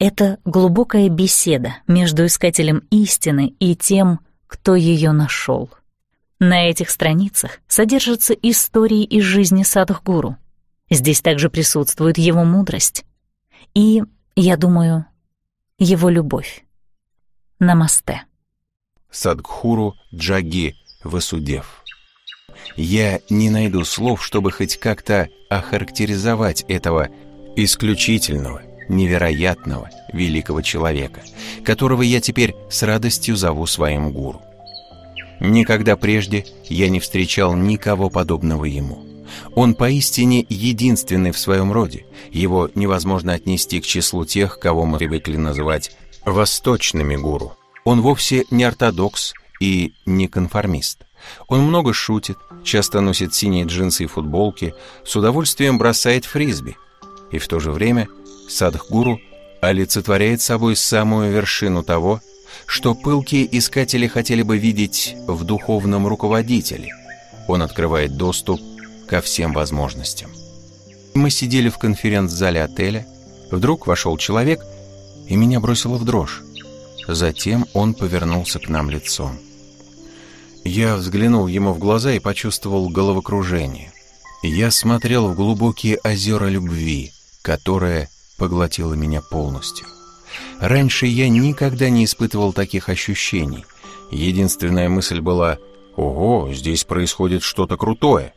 Это глубокая беседа между искателем истины и тем, кто ее нашел. На этих страницах содержатся истории из жизни Садхгуру. Здесь также присутствует его мудрость и, я думаю, его любовь. Намасте. Садхгуру Джаги Васудев. Я не найду слов, чтобы хоть как-то охарактеризовать этого исключительного, невероятного, великого человека, которого я теперь с радостью зову своим гуру. Никогда прежде я не встречал никого подобного ему. Он поистине единственный в своем роде. Его невозможно отнести к числу тех, кого мы привыкли называть восточными гуру. Он вовсе не ортодокс и не конформист. Он много шутит, часто носит синие джинсы и футболки, с удовольствием бросает фрисби. И в то же время Садхгуру олицетворяет собой самую вершину того, что пылкие искатели хотели бы видеть в духовном руководителе. Он открывает доступ ко всем возможностям. Мы сидели в конференц-зале отеля, вдруг вошел человек, и меня бросило в дрожь. Затем он повернулся к нам лицом. Я взглянул ему в глаза и почувствовал головокружение. Я смотрел в глубокие озера любви, которая поглотила меня полностью. Раньше я никогда не испытывал таких ощущений. Единственная мысль была «Ого, здесь происходит что-то крутое».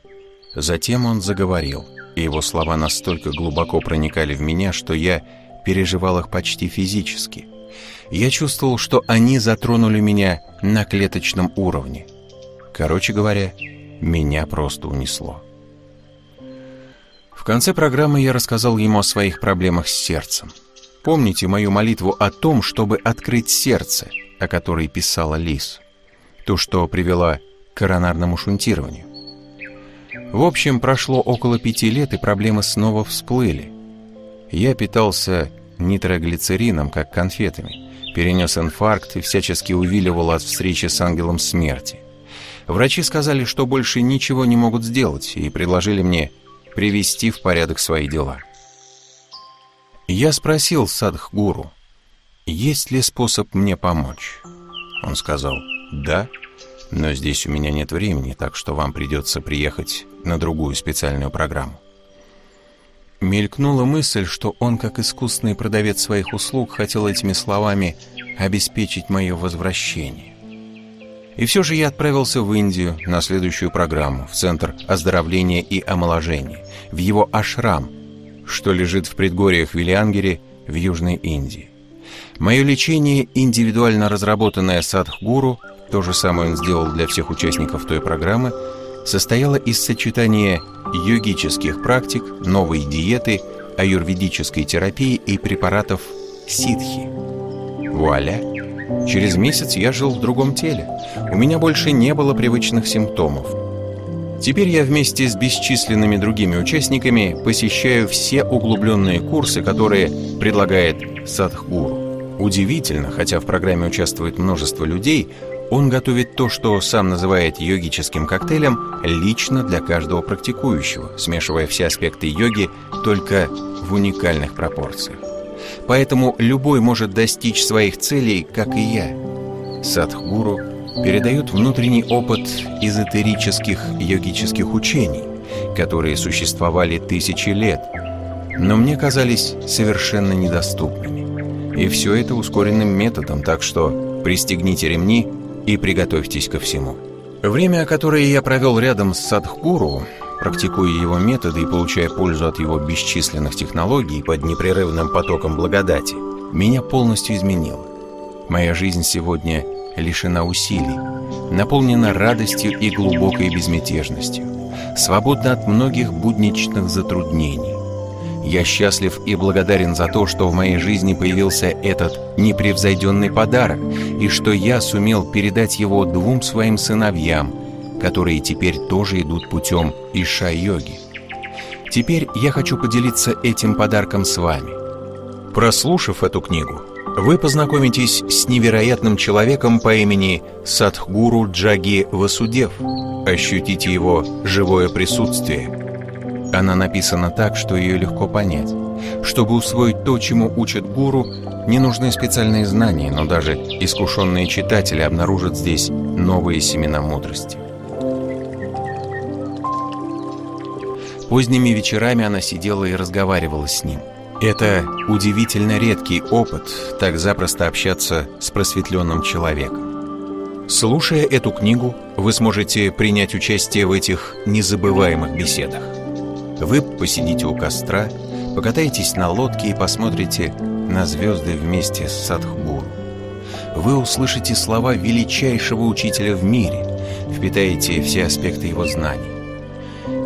Затем он заговорил, и его слова настолько глубоко проникали в меня, что я переживал их почти физически. Я чувствовал, что они затронули меня на клеточном уровне. Короче говоря, меня просто унесло. В конце программы я рассказал ему о своих проблемах с сердцем. Помните мою молитву о том, чтобы открыть сердце, о которой писала Лис? То, что привела к коронарному шунтированию. В общем, прошло около пяти лет, и проблемы снова всплыли. Я питался нитроглицерином, как конфетами, перенес инфаркт и всячески увиливал от встречи с ангелом смерти. Врачи сказали, что больше ничего не могут сделать, и предложили мне привести в порядок свои дела. Я спросил Садхгуру, есть ли способ мне помочь. Он сказал, да, но здесь у меня нет времени, так что вам придется приехать на другую специальную программу. Мелькнула мысль, что он, как искусный продавец своих услуг, хотел этими словами обеспечить мое возвращение. И все же я отправился в Индию на следующую программу, в Центр оздоровления и омоложения, в его ашрам, что лежит в предгорьях Вилиангери в Южной Индии. Мое лечение, индивидуально разработанное Садхгуру, то же самое он сделал для всех участников той программы, состояло из сочетания йогических практик, новой диеты, аюрведической терапии и препаратов ситхи. Вуаля! Через месяц я жил в другом теле. У меня больше не было привычных симптомов. Теперь я вместе с бесчисленными другими участниками посещаю все углубленные курсы, которые предлагает Садхгуру. Удивительно, хотя в программе участвует множество людей, он готовит то, что сам называет йогическим коктейлем, лично для каждого практикующего, смешивая все аспекты йоги только в уникальных пропорциях. Поэтому любой может достичь своих целей, как и я. Садхгуру передают внутренний опыт эзотерических йогических учений, которые существовали тысячи лет, но мне казались совершенно недоступными. И все это ускоренным методом, так что пристегните ремни и приготовьтесь ко всему. Время, которое я провел рядом с Садхгуру, практикуя его методы и получая пользу от его бесчисленных технологий под непрерывным потоком благодати, меня полностью изменило. Моя жизнь сегодня лишена усилий, наполнена радостью и глубокой безмятежностью, свободна от многих будничных затруднений. Я счастлив и благодарен за то, что в моей жизни появился этот непревзойденный подарок, и что я сумел передать его двум своим сыновьям, которые теперь тоже идут путем Иша-йоги. Теперь я хочу поделиться этим подарком с вами. Прослушав эту книгу, вы познакомитесь с невероятным человеком по имени Садхгуру Джаги Васудев, ощутите его живое присутствие – она написана так, что ее легко понять. Чтобы усвоить то, чему учат гуру, Не нужны специальные знания, но даже искушенные читатели обнаружат здесь новые семена мудрости. Поздними вечерами она сидела и разговаривала с ним. Это удивительно редкий опыт, так запросто общаться с просветленным человеком. Слушая эту книгу, вы сможете принять участие в этих незабываемых беседах. Вы посидите у костра, покатаетесь на лодке и посмотрите на звезды вместе с Садхгуру. Вы услышите слова величайшего учителя в мире, впитаете все аспекты его знаний.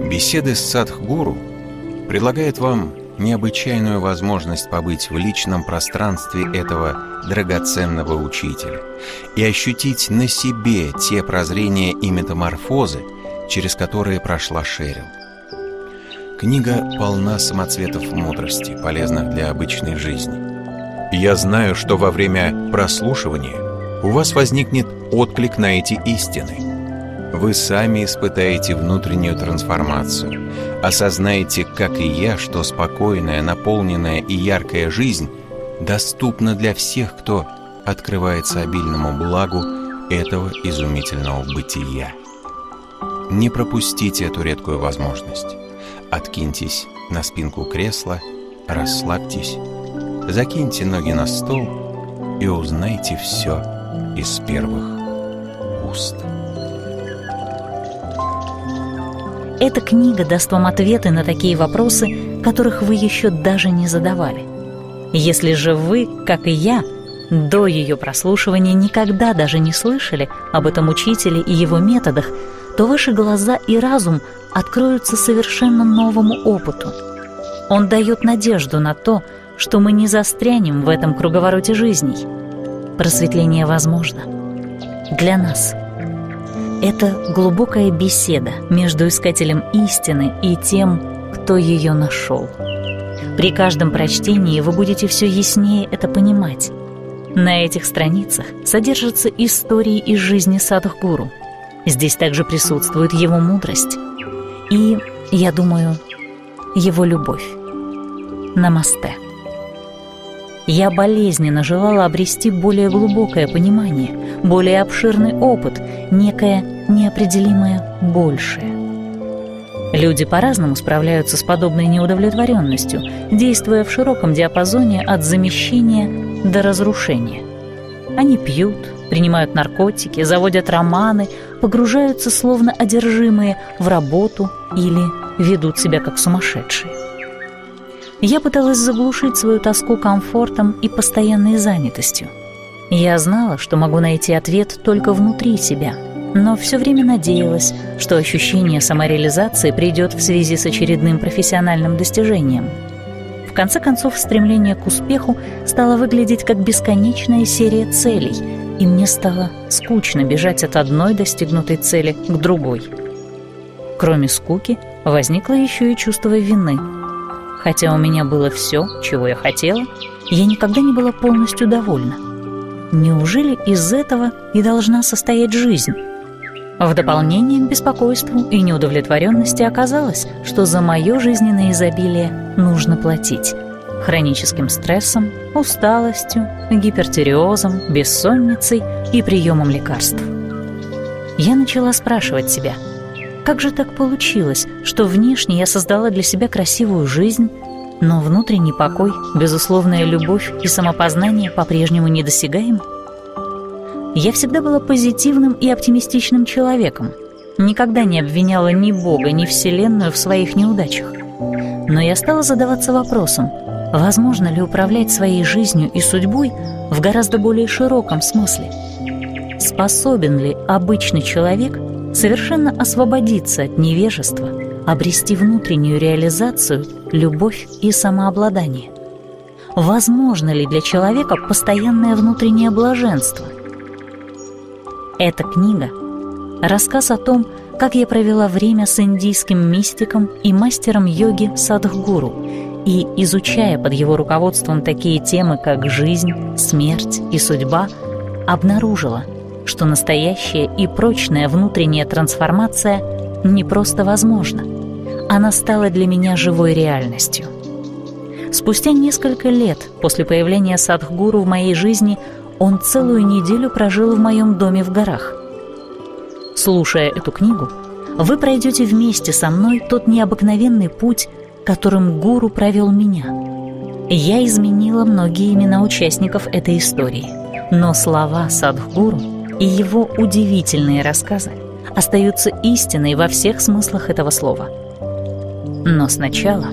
Беседы с Садхгуру предлагают вам необычайную возможность побыть в личном пространстве этого драгоценного учителя и ощутить на себе те прозрения и метаморфозы, через которые прошла Шерил. Книга полна самоцветов мудрости, полезных для обычной жизни. Я знаю, что во время прослушивания у вас возникнет отклик на эти истины – вы сами испытаете внутреннюю трансформацию, осознаете, как и я, что спокойная, наполненная и яркая жизнь доступна для всех, кто открывается обильному благу этого изумительного бытия. Не пропустите эту редкую возможность. Откиньтесь на спинку кресла, расслабьтесь, закиньте ноги на стол и узнайте все из первых уст. Эта книга даст вам ответы на такие вопросы, которых вы еще даже не задавали. Если же вы, как и я, до ее прослушивания никогда даже не слышали об этом учителе и его методах, то ваши глаза и разум откроются совершенно новому опыту. Он дает надежду на то, что мы не застрянем в этом круговороте жизней. Просветление возможно. Для нас – это глубокая беседа между искателем истины и тем, кто ее нашел. При каждом прочтении вы будете все яснее это понимать. На этих страницах содержатся истории из жизни Садхгуру. Здесь также присутствует его мудрость и, я думаю, его любовь. Намасте. Я болезненно желала обрести более глубокое понимание, более обширный опыт, некое неопределимое большее. Люди по-разному справляются с подобной неудовлетворенностью, действуя в широком диапазоне от замещения до разрушения. Они пьют, принимают наркотики, заводят романы, погружаются словно одержимые в работу или ведут себя как сумасшедшие. Я пыталась заглушить свою тоску комфортом и постоянной занятостью. Я знала, что могу найти ответ только внутри себя, но все время надеялась, что ощущение самореализации придет в связи с очередным профессиональным достижением. В конце концов, стремление к успеху стало выглядеть как бесконечная серия целей, и мне стало скучно бежать от одной достигнутой цели к другой. Кроме скуки, возникло еще и чувство вины – Хотя у меня было все, чего я хотела, я никогда не была полностью довольна. Неужели из этого и должна состоять жизнь? В дополнение к беспокойству и неудовлетворенности оказалось, что за мое жизненное изобилие нужно платить. Хроническим стрессом, усталостью, гипертиреозом, бессонницей и приемом лекарств. Я начала спрашивать себя – как же так получилось, что внешне я создала для себя красивую жизнь, но внутренний покой, безусловная любовь и самопознание по-прежнему недосягаемы? Я всегда была позитивным и оптимистичным человеком, никогда не обвиняла ни Бога, ни Вселенную в своих неудачах. Но я стала задаваться вопросом, возможно ли управлять своей жизнью и судьбой в гораздо более широком смысле? Способен ли обычный человек совершенно освободиться от невежества, обрести внутреннюю реализацию, любовь и самообладание. Возможно ли для человека постоянное внутреннее блаженство? Эта книга – рассказ о том, как я провела время с индийским мистиком и мастером йоги Садхгуру и, изучая под его руководством такие темы, как жизнь, смерть и судьба, обнаружила – что настоящая и прочная внутренняя трансформация не просто возможна, она стала для меня живой реальностью. Спустя несколько лет после появления Садхгуру в моей жизни он целую неделю прожил в моем доме в горах. Слушая эту книгу, вы пройдете вместе со мной тот необыкновенный путь, которым гуру провел меня. Я изменила многие имена участников этой истории, но слова Садхгуру и его удивительные рассказы остаются истиной во всех смыслах этого слова. Но сначала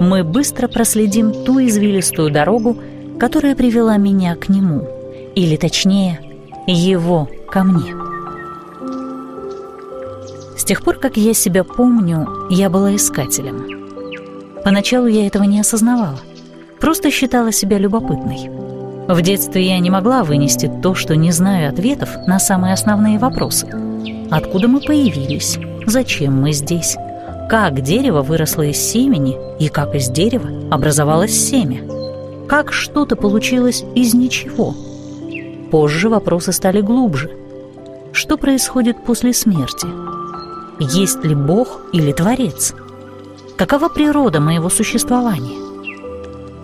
мы быстро проследим ту извилистую дорогу, которая привела меня к нему, или точнее, его ко мне. С тех пор, как я себя помню, я была искателем. Поначалу я этого не осознавала, просто считала себя любопытной. В детстве я не могла вынести то, что не знаю ответов на самые основные вопросы. Откуда мы появились? Зачем мы здесь? Как дерево выросло из семени и как из дерева образовалось семя? Как что-то получилось из ничего? Позже вопросы стали глубже. Что происходит после смерти? Есть ли Бог или Творец? Какова природа моего существования?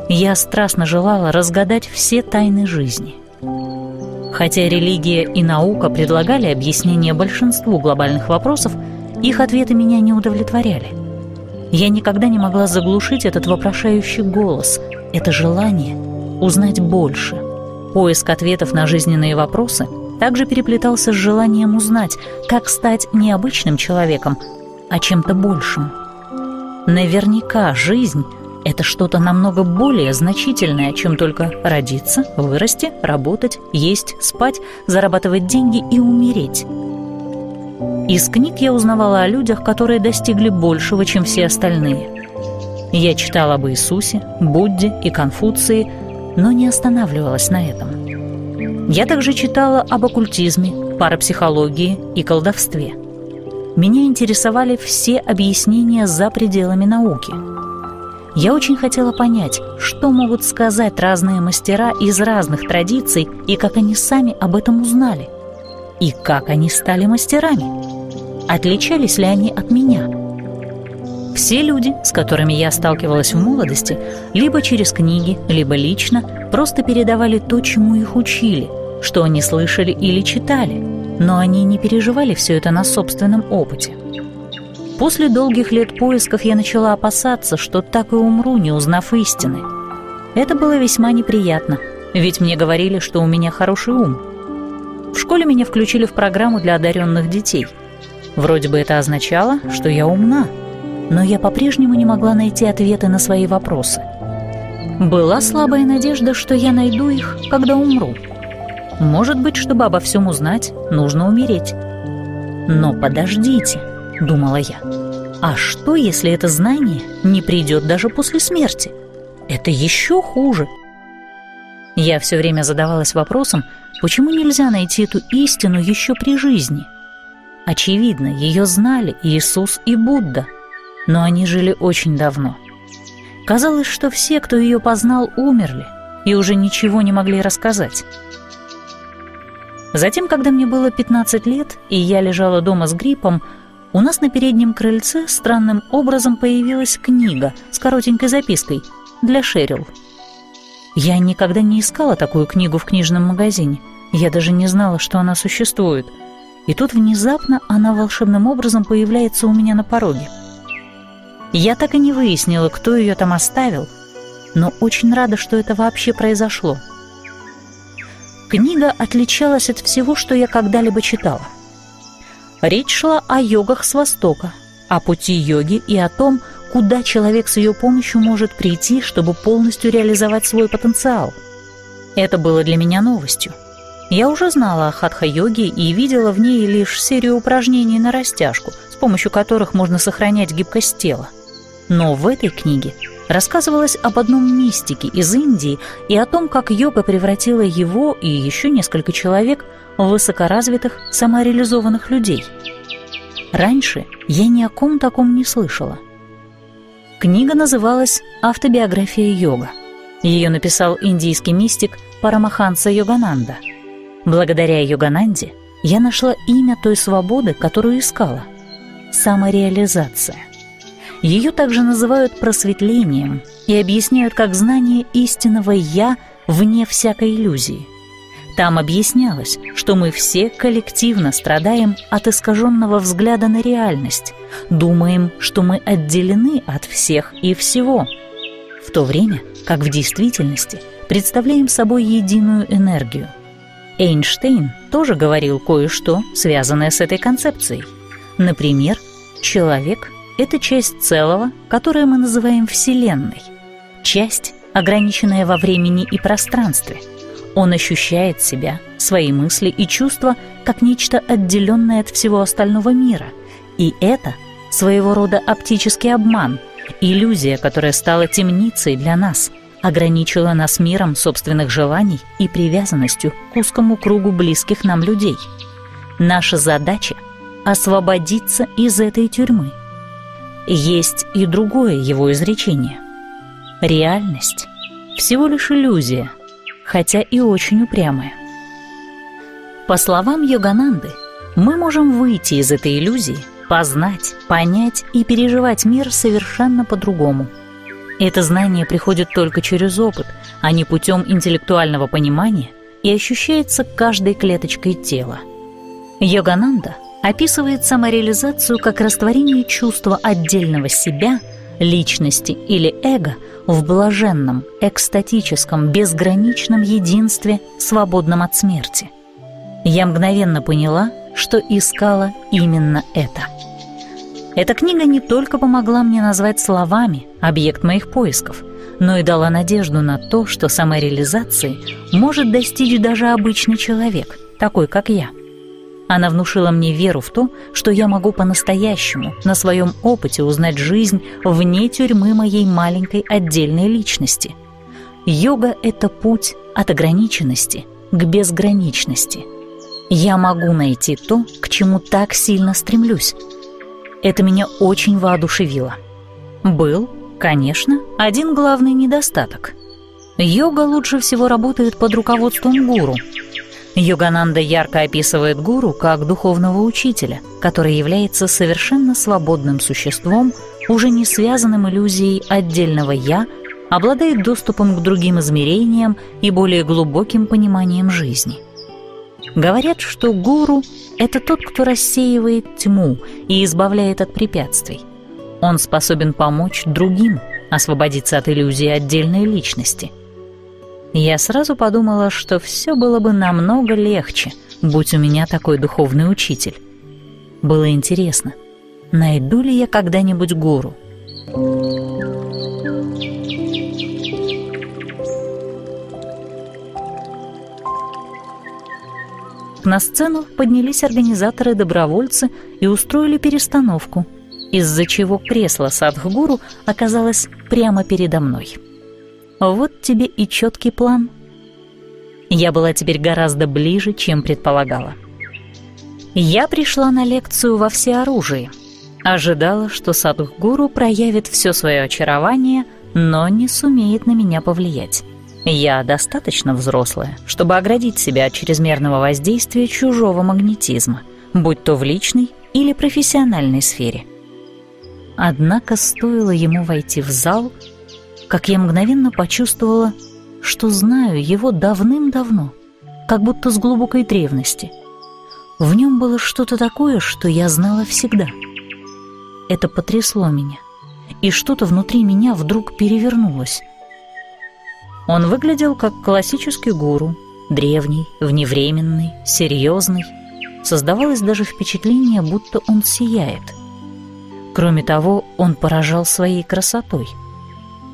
Я страстно желала разгадать все тайны жизни. Хотя религия и наука предлагали объяснение большинству глобальных вопросов, их ответы меня не удовлетворяли. Я никогда не могла заглушить этот вопрошающий голос, это желание узнать больше. Поиск ответов на жизненные вопросы также переплетался с желанием узнать, как стать не обычным человеком, а чем-то большим. Наверняка жизнь — это что-то намного более значительное, чем только родиться, вырасти, работать, есть, спать, зарабатывать деньги и умереть. Из книг я узнавала о людях, которые достигли большего, чем все остальные. Я читала об Иисусе, Будде и Конфуции, но не останавливалась на этом. Я также читала об оккультизме, парапсихологии и колдовстве. Меня интересовали все объяснения за пределами науки. Я очень хотела понять, что могут сказать разные мастера из разных традиций и как они сами об этом узнали. И как они стали мастерами. Отличались ли они от меня? Все люди, с которыми я сталкивалась в молодости, либо через книги, либо лично, просто передавали то, чему их учили, что они слышали или читали, но они не переживали все это на собственном опыте. После долгих лет поисков я начала опасаться, что так и умру, не узнав истины. Это было весьма неприятно, ведь мне говорили, что у меня хороший ум. В школе меня включили в программу для одаренных детей. Вроде бы это означало, что я умна, но я по-прежнему не могла найти ответы на свои вопросы. Была слабая надежда, что я найду их, когда умру. Может быть, чтобы обо всем узнать, нужно умереть. Но подождите, думала я. А что, если это знание не придет даже после смерти? Это еще хуже. Я все время задавалась вопросом, почему нельзя найти эту истину еще при жизни? Очевидно, ее знали Иисус и Будда, но они жили очень давно. Казалось, что все, кто ее познал, умерли и уже ничего не могли рассказать. Затем, когда мне было 15 лет, и я лежала дома с гриппом, у нас на переднем крыльце странным образом появилась книга с коротенькой запиской для Шерил. Я никогда не искала такую книгу в книжном магазине. Я даже не знала, что она существует. И тут внезапно она волшебным образом появляется у меня на пороге. Я так и не выяснила, кто ее там оставил, но очень рада, что это вообще произошло. Книга отличалась от всего, что я когда-либо читала. Речь шла о йогах с Востока, о пути йоги и о том, куда человек с ее помощью может прийти, чтобы полностью реализовать свой потенциал. Это было для меня новостью. Я уже знала о хатха-йоге и видела в ней лишь серию упражнений на растяжку, с помощью которых можно сохранять гибкость тела. Но в этой книге рассказывалось об одном мистике из Индии и о том, как йога превратила его и еще несколько человек высокоразвитых, самореализованных людей. Раньше я ни о ком таком не слышала. Книга называлась «Автобиография йога». Ее написал индийский мистик Парамаханса Йогананда. Благодаря Йогананде я нашла имя той свободы, которую искала – самореализация. Ее также называют просветлением и объясняют как знание истинного «я» вне всякой иллюзии. Там объяснялось, что мы все коллективно страдаем от искаженного взгляда на реальность, думаем, что мы отделены от всех и всего, в то время как в действительности представляем собой единую энергию. Эйнштейн тоже говорил кое-что, связанное с этой концепцией. Например, человек — это часть целого, которое мы называем Вселенной, часть, ограниченная во времени и пространстве — он ощущает себя, свои мысли и чувства как нечто отделенное от всего остального мира. И это своего рода оптический обман, иллюзия, которая стала темницей для нас, ограничила нас миром собственных желаний и привязанностью к узкому кругу близких нам людей. Наша задача — освободиться из этой тюрьмы. Есть и другое его изречение. Реальность — всего лишь иллюзия — хотя и очень упрямая. По словам Йогананды, мы можем выйти из этой иллюзии, познать, понять и переживать мир совершенно по-другому. Это знание приходит только через опыт, а не путем интеллектуального понимания и ощущается каждой клеточкой тела. Йогананда описывает самореализацию как растворение чувства отдельного себя, личности или эго – в блаженном, экстатическом, безграничном единстве, свободном от смерти. Я мгновенно поняла, что искала именно это. Эта книга не только помогла мне назвать словами объект моих поисков, но и дала надежду на то, что самореализации может достичь даже обычный человек, такой как я – она внушила мне веру в то, что я могу по-настоящему на своем опыте узнать жизнь вне тюрьмы моей маленькой отдельной личности. Йога — это путь от ограниченности к безграничности. Я могу найти то, к чему так сильно стремлюсь. Это меня очень воодушевило. Был, конечно, один главный недостаток. Йога лучше всего работает под руководством гуру — Йогананда ярко описывает гуру как духовного учителя, который является совершенно свободным существом, уже не связанным иллюзией отдельного «я», обладает доступом к другим измерениям и более глубоким пониманием жизни. Говорят, что гуру — это тот, кто рассеивает тьму и избавляет от препятствий. Он способен помочь другим освободиться от иллюзии отдельной личности — я сразу подумала, что все было бы намного легче, будь у меня такой духовный учитель. Было интересно, найду ли я когда-нибудь гуру. На сцену поднялись организаторы-добровольцы и устроили перестановку, из-за чего кресло Садхгуру оказалось прямо передо мной. Вот тебе и четкий план. Я была теперь гораздо ближе, чем предполагала. Я пришла на лекцию во всеоружии. Ожидала, что Садхгуру проявит все свое очарование, но не сумеет на меня повлиять. Я достаточно взрослая, чтобы оградить себя от чрезмерного воздействия чужого магнетизма, будь то в личной или профессиональной сфере. Однако стоило ему войти в зал, как я мгновенно почувствовала, что знаю его давным-давно, как будто с глубокой древности. В нем было что-то такое, что я знала всегда. Это потрясло меня, и что-то внутри меня вдруг перевернулось. Он выглядел как классический гуру, древний, вневременный, серьезный. Создавалось даже впечатление, будто он сияет. Кроме того, он поражал своей красотой —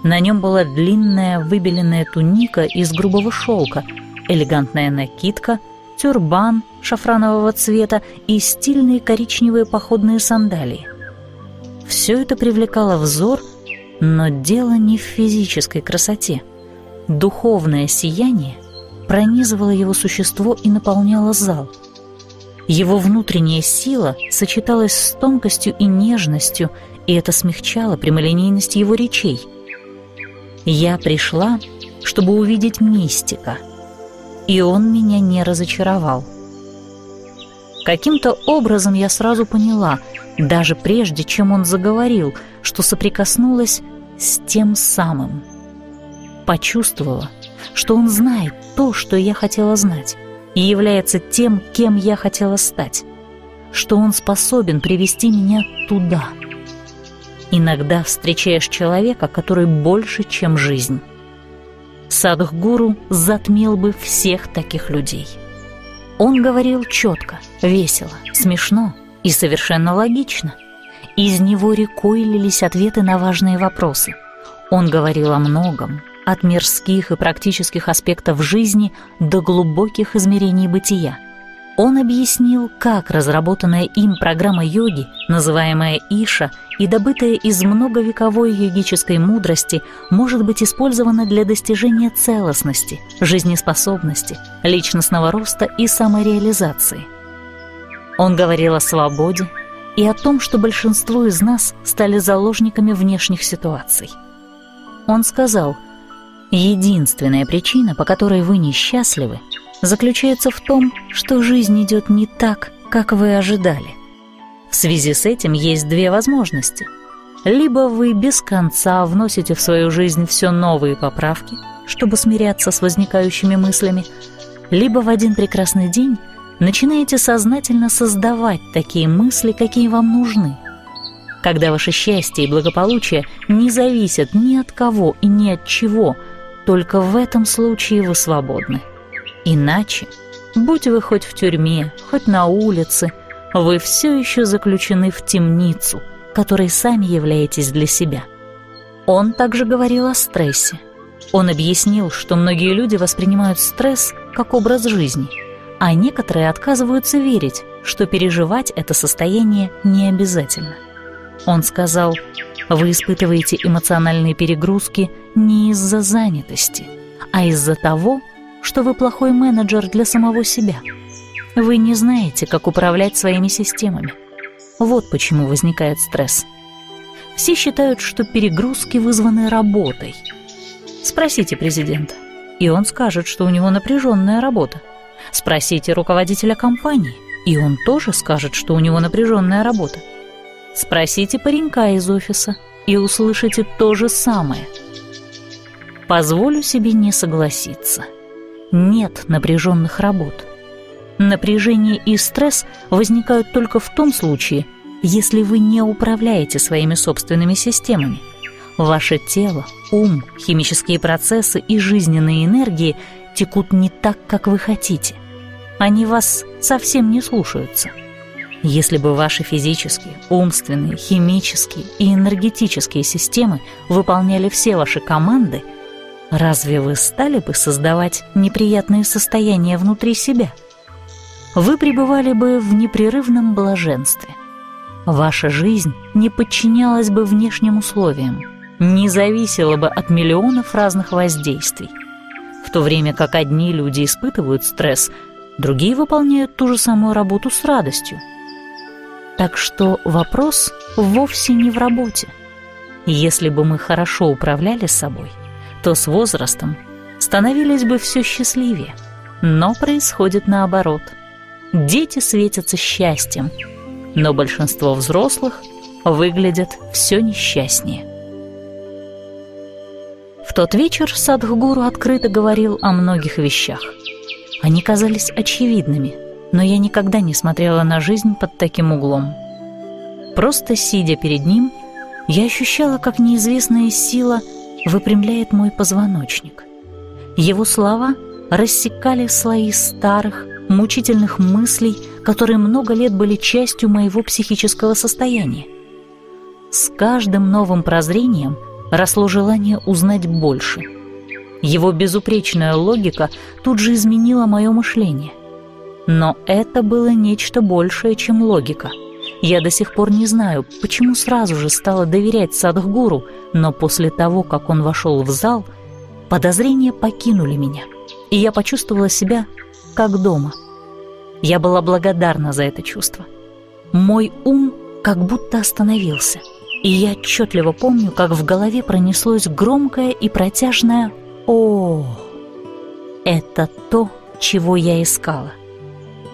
на нем была длинная выбеленная туника из грубого шелка, элегантная накидка, тюрбан шафранового цвета и стильные коричневые походные сандалии. Все это привлекало взор, но дело не в физической красоте. Духовное сияние пронизывало его существо и наполняло зал. Его внутренняя сила сочеталась с тонкостью и нежностью, и это смягчало прямолинейность его речей – я пришла, чтобы увидеть мистика, и он меня не разочаровал. Каким-то образом я сразу поняла, даже прежде чем он заговорил, что соприкоснулась с тем самым. Почувствовала, что он знает то, что я хотела знать, и является тем, кем я хотела стать, что он способен привести меня туда. Иногда встречаешь человека, который больше, чем жизнь. Садхгуру затмил бы всех таких людей. Он говорил четко, весело, смешно и совершенно логично. Из него рекой лились ответы на важные вопросы. Он говорил о многом, от мирских и практических аспектов жизни до глубоких измерений бытия. Он объяснил, как разработанная им программа йоги, называемая Иша, и добытая из многовековой йогической мудрости, может быть использована для достижения целостности, жизнеспособности, личностного роста и самореализации. Он говорил о свободе и о том, что большинство из нас стали заложниками внешних ситуаций. Он сказал – Единственная причина, по которой вы несчастливы, заключается в том, что жизнь идет не так, как вы ожидали. В связи с этим есть две возможности. Либо вы без конца вносите в свою жизнь все новые поправки, чтобы смиряться с возникающими мыслями, либо в один прекрасный день начинаете сознательно создавать такие мысли, какие вам нужны – когда ваше счастье и благополучие не зависят ни от кого и ни от чего, только в этом случае вы свободны. Иначе, будь вы хоть в тюрьме, хоть на улице, вы все еще заключены в темницу, которой сами являетесь для себя. Он также говорил о стрессе. Он объяснил, что многие люди воспринимают стресс как образ жизни, а некоторые отказываются верить, что переживать это состояние не обязательно. Он сказал, вы испытываете эмоциональные перегрузки не из-за занятости, а из-за того, что вы плохой менеджер для самого себя. Вы не знаете, как управлять своими системами. Вот почему возникает стресс. Все считают, что перегрузки вызваны работой. Спросите президента, и он скажет, что у него напряженная работа. Спросите руководителя компании, и он тоже скажет, что у него напряженная работа. Спросите паренька из офиса и услышите то же самое. Позволю себе не согласиться. Нет напряженных работ. Напряжение и стресс возникают только в том случае, если вы не управляете своими собственными системами. Ваше тело, ум, химические процессы и жизненные энергии текут не так, как вы хотите. Они вас совсем не слушаются. Если бы ваши физические, умственные, химические и энергетические системы выполняли все ваши команды, разве вы стали бы создавать неприятные состояния внутри себя? Вы пребывали бы в непрерывном блаженстве. Ваша жизнь не подчинялась бы внешним условиям, не зависела бы от миллионов разных воздействий. В то время как одни люди испытывают стресс, другие выполняют ту же самую работу с радостью – так что вопрос вовсе не в работе. Если бы мы хорошо управляли собой, то с возрастом становились бы все счастливее. Но происходит наоборот. Дети светятся счастьем, но большинство взрослых выглядят все несчастнее. В тот вечер Садхгуру открыто говорил о многих вещах. Они казались очевидными – но я никогда не смотрела на жизнь под таким углом. Просто сидя перед ним, я ощущала, как неизвестная сила выпрямляет мой позвоночник. Его слова рассекали слои старых, мучительных мыслей, которые много лет были частью моего психического состояния. С каждым новым прозрением росло желание узнать больше. Его безупречная логика тут же изменила мое мышление. Но это было нечто большее, чем логика. Я до сих пор не знаю, почему сразу же стала доверять Садхгуру, но после того, как он вошел в зал, подозрения покинули меня, и я почувствовала себя как дома. Я была благодарна за это чувство. Мой ум как будто остановился, и я отчетливо помню, как в голове пронеслось громкое и протяжное «О!». Это то, чего я искала.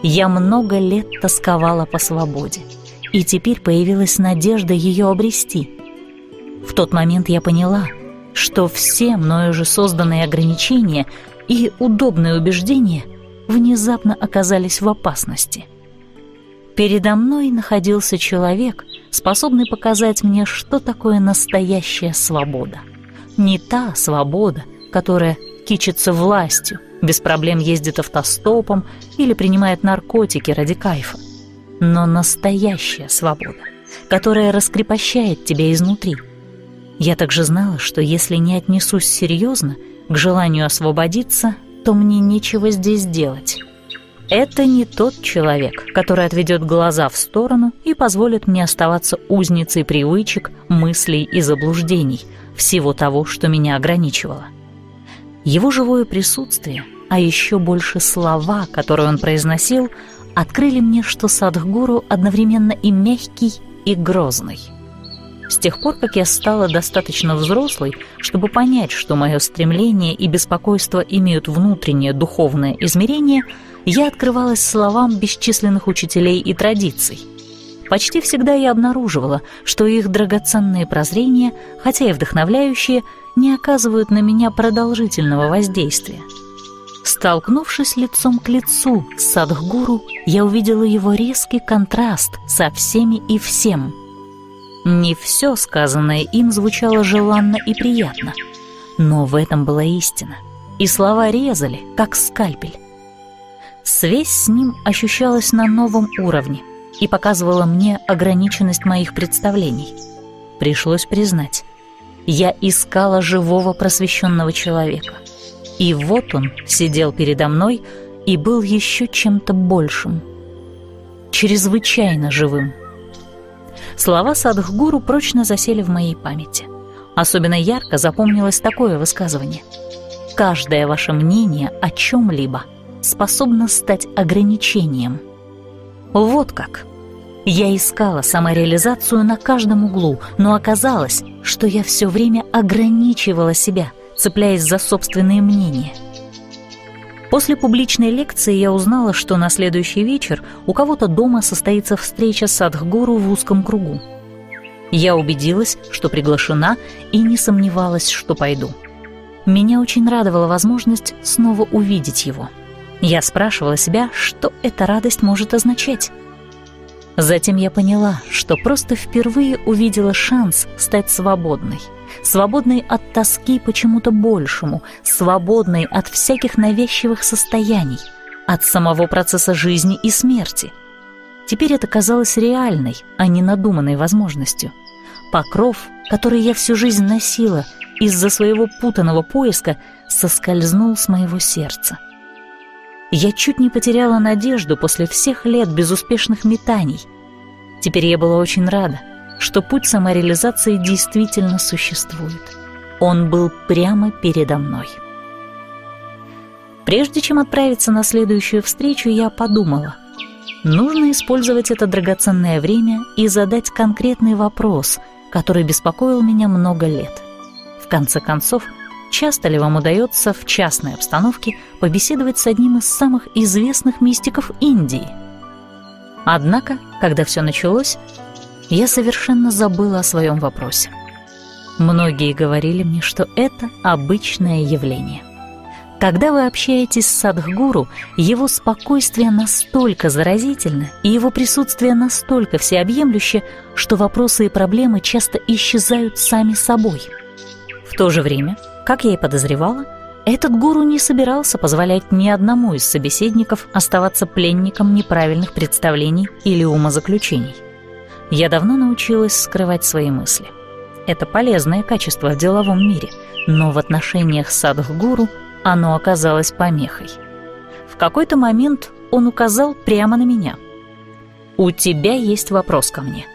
Я много лет тосковала по свободе, и теперь появилась надежда ее обрести. В тот момент я поняла, что все мною же созданные ограничения и удобные убеждения внезапно оказались в опасности. Передо мной находился человек, способный показать мне, что такое настоящая свобода. Не та свобода, которая кичится властью, без проблем ездит автостопом или принимает наркотики ради кайфа, но настоящая свобода, которая раскрепощает тебя изнутри. Я также знала, что если не отнесусь серьезно к желанию освободиться, то мне нечего здесь делать. Это не тот человек, который отведет глаза в сторону и позволит мне оставаться узницей привычек, мыслей и заблуждений, всего того, что меня ограничивало. Его живое присутствие, а еще больше слова, которые он произносил, открыли мне, что Садхгуру одновременно и мягкий, и грозный. С тех пор, как я стала достаточно взрослой, чтобы понять, что мое стремление и беспокойство имеют внутреннее духовное измерение – я открывалась словам бесчисленных учителей и традиций. Почти всегда я обнаруживала, что их драгоценные прозрения, хотя и вдохновляющие, не оказывают на меня продолжительного воздействия. Столкнувшись лицом к лицу с Садхгуру, я увидела его резкий контраст со всеми и всем. Не все сказанное им звучало желанно и приятно, но в этом была истина, и слова резали, как скальпель. Связь с ним ощущалась на новом уровне и показывала мне ограниченность моих представлений. Пришлось признать, я искала живого просвещенного человека. И вот он сидел передо мной и был еще чем-то большим. Чрезвычайно живым. Слова Садхгуру прочно засели в моей памяти. Особенно ярко запомнилось такое высказывание. «Каждое ваше мнение о чем-либо – способна стать ограничением. Вот как. Я искала самореализацию на каждом углу, но оказалось, что я все время ограничивала себя, цепляясь за собственные мнения. После публичной лекции я узнала, что на следующий вечер у кого-то дома состоится встреча с Садхгуру в узком кругу. Я убедилась, что приглашена, и не сомневалась, что пойду. Меня очень радовала возможность снова увидеть его — я спрашивала себя, что эта радость может означать. Затем я поняла, что просто впервые увидела шанс стать свободной. Свободной от тоски почему-то большему, свободной от всяких навязчивых состояний, от самого процесса жизни и смерти. Теперь это казалось реальной, а не надуманной возможностью. Покров, который я всю жизнь носила, из-за своего путанного поиска соскользнул с моего сердца. Я чуть не потеряла надежду после всех лет безуспешных метаний. Теперь я была очень рада, что путь самореализации действительно существует. Он был прямо передо мной. Прежде чем отправиться на следующую встречу, я подумала, нужно использовать это драгоценное время и задать конкретный вопрос, который беспокоил меня много лет. В конце концов, часто ли вам удается в частной обстановке побеседовать с одним из самых известных мистиков Индии. Однако, когда все началось, я совершенно забыла о своем вопросе. Многие говорили мне, что это обычное явление. Когда вы общаетесь с Садхгуру, его спокойствие настолько заразительно и его присутствие настолько всеобъемлюще, что вопросы и проблемы часто исчезают сами собой. В то же время как я и подозревала, этот гуру не собирался позволять ни одному из собеседников оставаться пленником неправильных представлений или умозаключений. Я давно научилась скрывать свои мысли. Это полезное качество в деловом мире, но в отношениях с садхгуру оно оказалось помехой. В какой-то момент он указал прямо на меня. «У тебя есть вопрос ко мне».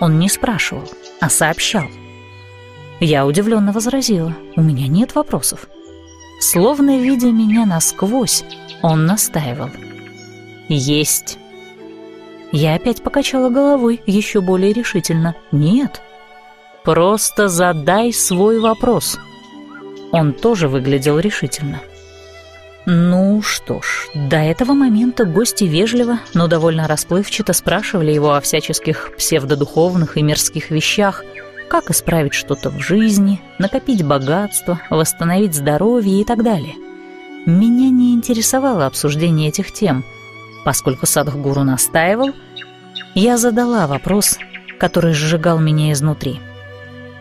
Он не спрашивал, а сообщал. Я удивленно возразила. У меня нет вопросов. Словно видя меня насквозь, он настаивал. «Есть». Я опять покачала головой еще более решительно. «Нет». «Просто задай свой вопрос». Он тоже выглядел решительно. Ну что ж, до этого момента гости вежливо, но довольно расплывчато спрашивали его о всяческих псевдодуховных и мирских вещах – как исправить что-то в жизни, накопить богатство, восстановить здоровье и так далее. Меня не интересовало обсуждение этих тем. Поскольку Садхгуру настаивал, я задала вопрос, который сжигал меня изнутри.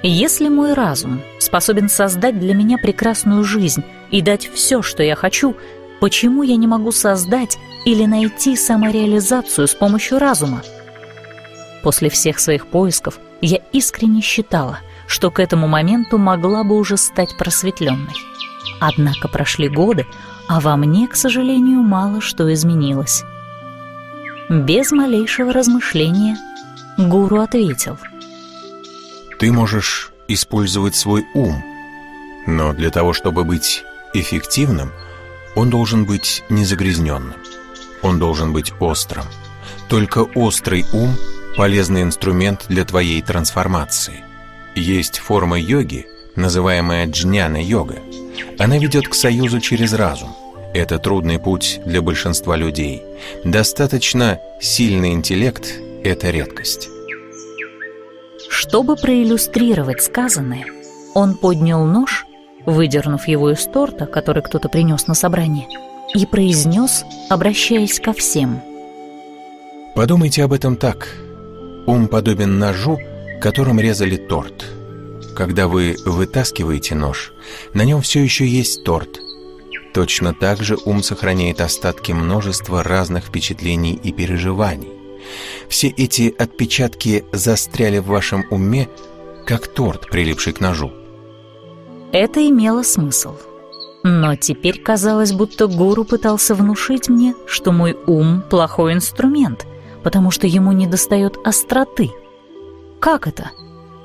Если мой разум способен создать для меня прекрасную жизнь и дать все, что я хочу, почему я не могу создать или найти самореализацию с помощью разума? После всех своих поисков я искренне считала, что к этому моменту могла бы уже стать просветленной. Однако прошли годы, а во мне, к сожалению, мало что изменилось. Без малейшего размышления гуру ответил. «Ты можешь использовать свой ум, но для того, чтобы быть эффективным, он должен быть незагрязненным. Он должен быть острым. Только острый ум – полезный инструмент для твоей трансформации. Есть форма йоги, называемая джняна-йога. Она ведет к союзу через разум – это трудный путь для большинства людей. Достаточно сильный интеллект – это редкость. Чтобы проиллюстрировать сказанное, он поднял нож, выдернув его из торта, который кто-то принес на собрание, и произнес, обращаясь ко всем. Подумайте об этом так. Ум подобен ножу, которым резали торт. Когда вы вытаскиваете нож, на нем все еще есть торт – Точно так же ум сохраняет остатки множества разных впечатлений и переживаний. Все эти отпечатки застряли в вашем уме, как торт, прилипший к ножу. Это имело смысл. Но теперь казалось, будто гуру пытался внушить мне, что мой ум – плохой инструмент, потому что ему недостает остроты. Как это?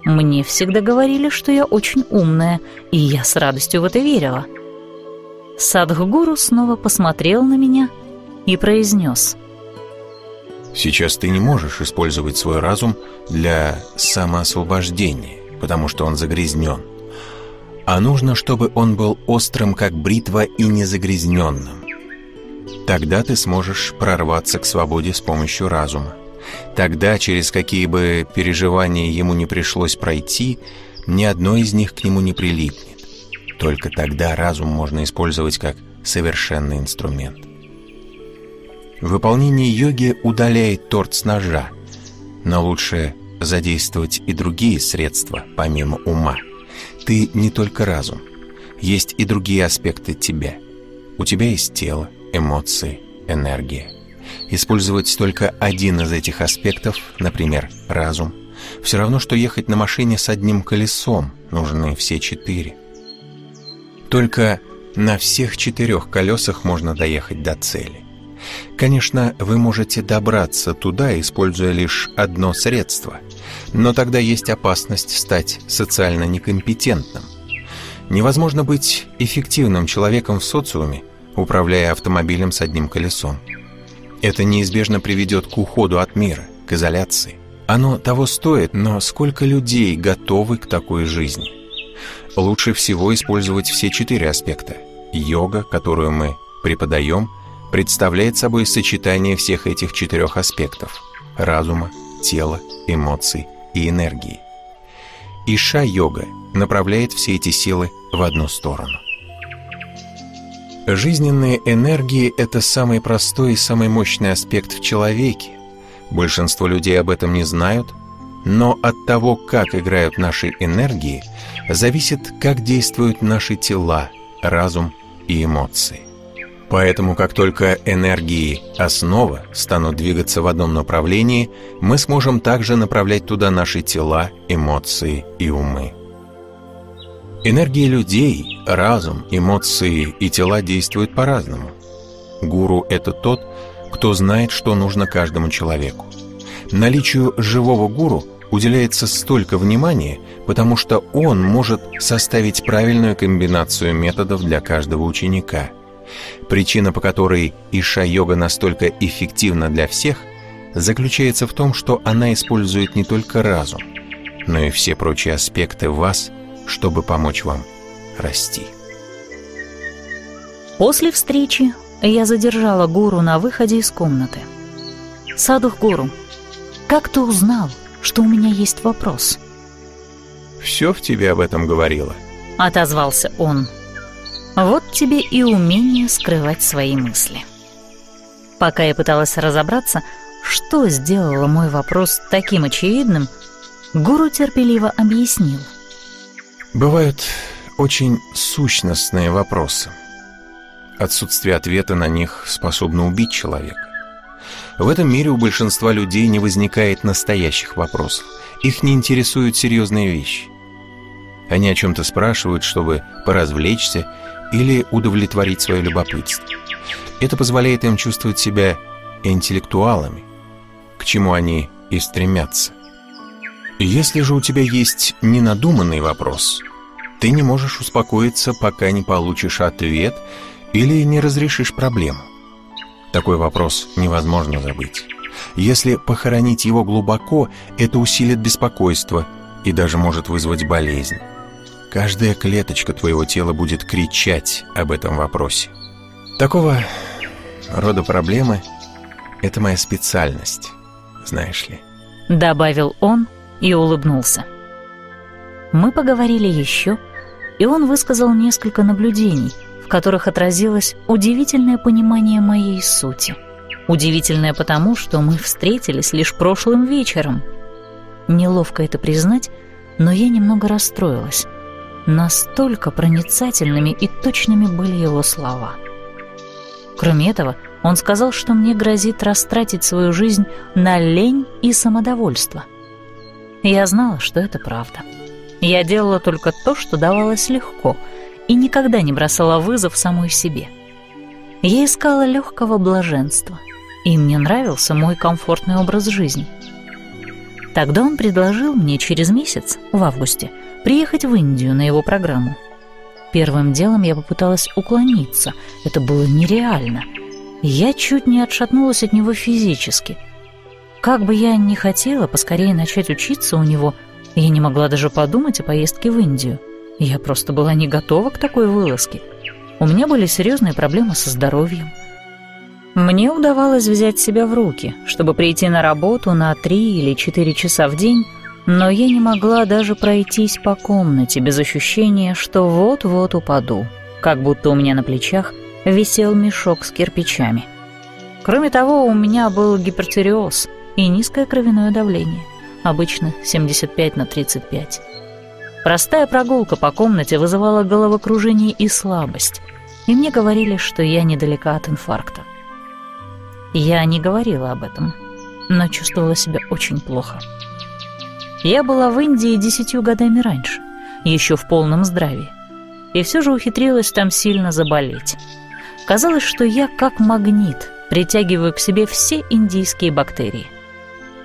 Мне всегда говорили, что я очень умная, и я с радостью в это верила – Садхгуру снова посмотрел на меня и произнес. «Сейчас ты не можешь использовать свой разум для самоосвобождения, потому что он загрязнен. А нужно, чтобы он был острым, как бритва, и незагрязненным. Тогда ты сможешь прорваться к свободе с помощью разума. Тогда, через какие бы переживания ему не пришлось пройти, ни одно из них к нему не прилипнет. Только тогда разум можно использовать как совершенный инструмент. Выполнение йоги удаляет торт с ножа, но лучше задействовать и другие средства, помимо ума. Ты не только разум. Есть и другие аспекты тебя. У тебя есть тело, эмоции, энергия. Использовать только один из этих аспектов, например, разум, все равно, что ехать на машине с одним колесом, нужны все четыре. Только на всех четырех колесах можно доехать до цели. Конечно, вы можете добраться туда, используя лишь одно средство, но тогда есть опасность стать социально некомпетентным. Невозможно быть эффективным человеком в социуме, управляя автомобилем с одним колесом. Это неизбежно приведет к уходу от мира, к изоляции. Оно того стоит, но сколько людей готовы к такой жизни? лучше всего использовать все четыре аспекта. Йога, которую мы преподаем, представляет собой сочетание всех этих четырех аспектов – разума, тела, эмоций и энергии. Иша-йога направляет все эти силы в одну сторону. Жизненные энергии – это самый простой и самый мощный аспект в человеке. Большинство людей об этом не знают, но от того, как играют наши энергии – зависит, как действуют наши тела, разум и эмоции. Поэтому, как только энергии основа станут двигаться в одном направлении, мы сможем также направлять туда наши тела, эмоции и умы. Энергии людей, разум, эмоции и тела действуют по-разному. Гуру – это тот, кто знает, что нужно каждому человеку. Наличию живого гуру уделяется столько внимания, потому что он может составить правильную комбинацию методов для каждого ученика. Причина, по которой Иша-йога настолько эффективна для всех, заключается в том, что она использует не только разум, но и все прочие аспекты вас, чтобы помочь вам расти. После встречи я задержала гуру на выходе из комнаты. «Садух гуру, как ты узнал, что у меня есть вопрос. все в тебе об этом говорило. Отозвался он. Вот тебе и умение скрывать свои мысли. Пока я пыталась разобраться, что сделало мой вопрос таким очевидным, гуру терпеливо объяснил. Бывают очень сущностные вопросы. Отсутствие ответа на них способно убить человека. В этом мире у большинства людей не возникает настоящих вопросов. Их не интересуют серьезные вещи. Они о чем-то спрашивают, чтобы поразвлечься или удовлетворить свое любопытство. Это позволяет им чувствовать себя интеллектуалами, к чему они и стремятся. Если же у тебя есть ненадуманный вопрос, ты не можешь успокоиться, пока не получишь ответ или не разрешишь проблему. Такой вопрос невозможно забыть. Если похоронить его глубоко, это усилит беспокойство и даже может вызвать болезнь. Каждая клеточка твоего тела будет кричать об этом вопросе. Такого рода проблемы — это моя специальность, знаешь ли. Добавил он и улыбнулся. Мы поговорили еще, и он высказал несколько наблюдений — в которых отразилось удивительное понимание моей сути. Удивительное потому, что мы встретились лишь прошлым вечером. Неловко это признать, но я немного расстроилась. Настолько проницательными и точными были его слова. Кроме этого, он сказал, что мне грозит растратить свою жизнь на лень и самодовольство. Я знала, что это правда. Я делала только то, что давалось легко — и никогда не бросала вызов самой себе. Я искала легкого блаженства, и мне нравился мой комфортный образ жизни. Тогда он предложил мне через месяц, в августе, приехать в Индию на его программу. Первым делом я попыталась уклониться, это было нереально. Я чуть не отшатнулась от него физически. Как бы я ни хотела поскорее начать учиться у него, я не могла даже подумать о поездке в Индию. Я просто была не готова к такой вылазке. У меня были серьезные проблемы со здоровьем. Мне удавалось взять себя в руки, чтобы прийти на работу на три или четыре часа в день, но я не могла даже пройтись по комнате без ощущения, что вот-вот упаду, как будто у меня на плечах висел мешок с кирпичами. Кроме того, у меня был гипертиреоз и низкое кровяное давление, обычно 75 на 35. Простая прогулка по комнате вызывала головокружение и слабость, и мне говорили, что я недалека от инфаркта. Я не говорила об этом, но чувствовала себя очень плохо. Я была в Индии десятью годами раньше, еще в полном здравии, и все же ухитрилась там сильно заболеть. Казалось, что я как магнит притягиваю к себе все индийские бактерии.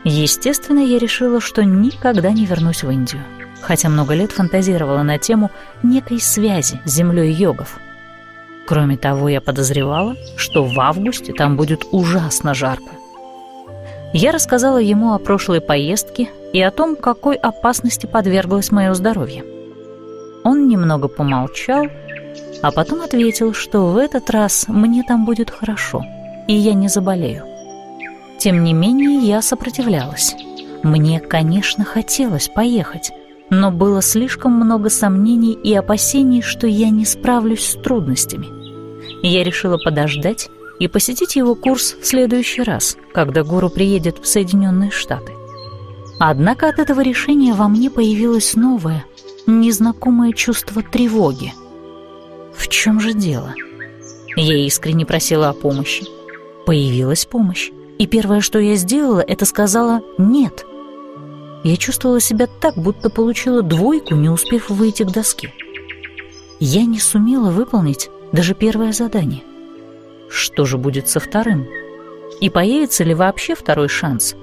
Естественно, я решила, что никогда не вернусь в Индию хотя много лет фантазировала на тему некой связи с землей йогов. Кроме того, я подозревала, что в августе там будет ужасно жарко. Я рассказала ему о прошлой поездке и о том, какой опасности подверглось мое здоровье. Он немного помолчал, а потом ответил, что в этот раз мне там будет хорошо, и я не заболею. Тем не менее, я сопротивлялась. Мне, конечно, хотелось поехать, но было слишком много сомнений и опасений, что я не справлюсь с трудностями. Я решила подождать и посетить его курс в следующий раз, когда гуру приедет в Соединенные Штаты. Однако от этого решения во мне появилось новое, незнакомое чувство тревоги. В чем же дело? Я искренне просила о помощи. Появилась помощь, и первое, что я сделала, это сказала «нет». Я чувствовала себя так, будто получила двойку, не успев выйти к доске. Я не сумела выполнить даже первое задание. Что же будет со вторым? И появится ли вообще второй шанс?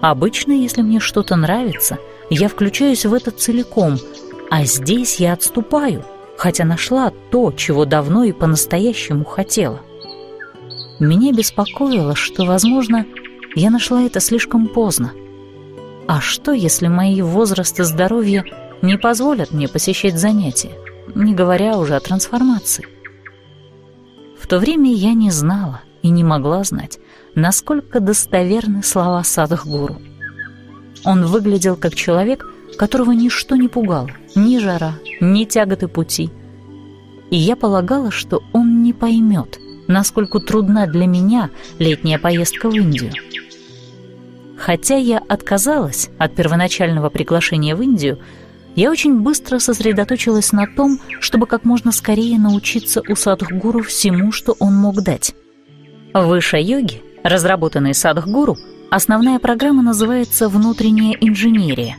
Обычно, если мне что-то нравится, я включаюсь в это целиком, а здесь я отступаю, хотя нашла то, чего давно и по-настоящему хотела. Меня беспокоило, что, возможно, я нашла это слишком поздно. А что, если мои возраст и здоровье не позволят мне посещать занятия, не говоря уже о трансформации? В то время я не знала и не могла знать, насколько достоверны слова Садхгуру. Он выглядел как человек, которого ничто не пугало, ни жара, ни тяготы пути. И я полагала, что он не поймет, насколько трудна для меня летняя поездка в Индию. Хотя я отказалась от первоначального приглашения в Индию, я очень быстро сосредоточилась на том, чтобы как можно скорее научиться у Садхгуру всему, что он мог дать. В Иша-йоге, разработанной Садхгуру, основная программа называется «Внутренняя инженерия».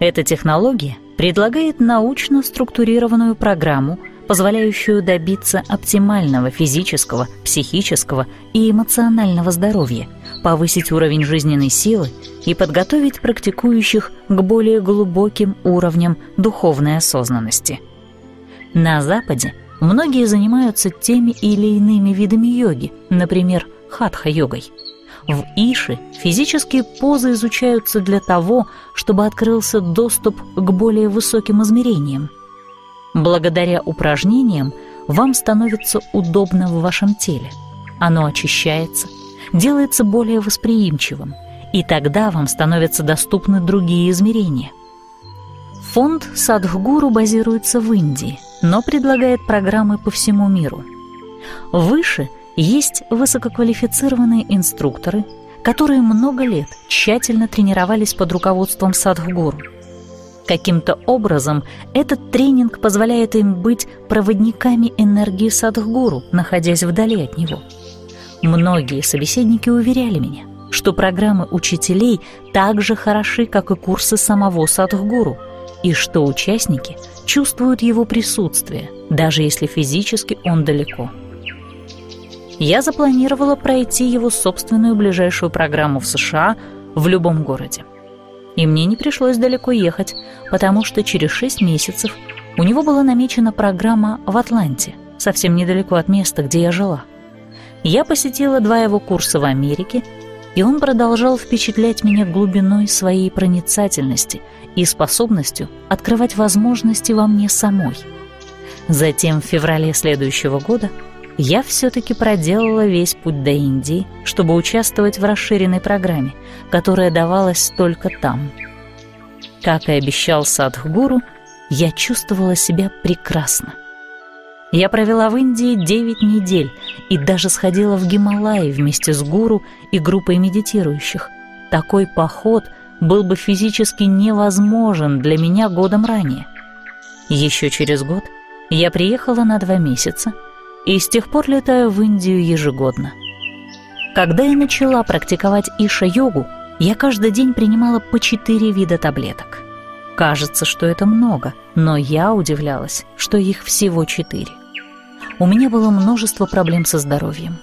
Эта технология предлагает научно структурированную программу, позволяющую добиться оптимального физического, психического и эмоционального здоровья, повысить уровень жизненной силы и подготовить практикующих к более глубоким уровням духовной осознанности. На Западе многие занимаются теми или иными видами йоги, например, хатха-йогой. В Ише физические позы изучаются для того, чтобы открылся доступ к более высоким измерениям. Благодаря упражнениям вам становится удобно в вашем теле. Оно очищается, делается более восприимчивым, и тогда вам становятся доступны другие измерения. Фонд Садхгуру базируется в Индии, но предлагает программы по всему миру. Выше есть высококвалифицированные инструкторы, которые много лет тщательно тренировались под руководством Садхгуру. Каким-то образом этот тренинг позволяет им быть проводниками энергии Садхгуру, находясь вдали от него – Многие собеседники уверяли меня, что программы учителей так же хороши, как и курсы самого Садхгуру, и что участники чувствуют его присутствие, даже если физически он далеко. Я запланировала пройти его собственную ближайшую программу в США в любом городе. И мне не пришлось далеко ехать, потому что через шесть месяцев у него была намечена программа в Атланте, совсем недалеко от места, где я жила – я посетила два его курса в Америке, и он продолжал впечатлять меня глубиной своей проницательности и способностью открывать возможности во мне самой. Затем в феврале следующего года я все-таки проделала весь путь до Индии, чтобы участвовать в расширенной программе, которая давалась только там. Как и обещал Садхгуру, я чувствовала себя прекрасно. Я провела в Индии 9 недель и даже сходила в Гималаи вместе с гуру и группой медитирующих. Такой поход был бы физически невозможен для меня годом ранее. Еще через год я приехала на два месяца и с тех пор летаю в Индию ежегодно. Когда я начала практиковать иша-йогу, я каждый день принимала по четыре вида таблеток. Кажется, что это много, но я удивлялась, что их всего четыре у меня было множество проблем со здоровьем.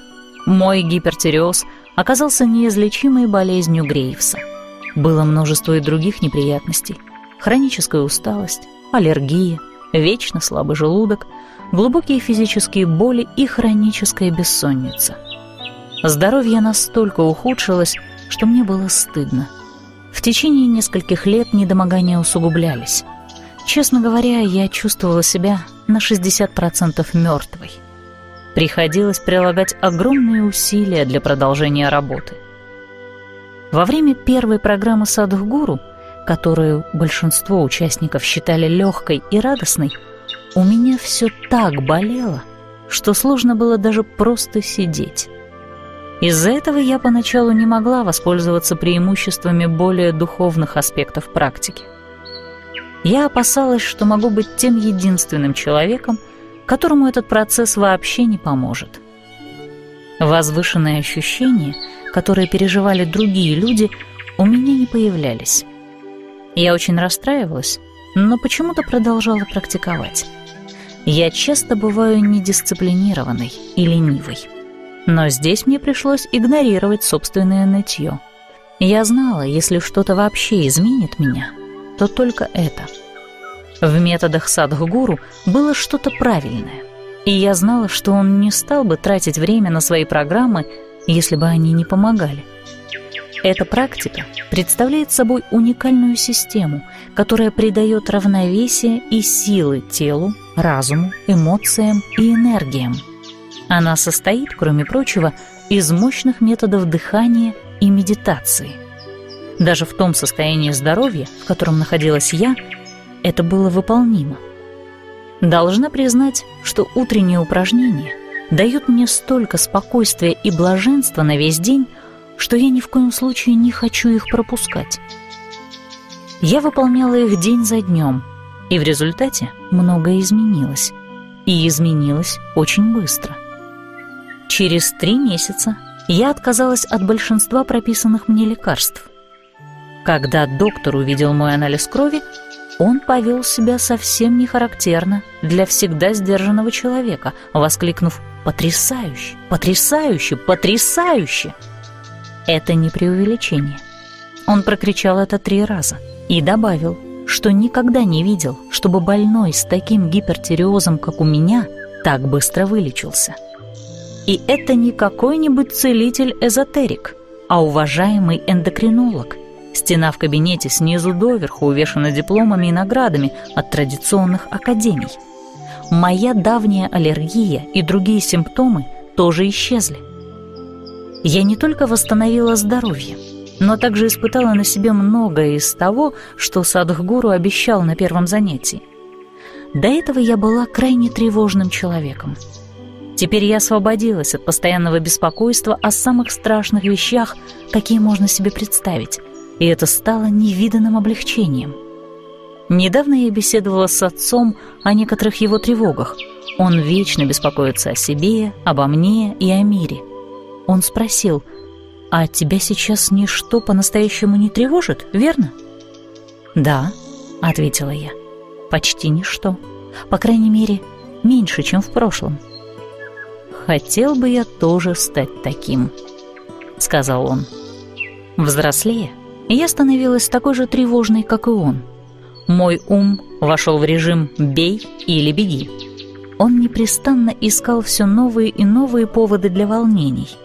Мой гипертиреоз оказался неизлечимой болезнью Грейвса. Было множество и других неприятностей. Хроническая усталость, аллергия, вечно слабый желудок, глубокие физические боли и хроническая бессонница. Здоровье настолько ухудшилось, что мне было стыдно. В течение нескольких лет недомогания усугублялись. Честно говоря, я чувствовала себя на 60% мертвой. Приходилось прилагать огромные усилия для продолжения работы. Во время первой программы Садхгуру, которую большинство участников считали легкой и радостной, у меня все так болело, что сложно было даже просто сидеть. Из-за этого я поначалу не могла воспользоваться преимуществами более духовных аспектов практики. Я опасалась, что могу быть тем единственным человеком, которому этот процесс вообще не поможет. Возвышенные ощущения, которые переживали другие люди, у меня не появлялись. Я очень расстраивалась, но почему-то продолжала практиковать. Я часто бываю недисциплинированной и ленивой. Но здесь мне пришлось игнорировать собственное нытье. Я знала, если что-то вообще изменит меня — то только это. В методах Садхгуру было что-то правильное, и я знала, что он не стал бы тратить время на свои программы, если бы они не помогали. Эта практика представляет собой уникальную систему, которая придает равновесие и силы телу, разуму, эмоциям и энергиям. Она состоит, кроме прочего, из мощных методов дыхания и медитации – даже в том состоянии здоровья, в котором находилась я, это было выполнимо. Должна признать, что утренние упражнения дают мне столько спокойствия и блаженства на весь день, что я ни в коем случае не хочу их пропускать. Я выполняла их день за днем, и в результате многое изменилось. И изменилось очень быстро. Через три месяца я отказалась от большинства прописанных мне лекарств. Когда доктор увидел мой анализ крови, он повел себя совсем не характерно для всегда сдержанного человека, воскликнув «Потрясающе! Потрясающе! Потрясающе!» Это не преувеличение. Он прокричал это три раза и добавил, что никогда не видел, чтобы больной с таким гипертиреозом, как у меня, так быстро вылечился. И это не какой-нибудь целитель-эзотерик, а уважаемый эндокринолог. Стена в кабинете снизу доверху увешана дипломами и наградами от традиционных академий. Моя давняя аллергия и другие симптомы тоже исчезли. Я не только восстановила здоровье, но также испытала на себе многое из того, что Садхгуру обещал на первом занятии. До этого я была крайне тревожным человеком. Теперь я освободилась от постоянного беспокойства о самых страшных вещах, какие можно себе представить, и это стало невиданным облегчением. Недавно я беседовала с отцом о некоторых его тревогах. Он вечно беспокоится о себе, обо мне и о мире — он спросил, «А тебя сейчас ничто по-настоящему не тревожит, верно?» «Да», — ответила я, — «почти ничто. По крайней мере, меньше, чем в прошлом». «Хотел бы я тоже стать таким», — сказал он. Взрослее, я становилась такой же тревожной, как и он. Мой ум вошел в режим «бей или беги». Он непрестанно искал все новые и новые поводы для волнений —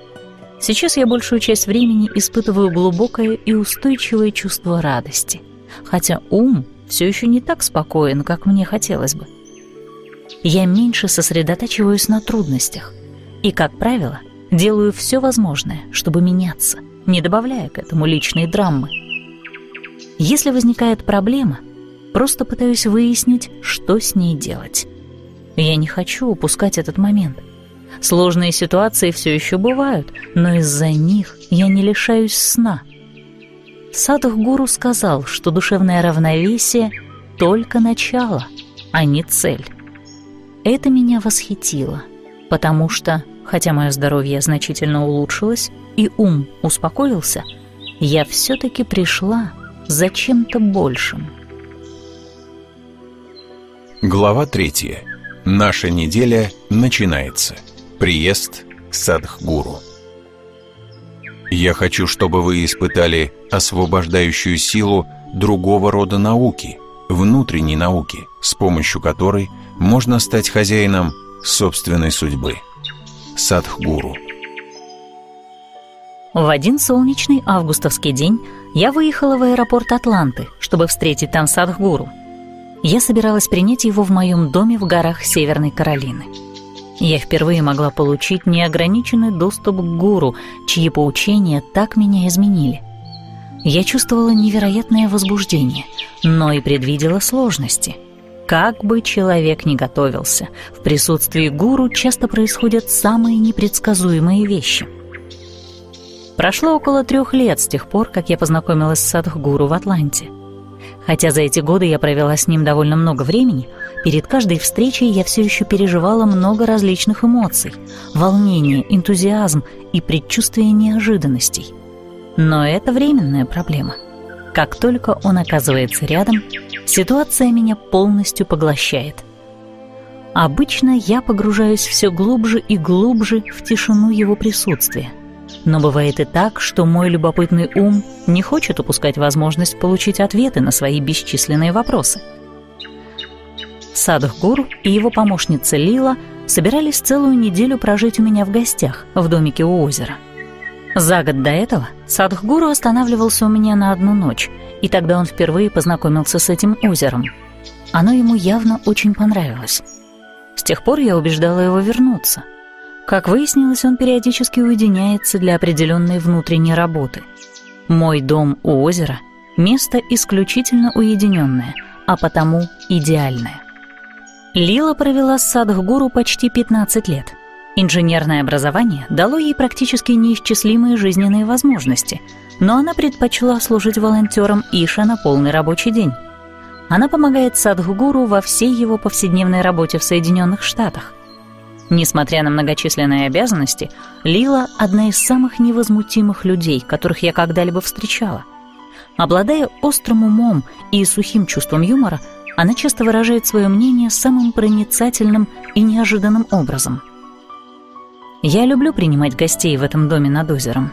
Сейчас я большую часть времени испытываю глубокое и устойчивое чувство радости, хотя ум все еще не так спокоен, как мне хотелось бы. Я меньше сосредотачиваюсь на трудностях и, как правило, делаю все возможное, чтобы меняться, не добавляя к этому личной драмы. Если возникает проблема, просто пытаюсь выяснить, что с ней делать. Я не хочу упускать этот момент — Сложные ситуации все еще бывают, но из-за них я не лишаюсь сна. Садхгуру сказал, что душевное равновесие — только начало, а не цель. Это меня восхитило, потому что, хотя мое здоровье значительно улучшилось и ум успокоился, я все-таки пришла за чем-то большим. Глава третья. Наша неделя начинается. Приезд к Садхгуру. Я хочу, чтобы вы испытали освобождающую силу другого рода науки, внутренней науки, с помощью которой можно стать хозяином собственной судьбы. Садхгуру. В один солнечный августовский день я выехала в аэропорт Атланты, чтобы встретить там Садхгуру. Я собиралась принять его в моем доме в горах Северной Каролины. Я впервые могла получить неограниченный доступ к гуру, чьи поучения так меня изменили. Я чувствовала невероятное возбуждение, но и предвидела сложности. Как бы человек ни готовился, в присутствии гуру часто происходят самые непредсказуемые вещи. Прошло около трех лет с тех пор, как я познакомилась с Садхгуру в Атланте. Хотя за эти годы я провела с ним довольно много времени, перед каждой встречей я все еще переживала много различных эмоций — волнение, энтузиазм и предчувствие неожиданностей. Но это временная проблема. Как только он оказывается рядом, ситуация меня полностью поглощает. Обычно я погружаюсь все глубже и глубже в тишину его присутствия — но бывает и так, что мой любопытный ум не хочет упускать возможность получить ответы на свои бесчисленные вопросы. Садхгуру и его помощница Лила собирались целую неделю прожить у меня в гостях в домике у озера. За год до этого Садхгуру останавливался у меня на одну ночь, и тогда он впервые познакомился с этим озером. Оно ему явно очень понравилось. С тех пор я убеждала его вернуться — как выяснилось, он периодически уединяется для определенной внутренней работы. Мой дом у озера — место исключительно уединенное, а потому идеальное. Лила провела с Садхгуру почти 15 лет. Инженерное образование дало ей практически неисчислимые жизненные возможности, но она предпочла служить волонтером Иша на полный рабочий день. Она помогает Садхгуру во всей его повседневной работе в Соединенных Штатах. Несмотря на многочисленные обязанности, Лила — одна из самых невозмутимых людей, которых я когда-либо встречала. Обладая острым умом и сухим чувством юмора, она часто выражает свое мнение самым проницательным и неожиданным образом. Я люблю принимать гостей в этом доме над озером,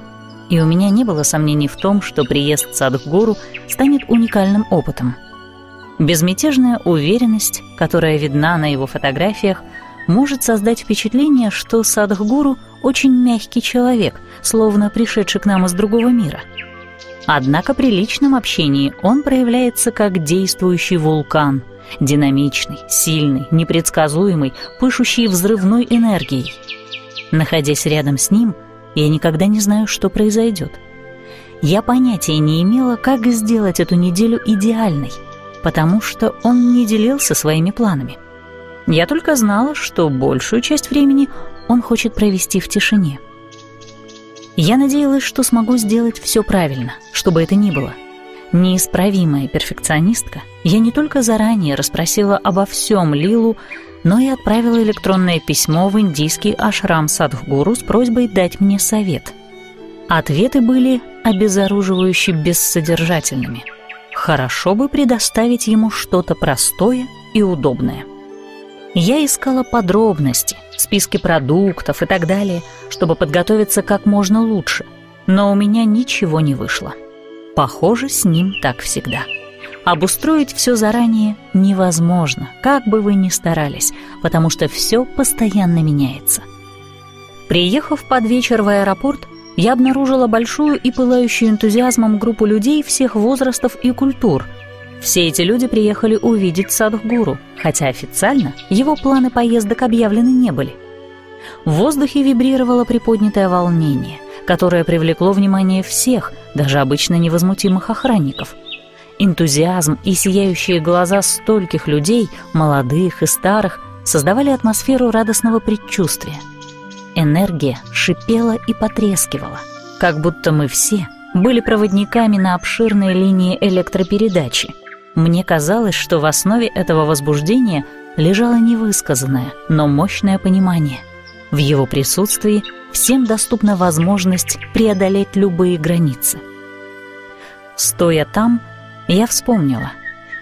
и у меня не было сомнений в том, что приезд Садхгуру станет уникальным опытом. Безмятежная уверенность, которая видна на его фотографиях — может создать впечатление, что Садхгуру очень мягкий человек, словно пришедший к нам из другого мира. Однако при личном общении он проявляется как действующий вулкан, динамичный, сильный, непредсказуемый, пышущий взрывной энергией. Находясь рядом с ним, я никогда не знаю, что произойдет. Я понятия не имела, как сделать эту неделю идеальной, потому что он не делился своими планами. Я только знала, что большую часть времени он хочет провести в тишине. Я надеялась, что смогу сделать все правильно, чтобы это ни было. Неисправимая перфекционистка, я не только заранее расспросила обо всем Лилу, но и отправила электронное письмо в индийский ашрам Садхгуру с просьбой дать мне совет. Ответы были обезоруживающе бессодержательными. Хорошо бы предоставить ему что-то простое и удобное. Я искала подробности, списки продуктов и так далее, чтобы подготовиться как можно лучше, но у меня ничего не вышло. Похоже, с ним так всегда. Обустроить все заранее невозможно, как бы вы ни старались, потому что все постоянно меняется. Приехав под вечер в аэропорт, я обнаружила большую и пылающую энтузиазмом группу людей всех возрастов и культур – все эти люди приехали увидеть Садхгуру, хотя официально его планы поездок объявлены не были. В воздухе вибрировало приподнятое волнение, которое привлекло внимание всех, даже обычно невозмутимых охранников. Энтузиазм и сияющие глаза стольких людей, молодых и старых, создавали атмосферу радостного предчувствия. Энергия шипела и потрескивала, как будто мы все были проводниками на обширной линии электропередачи — мне казалось, что в основе этого возбуждения лежало невысказанное, но мощное понимание. В его присутствии всем доступна возможность преодолеть любые границы. Стоя там, я вспомнила.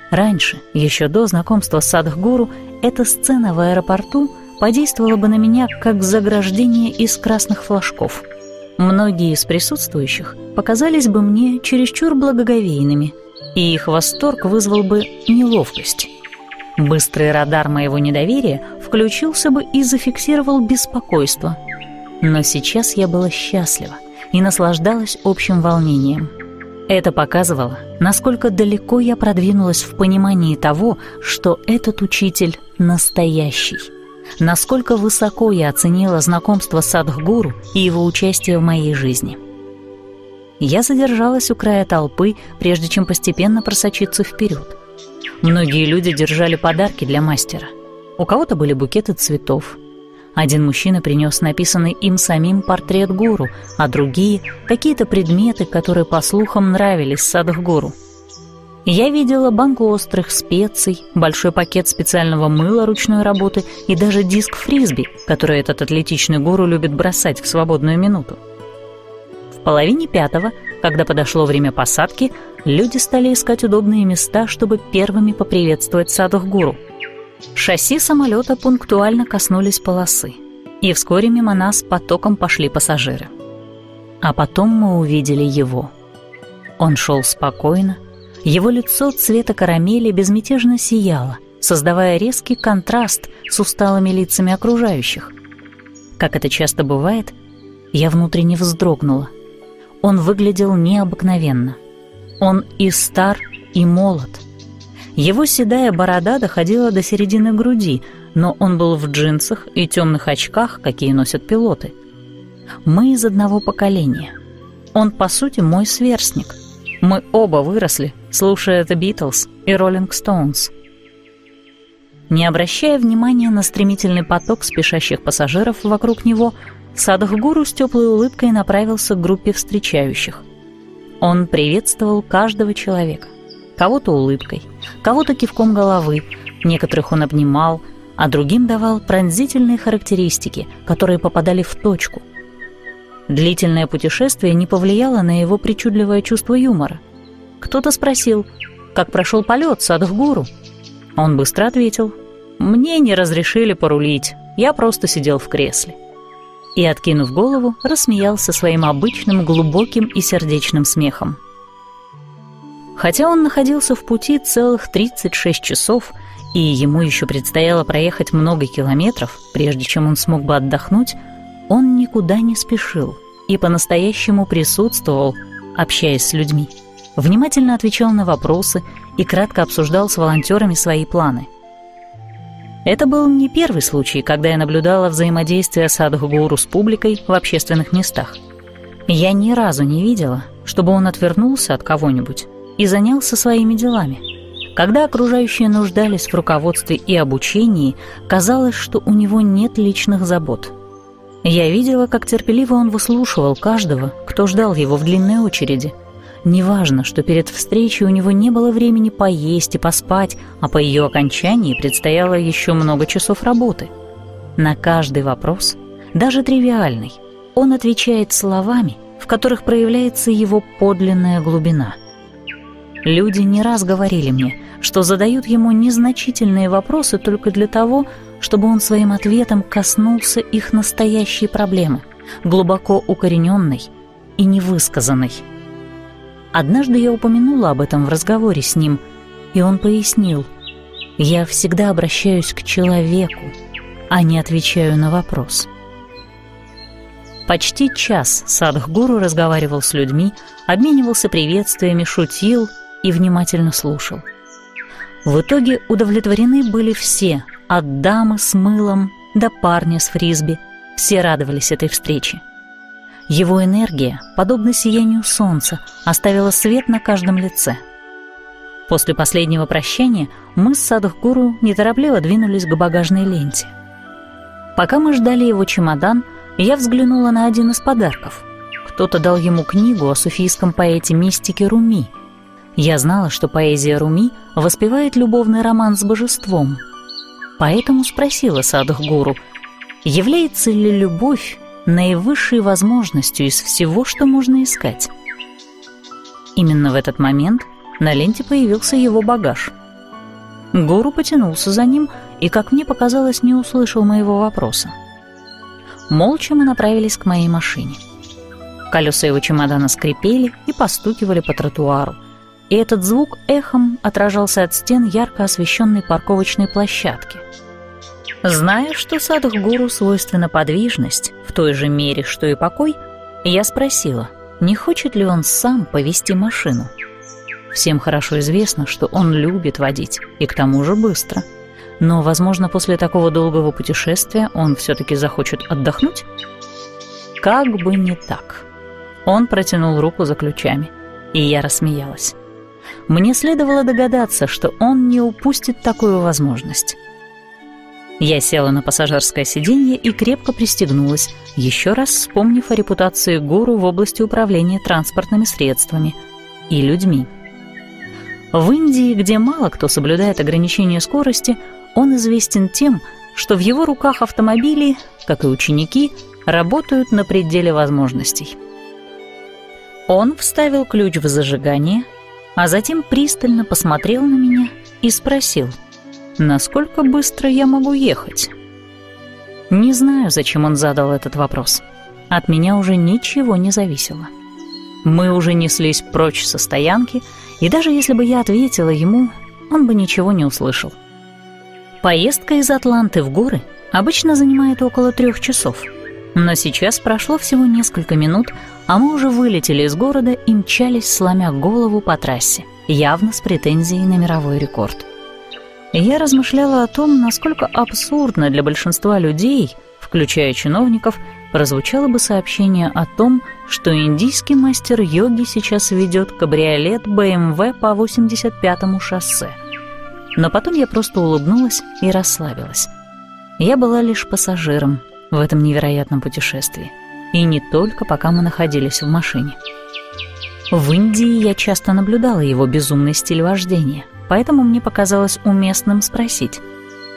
Раньше, еще до знакомства с Садхгуру, эта сцена в аэропорту подействовала бы на меня как заграждение из красных флажков. Многие из присутствующих показались бы мне чересчур благоговейными – и их восторг вызвал бы неловкость. Быстрый радар моего недоверия включился бы и зафиксировал беспокойство. Но сейчас я была счастлива и наслаждалась общим волнением. Это показывало, насколько далеко я продвинулась в понимании того, что этот учитель настоящий. Насколько высоко я оценила знакомство с Садхгуру и его участие в моей жизни я задержалась у края толпы, прежде чем постепенно просочиться вперед. Многие люди держали подарки для мастера. У кого-то были букеты цветов. Один мужчина принес написанный им самим портрет гуру, а другие — какие-то предметы, которые, по слухам, нравились Садхгуру. Я видела банку острых специй, большой пакет специального мыла ручной работы и даже диск фрисби, который этот атлетичный гуру любит бросать в свободную минуту половине пятого, когда подошло время посадки, люди стали искать удобные места, чтобы первыми поприветствовать Садхгуру. Шасси самолета пунктуально коснулись полосы, и вскоре мимо нас потоком пошли пассажиры. А потом мы увидели его. Он шел спокойно, его лицо цвета карамели безмятежно сияло, создавая резкий контраст с усталыми лицами окружающих. Как это часто бывает, я внутренне вздрогнула — он выглядел необыкновенно. Он и стар, и молод. Его седая борода доходила до середины груди, но он был в джинсах и темных очках, какие носят пилоты. Мы из одного поколения. Он, по сути, мой сверстник. Мы оба выросли, слушая The Beatles и Rolling Stones. Не обращая внимания на стремительный поток спешащих пассажиров вокруг него, Садхгуру с теплой улыбкой направился к группе встречающих. Он приветствовал каждого человека. Кого-то улыбкой, кого-то кивком головы, некоторых он обнимал, а другим давал пронзительные характеристики, которые попадали в точку. Длительное путешествие не повлияло на его причудливое чувство юмора. Кто-то спросил, как прошел полет Садхгуру. Он быстро ответил, «Мне не разрешили порулить, я просто сидел в кресле» и, откинув голову, рассмеялся своим обычным глубоким и сердечным смехом. Хотя он находился в пути целых 36 часов, и ему еще предстояло проехать много километров, прежде чем он смог бы отдохнуть, он никуда не спешил и по-настоящему присутствовал, общаясь с людьми. Внимательно отвечал на вопросы и кратко обсуждал с волонтерами свои планы – это был не первый случай, когда я наблюдала взаимодействие Садхгуру с публикой в общественных местах. Я ни разу не видела, чтобы он отвернулся от кого-нибудь и занялся своими делами. Когда окружающие нуждались в руководстве и обучении, казалось, что у него нет личных забот. Я видела, как терпеливо он выслушивал каждого, кто ждал его в длинной очереди – Неважно, что перед встречей у него не было времени поесть и поспать, а по ее окончании предстояло еще много часов работы. На каждый вопрос, даже тривиальный, он отвечает словами, в которых проявляется его подлинная глубина. Люди не раз говорили мне, что задают ему незначительные вопросы только для того, чтобы он своим ответом коснулся их настоящей проблемы, глубоко укорененной и невысказанной. Однажды я упомянула об этом в разговоре с ним, и он пояснил, «Я всегда обращаюсь к человеку, а не отвечаю на вопрос». Почти час Садхгуру разговаривал с людьми, обменивался приветствиями, шутил и внимательно слушал. В итоге удовлетворены были все, от дамы с мылом до парня с фрисби. Все радовались этой встрече. Его энергия, подобно сиянию солнца, оставила свет на каждом лице. После последнего прощания мы с Садхгуру неторопливо двинулись к багажной ленте. Пока мы ждали его чемодан, я взглянула на один из подарков. Кто-то дал ему книгу о суфийском поэте-мистике Руми. Я знала, что поэзия Руми воспевает любовный роман с божеством. Поэтому спросила Садхгуру, является ли любовь наивысшей возможностью из всего, что можно искать. Именно в этот момент на ленте появился его багаж. Гуру потянулся за ним и, как мне показалось, не услышал моего вопроса. Молча мы направились к моей машине. Колеса его чемодана скрипели и постукивали по тротуару, и этот звук эхом отражался от стен ярко освещенной парковочной площадки — Зная, что Садхгуру свойственна подвижность в той же мере, что и покой, я спросила, не хочет ли он сам повести машину. Всем хорошо известно, что он любит водить, и к тому же быстро. Но, возможно, после такого долгого путешествия он все-таки захочет отдохнуть? Как бы не так. Он протянул руку за ключами, и я рассмеялась. Мне следовало догадаться, что он не упустит такую возможность. Я села на пассажирское сиденье и крепко пристегнулась, еще раз вспомнив о репутации гуру в области управления транспортными средствами и людьми. В Индии, где мало кто соблюдает ограничения скорости, он известен тем, что в его руках автомобили, как и ученики, работают на пределе возможностей. Он вставил ключ в зажигание, а затем пристально посмотрел на меня и спросил — насколько быстро я могу ехать? Не знаю, зачем он задал этот вопрос. От меня уже ничего не зависело. Мы уже неслись прочь со стоянки, и даже если бы я ответила ему, он бы ничего не услышал. Поездка из Атланты в горы обычно занимает около трех часов. Но сейчас прошло всего несколько минут, а мы уже вылетели из города и мчались, сломя голову по трассе, явно с претензией на мировой рекорд я размышляла о том, насколько абсурдно для большинства людей, включая чиновников, прозвучало бы сообщение о том, что индийский мастер йоги сейчас ведет кабриолет BMW по 85-му шоссе. Но потом я просто улыбнулась и расслабилась. Я была лишь пассажиром в этом невероятном путешествии. И не только пока мы находились в машине. В Индии я часто наблюдала его безумный стиль вождения, поэтому мне показалось уместным спросить.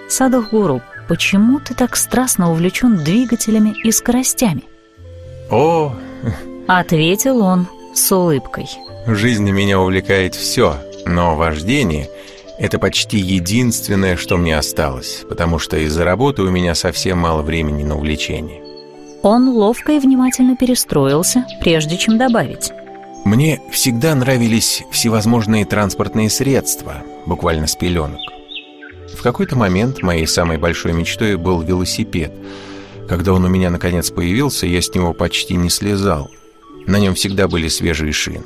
«Садхгуру, почему ты так страстно увлечен двигателями и скоростями?» «О!» — ответил он с улыбкой. «В жизни меня увлекает все, но вождение — это почти единственное, что мне осталось, потому что из-за работы у меня совсем мало времени на увлечение». Он ловко и внимательно перестроился, прежде чем добавить. Мне всегда нравились всевозможные транспортные средства, буквально с пеленок. В какой-то момент моей самой большой мечтой был велосипед. Когда он у меня наконец появился, я с него почти не слезал. На нем всегда были свежие шины.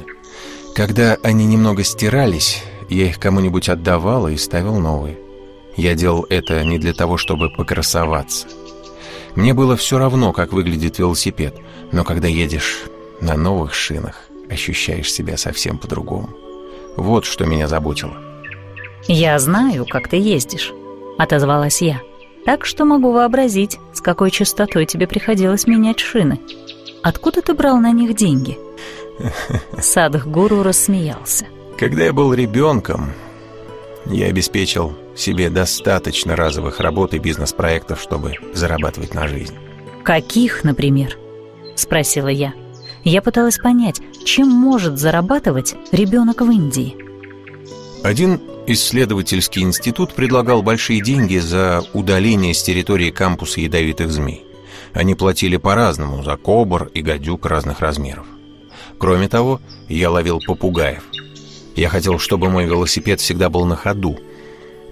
Когда они немного стирались, я их кому-нибудь отдавал и ставил новые. Я делал это не для того, чтобы покрасоваться. Мне было все равно, как выглядит велосипед, но когда едешь на новых шинах, ощущаешь себя совсем по-другому. Вот что меня заботило. «Я знаю, как ты ездишь», — отозвалась я. «Так что могу вообразить, с какой частотой тебе приходилось менять шины. Откуда ты брал на них деньги?» Садх-гуру рассмеялся. «Когда я был ребенком, я обеспечил себе достаточно разовых работ и бизнес-проектов, чтобы зарабатывать на жизнь». «Каких, например?» — спросила я. Я пыталась понять, чем может зарабатывать ребенок в Индии. Один исследовательский институт предлагал большие деньги за удаление с территории кампуса ядовитых змей. Они платили по-разному за кобр и гадюк разных размеров. Кроме того, я ловил попугаев. Я хотел, чтобы мой велосипед всегда был на ходу.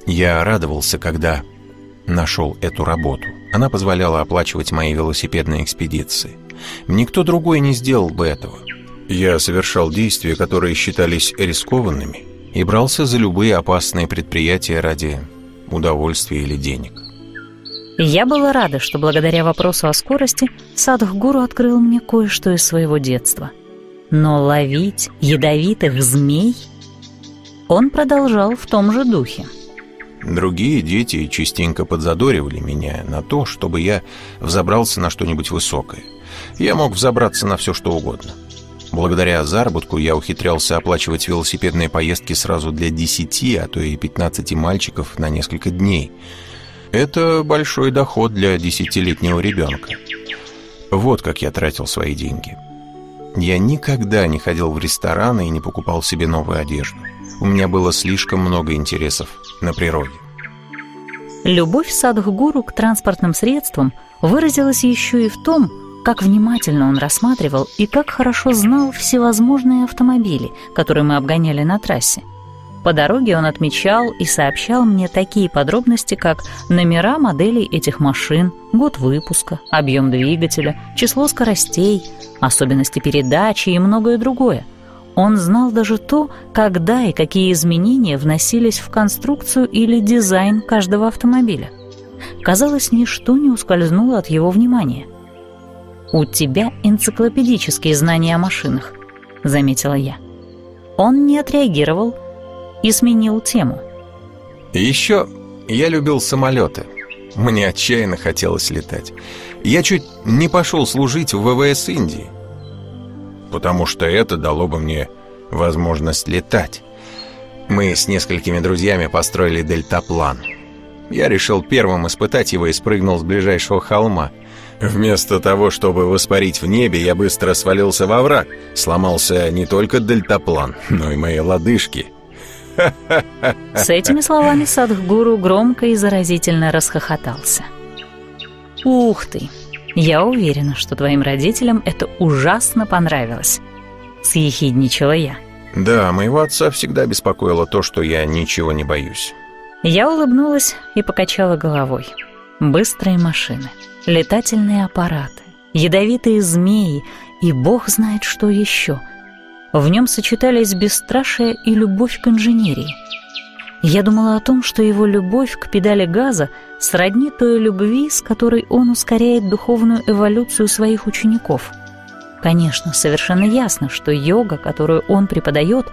Я радовался, когда нашел эту работу. Она позволяла оплачивать мои велосипедные экспедиции. Никто другой не сделал бы этого. Я совершал действия, которые считались рискованными, и брался за любые опасные предприятия ради удовольствия или денег. Я была рада, что благодаря вопросу о скорости Садхгуру открыл мне кое-что из своего детства. Но ловить ядовитых змей он продолжал в том же духе. Другие дети частенько подзадоривали меня на то, чтобы я взобрался на что-нибудь высокое я мог взобраться на все, что угодно. Благодаря заработку я ухитрялся оплачивать велосипедные поездки сразу для 10, а то и 15 мальчиков на несколько дней. Это большой доход для десятилетнего ребенка. Вот как я тратил свои деньги. Я никогда не ходил в рестораны и не покупал себе новую одежду. У меня было слишком много интересов на природе. Любовь Садхгуру к транспортным средствам выразилась еще и в том, как внимательно он рассматривал и как хорошо знал всевозможные автомобили, которые мы обгоняли на трассе. По дороге он отмечал и сообщал мне такие подробности, как номера моделей этих машин, год выпуска, объем двигателя, число скоростей, особенности передачи и многое другое. Он знал даже то, когда и какие изменения вносились в конструкцию или дизайн каждого автомобиля. Казалось, ничто не ускользнуло от его внимания – «У тебя энциклопедические знания о машинах», — заметила я. Он не отреагировал и сменил тему. «Еще я любил самолеты. Мне отчаянно хотелось летать. Я чуть не пошел служить в ВВС Индии, потому что это дало бы мне возможность летать. Мы с несколькими друзьями построили дельтаплан. Я решил первым испытать его и спрыгнул с ближайшего холма — Вместо того, чтобы воспарить в небе, я быстро свалился во враг. Сломался не только дельтаплан, но и мои лодыжки. С этими словами Садхгуру громко и заразительно расхохотался. «Ух ты! Я уверена, что твоим родителям это ужасно понравилось», — съехидничала я. «Да, моего отца всегда беспокоило то, что я ничего не боюсь». Я улыбнулась и покачала головой. Быстрые машины летательные аппараты, ядовитые змеи и бог знает что еще. В нем сочетались бесстрашие и любовь к инженерии. Я думала о том, что его любовь к педали газа сродни той любви, с которой он ускоряет духовную эволюцию своих учеников. Конечно, совершенно ясно, что йога, которую он преподает,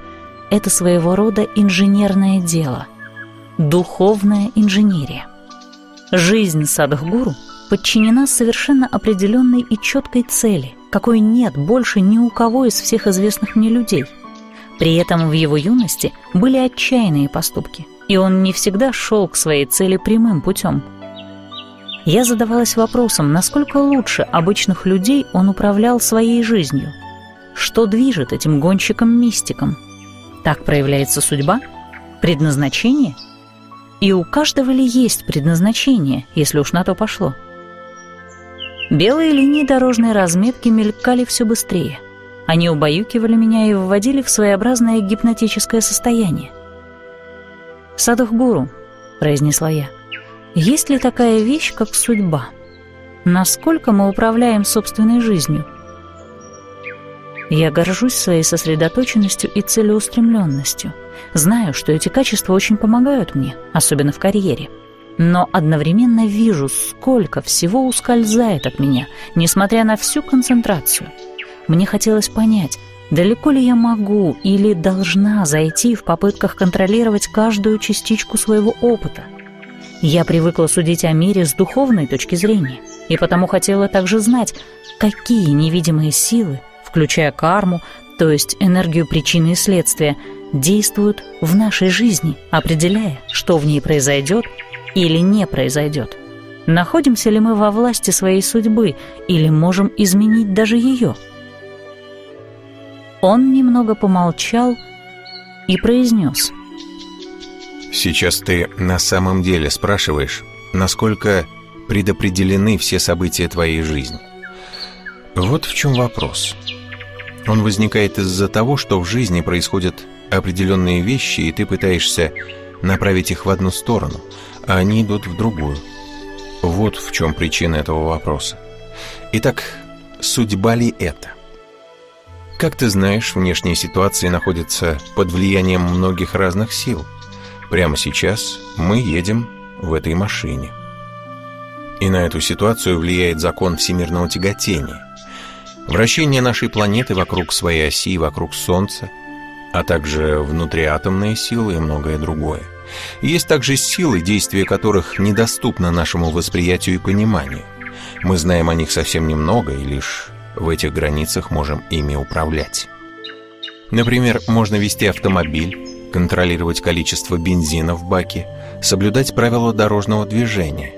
это своего рода инженерное дело, духовная инженерия. Жизнь садхгуру подчинена совершенно определенной и четкой цели, какой нет больше ни у кого из всех известных мне людей. При этом в его юности были отчаянные поступки, и он не всегда шел к своей цели прямым путем. Я задавалась вопросом, насколько лучше обычных людей он управлял своей жизнью. Что движет этим гонщиком-мистиком? Так проявляется судьба? Предназначение? И у каждого ли есть предназначение, если уж на то пошло? Белые линии дорожной разметки мелькали все быстрее. Они убаюкивали меня и вводили в своеобразное гипнотическое состояние. «Садхгуру», — произнесла я, — «есть ли такая вещь, как судьба? Насколько мы управляем собственной жизнью?» Я горжусь своей сосредоточенностью и целеустремленностью. Знаю, что эти качества очень помогают мне, особенно в карьере. Но одновременно вижу, сколько всего ускользает от меня, несмотря на всю концентрацию. Мне хотелось понять, далеко ли я могу или должна зайти в попытках контролировать каждую частичку своего опыта. Я привыкла судить о мире с духовной точки зрения, и потому хотела также знать, какие невидимые силы, включая карму, то есть энергию причины и следствия, действуют в нашей жизни, определяя, что в ней произойдет или не произойдет. Находимся ли мы во власти своей судьбы или можем изменить даже ее? Он немного помолчал и произнес. «Сейчас ты на самом деле спрашиваешь, насколько предопределены все события твоей жизни. Вот в чем вопрос. Он возникает из-за того, что в жизни происходят определенные вещи, и ты пытаешься направить их в одну сторону, а они идут в другую. Вот в чем причина этого вопроса. Итак, судьба ли это? Как ты знаешь, внешние ситуации находятся под влиянием многих разных сил. Прямо сейчас мы едем в этой машине. И на эту ситуацию влияет закон всемирного тяготения. Вращение нашей планеты вокруг своей оси, вокруг Солнца, а также внутриатомные силы и многое другое. Есть также силы, действия которых недоступно нашему восприятию и пониманию. Мы знаем о них совсем немного и лишь в этих границах можем ими управлять. Например, можно вести автомобиль, контролировать количество бензина в баке, соблюдать правила дорожного движения.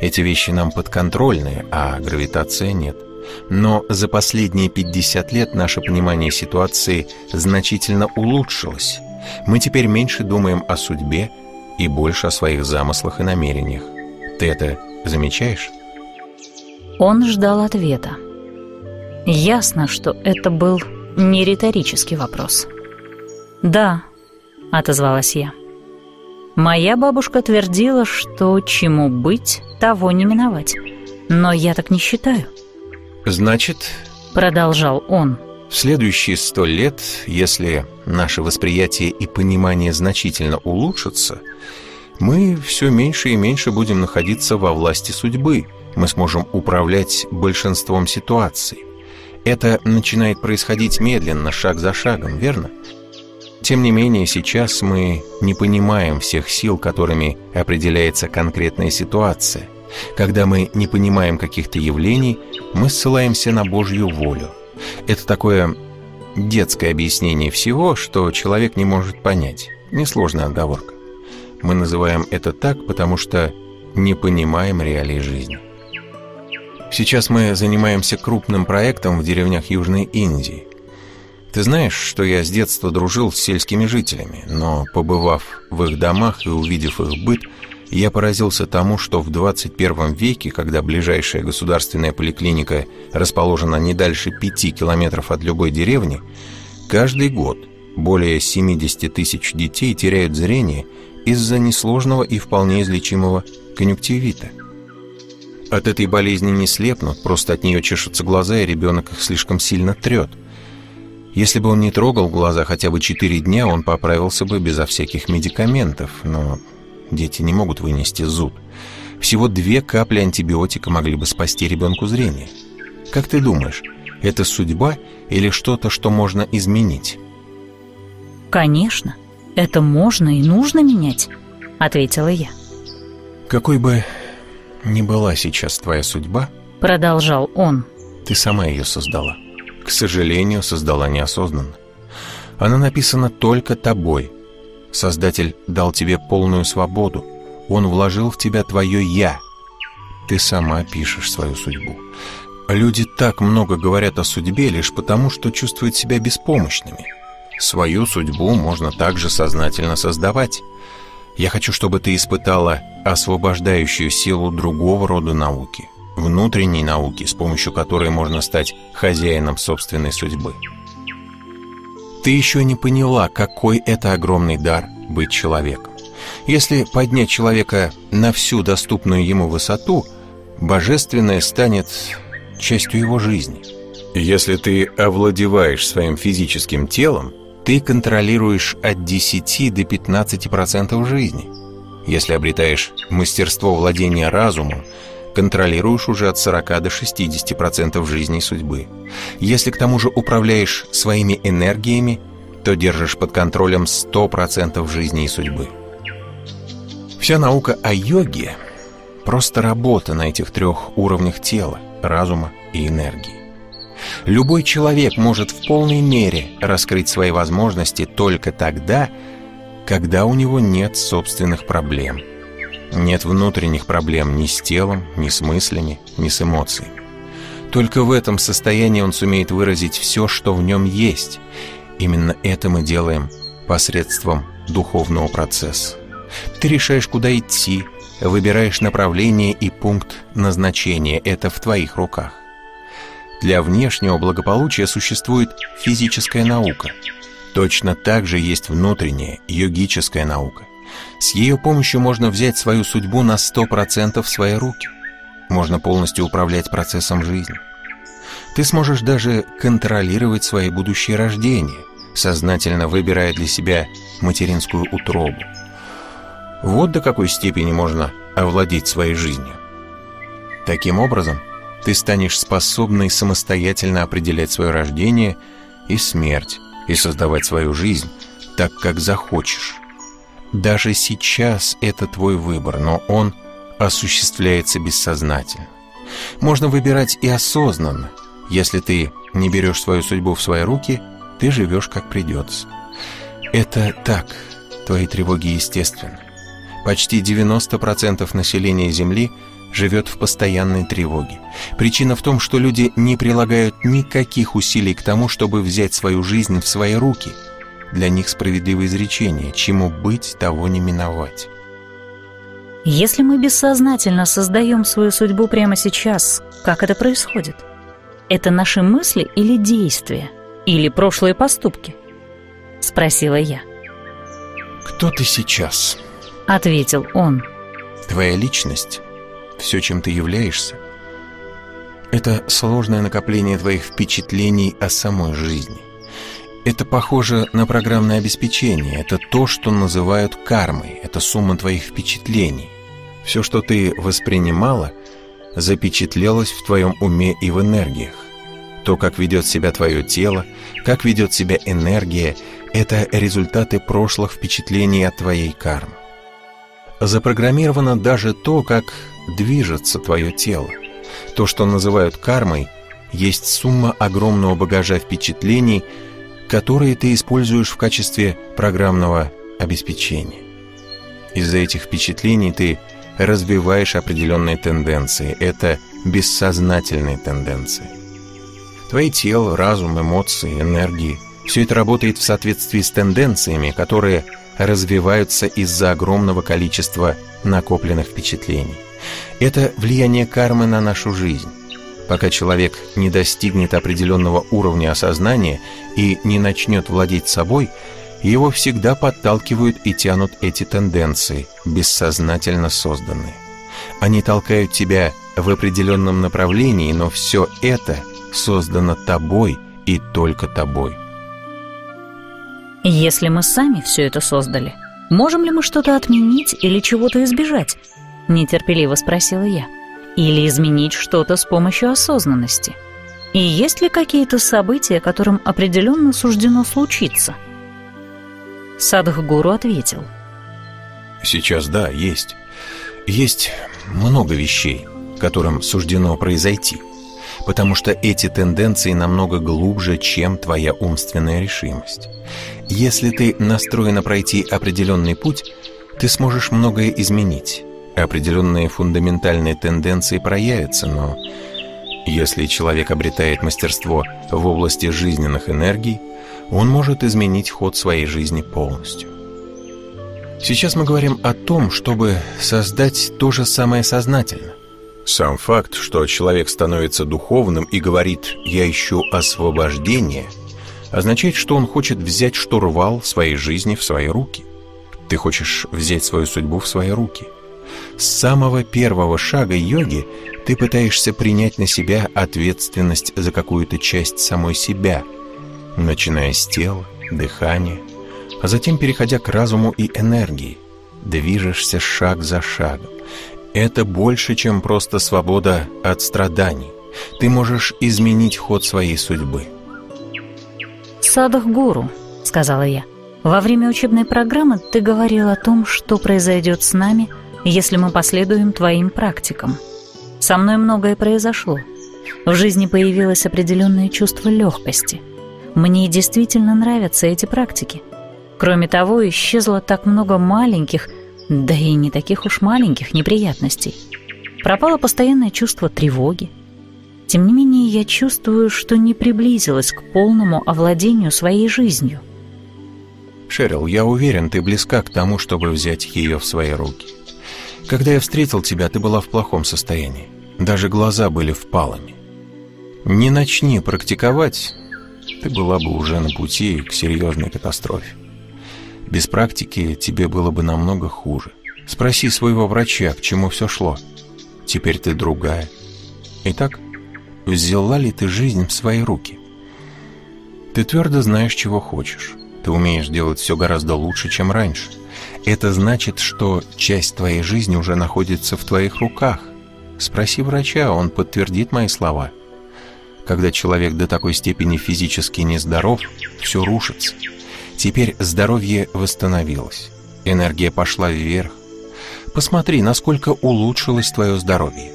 Эти вещи нам подконтрольны, а гравитация нет. Но за последние 50 лет наше понимание ситуации значительно улучшилось. Мы теперь меньше думаем о судьбе и больше о своих замыслах и намерениях. Ты это замечаешь? Он ждал ответа. Ясно, что это был не риторический вопрос. «Да», — отозвалась я. «Моя бабушка твердила, что чему быть, того не миновать. Но я так не считаю». «Значит...» — продолжал он. В следующие сто лет, если наше восприятие и понимание значительно улучшатся, мы все меньше и меньше будем находиться во власти судьбы. Мы сможем управлять большинством ситуаций. Это начинает происходить медленно, шаг за шагом, верно? Тем не менее, сейчас мы не понимаем всех сил, которыми определяется конкретная ситуация. Когда мы не понимаем каких-то явлений, мы ссылаемся на Божью волю – это такое детское объяснение всего, что человек не может понять. Несложная отговорка. Мы называем это так, потому что не понимаем реалий жизни. Сейчас мы занимаемся крупным проектом в деревнях Южной Индии. Ты знаешь, что я с детства дружил с сельскими жителями, но побывав в их домах и увидев их быт, я поразился тому, что в 21 веке, когда ближайшая государственная поликлиника расположена не дальше 5 километров от любой деревни, каждый год более 70 тысяч детей теряют зрение из-за несложного и вполне излечимого конъюнктивита. От этой болезни не слепнут, просто от нее чешутся глаза, и ребенок их слишком сильно трет. Если бы он не трогал глаза хотя бы 4 дня, он поправился бы безо всяких медикаментов, но Дети не могут вынести зуд. Всего две капли антибиотика могли бы спасти ребенку зрение. Как ты думаешь, – это судьба или что-то, что можно изменить? «Конечно, это можно и нужно менять», — ответила я. «Какой бы ни была сейчас твоя судьба», — продолжал он, — «ты сама ее создала. К сожалению, создала неосознанно. Она написана только тобой. Создатель дал тебе полную свободу. Он вложил в тебя твое «я». Ты сама пишешь свою судьбу. Люди так много говорят о судьбе лишь потому, что чувствуют себя беспомощными. Свою судьбу можно также сознательно создавать. Я хочу, чтобы ты испытала освобождающую силу другого рода науки, внутренней науки, с помощью которой можно стать хозяином собственной судьбы. Ты еще не поняла, какой это огромный дар быть человеком. Если поднять человека на всю доступную ему высоту, божественное станет частью его жизни. Если ты овладеваешь своим физическим телом, ты контролируешь от 10 до 15% жизни. Если обретаешь мастерство владения разумом, контролируешь уже от 40 до 60% жизни и судьбы. Если к тому же управляешь своими энергиями, то держишь под контролем 100% жизни и судьбы. Вся наука о йоге – просто работа на этих трех уровнях тела, разума и энергии. Любой человек может в полной мере раскрыть свои возможности только тогда, когда у него нет собственных проблем – нет внутренних проблем ни с телом, ни с мыслями, ни с эмоциями. Только в этом состоянии он сумеет выразить все, что в нем есть. Именно это мы делаем посредством духовного процесса. Ты решаешь, куда идти, выбираешь направление и пункт назначения. Это в твоих руках. Для внешнего благополучия существует физическая наука. Точно так же есть внутренняя йогическая наука. С ее помощью можно взять свою судьбу на 100% в свои руки. Можно полностью управлять процессом жизни. Ты сможешь даже контролировать свои будущие рождения, сознательно выбирая для себя материнскую утробу. Вот до какой степени можно овладеть своей жизнью. Таким образом, ты станешь способной самостоятельно определять свое рождение и смерть, и создавать свою жизнь так, как захочешь. Даже сейчас это твой выбор, но он осуществляется бессознательно. Можно выбирать и осознанно. Если ты не берешь свою судьбу в свои руки, ты живешь как придется. Это так, твои тревоги естественны. Почти 90% населения Земли живет в постоянной тревоге. Причина в том, что люди не прилагают никаких усилий к тому, чтобы взять свою жизнь в свои руки – для них справедливое изречение «чему быть, того не миновать». Если мы бессознательно создаем свою судьбу прямо сейчас, как это происходит? Это наши мысли или действия? Или прошлые поступки? Спросила я. «Кто ты сейчас?» Ответил он. «Твоя личность, все, чем ты являешься, это сложное накопление твоих впечатлений о самой жизни. Это похоже на программное обеспечение. Это то, что называют кармой. Это сумма твоих впечатлений. Все, что ты воспринимала, запечатлелось в твоем уме и в энергиях. То, как ведет себя твое тело, как ведет себя энергия, это результаты прошлых впечатлений от твоей кармы. Запрограммировано даже то, как движется твое тело. То, что называют кармой, есть сумма огромного багажа впечатлений – которые ты используешь в качестве программного обеспечения. Из-за этих впечатлений ты развиваешь определенные тенденции. Это бессознательные тенденции. Твое тело, разум, эмоции, энергии – все это работает в соответствии с тенденциями, которые развиваются из-за огромного количества накопленных впечатлений. Это влияние кармы на нашу жизнь. Пока человек не достигнет определенного уровня осознания и не начнет владеть собой, его всегда подталкивают и тянут эти тенденции, бессознательно созданные. Они толкают тебя в определенном направлении, но все это создано тобой и только тобой. Если мы сами все это создали, можем ли мы что-то отменить или чего-то избежать? Нетерпеливо спросила я или изменить что-то с помощью осознанности. И есть ли какие-то события, которым определенно суждено случиться? Садхгуру ответил. Сейчас да, есть. Есть много вещей, которым суждено произойти, потому что эти тенденции намного глубже, чем твоя умственная решимость. Если ты настроена пройти определенный путь, ты сможешь многое изменить. Определенные фундаментальные тенденции проявятся, но если человек обретает мастерство в области жизненных энергий, он может изменить ход своей жизни полностью. Сейчас мы говорим о том, чтобы создать то же самое сознательно. Сам факт, что человек становится духовным и говорит «я ищу освобождение», означает, что он хочет взять штурвал своей жизни в свои руки. Ты хочешь взять свою судьбу в свои руки. С самого первого шага йоги ты пытаешься принять на себя ответственность за какую-то часть самой себя, начиная с тела, дыхания, а затем переходя к разуму и энергии. Движешься шаг за шагом. Это больше, чем просто свобода от страданий. Ты можешь изменить ход своей судьбы. «Садах Гуру», — сказала я, — «во время учебной программы ты говорил о том, что произойдет с нами, если мы последуем твоим практикам. Со мной многое произошло. В жизни появилось определенное чувство легкости. Мне действительно нравятся эти практики. Кроме того, исчезло так много маленьких, да и не таких уж маленьких неприятностей. Пропало постоянное чувство тревоги. Тем не менее, я чувствую, что не приблизилась к полному овладению своей жизнью. Шерил, я уверен, ты близка к тому, чтобы взять ее в свои руки. Когда я встретил тебя, ты была в плохом состоянии. Даже глаза были впалыми. Не начни практиковать, ты была бы уже на пути к серьезной катастрофе. Без практики тебе было бы намного хуже. Спроси своего врача, к чему все шло. Теперь ты другая. Итак, взяла ли ты жизнь в свои руки? Ты твердо знаешь, чего хочешь. Ты умеешь делать все гораздо лучше, чем раньше. Это значит, что часть твоей жизни уже находится в твоих руках. Спроси врача, он подтвердит мои слова. Когда человек до такой степени физически нездоров, все рушится. Теперь здоровье восстановилось, энергия пошла вверх. Посмотри, насколько улучшилось твое здоровье.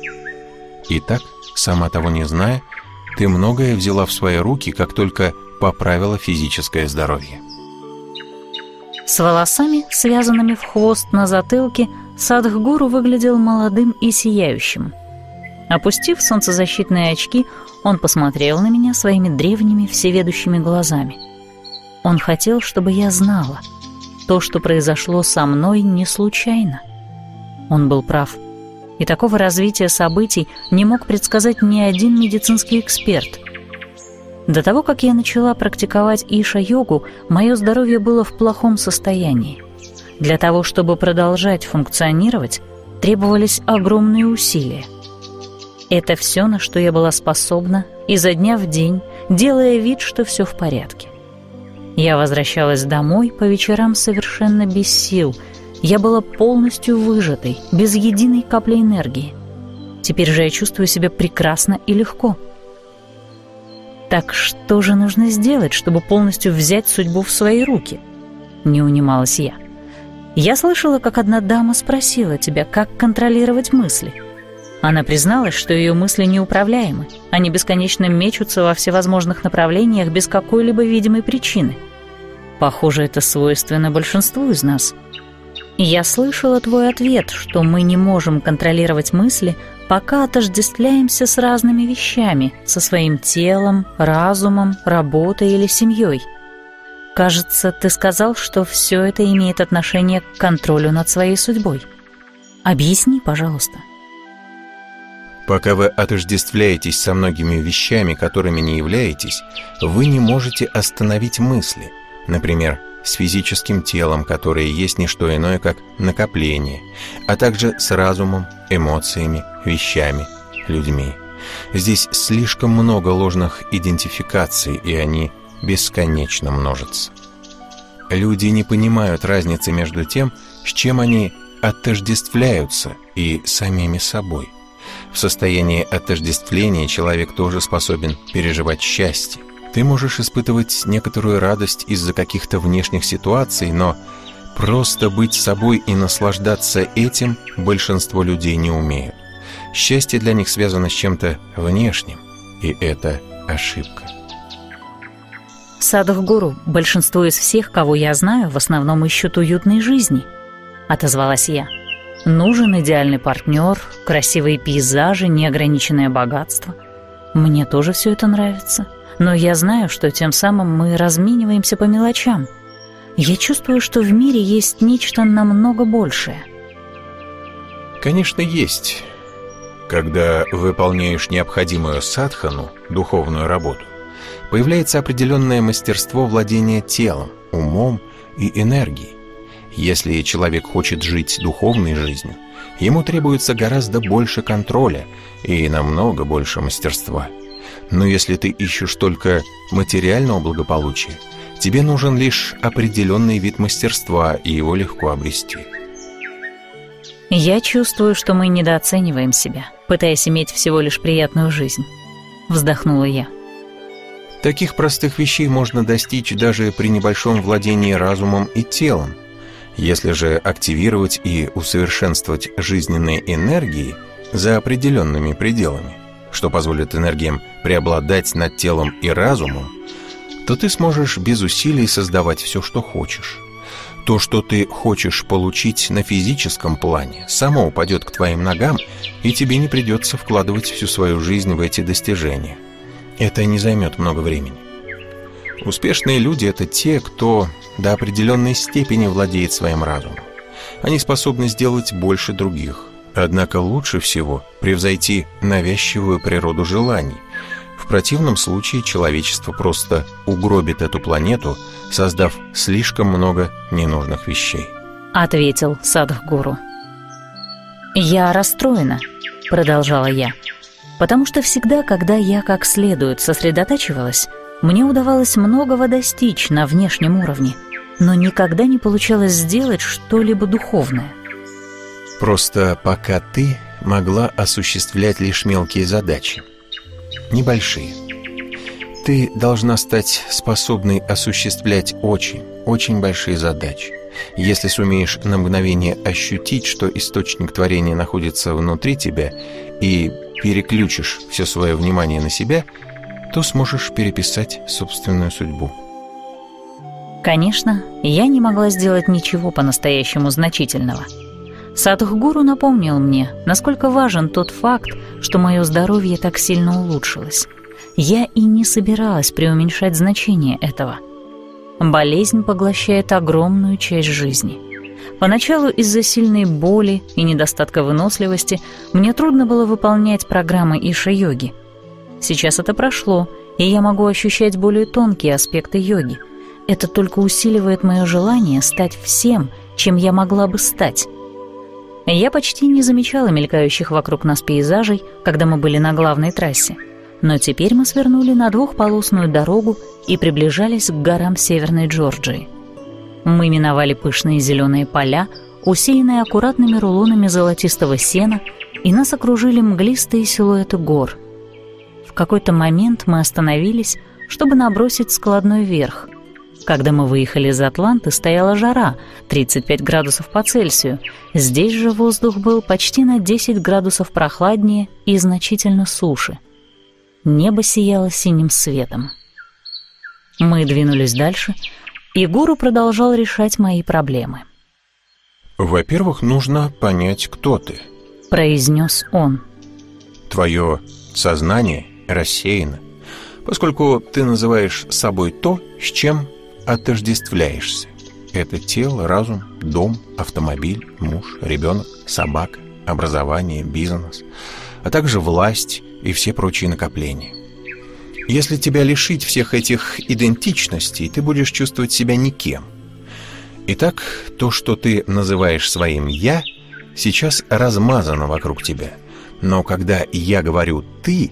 Итак, сама того не зная, ты многое взяла в свои руки, как только поправила физическое здоровье. С волосами, связанными в хвост на затылке, Садхгуру выглядел молодым и сияющим. Опустив солнцезащитные очки, он посмотрел на меня своими древними всеведущими глазами. Он хотел, чтобы я знала. То, что произошло со мной, не случайно. Он был прав. И такого развития событий не мог предсказать ни один медицинский эксперт. До того, как я начала практиковать Иша-йогу, мое здоровье было в плохом состоянии. Для того, чтобы продолжать функционировать, требовались огромные усилия. Это все, на что я была способна, изо дня в день, делая вид, что все в порядке. Я возвращалась домой по вечерам совершенно без сил. Я была полностью выжатой, без единой капли энергии. Теперь же я чувствую себя прекрасно и легко. Так что же нужно сделать, чтобы полностью взять судьбу в свои руки? Не унималась я. Я слышала, как одна дама спросила тебя, как контролировать мысли. Она призналась, что ее мысли неуправляемы. Они бесконечно мечутся во всевозможных направлениях без какой-либо видимой причины. Похоже, это свойственно большинству из нас. Я слышала твой ответ, что мы не можем контролировать мысли, пока отождествляемся с разными вещами, со своим телом, разумом, работой или семьей. Кажется, ты сказал, что все это имеет отношение к контролю над своей судьбой. Объясни, пожалуйста. Пока вы отождествляетесь со многими вещами, которыми не являетесь, вы не можете остановить мысли – например, с физическим телом, которое есть не что иное, как накопление, а также с разумом, эмоциями, вещами, людьми. Здесь слишком много ложных идентификаций, и они бесконечно множатся. Люди не понимают разницы между тем, с чем они отождествляются, и самими собой. В состоянии отождествления человек тоже способен переживать счастье. Ты можешь испытывать некоторую радость из-за каких-то внешних ситуаций, но просто быть собой и наслаждаться этим большинство людей не умеют. Счастье для них связано с чем-то внешним, и это ошибка. Садхгуру, большинство из всех, кого я знаю, в основном ищут уютной жизни, отозвалась я. Нужен идеальный партнер, красивые пейзажи, неограниченное богатство. Мне тоже все это нравится, но я знаю, что тем самым мы размениваемся по мелочам. Я чувствую, что в мире есть нечто намного большее. Конечно, есть. Когда выполняешь необходимую садхану, духовную работу, появляется определенное мастерство владения телом, умом и энергией. Если человек хочет жить духовной жизнью, ему требуется гораздо больше контроля и намного больше мастерства. Но если ты ищешь только материального благополучия, тебе нужен лишь определенный вид мастерства, и его легко обрести. Я чувствую, что мы недооцениваем себя, пытаясь иметь всего лишь приятную жизнь. Вздохнула я. Таких простых вещей можно достичь даже при небольшом владении разумом и телом – если же активировать и усовершенствовать жизненные энергии за определенными пределами, что позволит энергиям преобладать над телом и разумом, то ты сможешь без усилий создавать все, что хочешь. То, что ты хочешь получить на физическом плане, само упадет к твоим ногам, и тебе не придется вкладывать всю свою жизнь в эти достижения. Это не займет много времени. Успешные люди — это те, кто до определенной степени владеет своим разумом. Они способны сделать больше других. Однако лучше всего превзойти навязчивую природу желаний. В противном случае человечество просто угробит эту планету, создав слишком много ненужных вещей. Ответил Садхгуру. «Я расстроена», — продолжала я, «потому что всегда, когда я как следует сосредотачивалась, мне удавалось многого достичь на внешнем уровне, но никогда не получалось сделать что-либо духовное. Просто пока ты могла осуществлять лишь мелкие задачи, небольшие. Ты должна стать способной осуществлять очень, очень большие задачи. Если сумеешь на мгновение ощутить, что источник творения находится внутри тебя, и переключишь все свое внимание на себя – то сможешь переписать собственную судьбу. Конечно, я не могла сделать ничего по-настоящему значительного. Садхгуру напомнил мне, насколько важен тот факт, что мое здоровье так сильно улучшилось. Я и не собиралась преуменьшать значение этого. Болезнь поглощает огромную часть жизни. Поначалу из-за сильной боли и недостатка выносливости мне трудно было выполнять программы Иша-йоги – Сейчас это прошло, и я могу ощущать более тонкие аспекты йоги. Это только усиливает мое желание стать всем, чем я могла бы стать. Я почти не замечала мелькающих вокруг нас пейзажей, когда мы были на главной трассе. Но теперь мы свернули на двухполосную дорогу и приближались к горам Северной Джорджии. Мы миновали пышные зеленые поля, усеянные аккуратными рулонами золотистого сена, и нас окружили мглистые силуэты гор — какой-то момент мы остановились, чтобы набросить складной верх. Когда мы выехали из Атланты, стояла жара, 35 градусов по Цельсию. Здесь же воздух был почти на 10 градусов прохладнее и значительно суше. Небо сияло синим светом. Мы двинулись дальше, и гуру продолжал решать мои проблемы. «Во-первых, нужно понять, кто ты», — произнес он. «Твое сознание рассеяно, поскольку ты называешь собой то, с чем отождествляешься. Это тело, разум, дом, автомобиль, муж, ребенок, собака, образование, бизнес, а также власть и все прочие накопления. Если тебя лишить всех этих идентичностей, ты будешь чувствовать себя никем. Итак, то, что ты называешь своим «я», сейчас размазано вокруг тебя. Но когда я говорю «ты»,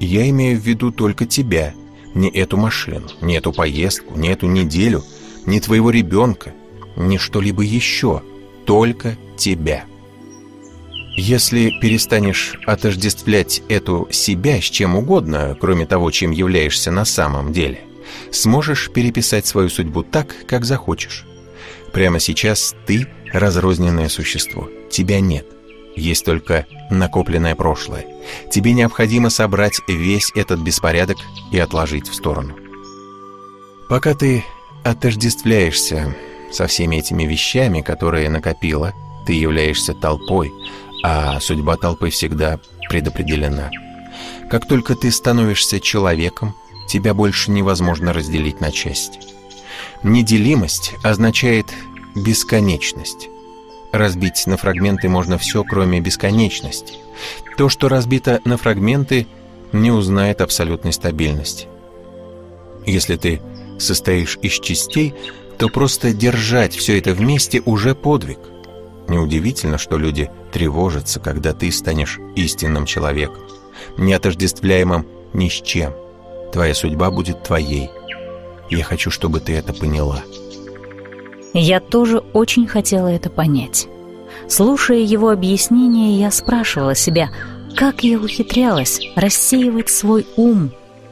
я имею в виду только тебя, не эту машину, не эту поездку, не эту неделю, не твоего ребенка, не что-либо еще, только тебя. Если перестанешь отождествлять эту себя с чем угодно, кроме того, чем являешься на самом деле, сможешь переписать свою судьбу так, как захочешь. Прямо сейчас ты разрозненное существо, тебя нет. Есть только накопленное прошлое. Тебе необходимо собрать весь этот беспорядок и отложить в сторону. Пока ты отождествляешься со всеми этими вещами, которые накопила, ты являешься толпой, а судьба толпы всегда предопределена. Как только ты становишься человеком, тебя больше невозможно разделить на части. Неделимость означает бесконечность. Разбить на фрагменты можно все, кроме бесконечности. То, что разбито на фрагменты, не узнает абсолютной стабильности. Если ты состоишь из частей, то просто держать все это вместе уже подвиг – Неудивительно, что люди тревожатся, когда ты станешь истинным человеком, не отождествляемым ни с чем. Твоя судьба будет твоей. Я хочу, чтобы ты это поняла. Я тоже очень хотела это понять. Слушая его объяснение, я спрашивала себя, как я ухитрялась рассеивать свой ум,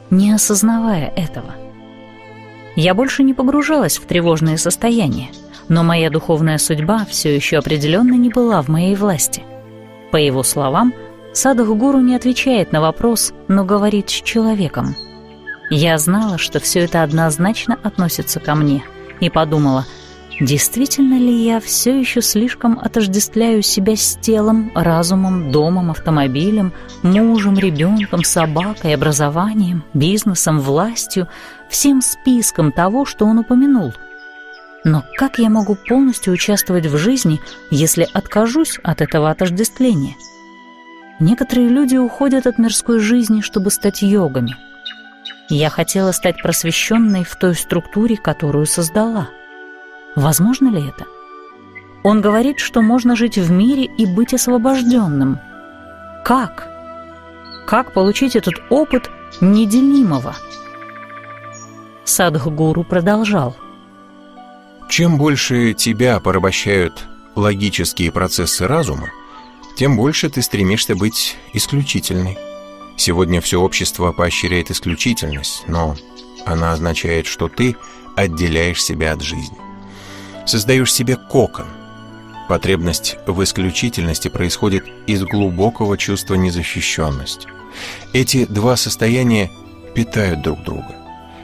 не осознавая этого. Я больше не погружалась в тревожные состояния но моя духовная судьба все еще определенно не была в моей власти. По его словам, Садхгуру не отвечает на вопрос, но говорит с человеком. Я знала, что все это однозначно относится ко мне, и подумала, действительно ли я все еще слишком отождествляю себя с телом, разумом, домом, автомобилем, мужем, ребенком, собакой, образованием, бизнесом, властью, всем списком того, что он упомянул – но как я могу полностью участвовать в жизни, если откажусь от этого отождествления? Некоторые люди уходят от мирской жизни, чтобы стать йогами. Я хотела стать просвещенной в той структуре, которую создала. Возможно ли это? Он говорит, что можно жить в мире и быть освобожденным. Как? Как получить этот опыт неделимого? Садхгуру продолжал – чем больше тебя порабощают логические процессы разума, тем больше ты стремишься быть исключительной. Сегодня все общество поощряет исключительность, но она означает, что ты отделяешь себя от жизни. Создаешь себе кокон. Потребность в исключительности происходит из глубокого чувства незащищенности. Эти два состояния питают друг друга.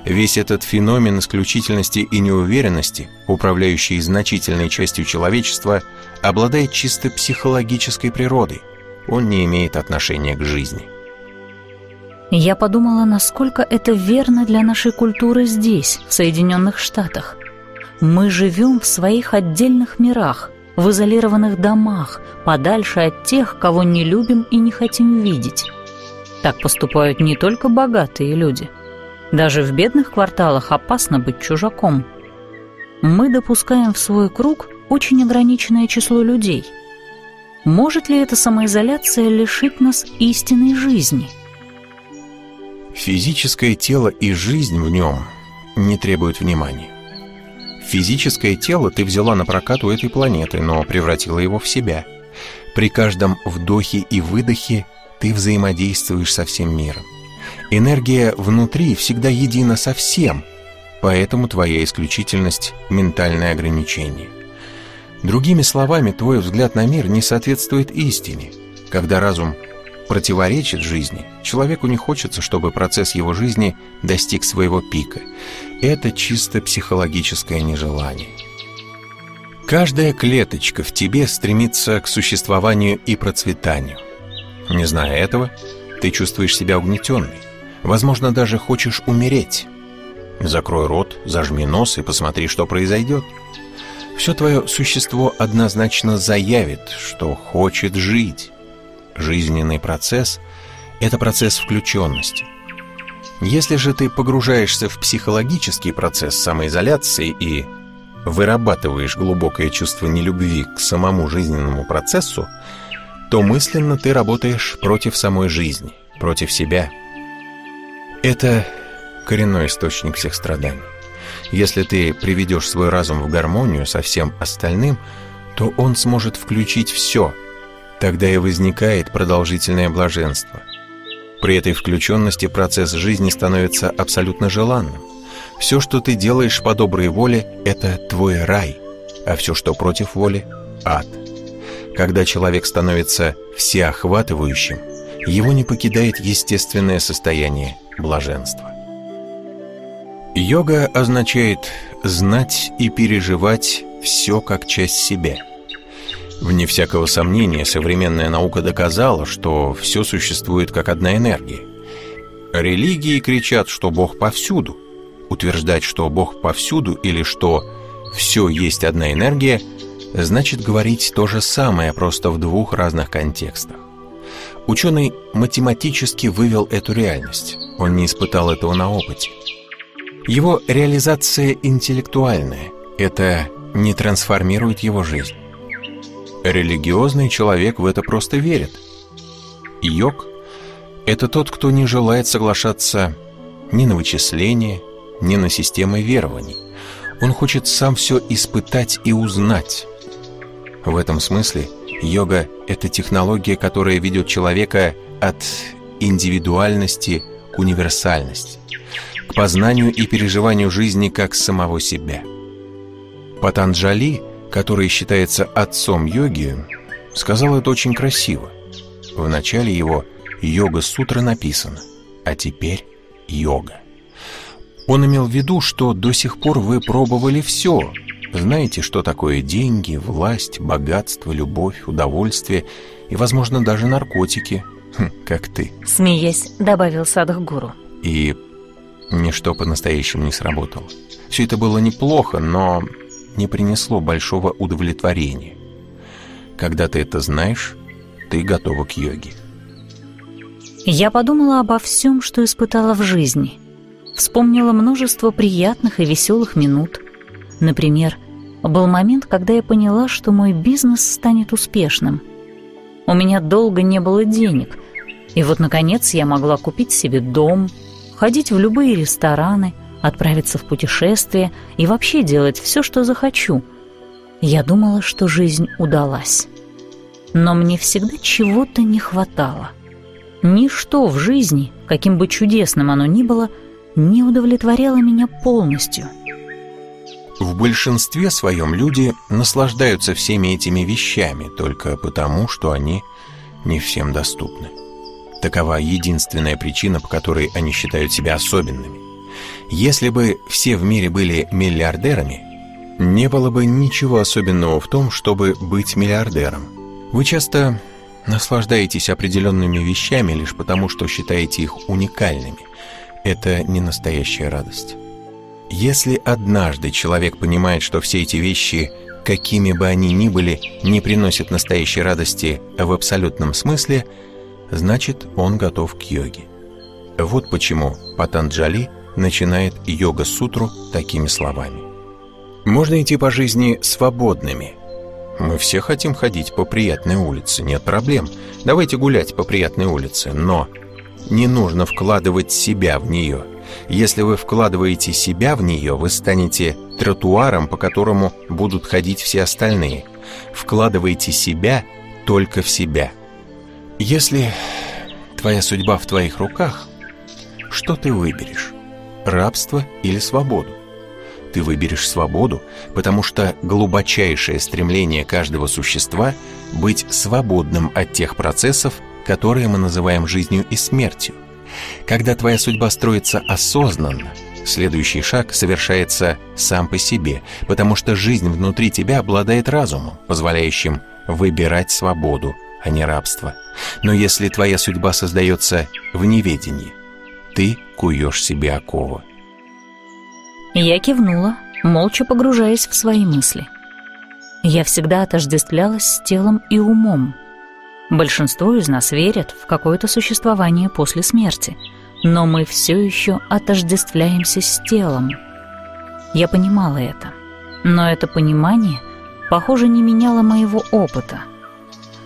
Весь этот феномен исключительности и неуверенности, управляющий значительной частью человечества, обладает чисто психологической природой. Он не имеет отношения к жизни. Я подумала, насколько это верно для нашей культуры здесь, в Соединенных Штатах. Мы живем в своих отдельных мирах, в изолированных домах, подальше от тех, кого не любим и не хотим видеть. Так поступают не только богатые люди – даже в бедных кварталах опасно быть чужаком. Мы допускаем в свой круг очень ограниченное число людей. Может ли эта самоизоляция лишить нас истинной жизни? Физическое тело и жизнь в нем не требуют внимания. Физическое тело ты взяла на прокат у этой планеты, но превратила его в себя. При каждом вдохе и выдохе ты взаимодействуешь со всем миром. Энергия внутри всегда едина со всем, поэтому твоя исключительность – ментальное ограничение. Другими словами, твой взгляд на мир не соответствует истине. Когда разум противоречит жизни, человеку не хочется, чтобы процесс его жизни достиг своего пика. Это чисто психологическое нежелание. Каждая клеточка в тебе стремится к существованию и процветанию. Не зная этого, ты чувствуешь себя угнетенной. Возможно, даже хочешь умереть. Закрой рот, зажми нос и посмотри, что произойдет. Все твое существо однозначно заявит, что хочет жить. Жизненный процесс – это процесс включенности. Если же ты погружаешься в психологический процесс самоизоляции и вырабатываешь глубокое чувство нелюбви к самому жизненному процессу – то мысленно ты работаешь против самой жизни, против себя. Это коренной источник всех страданий. Если ты приведешь свой разум в гармонию со всем остальным, то он сможет включить все, Тогда и возникает продолжительное блаженство. При этой включенности процесс жизни становится абсолютно желанным. Все, что ты делаешь по доброй воле, это твой рай, а все, что против воли – ад. Когда человек становится всеохватывающим, его не покидает естественное состояние блаженства. Йога означает знать и переживать все как часть себя. Вне всякого сомнения, современная наука доказала, что все существует как одна энергия. Религии кричат, что Бог повсюду. Утверждать, что Бог повсюду или что все есть одна энергия, значит говорить то же самое, просто в двух разных контекстах. Ученый математически вывел эту реальность. Он не испытал этого на опыте. Его реализация интеллектуальная. Это не трансформирует его жизнь. Религиозный человек в это просто верит. Йог – это тот, кто не желает соглашаться ни на вычисления, ни на системы верований. Он хочет сам все испытать и узнать. В этом смысле йога – это технология, которая ведет человека от индивидуальности к универсальности, к познанию и переживанию жизни как самого себя – Патанджали, который считается отцом йоги, сказал это очень красиво. В начале его «Йога-сутра» написано, а теперь «йога». Он имел в виду, что до сих пор вы пробовали все. Знаете, что такое деньги, власть, богатство, любовь, удовольствие и, возможно, даже наркотики, хм, как ты. Смеясь, добавил Садхгуру. И ничто по-настоящему не сработало. Все это было неплохо, но не принесло большого удовлетворения. Когда ты это знаешь, ты готова к йоге. Я подумала обо всем, что испытала в жизни. Вспомнила множество приятных и веселых минут. Например, был момент, когда я поняла, что мой бизнес станет успешным. У меня долго не было денег, и вот, наконец, я могла купить себе дом, ходить в любые рестораны – отправиться в путешествие и вообще делать все, что захочу. Я думала, что жизнь удалась. Но мне всегда чего-то не хватало. Ничто в жизни, каким бы чудесным оно ни было, не удовлетворяло меня полностью. В большинстве своем люди наслаждаются всеми этими вещами только потому, что они не всем доступны. Такова единственная причина, по которой они считают себя особенными. Если бы все в мире были миллиардерами, не было бы ничего особенного в том, чтобы быть миллиардером. Вы часто наслаждаетесь определенными вещами лишь потому, что считаете их уникальными. Это не настоящая радость. Если однажды человек понимает, что все эти вещи, какими бы они ни были, не приносят настоящей радости в абсолютном смысле, значит он готов к йоге. Вот почему Патанджали – начинает йога-сутру такими словами. Можно идти по жизни свободными. Мы все хотим ходить по приятной улице, нет проблем. Давайте гулять по приятной улице, но не нужно вкладывать себя в нее. Если вы вкладываете себя в нее, вы станете тротуаром, по которому будут ходить все остальные. Вкладывайте себя только в себя. Если твоя судьба в твоих руках, что ты выберешь? Рабство или свободу. Ты выберешь свободу, потому что глубочайшее стремление каждого существа быть свободным от тех процессов, которые мы называем жизнью и смертью. Когда твоя судьба строится осознанно, следующий шаг совершается сам по себе, потому что жизнь внутри тебя обладает разумом, позволяющим выбирать свободу, а не рабство. Но если твоя судьба создается в неведении, ты куешь себе оковы. Я кивнула, молча погружаясь в свои мысли. Я всегда отождествлялась с телом и умом. Большинство из нас верят в какое-то существование после смерти, но мы все еще отождествляемся с телом. Я понимала это, но это понимание, похоже, не меняло моего опыта.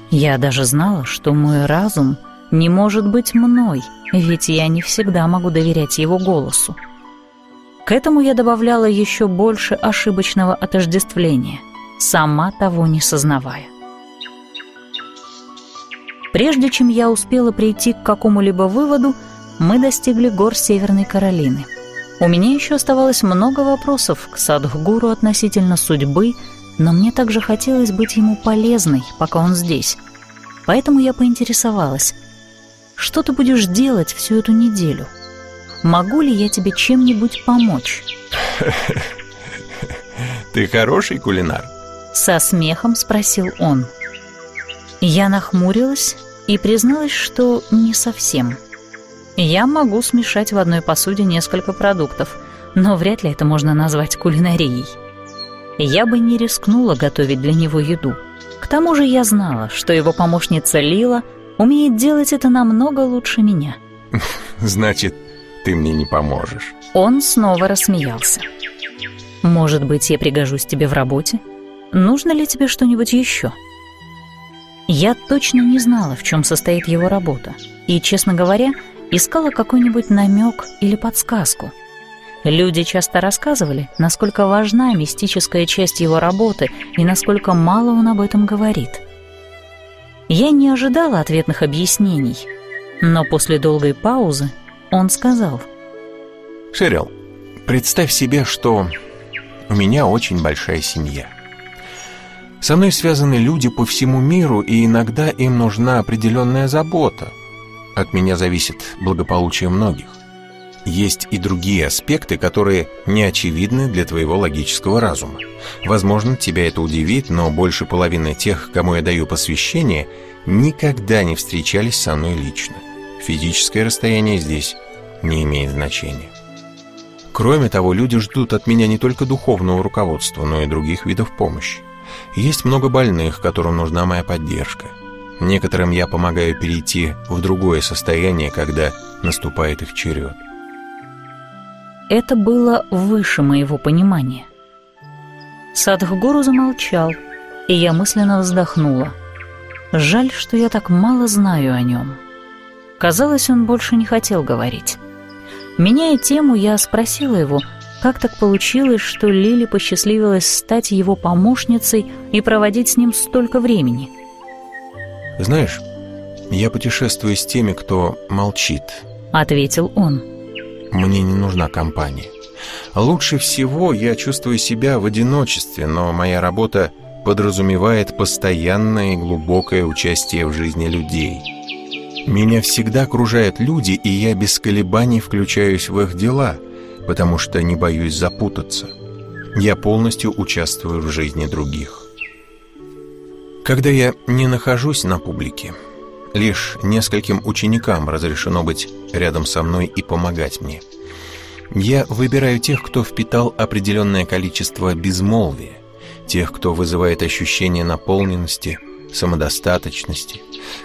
Я даже знала, что мой разум не может быть мной — ведь я не всегда могу доверять его голосу. К этому я добавляла еще больше ошибочного отождествления, сама того не сознавая. Прежде чем я успела прийти к какому-либо выводу, мы достигли гор Северной Каролины. У меня еще оставалось много вопросов к Садхгуру относительно судьбы, но мне также хотелось быть ему полезной, пока он здесь. Поэтому я поинтересовалась, что ты будешь делать всю эту неделю? Могу ли я тебе чем-нибудь помочь? Ты хороший кулинар? Со смехом спросил он. Я нахмурилась и призналась, что не совсем. Я могу смешать в одной посуде несколько продуктов, но вряд ли это можно назвать кулинарией. Я бы не рискнула готовить для него еду. К тому же я знала, что его помощница Лила умеет делать это намного лучше меня. Значит, ты мне не поможешь. Он снова рассмеялся. Может быть, я пригожусь тебе в работе? Нужно ли тебе что-нибудь еще? Я точно не знала, в чем состоит его работа, и, честно говоря, искала какой-нибудь намек или подсказку. Люди часто рассказывали, насколько важна мистическая часть его работы и насколько мало он об этом говорит. Я не ожидала ответных объяснений, но после долгой паузы он сказал. «Шерил, представь себе, что у меня очень большая семья. Со мной связаны люди по всему миру, и иногда им нужна определенная забота. От меня зависит благополучие многих. Есть и другие аспекты, которые не очевидны для твоего логического разума. Возможно, тебя это удивит, но больше половины тех, кому я даю посвящение, никогда не встречались со мной лично. Физическое расстояние здесь не имеет значения. Кроме того, люди ждут от меня не только духовного руководства, но и других видов помощи. Есть много больных, которым нужна моя поддержка. Некоторым я помогаю перейти в другое состояние, когда наступает их черед. Это было выше моего понимания. Садхгуру замолчал, и я мысленно вздохнула. Жаль, что я так мало знаю о нем. Казалось, он больше не хотел говорить. Меняя тему, я спросила его, как так получилось, что Лили посчастливилась стать его помощницей и проводить с ним столько времени. «Знаешь, я путешествую с теми, кто молчит», — ответил он. «Мне не нужна компания. Лучше всего я чувствую себя в одиночестве, но моя работа подразумевает постоянное и глубокое участие в жизни людей». Меня всегда окружают люди, и я без колебаний включаюсь в их дела, потому что не боюсь запутаться. Я полностью участвую в жизни других. Когда я не нахожусь на публике, лишь нескольким ученикам разрешено быть рядом со мной и помогать мне. Я выбираю тех, кто впитал определенное количество безмолвия, тех, кто вызывает ощущение наполненности, самодостаточности,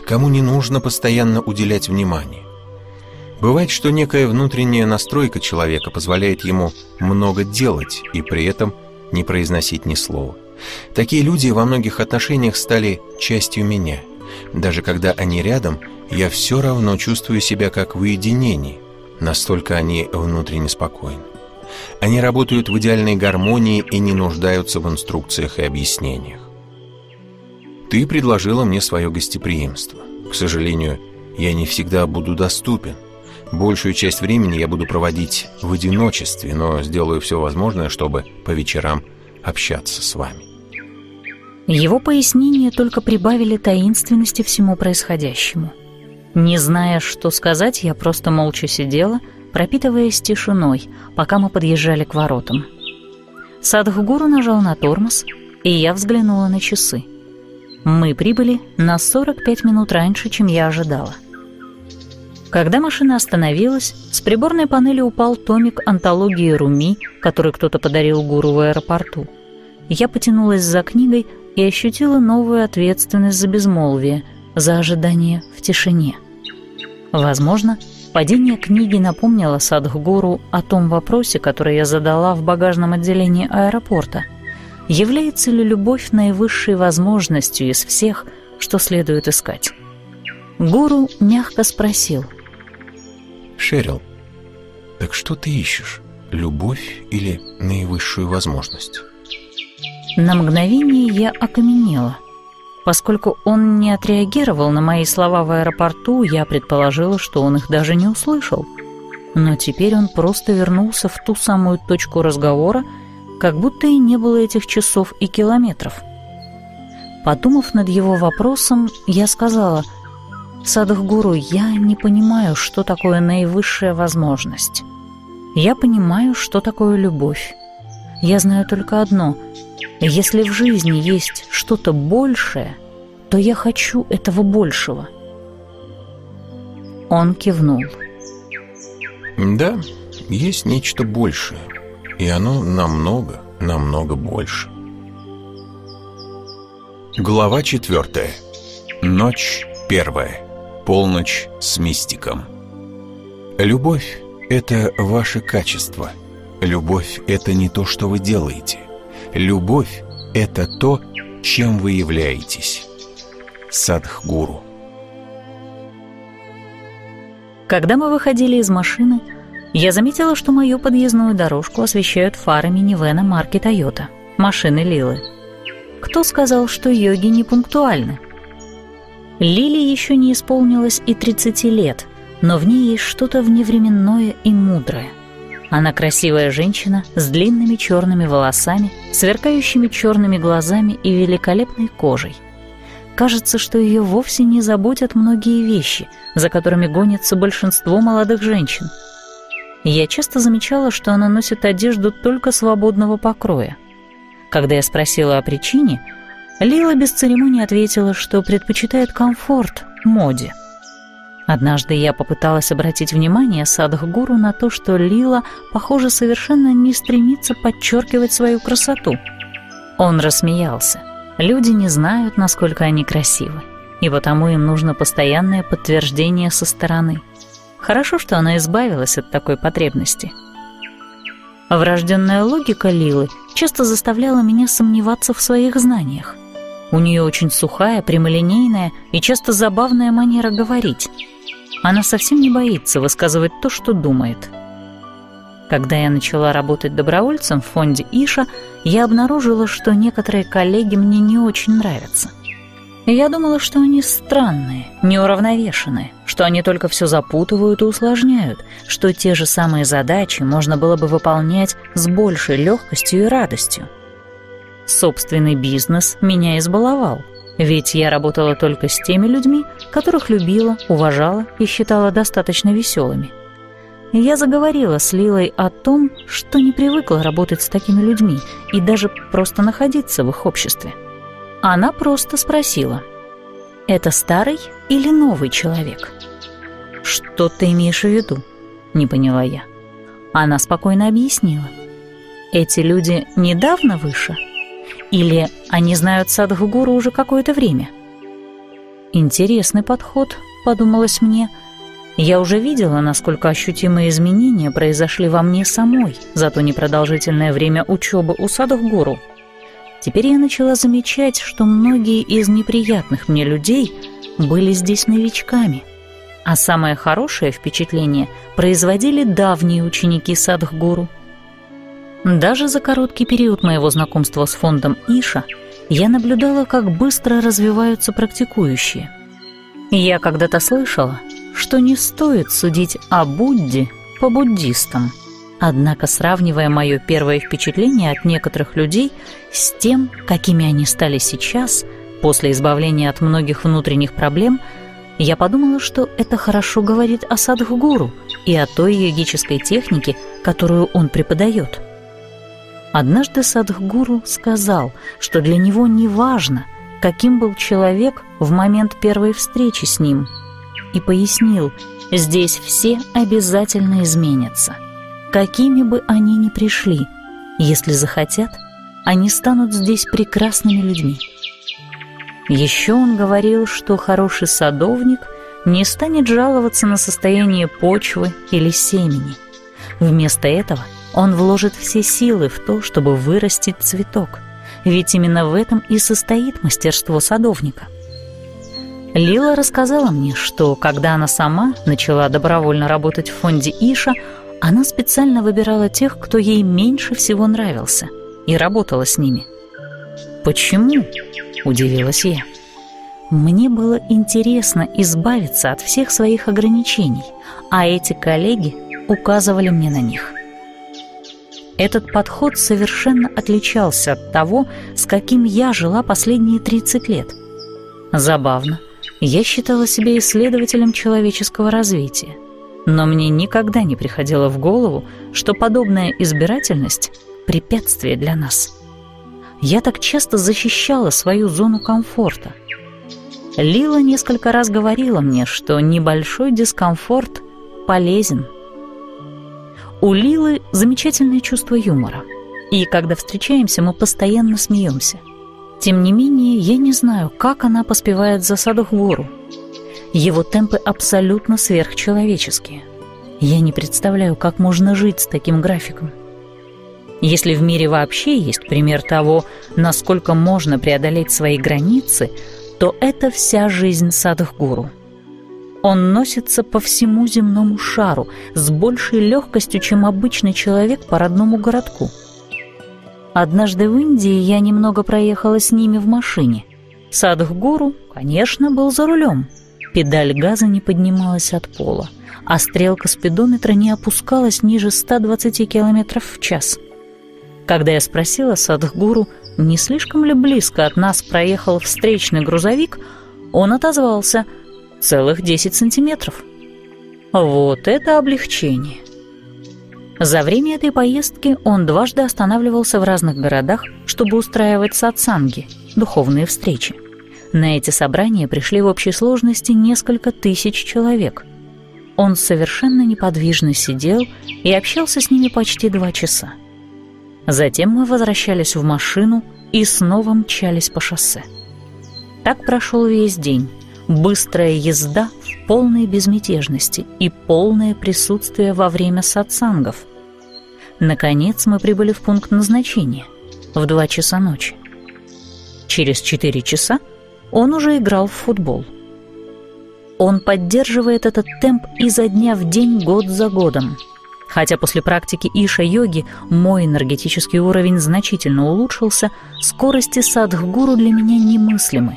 кому не нужно постоянно уделять внимание. Бывает, что некая внутренняя настройка человека позволяет ему много делать и при этом не произносить ни слова. Такие люди во многих отношениях стали частью меня. Даже когда они рядом, я все равно чувствую себя как в уединении, настолько они внутренне спокойны. Они работают в идеальной гармонии и не нуждаются в инструкциях и объяснениях. Ты предложила мне свое гостеприимство. К сожалению, я не всегда буду доступен. Большую часть времени я буду проводить в одиночестве, но сделаю все возможное, чтобы по вечерам общаться с вами. Его пояснения только прибавили таинственности всему происходящему. Не зная, что сказать, я просто молча сидела, пропитываясь тишиной, пока мы подъезжали к воротам. Садхгуру нажал на тормоз, и я взглянула на часы. Мы прибыли на 45 минут раньше, чем я ожидала. Когда машина остановилась, с приборной панели упал томик антологии Руми, который кто-то подарил гуру в аэропорту. Я потянулась за книгой и ощутила новую ответственность за безмолвие, за ожидание в тишине. Возможно, падение книги напомнило Садхгуру о том вопросе, который я задала в багажном отделении аэропорта – является ли любовь наивысшей возможностью из всех, что следует искать? Гуру мягко спросил. «Шерил, так что ты ищешь? Любовь или наивысшую возможность?» На мгновение я окаменела. Поскольку он не отреагировал на мои слова в аэропорту, я предположила, что он их даже не услышал. Но теперь он просто вернулся в ту самую точку разговора, как будто и не было этих часов и километров. Подумав над его вопросом, я сказала, «Садхгуру, я не понимаю, что такое наивысшая возможность. Я понимаю, что такое любовь. Я знаю только одно — если в жизни есть что-то большее, то я хочу этого большего. Он кивнул. Да, есть нечто большее, и оно намного, намного больше. Глава четвертая. Ночь первая. Полночь с мистиком. Любовь — это ваше качество. Любовь — это не то, что вы делаете — Любовь — это то, чем вы являетесь. Садхгуру. Когда мы выходили из машины, я заметила, что мою подъездную дорожку освещают фары минивэна марки Toyota, машины Лилы. Кто сказал, что йоги не пунктуальны? Лили еще не исполнилось и 30 лет, но в ней есть что-то вневременное и мудрое — она красивая женщина с длинными черными волосами, сверкающими черными глазами и великолепной кожей. Кажется, что ее вовсе не заботят многие вещи, за которыми гонится большинство молодых женщин. Я часто замечала, что она носит одежду только свободного покроя. Когда я спросила о причине, Лила без церемонии ответила, что предпочитает комфорт моде. Однажды я попыталась обратить внимание Садхгуру на то, что Лила, похоже, совершенно не стремится подчеркивать свою красоту. Он рассмеялся. Люди не знают, насколько они красивы, и потому им нужно постоянное подтверждение со стороны. Хорошо, что она избавилась от такой потребности. Врожденная логика Лилы часто заставляла меня сомневаться в своих знаниях. У нее очень сухая, прямолинейная и часто забавная манера говорить — она совсем не боится высказывать то, что думает. Когда я начала работать добровольцем в фонде Иша, я обнаружила, что некоторые коллеги мне не очень нравятся. Я думала, что они странные, неуравновешенные, что они только все запутывают и усложняют, что те же самые задачи можно было бы выполнять с большей легкостью и радостью. Собственный бизнес меня избаловал — ведь я работала только с теми людьми, которых любила, уважала и считала достаточно веселыми. Я заговорила с Лилой о том, что не привыкла работать с такими людьми и даже просто находиться в их обществе. Она просто спросила, «Это старый или новый человек?» «Что ты имеешь в виду?» — не поняла я. Она спокойно объяснила. «Эти люди недавно выше?» Или они знают Садхгуру уже какое-то время? Интересный подход, подумалось мне. Я уже видела, насколько ощутимые изменения произошли во мне самой за то непродолжительное время учебы у Садхгуру. Теперь я начала замечать, что многие из неприятных мне людей были здесь новичками. А самое хорошее впечатление производили давние ученики Садхгуру – даже за короткий период моего знакомства с фондом Иша я наблюдала, как быстро развиваются практикующие. Я когда-то слышала, что не стоит судить о Будде по буддистам. Однако, сравнивая мое первое впечатление от некоторых людей с тем, какими они стали сейчас, после избавления от многих внутренних проблем, я подумала, что это хорошо говорит о садхгуру и о той йогической технике, которую он преподает. Однажды Садхгуру сказал, что для него не важно, каким был человек в момент первой встречи с ним, и пояснил, здесь все обязательно изменятся. Какими бы они ни пришли, если захотят, они станут здесь прекрасными людьми. Еще он говорил, что хороший садовник не станет жаловаться на состояние почвы или семени. Вместо этого – он вложит все силы в то, чтобы вырастить цветок, ведь именно в этом и состоит мастерство садовника. Лила рассказала мне, что когда она сама начала добровольно работать в фонде Иша, она специально выбирала тех, кто ей меньше всего нравился, и работала с ними. «Почему?» – удивилась я. Мне было интересно избавиться от всех своих ограничений, а эти коллеги указывали мне на них. Этот подход совершенно отличался от того, с каким я жила последние 30 лет. Забавно, я считала себя исследователем человеческого развития, но мне никогда не приходило в голову, что подобная избирательность — препятствие для нас. Я так часто защищала свою зону комфорта. Лила несколько раз говорила мне, что небольшой дискомфорт полезен. У Лилы замечательное чувство юмора, и когда встречаемся, мы постоянно смеемся. Тем не менее, я не знаю, как она поспевает за Садхгуру. Его темпы абсолютно сверхчеловеческие. Я не представляю, как можно жить с таким графиком. Если в мире вообще есть пример того, насколько можно преодолеть свои границы, то это вся жизнь Садхгуру. Он носится по всему земному шару с большей легкостью, чем обычный человек по родному городку. Однажды в Индии я немного проехала с ними в машине. Садхгуру, конечно, был за рулем. Педаль газа не поднималась от пола, а стрелка спидометра не опускалась ниже 120 км в час – когда я спросила Садхгуру, не слишком ли близко от нас проехал встречный грузовик, он отозвался целых 10 сантиметров. Вот это облегчение. За время этой поездки он дважды останавливался в разных городах, чтобы устраивать сатсанги, духовные встречи. На эти собрания пришли в общей сложности несколько тысяч человек. Он совершенно неподвижно сидел и общался с ними почти два часа. Затем мы возвращались в машину и снова мчались по шоссе. Так прошел весь день. Быстрая езда в полной безмятежности и полное присутствие во время сатсангов. Наконец мы прибыли в пункт назначения в два часа ночи. Через четыре часа он уже играл в футбол. Он поддерживает этот темп изо дня в день, год за годом – Хотя после практики Иша-йоги мой энергетический уровень значительно улучшился, скорости садхгуру для меня немыслимы.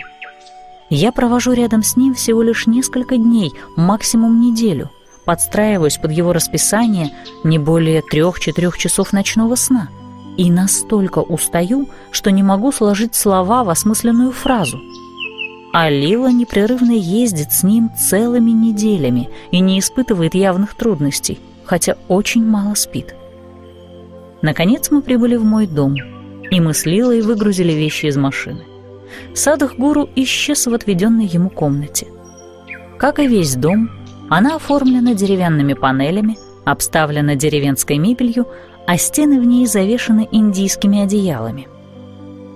Я провожу рядом с ним всего лишь несколько дней, максимум неделю, подстраиваюсь под его расписание не более трех-четырех часов ночного сна и настолько устаю, что не могу сложить слова в осмысленную фразу. А Лила непрерывно ездит с ним целыми неделями и не испытывает явных трудностей – хотя очень мало спит. Наконец мы прибыли в мой дом, и мы с Лилой выгрузили вещи из машины. Садах Гуру исчез в отведенной ему комнате. Как и весь дом, она оформлена деревянными панелями, обставлена деревенской мебелью, а стены в ней завешаны индийскими одеялами.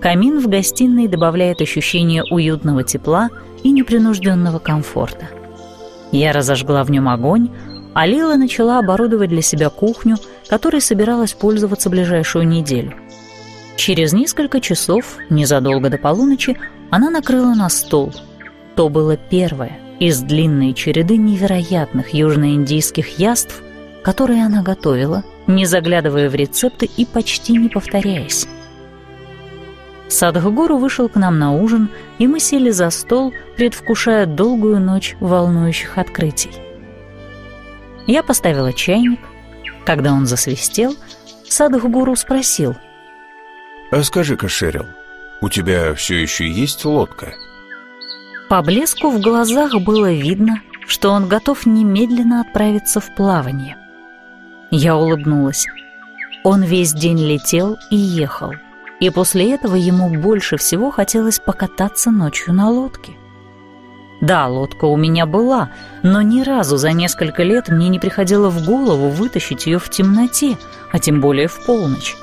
Камин в гостиной добавляет ощущение уютного тепла и непринужденного комфорта. Я разожгла в нем огонь, а Лила начала оборудовать для себя кухню, которой собиралась пользоваться ближайшую неделю. Через несколько часов, незадолго до полуночи, она накрыла на стол. То было первое из длинной череды невероятных южноиндийских яств, которые она готовила, не заглядывая в рецепты и почти не повторяясь. Садхгуру вышел к нам на ужин, и мы сели за стол, предвкушая долгую ночь волнующих открытий. Я поставила чайник. Когда он засвистел, Садхгуру спросил. «А скажи-ка, Шерил, у тебя все еще есть лодка?» По блеску в глазах было видно, что он готов немедленно отправиться в плавание. Я улыбнулась. Он весь день летел и ехал, и после этого ему больше всего хотелось покататься ночью на лодке. Да, лодка у меня была, но ни разу за несколько лет мне не приходило в голову вытащить ее в темноте, а тем более в полночь.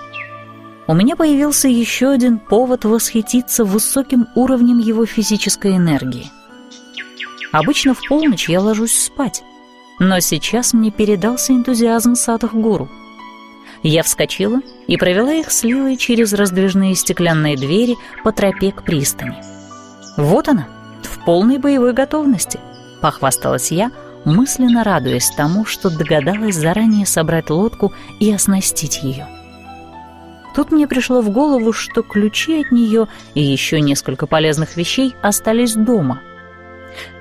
У меня появился еще один повод восхититься высоким уровнем его физической энергии. Обычно в полночь я ложусь спать, но сейчас мне передался энтузиазм Садхгуру. Я вскочила и провела их с Лилой через раздвижные стеклянные двери по тропе к пристани. Вот она, в полной боевой готовности», — похвасталась я, мысленно радуясь тому, что догадалась заранее собрать лодку и оснастить ее. Тут мне пришло в голову, что ключи от нее и еще несколько полезных вещей остались дома.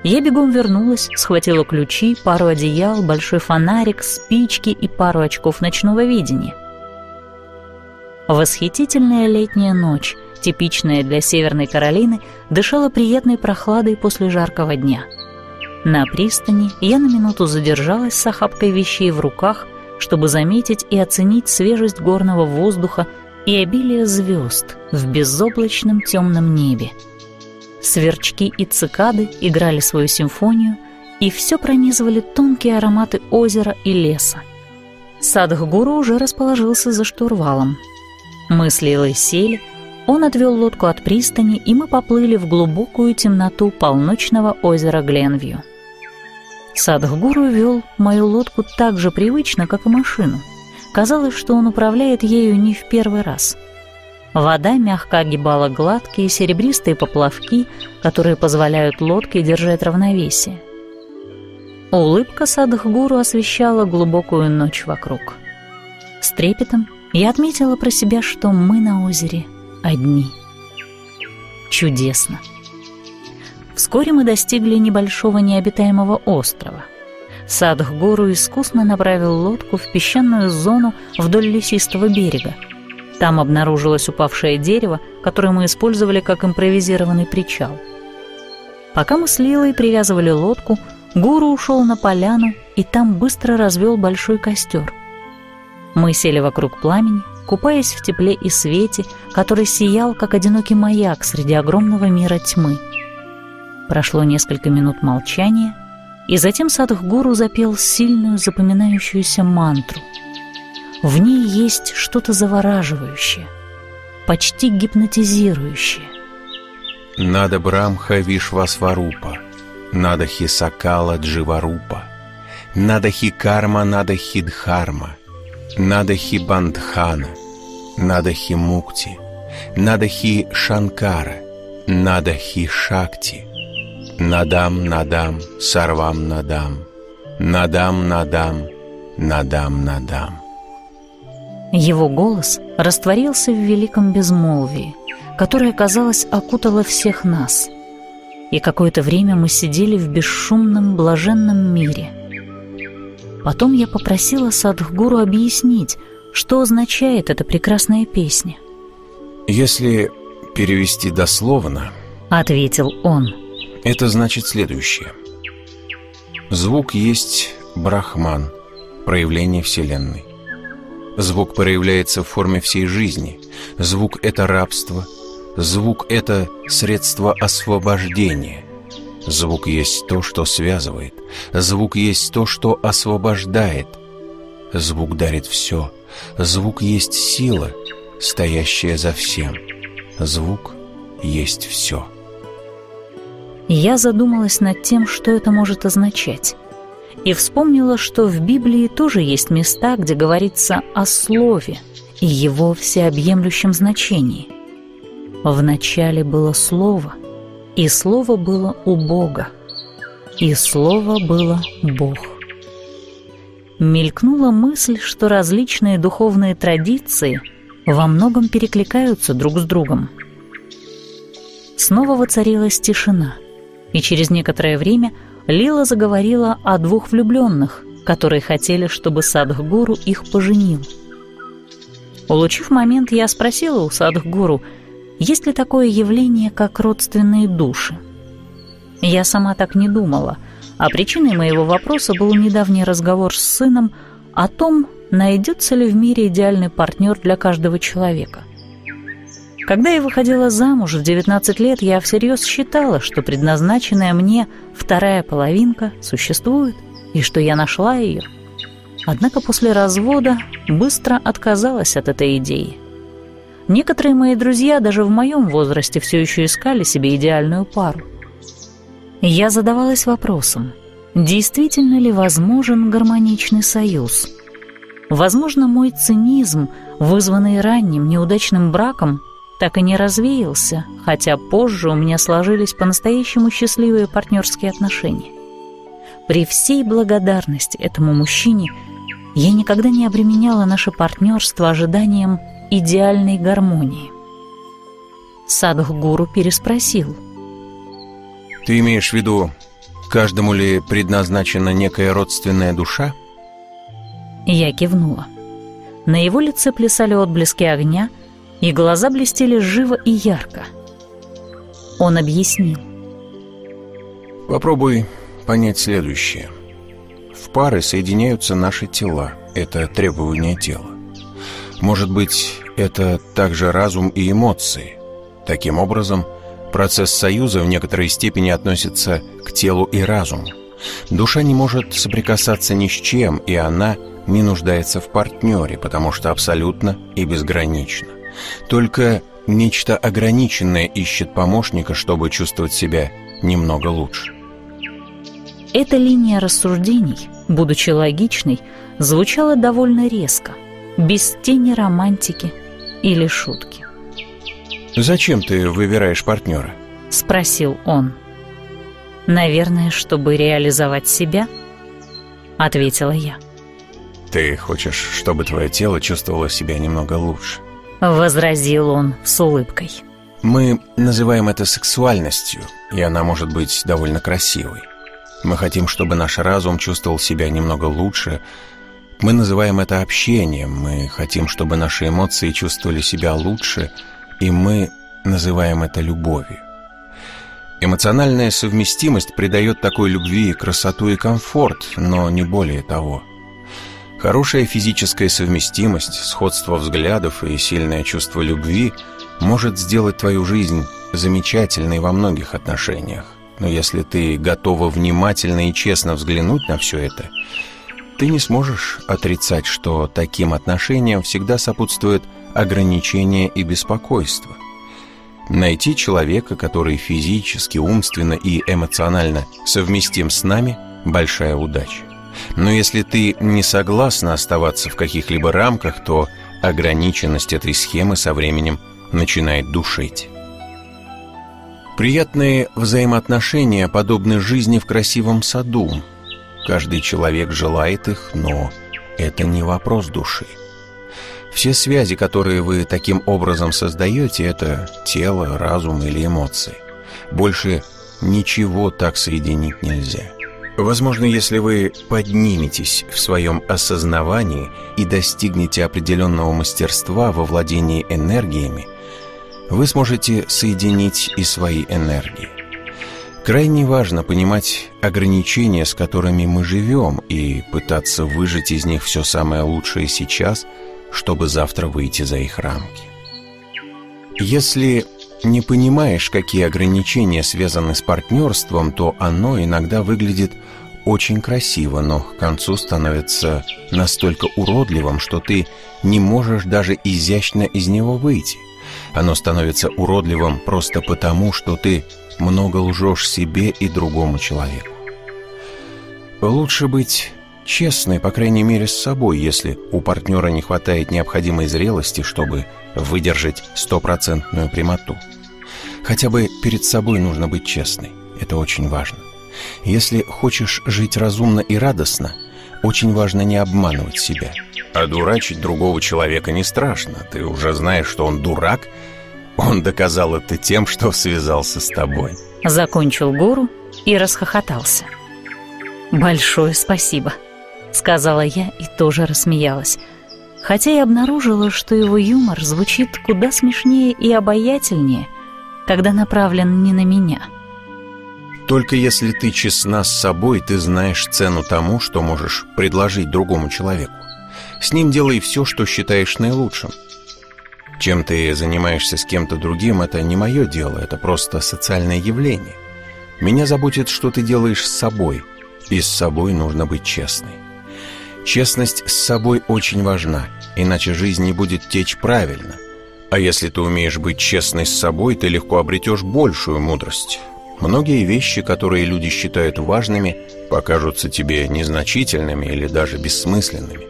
Я бегом вернулась, схватила ключи, пару одеял, большой фонарик, спички и пару очков ночного видения. Восхитительная летняя ночь, типичная для Северной Каролины, дышала приятной прохладой после жаркого дня. На пристани я на минуту задержалась с охапкой вещей в руках, чтобы заметить и оценить свежесть горного воздуха и обилие звезд в безоблачном темном небе. Сверчки и цикады играли свою симфонию, и все пронизывали тонкие ароматы озера и леса. Садхгуру уже расположился за штурвалом. Мы с Лилой сели, он отвел лодку от пристани, и мы поплыли в глубокую темноту полночного озера Гленвью. Садхгуру вел мою лодку так же привычно, как и машину — Казалось, что он управляет ею не в первый раз. Вода мягко огибала гладкие серебристые поплавки, которые позволяют лодке держать равновесие. Улыбка Садхгуру освещала глубокую ночь вокруг. С трепетом я отметила про себя, что мы на озере одни. Чудесно. Вскоре мы достигли небольшого необитаемого острова — Садхгуру искусно направил лодку в песчаную зону вдоль лесистого берега. Там обнаружилось упавшее дерево, которое мы использовали как импровизированный причал. Пока мы с Лилой привязывали лодку, Гуру ушел на поляну и там быстро развел большой костер. Мы сели вокруг пламени, купаясь в тепле и свете, который сиял, как одинокий маяк среди огромного мира тьмы. Прошло несколько минут молчания — и затем Садхгуру запел сильную запоминающуюся мантру. В ней есть что-то завораживающее, почти гипнотизирующее. Нада Брамха Вишвасварупа, Нада Хисакала Дживарупа, Нада Хикарма Нада Хидхарма, Нада Хибандхана, Нада Химукти, Нада Хи Шанкара, Нада Хи Шакти — Надам, надам, сарвам надам, надам, надам, надам, надам. Его голос растворился в великом безмолвии, которое, казалось, окутало всех нас. И какое-то время мы сидели в бесшумном, блаженном мире. Потом я попросила Садхгуру объяснить, что означает эта прекрасная песня. «Если перевести дословно», — ответил он, — это значит следующее. Звук есть брахман, проявление Вселенной. Звук проявляется в форме всей жизни. Звук — это рабство. Звук — это средство освобождения. Звук есть то, что связывает. Звук есть то, что освобождает. Звук дарит все. Звук есть сила, стоящая за всем. Звук есть все. Я задумалась над тем, что это может означать. И вспомнила, что в Библии тоже есть места, где говорится о Слове и его всеобъемлющем значении. В начале было Слово, и Слово было у Бога, и Слово было Бог. Мелькнула мысль, что различные духовные традиции во многом перекликаются друг с другом. Снова воцарилась тишина — и через некоторое время Лила заговорила о двух влюбленных, которые хотели, чтобы Садхгуру их поженил. Улучив момент, я спросила у Садхгуру, есть ли такое явление, как родственные души. Я сама так не думала, а причиной моего вопроса был недавний разговор с сыном о том, найдется ли в мире идеальный партнер для каждого человека – когда я выходила замуж в 19 лет, я всерьез считала, что предназначенная мне вторая половинка существует и что я нашла ее. Однако после развода быстро отказалась от этой идеи. Некоторые мои друзья даже в моем возрасте все еще искали себе идеальную пару. Я задавалась вопросом, действительно ли возможен гармоничный союз? Возможно, мой цинизм, вызванный ранним неудачным браком, так и не развеялся, хотя позже у меня сложились по-настоящему счастливые партнерские отношения. При всей благодарности этому мужчине я никогда не обременяла наше партнерство ожиданием идеальной гармонии. Садхгуру переспросил. «Ты имеешь в виду, каждому ли предназначена некая родственная душа?» Я кивнула. На его лице плясали отблески огня, и глаза блестели живо и ярко. Он объяснил. «Попробуй понять следующее. В пары соединяются наши тела. Это требование тела. Может быть, это также разум и эмоции. Таким образом, процесс союза в некоторой степени относится к телу и разуму. Душа не может соприкасаться ни с чем, и она не нуждается в партнере, потому что абсолютно и безгранично. Только нечто ограниченное ищет помощника, чтобы чувствовать себя немного лучше. Эта линия рассуждений, будучи логичной, звучала довольно резко, без тени романтики или шутки. «Зачем ты выбираешь партнера?» — спросил он. «Наверное, чтобы реализовать себя?» — ответила я. «Ты хочешь, чтобы твое тело чувствовало себя немного лучше?» — возразил он с улыбкой. «Мы называем это сексуальностью, и она может быть довольно красивой. Мы хотим, чтобы наш разум чувствовал себя немного лучше. Мы называем это общением. Мы хотим, чтобы наши эмоции чувствовали себя лучше — и мы называем это любовью. Эмоциональная совместимость придает такой любви красоту и комфорт, но не более того. Хорошая физическая совместимость, сходство взглядов и сильное чувство любви может сделать твою жизнь замечательной во многих отношениях. Но если ты готова внимательно и честно взглянуть на все это, ты не сможешь отрицать, что таким отношениям всегда сопутствует ограничения и беспокойство. Найти человека, который физически, умственно и эмоционально совместим с нами – большая удача. Но если ты не согласна оставаться в каких-либо рамках, то ограниченность этой схемы со временем начинает душить. Приятные взаимоотношения подобны жизни в красивом саду. Каждый человек желает их, но это не вопрос души. Все связи, которые вы таким образом создаете, это тело, разум или эмоции. Больше ничего так соединить нельзя. Возможно, если вы подниметесь в своем осознавании и достигнете определенного мастерства во владении энергиями, вы сможете соединить и свои энергии. Крайне важно понимать ограничения, с которыми мы живем, и пытаться выжать из них все самое лучшее сейчас – чтобы завтра выйти за их рамки. Если не понимаешь, какие ограничения связаны с партнерством, то оно иногда выглядит очень красиво, но к концу становится настолько уродливым, что ты не можешь даже изящно из него выйти. Оно становится уродливым просто потому, что ты много лжешь себе и другому человеку. Лучше быть честной, по крайней мере, с собой, если у партнера не хватает необходимой зрелости, чтобы выдержать стопроцентную прямоту. Хотя бы перед собой нужно быть честной. Это очень важно. Если хочешь жить разумно и радостно, очень важно не обманывать себя. А дурачить другого человека не страшно. Ты уже знаешь, что он дурак. Он доказал это тем, что связался с тобой. Закончил гуру и расхохотался. Большое спасибо сказала я и тоже рассмеялась. Хотя и обнаружила, что его юмор звучит куда смешнее и обаятельнее, когда направлен не на меня. Только если ты честна с собой, ты знаешь цену тому, что можешь предложить другому человеку. С ним делай все, что считаешь наилучшим. Чем ты занимаешься с кем-то другим, это не мое дело, это просто социальное явление. Меня заботит, что ты делаешь с собой, и с собой нужно быть честной. Честность с собой очень важна, иначе жизнь не будет течь правильно. А если ты умеешь быть честной с собой, ты легко обретешь большую мудрость. Многие вещи, которые люди считают важными, покажутся тебе незначительными или даже бессмысленными.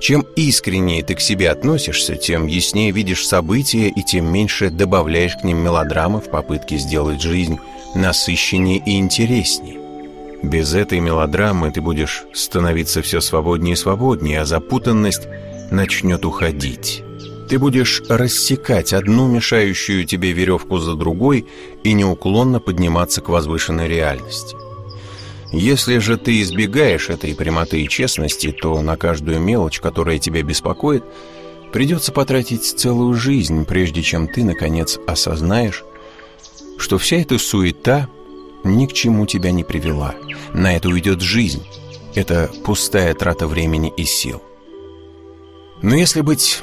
Чем искреннее ты к себе относишься, тем яснее видишь события и тем меньше добавляешь к ним мелодрамы в попытке сделать жизнь насыщеннее и интереснее. Без этой мелодрамы ты будешь становиться все свободнее и свободнее, а запутанность начнет уходить. Ты будешь рассекать одну мешающую тебе веревку за другой и неуклонно подниматься к возвышенной реальности. Если же ты избегаешь этой прямоты и честности, то на каждую мелочь, которая тебя беспокоит, придется потратить целую жизнь, прежде чем ты, наконец, осознаешь, что вся эта суета ни к чему тебя не привела. На это уйдет жизнь. Это пустая трата времени и сил. Но если быть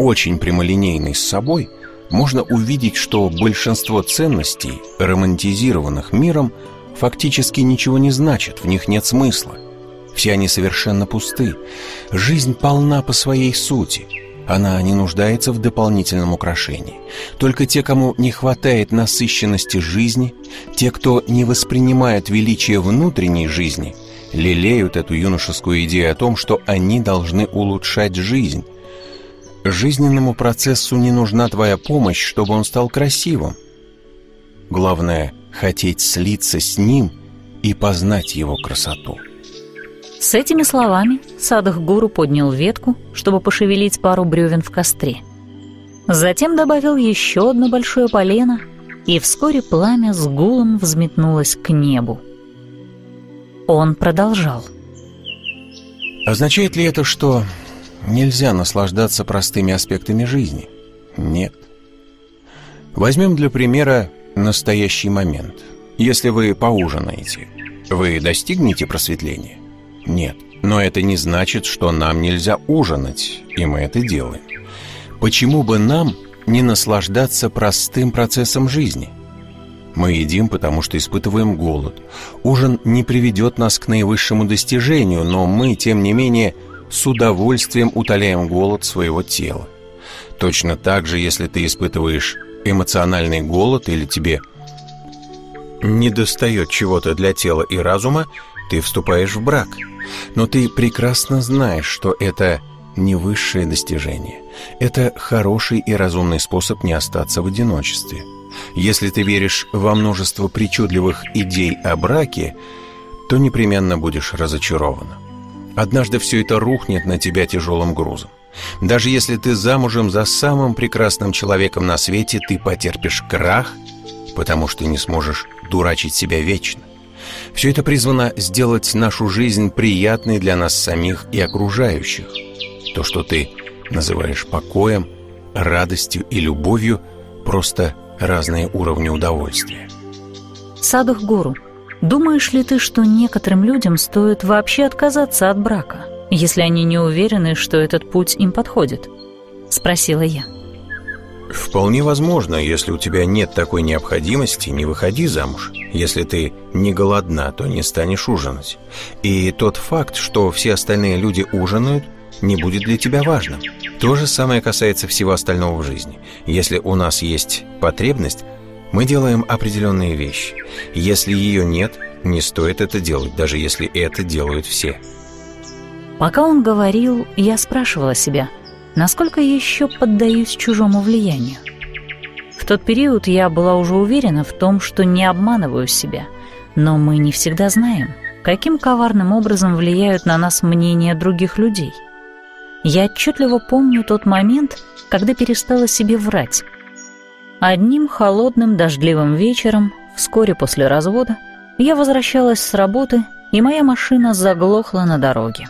очень прямолинейной с собой, можно увидеть, что большинство ценностей, романтизированных миром, фактически ничего не значат, в них нет смысла. Все они совершенно пусты. Жизнь полна по своей сути. Она не нуждается в дополнительном украшении. Только те, кому не хватает насыщенности жизни, те, кто не воспринимает величие внутренней жизни, лелеют эту юношескую идею о том, что они должны улучшать жизнь. Жизненному процессу не нужна твоя помощь, чтобы он стал красивым. Главное — хотеть слиться с ним и познать его красоту. С этими словами Садах-гуру поднял ветку, чтобы пошевелить пару бревен в костре. Затем добавил еще одно большое полено, и вскоре пламя с гулом взметнулось к небу. Он продолжал. Означает ли это, что нельзя наслаждаться простыми аспектами жизни? Нет. Возьмем для примера настоящий момент. Если вы поужинаете, вы достигнете просветления? Нет. Но это не значит, что нам нельзя ужинать, и мы это делаем. Почему бы нам не наслаждаться простым процессом жизни – мы едим, потому что испытываем голод. Ужин не приведет нас к наивысшему достижению, но мы, тем не менее, с удовольствием утоляем голод своего тела. Точно так же, если ты испытываешь эмоциональный голод или тебе не достает чего-то для тела и разума, ты вступаешь в брак. Но ты прекрасно знаешь, что это не высшее достижение. Это хороший и разумный способ не остаться в одиночестве – если ты веришь во множество причудливых идей о браке, то непременно будешь разочарована. Однажды все это рухнет на тебя тяжелым грузом. Даже если ты замужем за самым прекрасным человеком на свете, ты потерпишь крах, потому что не сможешь дурачить себя вечно. Все это призвано сделать нашу жизнь приятной для нас самих и окружающих. То, что ты называешь покоем, радостью и любовью, просто разные уровни удовольствия. Садух Гуру, думаешь ли ты, что некоторым людям стоит вообще отказаться от брака, если они не уверены, что этот путь им подходит? Спросила я. Вполне возможно, если у тебя нет такой необходимости, не выходи замуж. Если ты не голодна, то не станешь ужинать. И тот факт, что все остальные люди ужинают, не будет для тебя важным. То же самое касается всего остального в жизни. Если у нас есть потребность, мы делаем определенные вещи. Если ее нет, не стоит это делать, даже если это делают все. Пока он говорил, я спрашивала себя, насколько еще поддаюсь чужому влиянию. В тот период я была уже уверена в том, что не обманываю себя, но мы не всегда знаем, каким коварным образом влияют на нас мнения других людей – я отчетливо помню тот момент, когда перестала себе врать. Одним холодным дождливым вечером, вскоре после развода, я возвращалась с работы, и моя машина заглохла на дороге.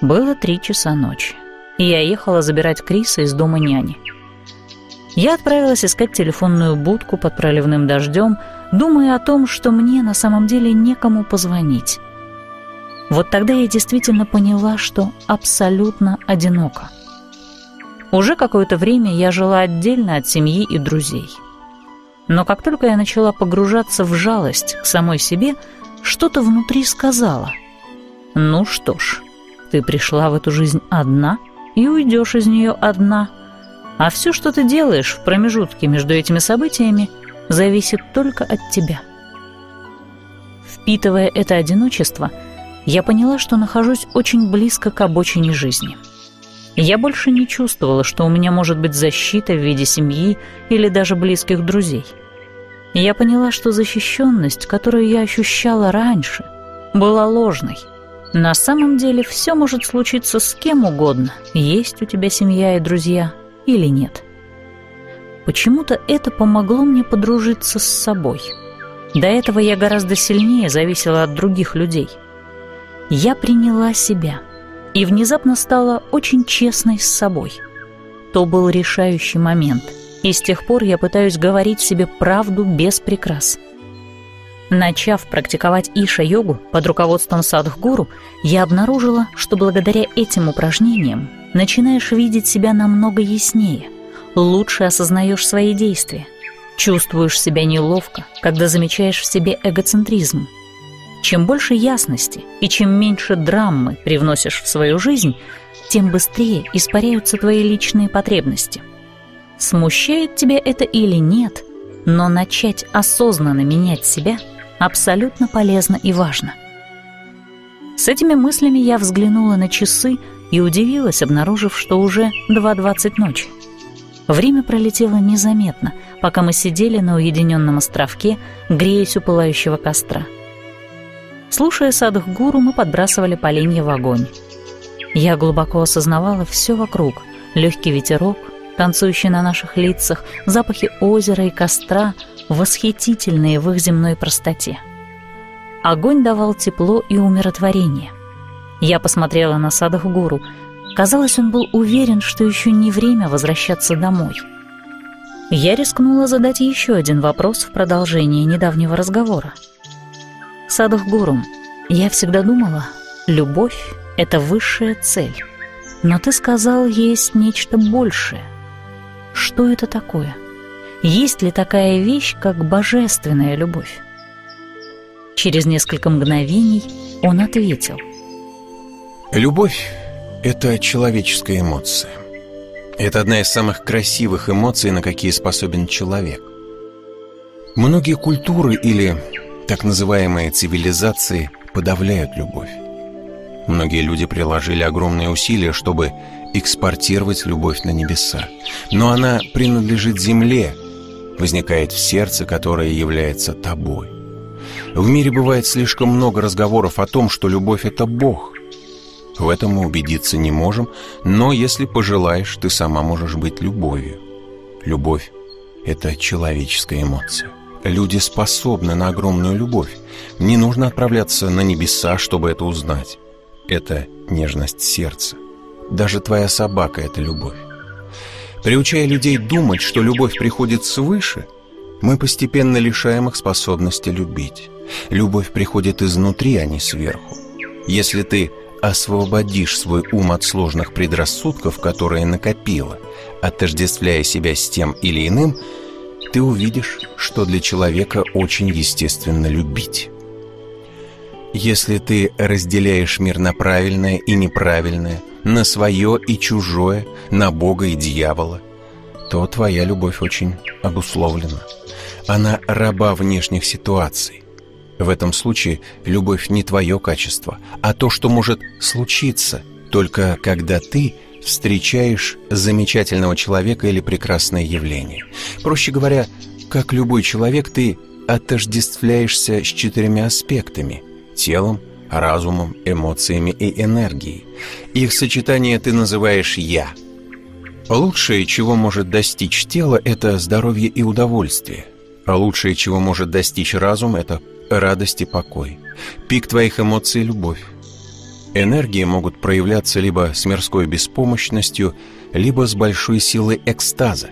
Было три часа ночи, и я ехала забирать Криса из дома няни. Я отправилась искать телефонную будку под проливным дождем, думая о том, что мне на самом деле некому позвонить. Вот тогда я действительно поняла, что абсолютно одинока. Уже какое-то время я жила отдельно от семьи и друзей. Но как только я начала погружаться в жалость к самой себе, что-то внутри сказала. «Ну что ж, ты пришла в эту жизнь одна и уйдешь из нее одна, а все, что ты делаешь в промежутке между этими событиями, зависит только от тебя». Впитывая это одиночество – я поняла, что нахожусь очень близко к обочине жизни. Я больше не чувствовала, что у меня может быть защита в виде семьи или даже близких друзей. Я поняла, что защищенность, которую я ощущала раньше, была ложной. На самом деле все может случиться с кем угодно, есть у тебя семья и друзья или нет. Почему-то это помогло мне подружиться с собой. До этого я гораздо сильнее зависела от других людей. Я приняла себя и внезапно стала очень честной с собой. То был решающий момент, и с тех пор я пытаюсь говорить себе правду без прикрас – Начав практиковать Иша-йогу под руководством садхгуру, я обнаружила, что благодаря этим упражнениям начинаешь видеть себя намного яснее, лучше осознаешь свои действия, чувствуешь себя неловко, когда замечаешь в себе эгоцентризм. Чем больше ясности и чем меньше драмы привносишь в свою жизнь, тем быстрее испаряются твои личные потребности. Смущает тебя это или нет, но начать осознанно менять себя – абсолютно полезно и важно. С этими мыслями я взглянула на часы и удивилась, обнаружив, что уже 2.20 ночи. Время пролетело незаметно, пока мы сидели на уединенном островке, греясь у пылающего костра. Слушая Садхгуру, мы подбрасывали поленья в огонь. Я глубоко осознавала все вокруг — легкий ветерок, танцующий на наших лицах, запахи озера и костра, восхитительные в их земной простоте. Огонь давал тепло и умиротворение. Я посмотрела на Садхгуру. Казалось, он был уверен, что еще не время возвращаться домой. Я рискнула задать еще один вопрос в продолжении недавнего разговора. Садхгуру, я всегда думала, любовь — это высшая цель. Но ты сказал, есть нечто большее. Что это такое? Есть ли такая вещь, как божественная любовь? Через несколько мгновений он ответил. Любовь — это человеческая эмоция. Это одна из самых красивых эмоций, на какие способен человек. Многие культуры или так называемые цивилизации подавляют любовь. Многие люди приложили огромные усилия, чтобы экспортировать любовь на небеса. Но она принадлежит земле, возникает в сердце, которое является тобой. В мире бывает слишком много разговоров о том, что любовь — это Бог. В этом мы убедиться не можем, но если пожелаешь, ты сама можешь быть любовью. Любовь — это человеческая эмоция. Люди способны на огромную любовь. Не нужно отправляться на небеса, чтобы это узнать. Это нежность сердца. Даже твоя собака — это любовь. Приучая людей думать, что любовь приходит свыше, мы постепенно лишаем их способности любить. Любовь приходит изнутри, а не сверху. Если ты освободишь свой ум от сложных предрассудков, которые накопила, отождествляя себя с тем или иным, ты увидишь, что для человека очень естественно любить. Если ты разделяешь мир на правильное и неправильное, на свое и чужое, на Бога и дьявола, то твоя любовь очень обусловлена. Она раба внешних ситуаций. В этом случае любовь не твое качество, а то, что может случиться, только когда ты встречаешь замечательного человека или прекрасное явление. Проще говоря, как любой человек, ты отождествляешься с четырьмя аспектами – телом, разумом, эмоциями и энергией. Их сочетание ты называешь «я». Лучшее, чего может достичь тело, это здоровье и удовольствие. А лучшее, чего может достичь разум, это радость и покой. Пик твоих эмоций – любовь. Энергии могут проявляться либо с мирской беспомощностью, либо с большой силой экстаза.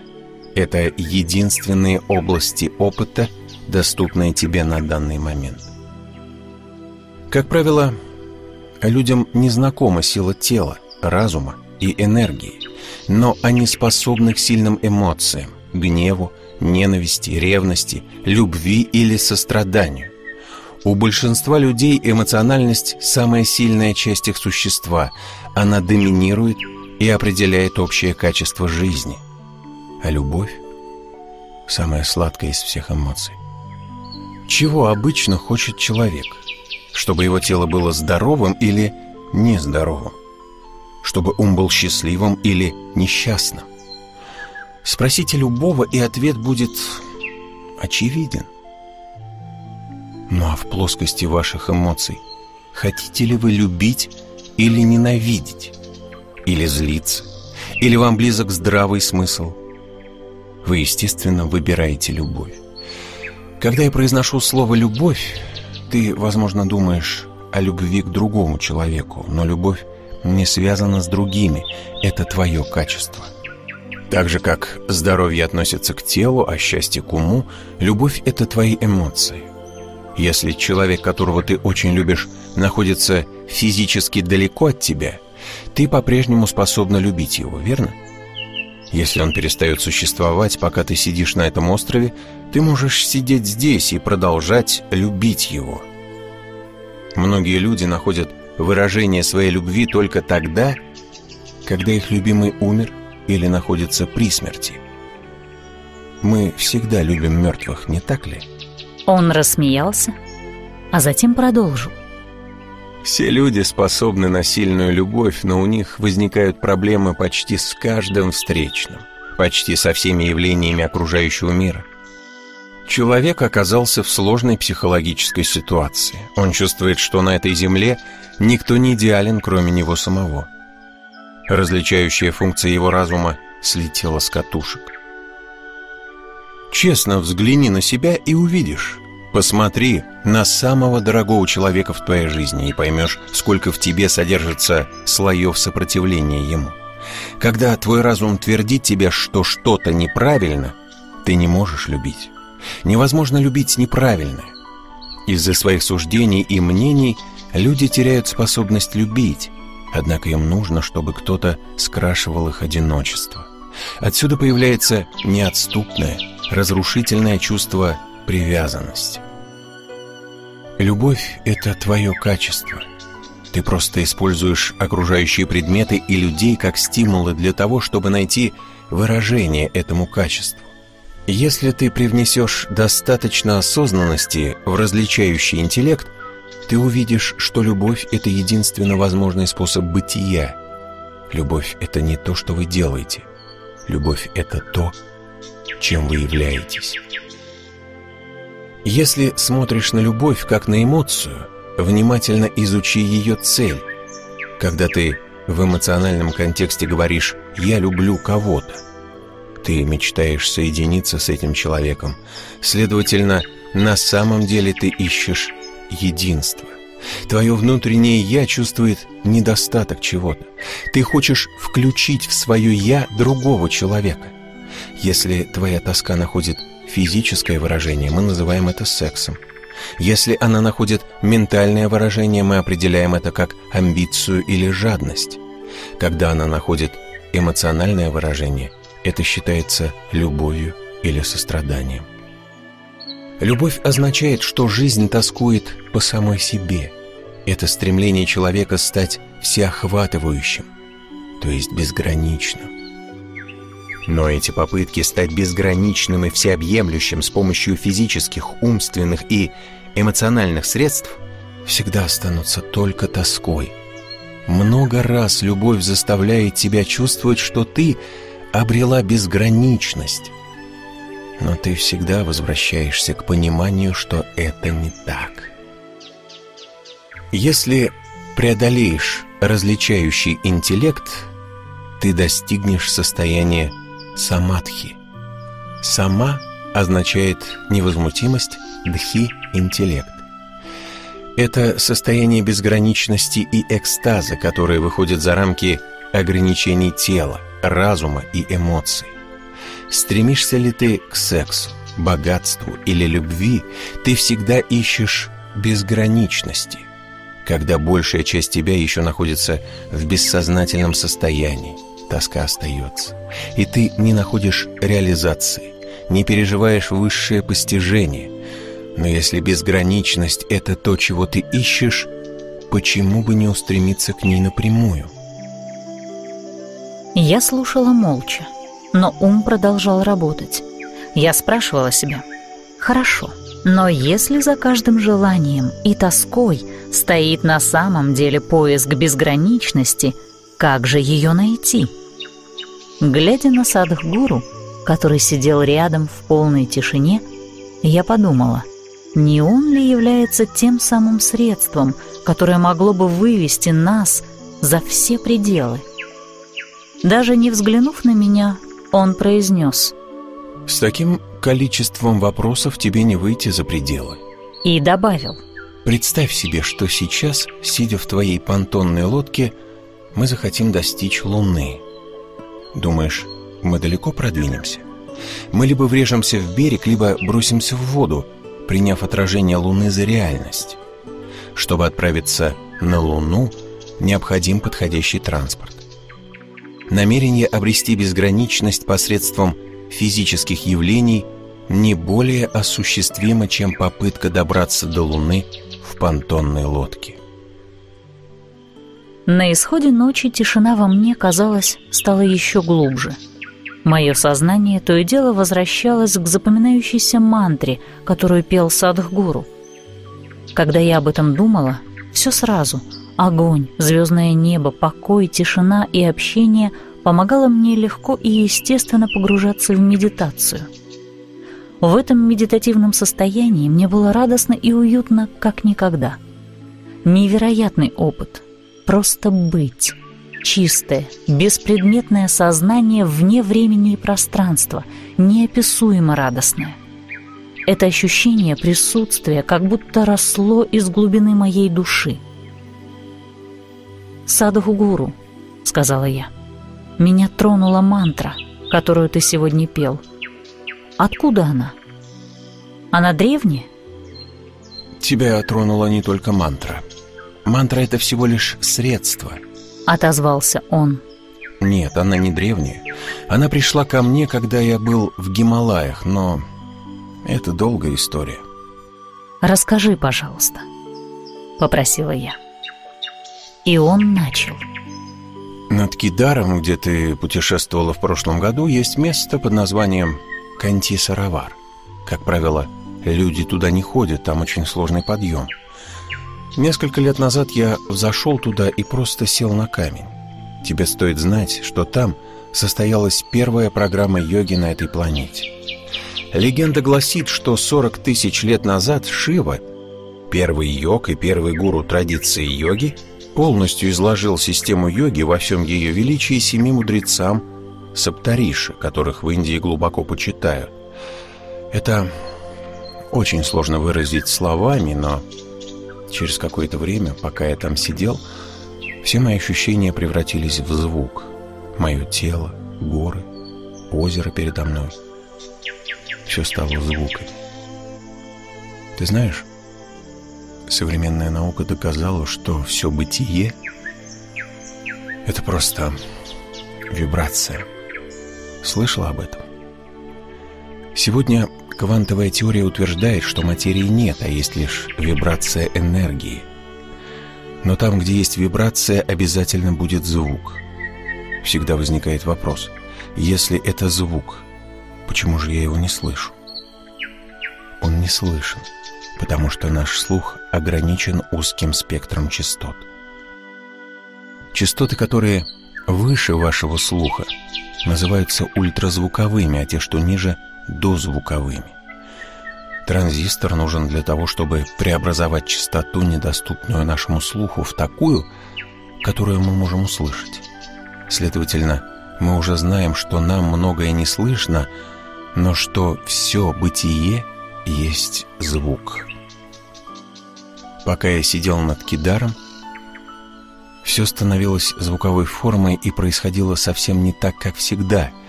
Это единственные области опыта, доступные тебе на данный момент. Как правило, людям не знакома сила тела, разума и энергии, но они способны к сильным эмоциям, гневу, ненависти, ревности, любви или состраданию. У большинства людей эмоциональность – самая сильная часть их существа. Она доминирует и определяет общее качество жизни. А любовь – самая сладкая из всех эмоций. Чего обычно хочет человек – чтобы его тело было здоровым или нездоровым, чтобы ум был счастливым или несчастным. Спросите любого, и ответ будет очевиден. Ну а в плоскости ваших эмоций хотите ли вы любить или ненавидеть, или злиться, или вам близок здравый смысл. Вы, естественно, выбираете любовь. Когда я произношу слово «любовь», ты, возможно, думаешь о любви к другому человеку, но любовь не связана с другими, это твое качество. Так же, как здоровье относится к телу, а счастье к уму, любовь — это твои эмоции. Если человек, которого ты очень любишь, находится физически далеко от тебя, ты по-прежнему способна любить его, верно? Если он перестает существовать, пока ты сидишь на этом острове, ты можешь сидеть здесь и продолжать любить его. Многие люди находят выражение своей любви только тогда, когда их любимый умер или находится при смерти. Мы всегда любим мертвых, не так ли? Он рассмеялся, а затем продолжил. Все люди способны на сильную любовь, но у них возникают проблемы почти с каждым встречным, почти со всеми явлениями окружающего мира. Человек оказался в сложной психологической ситуации. Он чувствует, что на этой земле никто не идеален, кроме него самого. Различающая функция его разума слетела с катушек. Честно взгляни на себя и увидишь, Посмотри на самого дорогого человека в твоей жизни и поймешь, сколько в тебе содержится слоев сопротивления ему. Когда твой разум твердит тебе, что что-то неправильно, ты не можешь любить. Невозможно любить неправильное. Из-за своих суждений и мнений люди теряют способность любить, однако им нужно, чтобы кто-то скрашивал их одиночество. Отсюда появляется неотступное, разрушительное чувство привязанность. Любовь — это твое качество. Ты просто используешь окружающие предметы и людей как стимулы для того, чтобы найти выражение этому качеству. Если ты привнесешь достаточно осознанности в различающий интеллект, ты увидишь, что любовь — это единственно возможный способ бытия. Любовь — это не то, что вы делаете. Любовь — это то, чем вы являетесь. Если смотришь на любовь как на эмоцию, внимательно изучи ее цель. Когда ты в эмоциональном контексте говоришь «я люблю кого-то», ты мечтаешь соединиться с этим человеком. Следовательно, на самом деле ты ищешь единство. Твое внутреннее «я» чувствует недостаток чего-то. Ты хочешь включить в свое «я» другого человека. Если твоя тоска находит физическое выражение, мы называем это сексом. Если она находит ментальное выражение, мы определяем это как амбицию или жадность. Когда она находит эмоциональное выражение, это считается любовью или состраданием. Любовь означает, что жизнь тоскует по самой себе. Это стремление человека стать всеохватывающим, то есть безграничным. Но эти попытки стать безграничным и всеобъемлющим с помощью физических, умственных и эмоциональных средств всегда останутся только тоской. Много раз любовь заставляет тебя чувствовать, что ты обрела безграничность. Но ты всегда возвращаешься к пониманию, что это не так. Если преодолеешь различающий интеллект, ты достигнешь состояния самадхи. Сама означает невозмутимость, дхи – интеллект. Это состояние безграничности и экстаза, которое выходит за рамки ограничений тела, разума и эмоций. Стремишься ли ты к сексу, богатству или любви, ты всегда ищешь безграничности, когда большая часть тебя еще находится в бессознательном состоянии, тоска остается. И ты не находишь реализации, не переживаешь высшее постижение. Но если безграничность — это то, чего ты ищешь, почему бы не устремиться к ней напрямую? Я слушала молча, но ум продолжал работать. Я спрашивала себя, «Хорошо, но если за каждым желанием и тоской стоит на самом деле поиск безграничности, как же ее найти?» Глядя на Садхгуру, который сидел рядом в полной тишине, я подумала, Не он ли является тем самым средством, которое могло бы вывести нас за все пределы? Даже не взглянув на меня, он произнес. «С таким количеством вопросов тебе не выйти за пределы». И добавил. «Представь себе, что сейчас, сидя в твоей понтонной лодке, мы захотим достичь Луны. Думаешь, мы далеко продвинемся? Мы либо врежемся в берег, либо бросимся в воду, приняв отражение Луны за реальность. Чтобы отправиться на Луну, необходим подходящий транспорт. Намерение обрести безграничность посредством физических явлений не более осуществимо, чем попытка добраться до Луны в понтонной лодке. На исходе ночи тишина во мне, казалось, стала еще глубже. Мое сознание то и дело возвращалось к запоминающейся мантре, которую пел Садхгуру. Когда я об этом думала, все сразу — огонь, звездное небо, покой, тишина и общение — помогало мне легко и естественно погружаться в медитацию. В этом медитативном состоянии мне было радостно и уютно, как никогда. Невероятный опыт — просто быть. Чистое, беспредметное сознание вне времени и пространства, неописуемо радостное. Это ощущение присутствия как будто росло из глубины моей души. «Садху-гуру», — сказала я, — «меня тронула мантра, которую ты сегодня пел. Откуда она? Она древняя?» «Тебя тронула не только мантра», Мантра — это всего лишь средство. Отозвался он. Нет, она не древняя. Она пришла ко мне, когда я был в Гималаях, но это долгая история. «Расскажи, пожалуйста», — попросила я. И он начал. Над Кидаром, где ты путешествовала в прошлом году, есть место под названием Канти-Саравар. Как правило, люди туда не ходят, там очень сложный подъем. Несколько лет назад я зашел туда и просто сел на камень. Тебе стоит знать, что там состоялась первая программа йоги на этой планете. Легенда гласит, что 40 тысяч лет назад Шива, первый йог и первый гуру традиции йоги, полностью изложил систему йоги во всем ее величии семи мудрецам Саптариши, которых в Индии глубоко почитают. Это очень сложно выразить словами, но Через какое-то время, пока я там сидел, все мои ощущения превратились в звук. Мое тело, горы, озеро передо мной. Все стало звуком. Ты знаешь, современная наука доказала, что все бытие — это просто вибрация. Слышала об этом? Сегодня Квантовая теория утверждает, что материи нет, а есть лишь вибрация энергии. Но там, где есть вибрация, обязательно будет звук. Всегда возникает вопрос, если это звук, почему же я его не слышу? Он не слышен, потому что наш слух ограничен узким спектром частот. Частоты, которые выше вашего слуха, называются ультразвуковыми, а те, что ниже – дозвуковыми. Транзистор нужен для того, чтобы преобразовать частоту, недоступную нашему слуху, в такую, которую мы можем услышать. Следовательно, мы уже знаем, что нам многое не слышно, но что все бытие есть звук. Пока я сидел над кидаром, все становилось звуковой формой и происходило совсем не так, как всегда —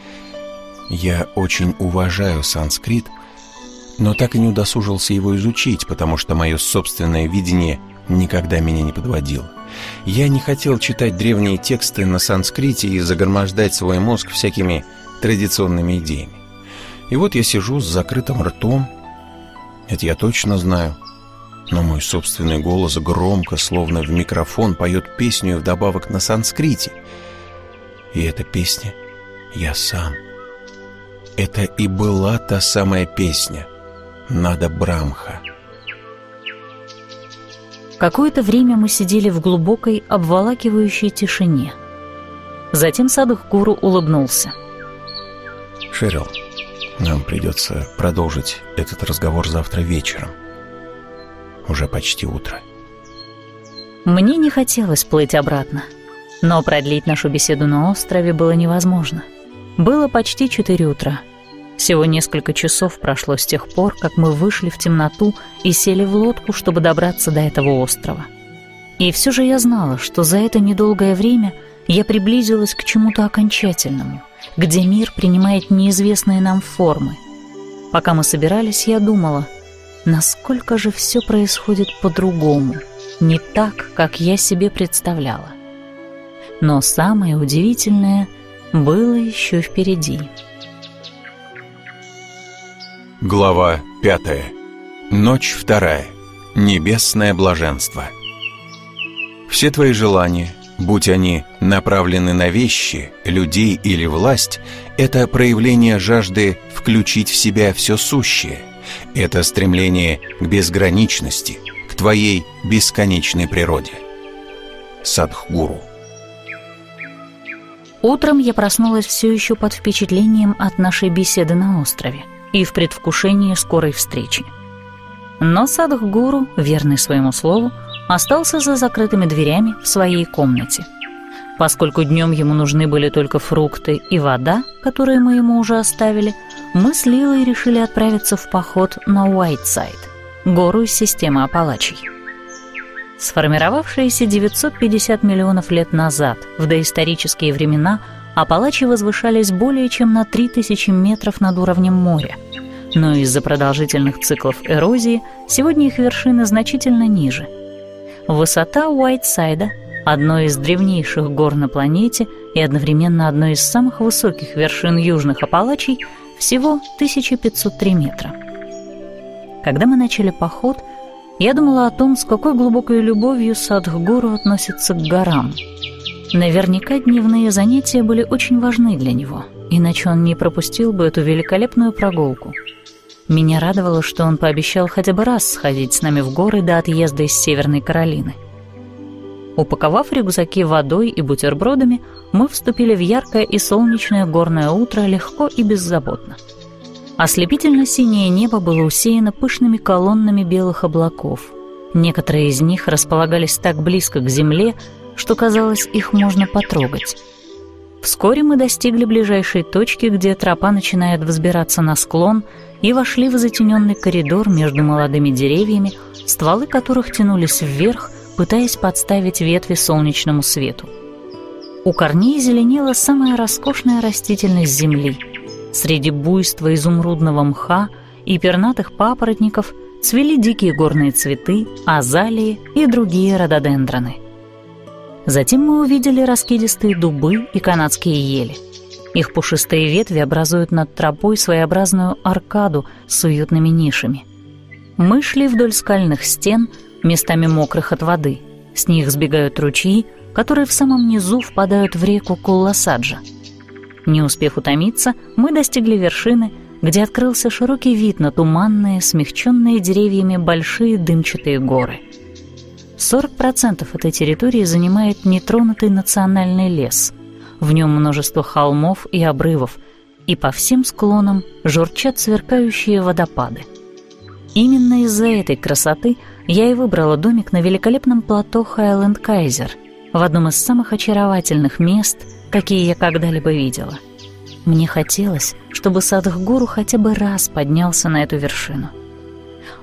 я очень уважаю санскрит, но так и не удосужился его изучить, потому что мое собственное видение никогда меня не подводило. Я не хотел читать древние тексты на санскрите и загромождать свой мозг всякими традиционными идеями. И вот я сижу с закрытым ртом, это я точно знаю, но мой собственный голос громко, словно в микрофон, поет песню вдобавок на санскрите. И эта песня я сам — это и была та самая песня «Надо Брамха». Какое-то время мы сидели в глубокой, обволакивающей тишине. Затем Садух Гуру улыбнулся. «Шерил, нам придется продолжить этот разговор завтра вечером. Уже почти утро. Мне не хотелось плыть обратно, но продлить нашу беседу на острове было невозможно. Было почти 4 утра. Всего несколько часов прошло с тех пор, как мы вышли в темноту и сели в лодку, чтобы добраться до этого острова. И все же я знала, что за это недолгое время я приблизилась к чему-то окончательному, где мир принимает неизвестные нам формы. Пока мы собирались, я думала, насколько же все происходит по-другому, не так, как я себе представляла. Но самое удивительное было еще впереди. Глава пятая. Ночь вторая. Небесное блаженство. Все твои желания, будь они направлены на вещи, людей или власть, это проявление жажды включить в себя все сущее. Это стремление к безграничности, к твоей бесконечной природе. Садхгуру. Утром я проснулась все еще под впечатлением от нашей беседы на острове и в предвкушении скорой встречи. Но Садхгуру, верный своему слову, остался за закрытыми дверями в своей комнате. Поскольку днем ему нужны были только фрукты и вода, которые мы ему уже оставили, мы с Лилой решили отправиться в поход на Уайтсайд, гору из системы Апалачей. Сформировавшиеся 950 миллионов лет назад, в доисторические времена, Апалачи возвышались более чем на 3000 метров над уровнем моря. Но из-за продолжительных циклов эрозии сегодня их вершины значительно ниже – Высота Уайтсайда, одной из древнейших гор на планете и одновременно одной из самых высоких вершин Южных Апалачей, всего 1503 метра. Когда мы начали поход, я думала о том, с какой глубокой любовью Садхгуру относится к горам. Наверняка дневные занятия были очень важны для него, иначе он не пропустил бы эту великолепную прогулку – меня радовало, что он пообещал хотя бы раз сходить с нами в горы до отъезда из Северной Каролины. Упаковав рюкзаки водой и бутербродами, мы вступили в яркое и солнечное горное утро легко и беззаботно. Ослепительно-синее небо было усеяно пышными колоннами белых облаков. Некоторые из них располагались так близко к земле, что казалось, их можно потрогать. Вскоре мы достигли ближайшей точки, где тропа начинает взбираться на склон — и вошли в затененный коридор между молодыми деревьями, стволы которых тянулись вверх, пытаясь подставить ветви солнечному свету. У корней зеленела самая роскошная растительность земли. Среди буйства изумрудного мха и пернатых папоротников цвели дикие горные цветы, азалии и другие рододендроны. Затем мы увидели раскидистые дубы и канадские ели – их пушистые ветви образуют над тропой своеобразную аркаду с уютными нишами. Мы шли вдоль скальных стен, местами мокрых от воды. С них сбегают ручьи, которые в самом низу впадают в реку Кулласаджа. Не успев утомиться, мы достигли вершины, где открылся широкий вид на туманные, смягченные деревьями большие дымчатые горы. 40% этой территории занимает нетронутый национальный лес – в нем множество холмов и обрывов, и по всем склонам журчат сверкающие водопады. Именно из-за этой красоты я и выбрала домик на великолепном плато Хайленд Кайзер, в одном из самых очаровательных мест, какие я когда-либо видела. Мне хотелось, чтобы Садхгуру хотя бы раз поднялся на эту вершину.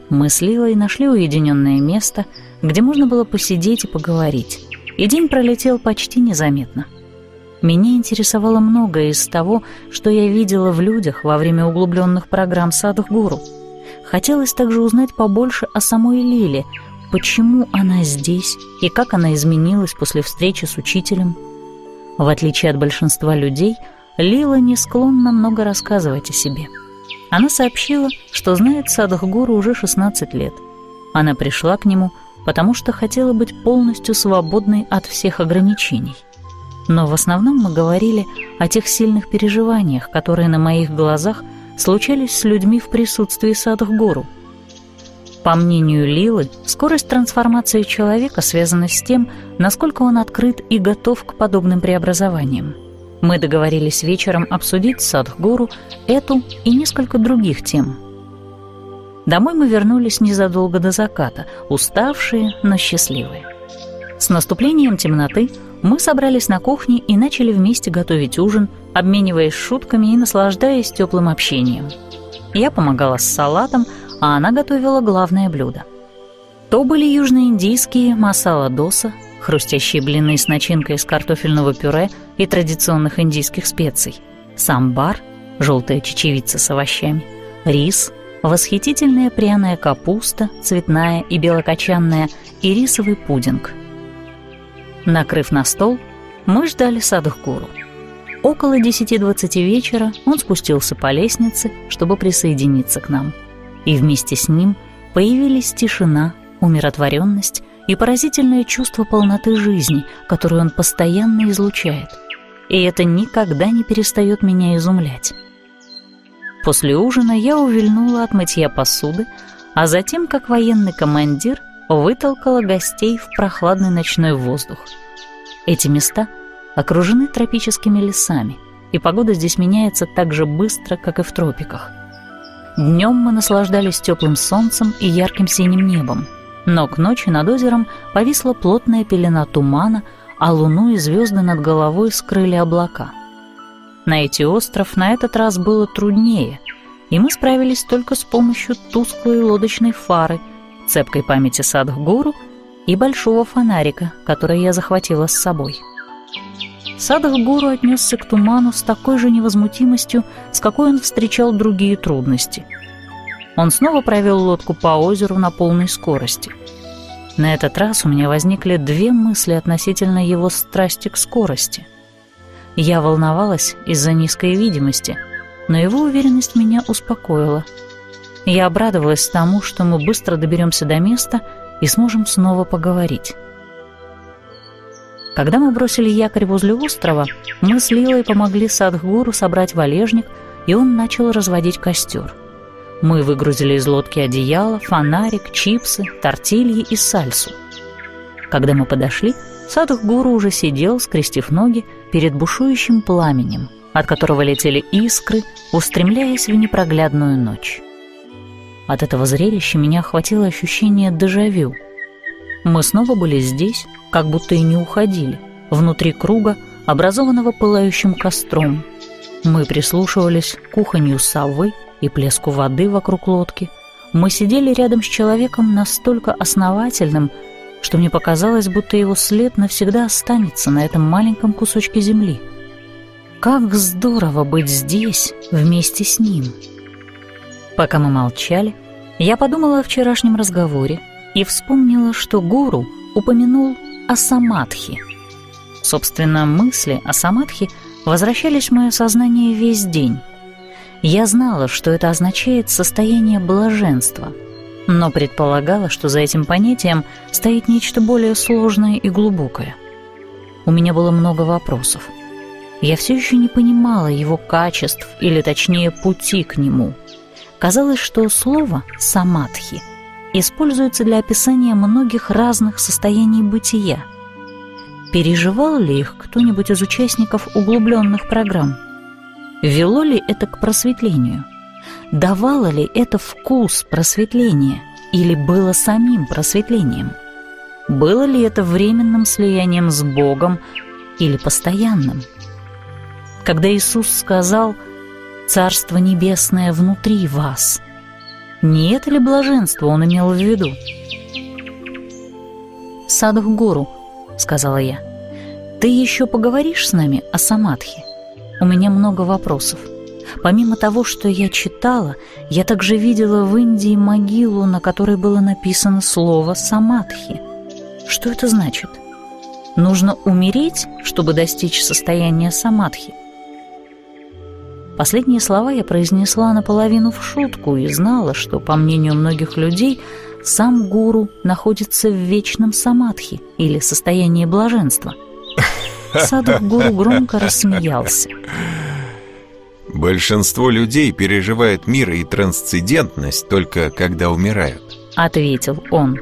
Мы с Лилой нашли уединенное место, где можно было посидеть и поговорить, и день пролетел почти незаметно. Меня интересовало многое из того, что я видела в людях во время углубленных программ Садхгуру. Хотелось также узнать побольше о самой Лиле, почему она здесь и как она изменилась после встречи с учителем. В отличие от большинства людей, Лила не склонна много рассказывать о себе. Она сообщила, что знает Садхгуру уже 16 лет. Она пришла к нему, потому что хотела быть полностью свободной от всех ограничений. Но в основном мы говорили о тех сильных переживаниях, которые на моих глазах случались с людьми в присутствии Садхгуру. По мнению Лилы, скорость трансформации человека связана с тем, насколько он открыт и готов к подобным преобразованиям. Мы договорились вечером обсудить с Садхгуру эту и несколько других тем. Домой мы вернулись незадолго до заката, уставшие, но счастливые. С наступлением темноты мы собрались на кухне и начали вместе готовить ужин, обмениваясь шутками и наслаждаясь теплым общением. Я помогала с салатом, а она готовила главное блюдо. То были южноиндийские масала доса, хрустящие блины с начинкой из картофельного пюре и традиционных индийских специй, самбар, желтая чечевица с овощами, рис, восхитительная пряная капуста, цветная и белокочанная, и рисовый пудинг. Накрыв на стол, мы ждали Садхгуру. Около 10-20 вечера он спустился по лестнице, чтобы присоединиться к нам. И вместе с ним появились тишина, умиротворенность и поразительное чувство полноты жизни, которую он постоянно излучает. И это никогда не перестает меня изумлять. После ужина я увильнула от мытья посуды, а затем, как военный командир, вытолкала гостей в прохладный ночной воздух. Эти места окружены тропическими лесами, и погода здесь меняется так же быстро, как и в тропиках. Днем мы наслаждались теплым солнцем и ярким синим небом, но к ночи над озером повисла плотная пелена тумана, а луну и звезды над головой скрыли облака — Найти остров на этот раз было труднее, и мы справились только с помощью тусклой лодочной фары, цепкой памяти Садхгуру и большого фонарика, который я захватила с собой. Садхгуру отнесся к туману с такой же невозмутимостью, с какой он встречал другие трудности. Он снова провел лодку по озеру на полной скорости. На этот раз у меня возникли две мысли относительно его страсти к скорости — я волновалась из-за низкой видимости, но его уверенность меня успокоила. Я обрадовалась тому, что мы быстро доберемся до места и сможем снова поговорить. Когда мы бросили якорь возле острова, мы с Лилой помогли Садхгуру собрать валежник, и он начал разводить костер. Мы выгрузили из лодки одеяло, фонарик, чипсы, тортильи и сальсу. Когда мы подошли, Садхгуру уже сидел, скрестив ноги, перед бушующим пламенем, от которого летели искры, устремляясь в непроглядную ночь. От этого зрелища меня охватило ощущение дежавю. Мы снова были здесь, как будто и не уходили, внутри круга, образованного пылающим костром. Мы прислушивались к кухонью совы и плеску воды вокруг лодки. Мы сидели рядом с человеком настолько основательным, что мне показалось, будто его след навсегда останется на этом маленьком кусочке земли. Как здорово быть здесь вместе с ним! Пока мы молчали, я подумала о вчерашнем разговоре и вспомнила, что гуру упомянул о самадхи. Собственно, мысли о самадхи возвращались в мое сознание весь день. Я знала, что это означает состояние блаженства — но предполагала, что за этим понятием стоит нечто более сложное и глубокое. У меня было много вопросов. Я все еще не понимала его качеств или, точнее, пути к нему. Казалось, что слово «самадхи» используется для описания многих разных состояний бытия. Переживал ли их кто-нибудь из участников углубленных программ? Вело ли это к просветлению – давало ли это вкус просветления или было самим просветлением? Было ли это временным слиянием с Богом или постоянным? Когда Иисус сказал «Царство небесное внутри вас», не это ли блаженство он имел в виду? «Садхгуру», — сказала я, — «ты еще поговоришь с нами о самадхи? У меня много вопросов». Помимо того, что я читала, я также видела в Индии могилу, на которой было написано слово «самадхи». Что это значит? Нужно умереть, чтобы достичь состояния самадхи? Последние слова я произнесла наполовину в шутку и знала, что, по мнению многих людей, сам гуру находится в вечном самадхи или состоянии блаженства. Садх гуру громко рассмеялся. Большинство людей переживают мир и трансцендентность только когда умирают. Ответил он.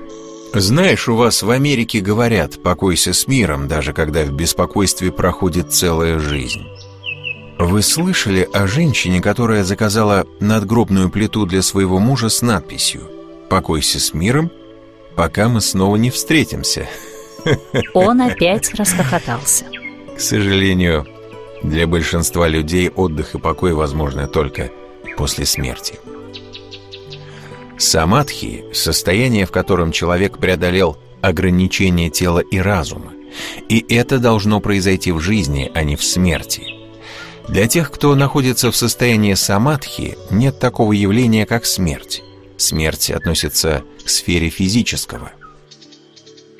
Знаешь, у вас в Америке говорят «покойся с миром», даже когда в беспокойстве проходит целая жизнь. Вы слышали о женщине, которая заказала надгробную плиту для своего мужа с надписью «Покойся с миром, пока мы снова не встретимся»? Он опять расхохотался. К сожалению, для большинства людей отдых и покой возможны только после смерти. Самадхи – состояние, в котором человек преодолел ограничения тела и разума. И это должно произойти в жизни, а не в смерти. Для тех, кто находится в состоянии самадхи, нет такого явления, как смерть. Смерть относится к сфере физического.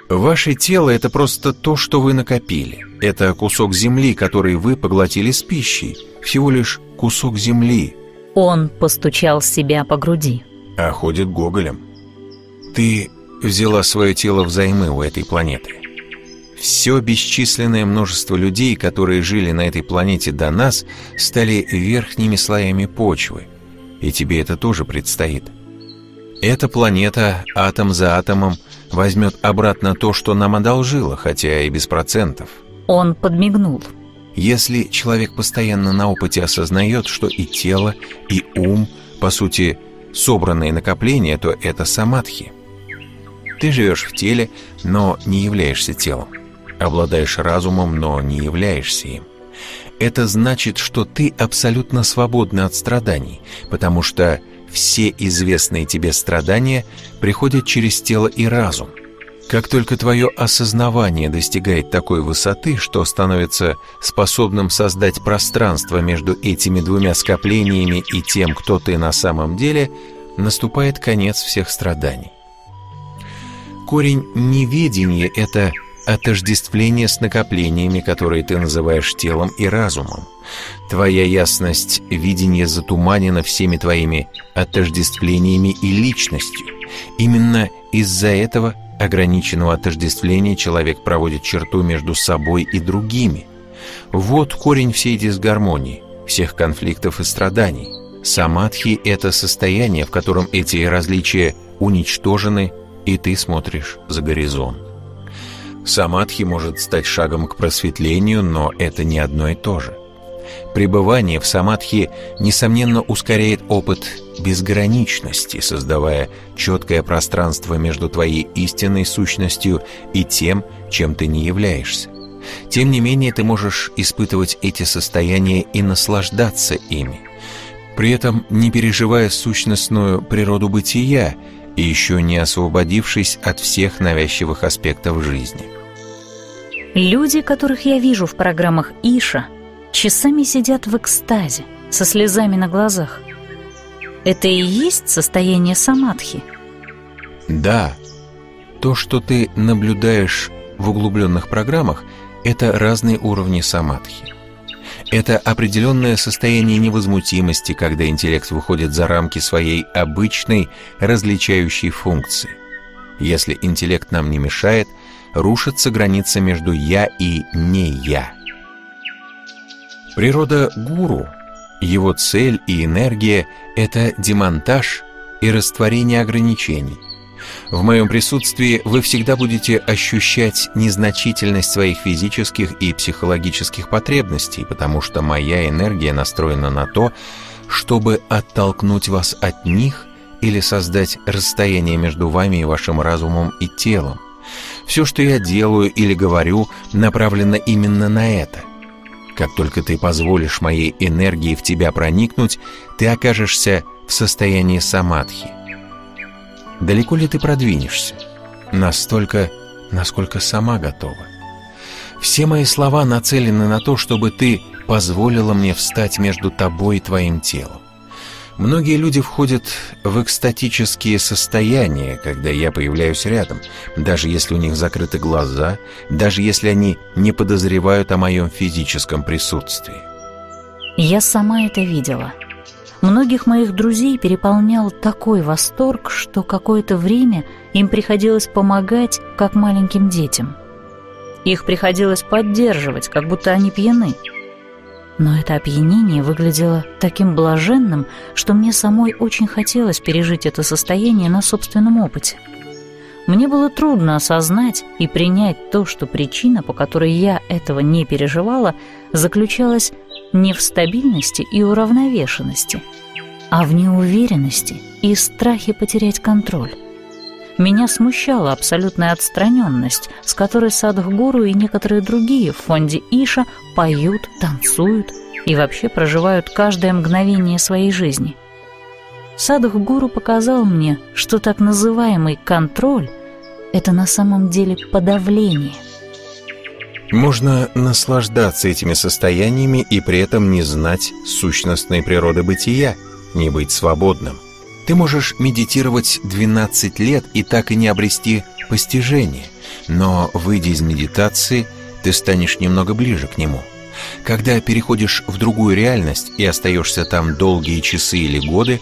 Ваше тело – это просто то, что вы накопили. Это кусок земли, который вы поглотили с пищей. Всего лишь кусок земли. Он постучал себя по груди. А ходит гоголем. Ты взяла свое тело взаймы у этой планеты. Все бесчисленное множество людей, которые жили на этой планете до нас, стали верхними слоями почвы. И тебе это тоже предстоит. Эта планета, атом за атомом, возьмет обратно то, что нам одолжила, хотя и без процентов. Он подмигнул. Если человек постоянно на опыте осознает, что и тело, и ум, по сути, собранные накопления, то это самадхи. Ты живешь в теле, но не являешься телом. Обладаешь разумом, но не являешься им. Это значит, что ты абсолютно свободны от страданий, потому что все известные тебе страдания приходят через тело и разум. Как только твое осознавание достигает такой высоты, что становится способным создать пространство между этими двумя скоплениями и тем, кто ты на самом деле, наступает конец всех страданий. Корень неведения — это отождествление с накоплениями, которые ты называешь телом и разумом. Твоя ясность видения затуманена всеми твоими отождествлениями и личностью. Именно из-за этого ограниченного отождествления человек проводит черту между собой и другими. Вот корень всей дисгармонии, всех конфликтов и страданий. Самадхи — это состояние, в котором эти различия уничтожены, и ты смотришь за горизонт. Самадхи может стать шагом к просветлению, но это не одно и то же. Пребывание в самадхи, несомненно, ускоряет опыт безграничности, создавая четкое пространство между твоей истинной сущностью и тем, чем ты не являешься. Тем не менее, ты можешь испытывать эти состояния и наслаждаться ими, при этом не переживая сущностную природу бытия и еще не освободившись от всех навязчивых аспектов жизни. Люди, которых я вижу в программах Иша, часами сидят в экстазе, со слезами на глазах. Это и есть состояние самадхи? Да. То, что ты наблюдаешь в углубленных программах, это разные уровни самадхи. Это определенное состояние невозмутимости, когда интеллект выходит за рамки своей обычной различающей функции. Если интеллект нам не мешает – рушится граница между «я» и «не я». Природа гуру, его цель и энергия — это демонтаж и растворение ограничений. В моем присутствии вы всегда будете ощущать незначительность своих физических и психологических потребностей, потому что моя энергия настроена на то, чтобы оттолкнуть вас от них или создать расстояние между вами и вашим разумом и телом. Все, что я делаю или говорю, направлено именно на это. Как только ты позволишь моей энергии в тебя проникнуть, ты окажешься в состоянии самадхи. Далеко ли ты продвинешься? Настолько, насколько сама готова. Все мои слова нацелены на то, чтобы ты позволила мне встать между тобой и твоим телом. Многие люди входят в экстатические состояния, когда я появляюсь рядом, даже если у них закрыты глаза, даже если они не подозревают о моем физическом присутствии. Я сама это видела. Многих моих друзей переполнял такой восторг, что какое-то время им приходилось помогать, как маленьким детям. Их приходилось поддерживать, как будто они пьяны – но это опьянение выглядело таким блаженным, что мне самой очень хотелось пережить это состояние на собственном опыте. Мне было трудно осознать и принять то, что причина, по которой я этого не переживала, заключалась не в стабильности и уравновешенности, а в неуверенности и страхе потерять контроль. Меня смущала абсолютная отстраненность, с которой Садхгуру и некоторые другие в фонде Иша поют, танцуют и вообще проживают каждое мгновение своей жизни. Садхгуру показал мне, что так называемый контроль — это на самом деле подавление. Можно наслаждаться этими состояниями и при этом не знать сущностной природы бытия, не быть свободным. Ты можешь медитировать 12 лет и так и не обрести постижение, но, выйдя из медитации, ты станешь немного ближе к нему. Когда переходишь в другую реальность и остаешься там долгие часы или годы,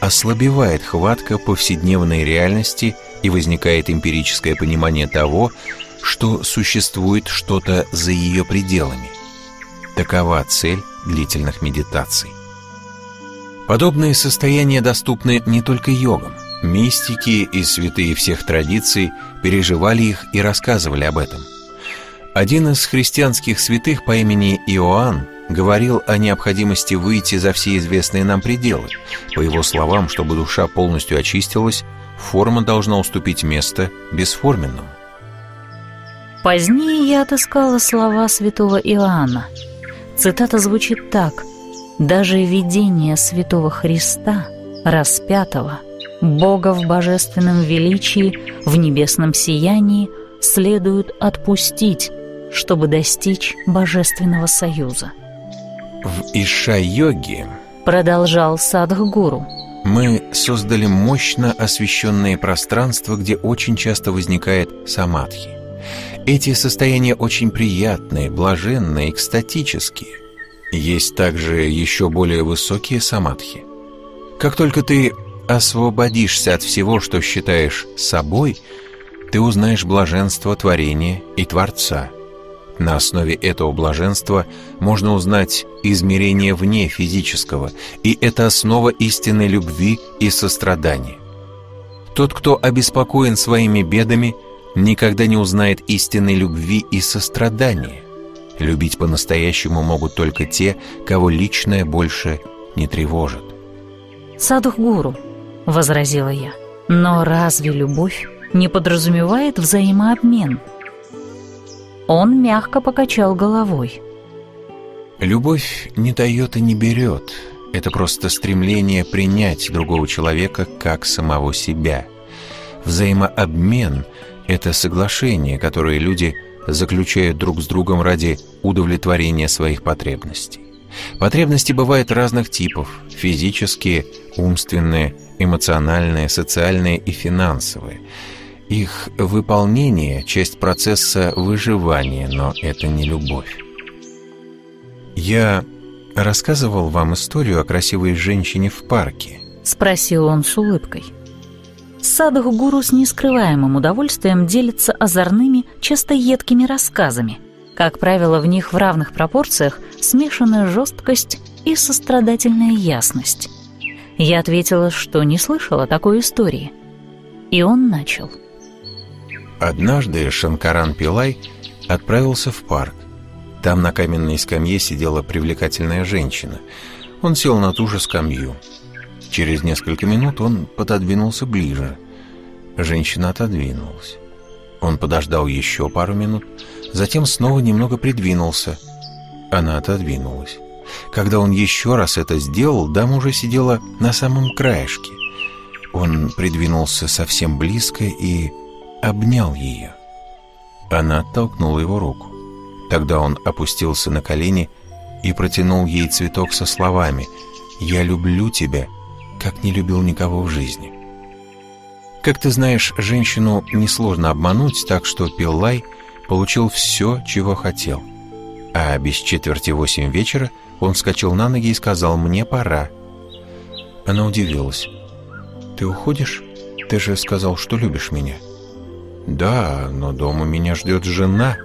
ослабевает хватка повседневной реальности и возникает эмпирическое понимание того, что существует что-то за ее пределами. Такова цель длительных медитаций. Подобные состояния доступны не только йогам. Мистики и святые всех традиций переживали их и рассказывали об этом. Один из христианских святых по имени Иоанн говорил о необходимости выйти за все известные нам пределы. По его словам, чтобы душа полностью очистилась, форма должна уступить место бесформенному. Позднее я отыскала слова святого Иоанна. Цитата звучит так – даже видение святого Христа, распятого, Бога в божественном величии, в небесном сиянии, следует отпустить, чтобы достичь божественного союза. В Иша-йоге, продолжал Садхгуру, мы создали мощно освещенные пространства, где очень часто возникает самадхи. Эти состояния очень приятные, блаженные, экстатические – есть также еще более высокие самадхи. Как только ты освободишься от всего, что считаешь собой, ты узнаешь блаженство творения и Творца. На основе этого блаженства можно узнать измерение вне физического, и это основа истинной любви и сострадания. Тот, кто обеспокоен своими бедами, никогда не узнает истинной любви и сострадания. Любить по-настоящему могут только те, кого личное больше не тревожит. «Садхгуру», — возразила я, — «но разве любовь не подразумевает взаимообмен?» Он мягко покачал головой. «Любовь не дает и не берет. Это просто стремление принять другого человека как самого себя. Взаимообмен — это соглашение, которое люди — заключают друг с другом ради удовлетворения своих потребностей. Потребности бывают разных типов – физические, умственные, эмоциональные, социальные и финансовые. Их выполнение – часть процесса выживания, но это не любовь. «Я рассказывал вам историю о красивой женщине в парке?» – спросил он с улыбкой. Садхгуру с нескрываемым удовольствием делится озорными, часто едкими рассказами. Как правило, в них в равных пропорциях смешана жесткость и сострадательная ясность. Я ответила, что не слышала такой истории. И он начал. Однажды Шанкаран Пилай отправился в парк. Там на каменной скамье сидела привлекательная женщина. Он сел на ту же скамью. Через несколько минут он пододвинулся ближе. Женщина отодвинулась. Он подождал еще пару минут, затем снова немного придвинулся. Она отодвинулась. Когда он еще раз это сделал, дама уже сидела на самом краешке. Он придвинулся совсем близко и обнял ее. Она оттолкнула его руку. Тогда он опустился на колени и протянул ей цветок со словами «Я люблю тебя как не любил никого в жизни. Как ты знаешь, женщину несложно обмануть, так что Пиллай получил все, чего хотел. А без четверти восемь вечера он вскочил на ноги и сказал «мне пора». Она удивилась. «Ты уходишь? Ты же сказал, что любишь меня». «Да, но дома меня ждет жена».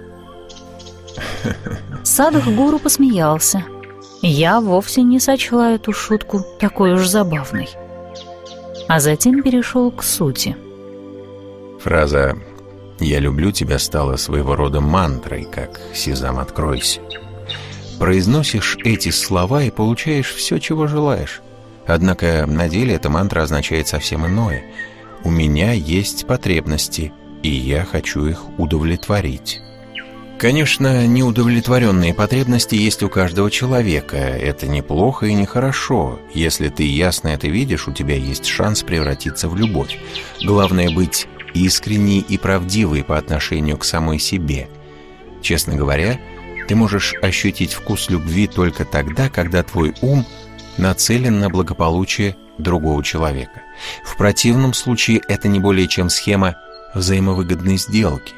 Садах Гуру посмеялся. Я вовсе не сочла эту шутку такой уж забавной. А затем перешел к сути. Фраза «Я люблю тебя» стала своего рода мантрой, как «Сезам, откройся». Произносишь эти слова и получаешь все, чего желаешь. Однако на деле эта мантра означает совсем иное. «У меня есть потребности, и я хочу их удовлетворить». Конечно, неудовлетворенные потребности есть у каждого человека. Это неплохо и нехорошо. Если ты ясно это видишь, у тебя есть шанс превратиться в любовь. Главное быть искренней и правдивой по отношению к самой себе. Честно говоря, ты можешь ощутить вкус любви только тогда, когда твой ум нацелен на благополучие другого человека. В противном случае это не более чем схема взаимовыгодной сделки.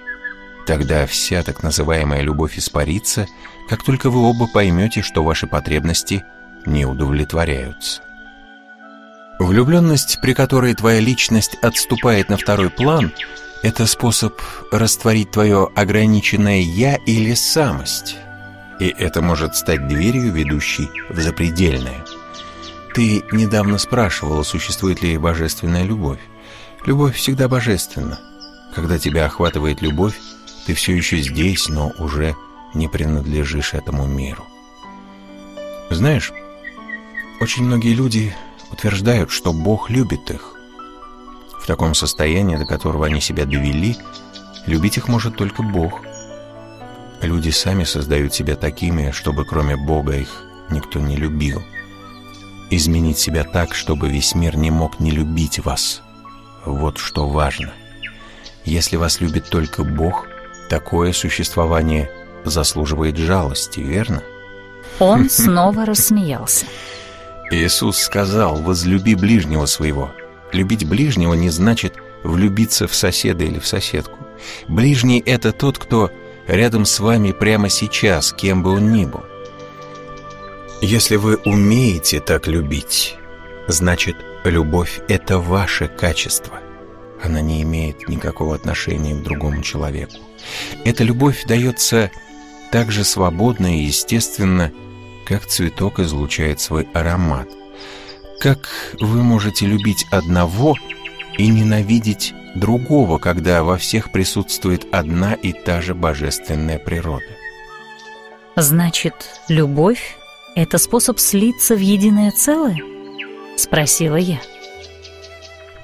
Тогда вся так называемая любовь испарится, как только вы оба поймете, что ваши потребности не удовлетворяются. Влюбленность, при которой твоя личность отступает на второй план, это способ растворить твое ограниченное «я» или «самость». И это может стать дверью, ведущей в запредельное. Ты недавно спрашивала, существует ли божественная любовь. Любовь всегда божественна. Когда тебя охватывает любовь, ты все еще здесь, но уже не принадлежишь этому миру. Знаешь, очень многие люди утверждают, что Бог любит их. В таком состоянии, до которого они себя довели, любить их может только Бог. Люди сами создают себя такими, чтобы кроме Бога их никто не любил. Изменить себя так, чтобы весь мир не мог не любить вас. Вот что важно. Если вас любит только Бог – Такое существование заслуживает жалости, верно? Он снова рассмеялся. Иисус сказал, возлюби ближнего своего. Любить ближнего не значит влюбиться в соседа или в соседку. Ближний — это тот, кто рядом с вами прямо сейчас, кем бы он ни был. Если вы умеете так любить, значит, любовь — это ваше качество. Она не имеет никакого отношения к другому человеку. Эта любовь дается так же свободно и естественно, как цветок излучает свой аромат. Как вы можете любить одного и ненавидеть другого, когда во всех присутствует одна и та же божественная природа? Значит, любовь — это способ слиться в единое целое? Спросила я.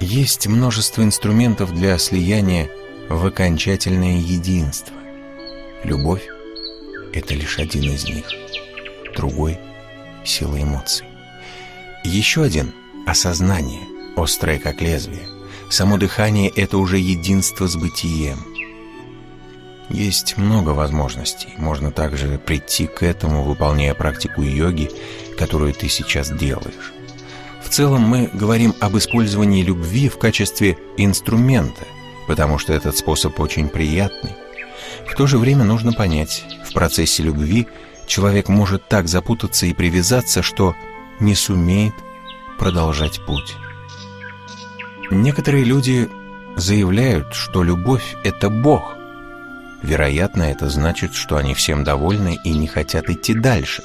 Есть множество инструментов для слияния в окончательное единство. Любовь — это лишь один из них, другой — сила эмоций. Еще один — осознание, острое как лезвие. Само дыхание — это уже единство с бытием. Есть много возможностей. Можно также прийти к этому, выполняя практику йоги, которую ты сейчас делаешь. В целом мы говорим об использовании любви в качестве инструмента — потому что этот способ очень приятный. В то же время нужно понять, в процессе любви человек может так запутаться и привязаться, что не сумеет продолжать путь. Некоторые люди заявляют, что любовь — это Бог. Вероятно, это значит, что они всем довольны и не хотят идти дальше.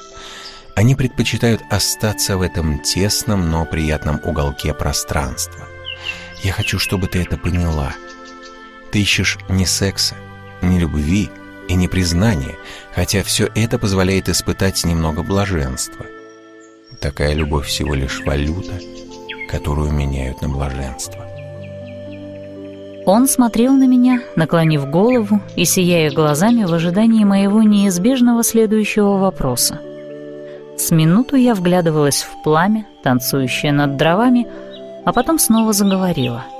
Они предпочитают остаться в этом тесном, но приятном уголке пространства. Я хочу, чтобы ты это поняла — ты ищешь не секса, не любви и не признания, хотя все это позволяет испытать немного блаженства. Такая любовь всего лишь валюта, которую меняют на блаженство. Он смотрел на меня, наклонив голову и сияя глазами в ожидании моего неизбежного следующего вопроса. С минуту я вглядывалась в пламя, танцующее над дровами, а потом снова заговорила —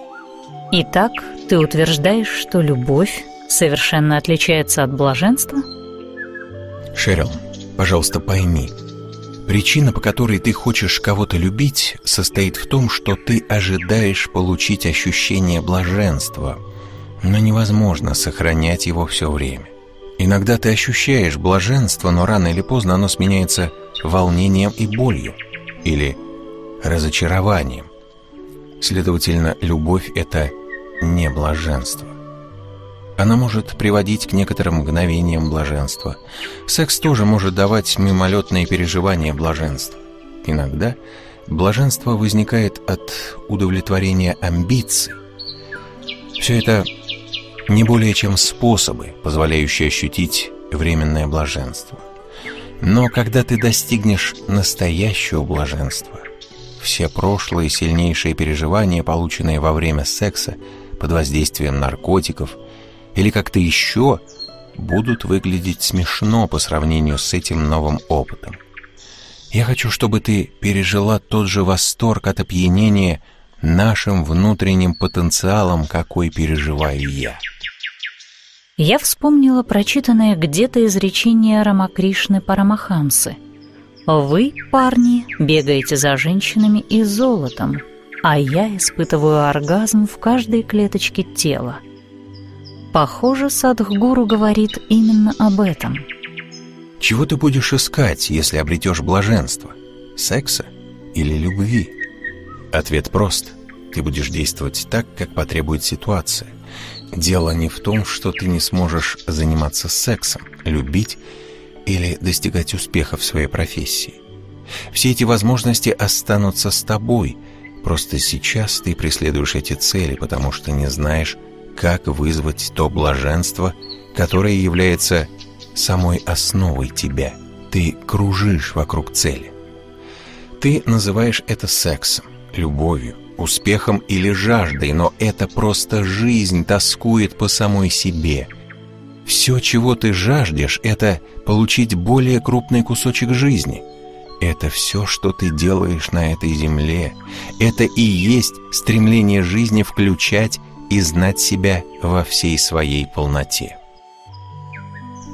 Итак, ты утверждаешь, что любовь совершенно отличается от блаженства? Шерил, пожалуйста, пойми. Причина, по которой ты хочешь кого-то любить, состоит в том, что ты ожидаешь получить ощущение блаженства, но невозможно сохранять его все время. Иногда ты ощущаешь блаженство, но рано или поздно оно сменяется волнением и болью или разочарованием. Следовательно, любовь — это не блаженство. Она может приводить к некоторым мгновениям блаженства. Секс тоже может давать мимолетные переживания блаженства. Иногда блаженство возникает от удовлетворения амбиций. Все это не более чем способы, позволяющие ощутить временное блаженство. Но когда ты достигнешь настоящего блаженства, все прошлые сильнейшие переживания, полученные во время секса под воздействием наркотиков или как-то еще, будут выглядеть смешно по сравнению с этим новым опытом. Я хочу, чтобы ты пережила тот же восторг от опьянения нашим внутренним потенциалом, какой переживаю я. Я вспомнила прочитанное где-то изречение Рамакришны Парамахамсы. «Вы, парни, бегаете за женщинами и золотом, а я испытываю оргазм в каждой клеточке тела». Похоже, Садхгуру говорит именно об этом. Чего ты будешь искать, если обретешь блаженство? Секса или любви? Ответ прост. Ты будешь действовать так, как потребует ситуация. Дело не в том, что ты не сможешь заниматься сексом, любить или достигать успеха в своей профессии. Все эти возможности останутся с тобой. Просто сейчас ты преследуешь эти цели, потому что не знаешь, как вызвать то блаженство, которое является самой основой тебя. Ты кружишь вокруг цели. Ты называешь это сексом, любовью, успехом или жаждой, но это просто жизнь тоскует по самой себе. Все, чего ты жаждешь, это получить более крупный кусочек жизни. Это все, что ты делаешь на этой земле. Это и есть стремление жизни включать и знать себя во всей своей полноте.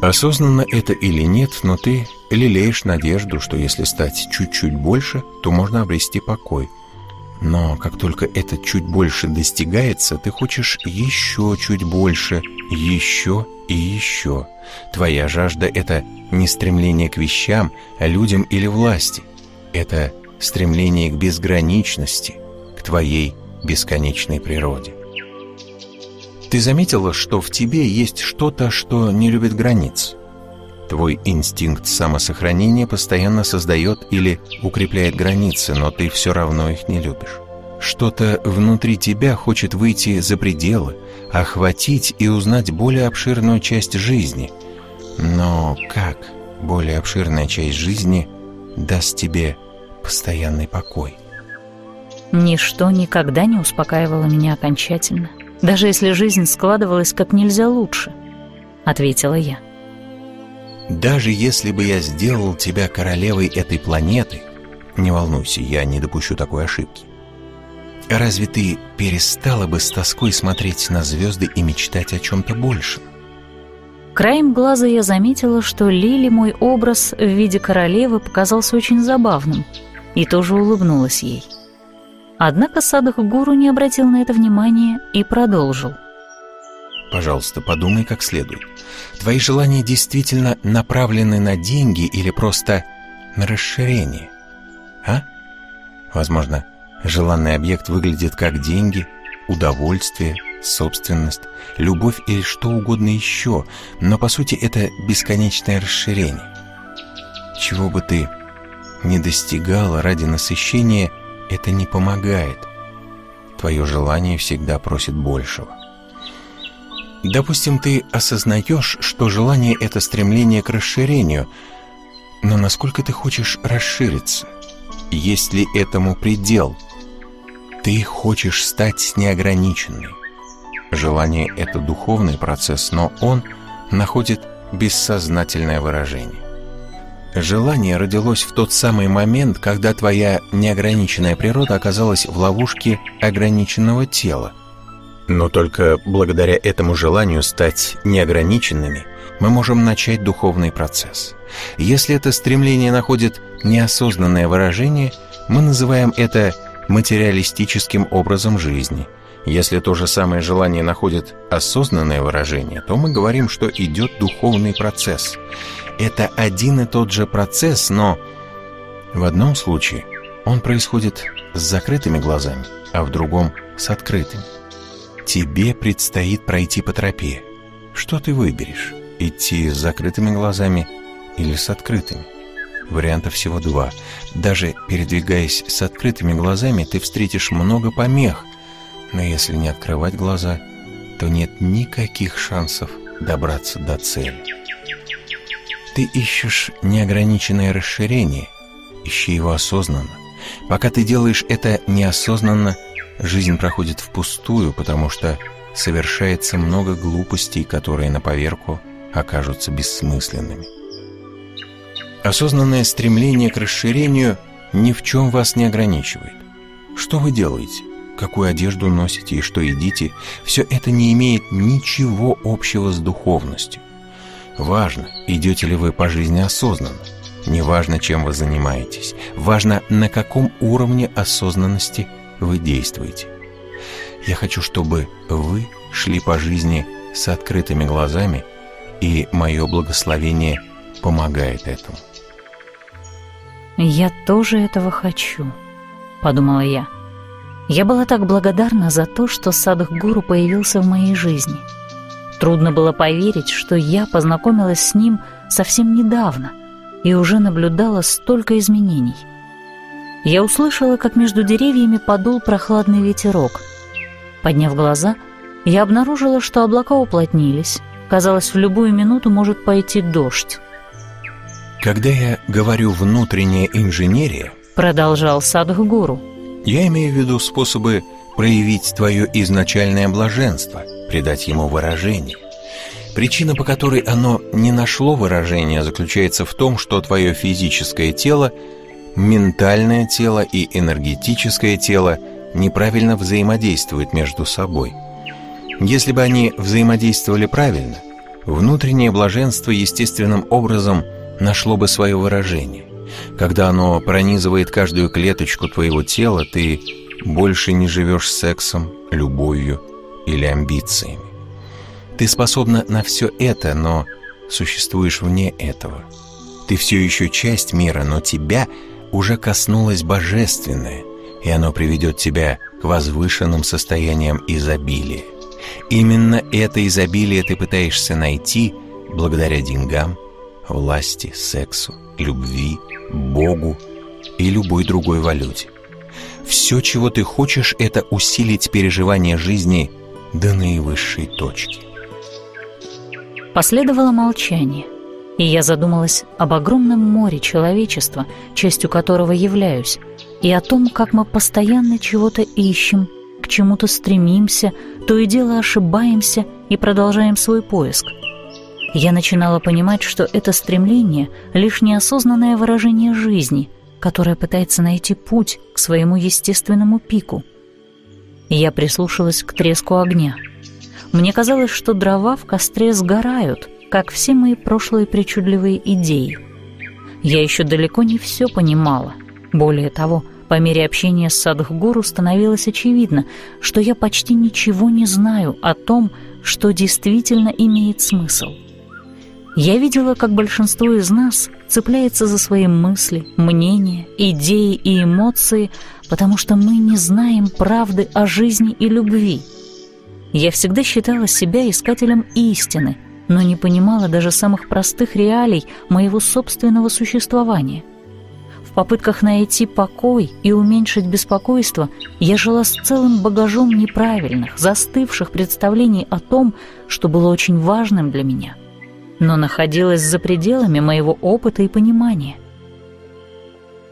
Осознанно это или нет, но ты лелеешь надежду, что если стать чуть-чуть больше, то можно обрести покой. Но как только это чуть больше достигается, ты хочешь еще чуть больше, еще и еще. Твоя жажда — это не стремление к вещам, а людям или власти. Это стремление к безграничности, к твоей бесконечной природе. Ты заметила, что в тебе есть что-то, что не любит границ? Твой инстинкт самосохранения постоянно создает или укрепляет границы, но ты все равно их не любишь. Что-то внутри тебя хочет выйти за пределы, охватить и узнать более обширную часть жизни. Но как более обширная часть жизни даст тебе постоянный покой? Ничто никогда не успокаивало меня окончательно — даже если жизнь складывалась как нельзя лучше», — ответила я. «Даже если бы я сделал тебя королевой этой планеты, не волнуйся, я не допущу такой ошибки. Разве ты перестала бы с тоской смотреть на звезды и мечтать о чем-то большем?» Краем глаза я заметила, что Лили мой образ в виде королевы показался очень забавным, и тоже улыбнулась ей. Однако Садах Гуру не обратил на это внимания и продолжил. Пожалуйста, подумай как следует. Твои желания действительно направлены на деньги или просто на расширение? А? Возможно, желанный объект выглядит как деньги, удовольствие, собственность, любовь или что угодно еще, но по сути это бесконечное расширение. Чего бы ты не достигала ради насыщения – это не помогает. Твое желание всегда просит большего. Допустим, ты осознаешь, что желание — это стремление к расширению, но насколько ты хочешь расшириться? Есть ли этому предел? Ты хочешь стать неограниченной. Желание — это духовный процесс, но он находит бессознательное выражение. Желание родилось в тот самый момент, когда твоя неограниченная природа оказалась в ловушке ограниченного тела. Но только благодаря этому желанию стать неограниченными мы можем начать духовный процесс. Если это стремление находит неосознанное выражение, мы называем это материалистическим образом жизни. Если то же самое желание находит осознанное выражение, то мы говорим, что идет духовный процесс – это один и тот же процесс, но в одном случае он происходит с закрытыми глазами, а в другом с открытыми. Тебе предстоит пройти по тропе. Что ты выберешь? Идти с закрытыми глазами или с открытыми? Вариантов всего два. Даже передвигаясь с открытыми глазами, ты встретишь много помех, но если не открывать глаза, то нет никаких шансов добраться до цели. Ты ищешь неограниченное расширение, ищи его осознанно. Пока ты делаешь это неосознанно, жизнь проходит впустую, потому что совершается много глупостей, которые на поверку окажутся бессмысленными. Осознанное стремление к расширению ни в чем вас не ограничивает. Что вы делаете? Какую одежду носите и что едите? Все это не имеет ничего общего с духовностью. Важно, идете ли вы по жизни осознанно. Не важно, чем вы занимаетесь. Важно, на каком уровне осознанности вы действуете. Я хочу, чтобы вы шли по жизни с открытыми глазами, и мое благословение помогает этому. «Я тоже этого хочу», — подумала я. Я была так благодарна за то, что Садхгуру появился в моей жизни. Трудно было поверить, что я познакомилась с ним совсем недавно и уже наблюдала столько изменений. Я услышала, как между деревьями подул прохладный ветерок. Подняв глаза, я обнаружила, что облака уплотнились. Казалось, в любую минуту может пойти дождь. Когда я говорю «внутренняя инженерия», продолжал Садхгуру, я имею в виду способы проявить твое изначальное блаженство, придать ему выражение. Причина, по которой оно не нашло выражения, заключается в том, что твое физическое тело, ментальное тело и энергетическое тело неправильно взаимодействуют между собой. Если бы они взаимодействовали правильно, внутреннее блаженство естественным образом нашло бы свое выражение. Когда оно пронизывает каждую клеточку твоего тела, ты больше не живешь сексом, любовью или амбициями. Ты способна на все это, но существуешь вне этого. Ты все еще часть мира, но тебя уже коснулось божественное, и оно приведет тебя к возвышенным состояниям изобилия. Именно это изобилие ты пытаешься найти благодаря деньгам, власти, сексу, любви, Богу и любой другой валюте. Все, чего ты хочешь, это усилить переживание жизни до наивысшей точки. Последовало молчание, и я задумалась об огромном море человечества, частью которого являюсь, и о том, как мы постоянно чего-то ищем, к чему-то стремимся, то и дело ошибаемся и продолжаем свой поиск – я начинала понимать, что это стремление — лишь неосознанное выражение жизни, которое пытается найти путь к своему естественному пику. Я прислушалась к треску огня. Мне казалось, что дрова в костре сгорают, как все мои прошлые причудливые идеи. Я еще далеко не все понимала. Более того, по мере общения с Садхгуру становилось очевидно, что я почти ничего не знаю о том, что действительно имеет смысл — я видела, как большинство из нас цепляется за свои мысли, мнения, идеи и эмоции, потому что мы не знаем правды о жизни и любви. Я всегда считала себя искателем истины, но не понимала даже самых простых реалий моего собственного существования. В попытках найти покой и уменьшить беспокойство я жила с целым багажом неправильных, застывших представлений о том, что было очень важным для меня – но находилась за пределами моего опыта и понимания.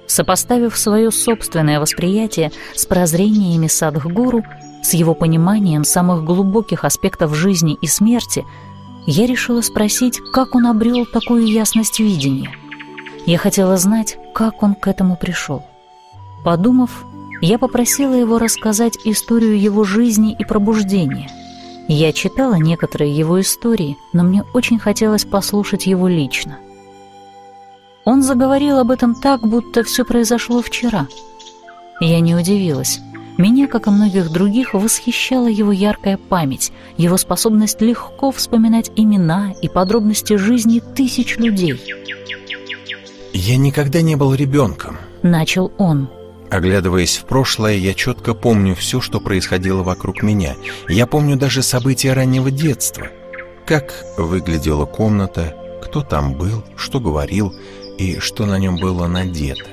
Сопоставив свое собственное восприятие с прозрениями Садхгуру, с его пониманием самых глубоких аспектов жизни и смерти, я решила спросить, как он обрел такую ясность видения. Я хотела знать, как он к этому пришел. Подумав, я попросила его рассказать историю его жизни и пробуждения – я читала некоторые его истории, но мне очень хотелось послушать его лично. Он заговорил об этом так, будто все произошло вчера. Я не удивилась. Меня, как и многих других, восхищала его яркая память, его способность легко вспоминать имена и подробности жизни тысяч людей. «Я никогда не был ребенком», — начал он. Оглядываясь в прошлое, я четко помню все, что происходило вокруг меня. Я помню даже события раннего детства. Как выглядела комната, кто там был, что говорил и что на нем было надето.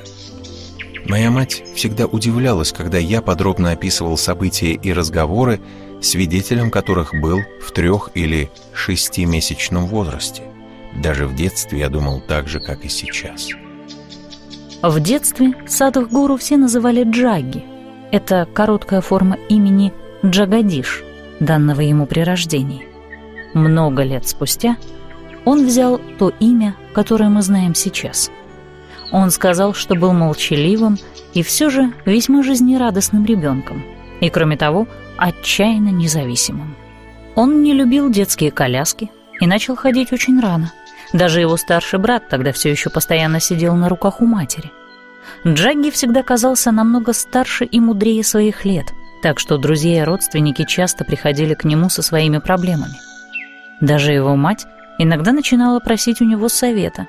Моя мать всегда удивлялась, когда я подробно описывал события и разговоры, свидетелем которых был в трех- или шестимесячном возрасте. Даже в детстве я думал так же, как и сейчас. В детстве Садхгуру все называли Джаги. Это короткая форма имени Джагадиш, данного ему при рождении. Много лет спустя он взял то имя, которое мы знаем сейчас. Он сказал, что был молчаливым и все же весьма жизнерадостным ребенком, и, кроме того, отчаянно независимым. Он не любил детские коляски и начал ходить очень рано. Даже его старший брат тогда все еще постоянно сидел на руках у матери. Джагги всегда казался намного старше и мудрее своих лет, так что друзья и родственники часто приходили к нему со своими проблемами. Даже его мать иногда начинала просить у него совета,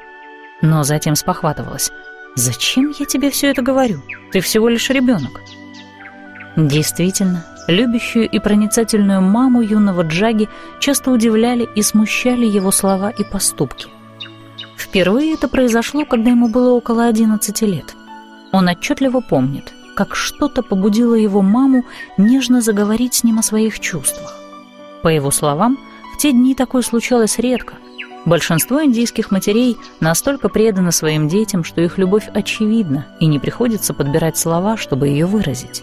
но затем спохватывалась. «Зачем я тебе все это говорю? Ты всего лишь ребенок». Действительно, любящую и проницательную маму юного Джаги часто удивляли и смущали его слова и поступки. Впервые это произошло, когда ему было около 11 лет. Он отчетливо помнит, как что-то побудило его маму нежно заговорить с ним о своих чувствах. По его словам, в те дни такое случалось редко. Большинство индийских матерей настолько преданы своим детям, что их любовь очевидна, и не приходится подбирать слова, чтобы ее выразить.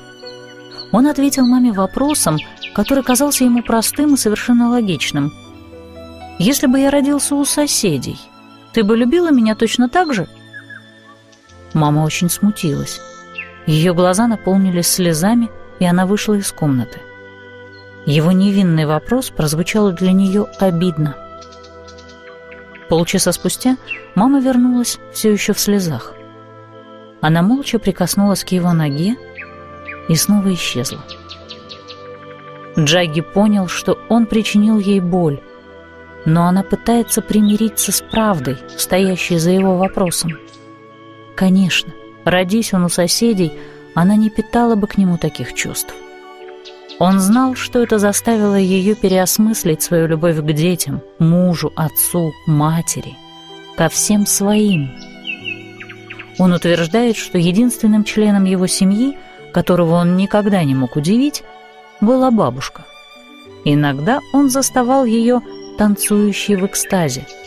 Он ответил маме вопросом, который казался ему простым и совершенно логичным. «Если бы я родился у соседей, ты бы любила меня точно так же?» Мама очень смутилась. Ее глаза наполнились слезами, и она вышла из комнаты. Его невинный вопрос прозвучал для нее обидно. Полчаса спустя мама вернулась все еще в слезах. Она молча прикоснулась к его ноге и снова исчезла. Джаги понял, что он причинил ей боль, но она пытается примириться с правдой, стоящей за его вопросом. Конечно, родись он у соседей, она не питала бы к нему таких чувств. Он знал, что это заставило ее переосмыслить свою любовь к детям, мужу, отцу, матери, ко всем своим. Он утверждает, что единственным членом его семьи, которого он никогда не мог удивить, была бабушка. Иногда он заставал ее танцующей в экстазе –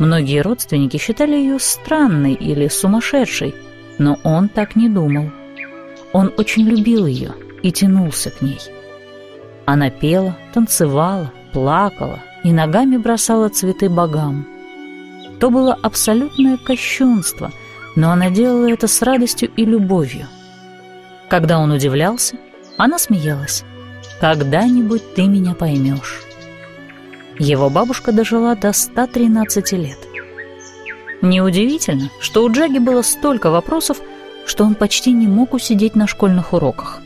Многие родственники считали ее странной или сумасшедшей, но он так не думал. Он очень любил ее и тянулся к ней. Она пела, танцевала, плакала и ногами бросала цветы богам. То было абсолютное кощунство, но она делала это с радостью и любовью. Когда он удивлялся, она смеялась. «Когда-нибудь ты меня поймешь». Его бабушка дожила до 113 лет. Неудивительно, что у Джаги было столько вопросов, что он почти не мог усидеть на школьных уроках.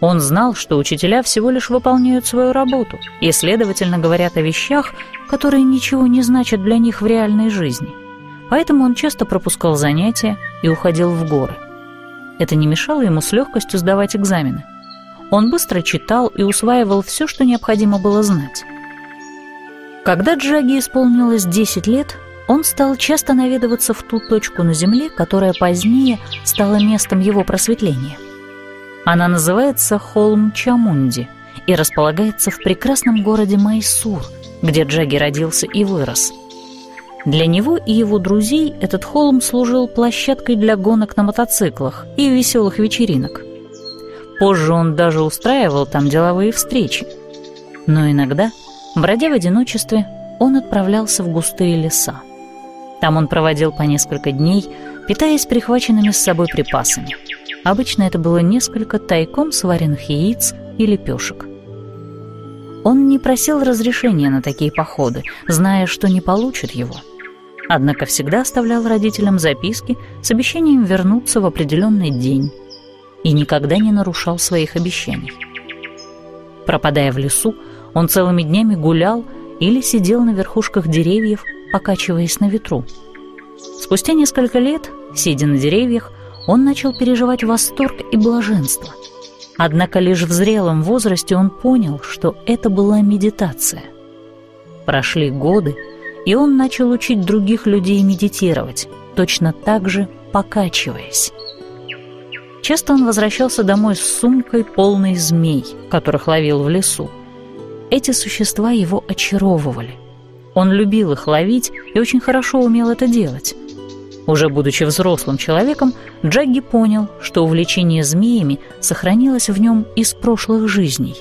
Он знал, что учителя всего лишь выполняют свою работу и, следовательно, говорят о вещах, которые ничего не значат для них в реальной жизни. Поэтому он часто пропускал занятия и уходил в горы. Это не мешало ему с легкостью сдавать экзамены. Он быстро читал и усваивал все, что необходимо было знать. Когда Джаги исполнилось 10 лет, он стал часто наведываться в ту точку на Земле, которая позднее стала местом его просветления. Она называется Холм Чамунди и располагается в прекрасном городе Майсур, где Джаги родился и вырос. Для него и его друзей этот холм служил площадкой для гонок на мотоциклах и веселых вечеринок. Позже он даже устраивал там деловые встречи. Но иногда – Бродя в одиночестве, он отправлялся в густые леса. Там он проводил по несколько дней, питаясь прихваченными с собой припасами. Обычно это было несколько тайком сваренных яиц и лепешек. Он не просил разрешения на такие походы, зная, что не получит его. Однако всегда оставлял родителям записки с обещанием вернуться в определенный день и никогда не нарушал своих обещаний. Пропадая в лесу, он целыми днями гулял или сидел на верхушках деревьев, покачиваясь на ветру. Спустя несколько лет, сидя на деревьях, он начал переживать восторг и блаженство. Однако лишь в зрелом возрасте он понял, что это была медитация. Прошли годы, и он начал учить других людей медитировать, точно так же покачиваясь. Часто он возвращался домой с сумкой, полной змей, которых ловил в лесу. Эти существа его очаровывали. Он любил их ловить и очень хорошо умел это делать. Уже будучи взрослым человеком, Джагги понял, что увлечение змеями сохранилось в нем из прошлых жизней.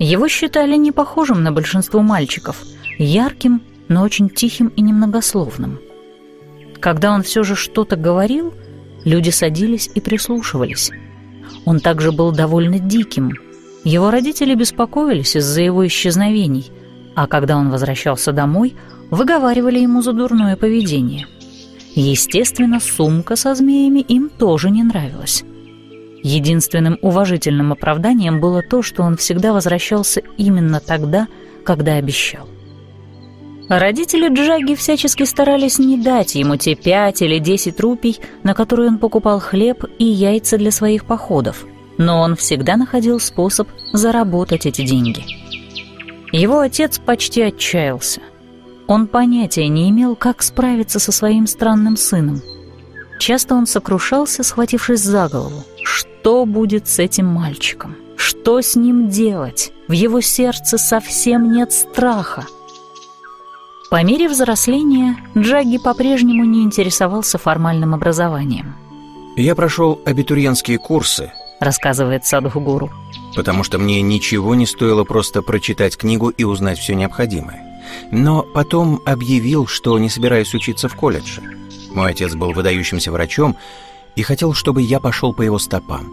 Его считали не похожим на большинство мальчиков, ярким, но очень тихим и немногословным. Когда он все же что-то говорил, люди садились и прислушивались. Он также был довольно диким. Его родители беспокоились из-за его исчезновений, а когда он возвращался домой – выговаривали ему за дурное поведение. Естественно, сумка со змеями им тоже не нравилась. Единственным уважительным оправданием было то, что он всегда возвращался именно тогда, когда обещал. Родители Джаги всячески старались не дать ему те пять или десять рупий, на которые он покупал хлеб и яйца для своих походов, но он всегда находил способ заработать эти деньги. Его отец почти отчаялся. Он понятия не имел, как справиться со своим странным сыном. Часто он сокрушался, схватившись за голову. Что будет с этим мальчиком? Что с ним делать? В его сердце совсем нет страха. По мере взросления Джаги по-прежнему не интересовался формальным образованием. «Я прошел абитуриентские курсы», — рассказывает Садхугуру. «потому что мне ничего не стоило просто прочитать книгу и узнать все необходимое но потом объявил, что не собираюсь учиться в колледже. Мой отец был выдающимся врачом и хотел, чтобы я пошел по его стопам.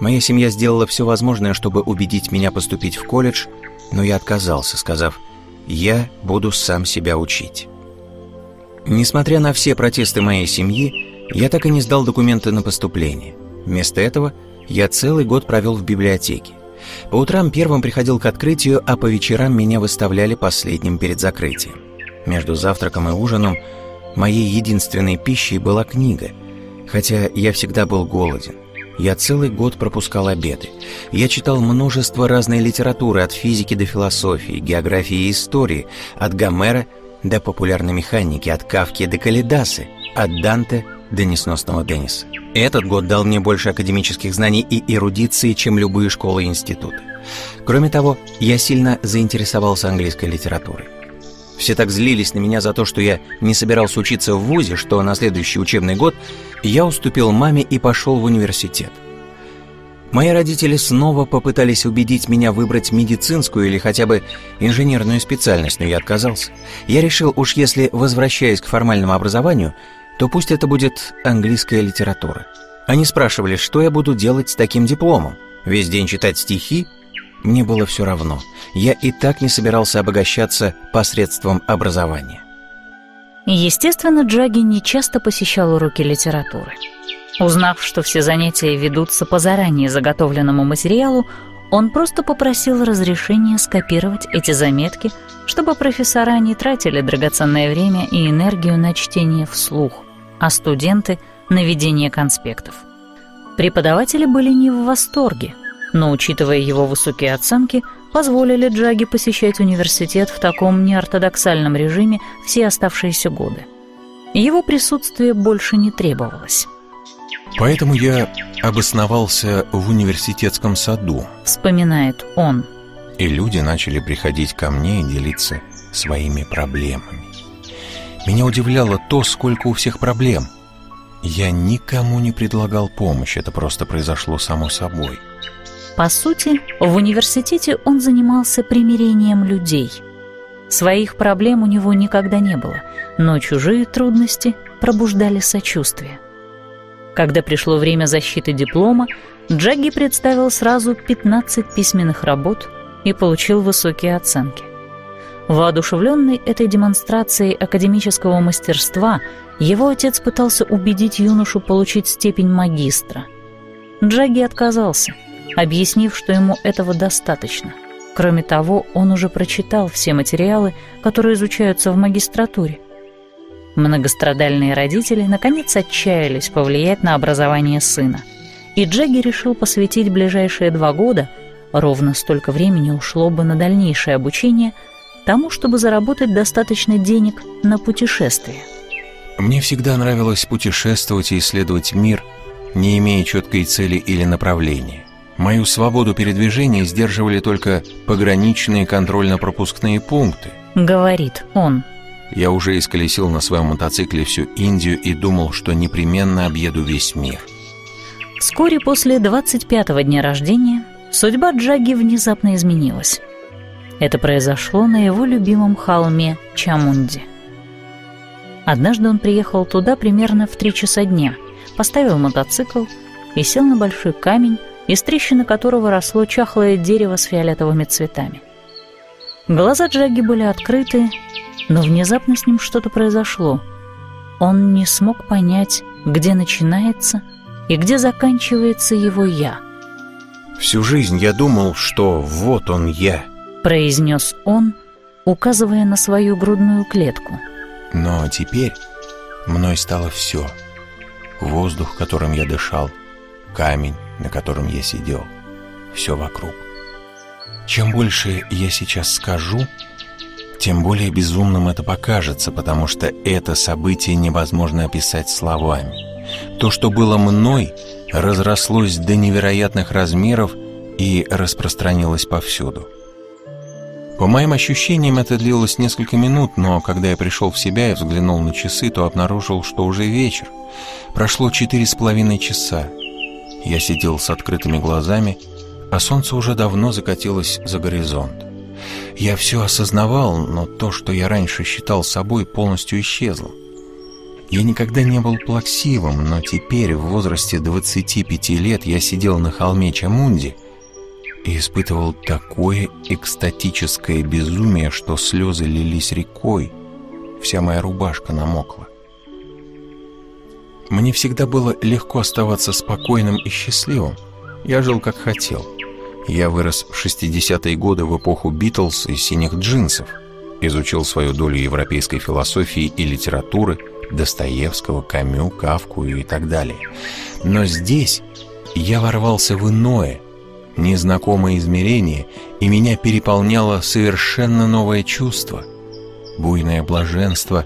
Моя семья сделала все возможное, чтобы убедить меня поступить в колледж, но я отказался, сказав, «Я буду сам себя учить». Несмотря на все протесты моей семьи, я так и не сдал документы на поступление. Вместо этого я целый год провел в библиотеке. По утрам первым приходил к открытию, а по вечерам меня выставляли последним перед закрытием. Между завтраком и ужином моей единственной пищей была книга, хотя я всегда был голоден. Я целый год пропускал обеды. Я читал множество разной литературы, от физики до философии, географии и истории, от Гомера до популярной механики, от Кавки до Калидасы, от Данте до несносного Денниса. Этот год дал мне больше академических знаний и эрудиции, чем любые школы и институты. Кроме того, я сильно заинтересовался английской литературой. Все так злились на меня за то, что я не собирался учиться в ВУЗе, что на следующий учебный год я уступил маме и пошел в университет. Мои родители снова попытались убедить меня выбрать медицинскую или хотя бы инженерную специальность, но я отказался. Я решил, уж если возвращаясь к формальному образованию, то пусть это будет английская литература. Они спрашивали, что я буду делать с таким дипломом. Весь день читать стихи? Мне было все равно. Я и так не собирался обогащаться посредством образования. Естественно, Джаги не часто посещал уроки литературы. Узнав, что все занятия ведутся по заранее заготовленному материалу, он просто попросил разрешения скопировать эти заметки, чтобы профессора не тратили драгоценное время и энергию на чтение вслух а студенты — на ведение конспектов. Преподаватели были не в восторге, но, учитывая его высокие оценки, позволили Джаги посещать университет в таком неортодоксальном режиме все оставшиеся годы. Его присутствие больше не требовалось. Поэтому я обосновался в университетском саду, вспоминает он. И люди начали приходить ко мне и делиться своими проблемами. Меня удивляло то, сколько у всех проблем. Я никому не предлагал помощь, это просто произошло само собой. По сути, в университете он занимался примирением людей. Своих проблем у него никогда не было, но чужие трудности пробуждали сочувствие. Когда пришло время защиты диплома, Джагги представил сразу 15 письменных работ и получил высокие оценки. Воодушевленный этой демонстрацией академического мастерства, его отец пытался убедить юношу получить степень магистра. Джаги отказался, объяснив, что ему этого достаточно. Кроме того, он уже прочитал все материалы, которые изучаются в магистратуре. Многострадальные родители наконец отчаялись повлиять на образование сына. И Джаги решил посвятить ближайшие два года, ровно столько времени ушло бы на дальнейшее обучение – тому, чтобы заработать достаточно денег на путешествие. Мне всегда нравилось путешествовать и исследовать мир, не имея четкой цели или направления. Мою свободу передвижения сдерживали только пограничные контрольно-пропускные пункты, говорит он. Я уже исколесил на своем мотоцикле всю Индию и думал, что непременно объеду весь мир. Вскоре после 25-го дня рождения судьба Джаги внезапно изменилась. Это произошло на его любимом холме Чамунди. Однажды он приехал туда примерно в три часа дня, поставил мотоцикл и сел на большой камень, из трещины которого росло чахлое дерево с фиолетовыми цветами. Глаза Джаги были открыты, но внезапно с ним что-то произошло. Он не смог понять, где начинается и где заканчивается его «я». «Всю жизнь я думал, что вот он я», — произнес он, указывая на свою грудную клетку. «Но теперь мной стало все. Воздух, которым я дышал, камень, на котором я сидел, все вокруг. Чем больше я сейчас скажу, тем более безумным это покажется, потому что это событие невозможно описать словами. То, что было мной, разрослось до невероятных размеров и распространилось повсюду. По моим ощущениям, это длилось несколько минут, но когда я пришел в себя и взглянул на часы, то обнаружил, что уже вечер. Прошло четыре с половиной часа. Я сидел с открытыми глазами, а солнце уже давно закатилось за горизонт. Я все осознавал, но то, что я раньше считал собой, полностью исчезло. Я никогда не был плаксивым, но теперь, в возрасте 25 лет, я сидел на холме Чамунди и испытывал такое экстатическое безумие, что слезы лились рекой, вся моя рубашка намокла. Мне всегда было легко оставаться спокойным и счастливым. Я жил как хотел. Я вырос в 60-е годы в эпоху Битлз и синих джинсов. Изучил свою долю европейской философии и литературы, Достоевского, Камю, Кавку и так далее. Но здесь я ворвался в иное, незнакомое измерение, и меня переполняло совершенно новое чувство. Буйное блаженство,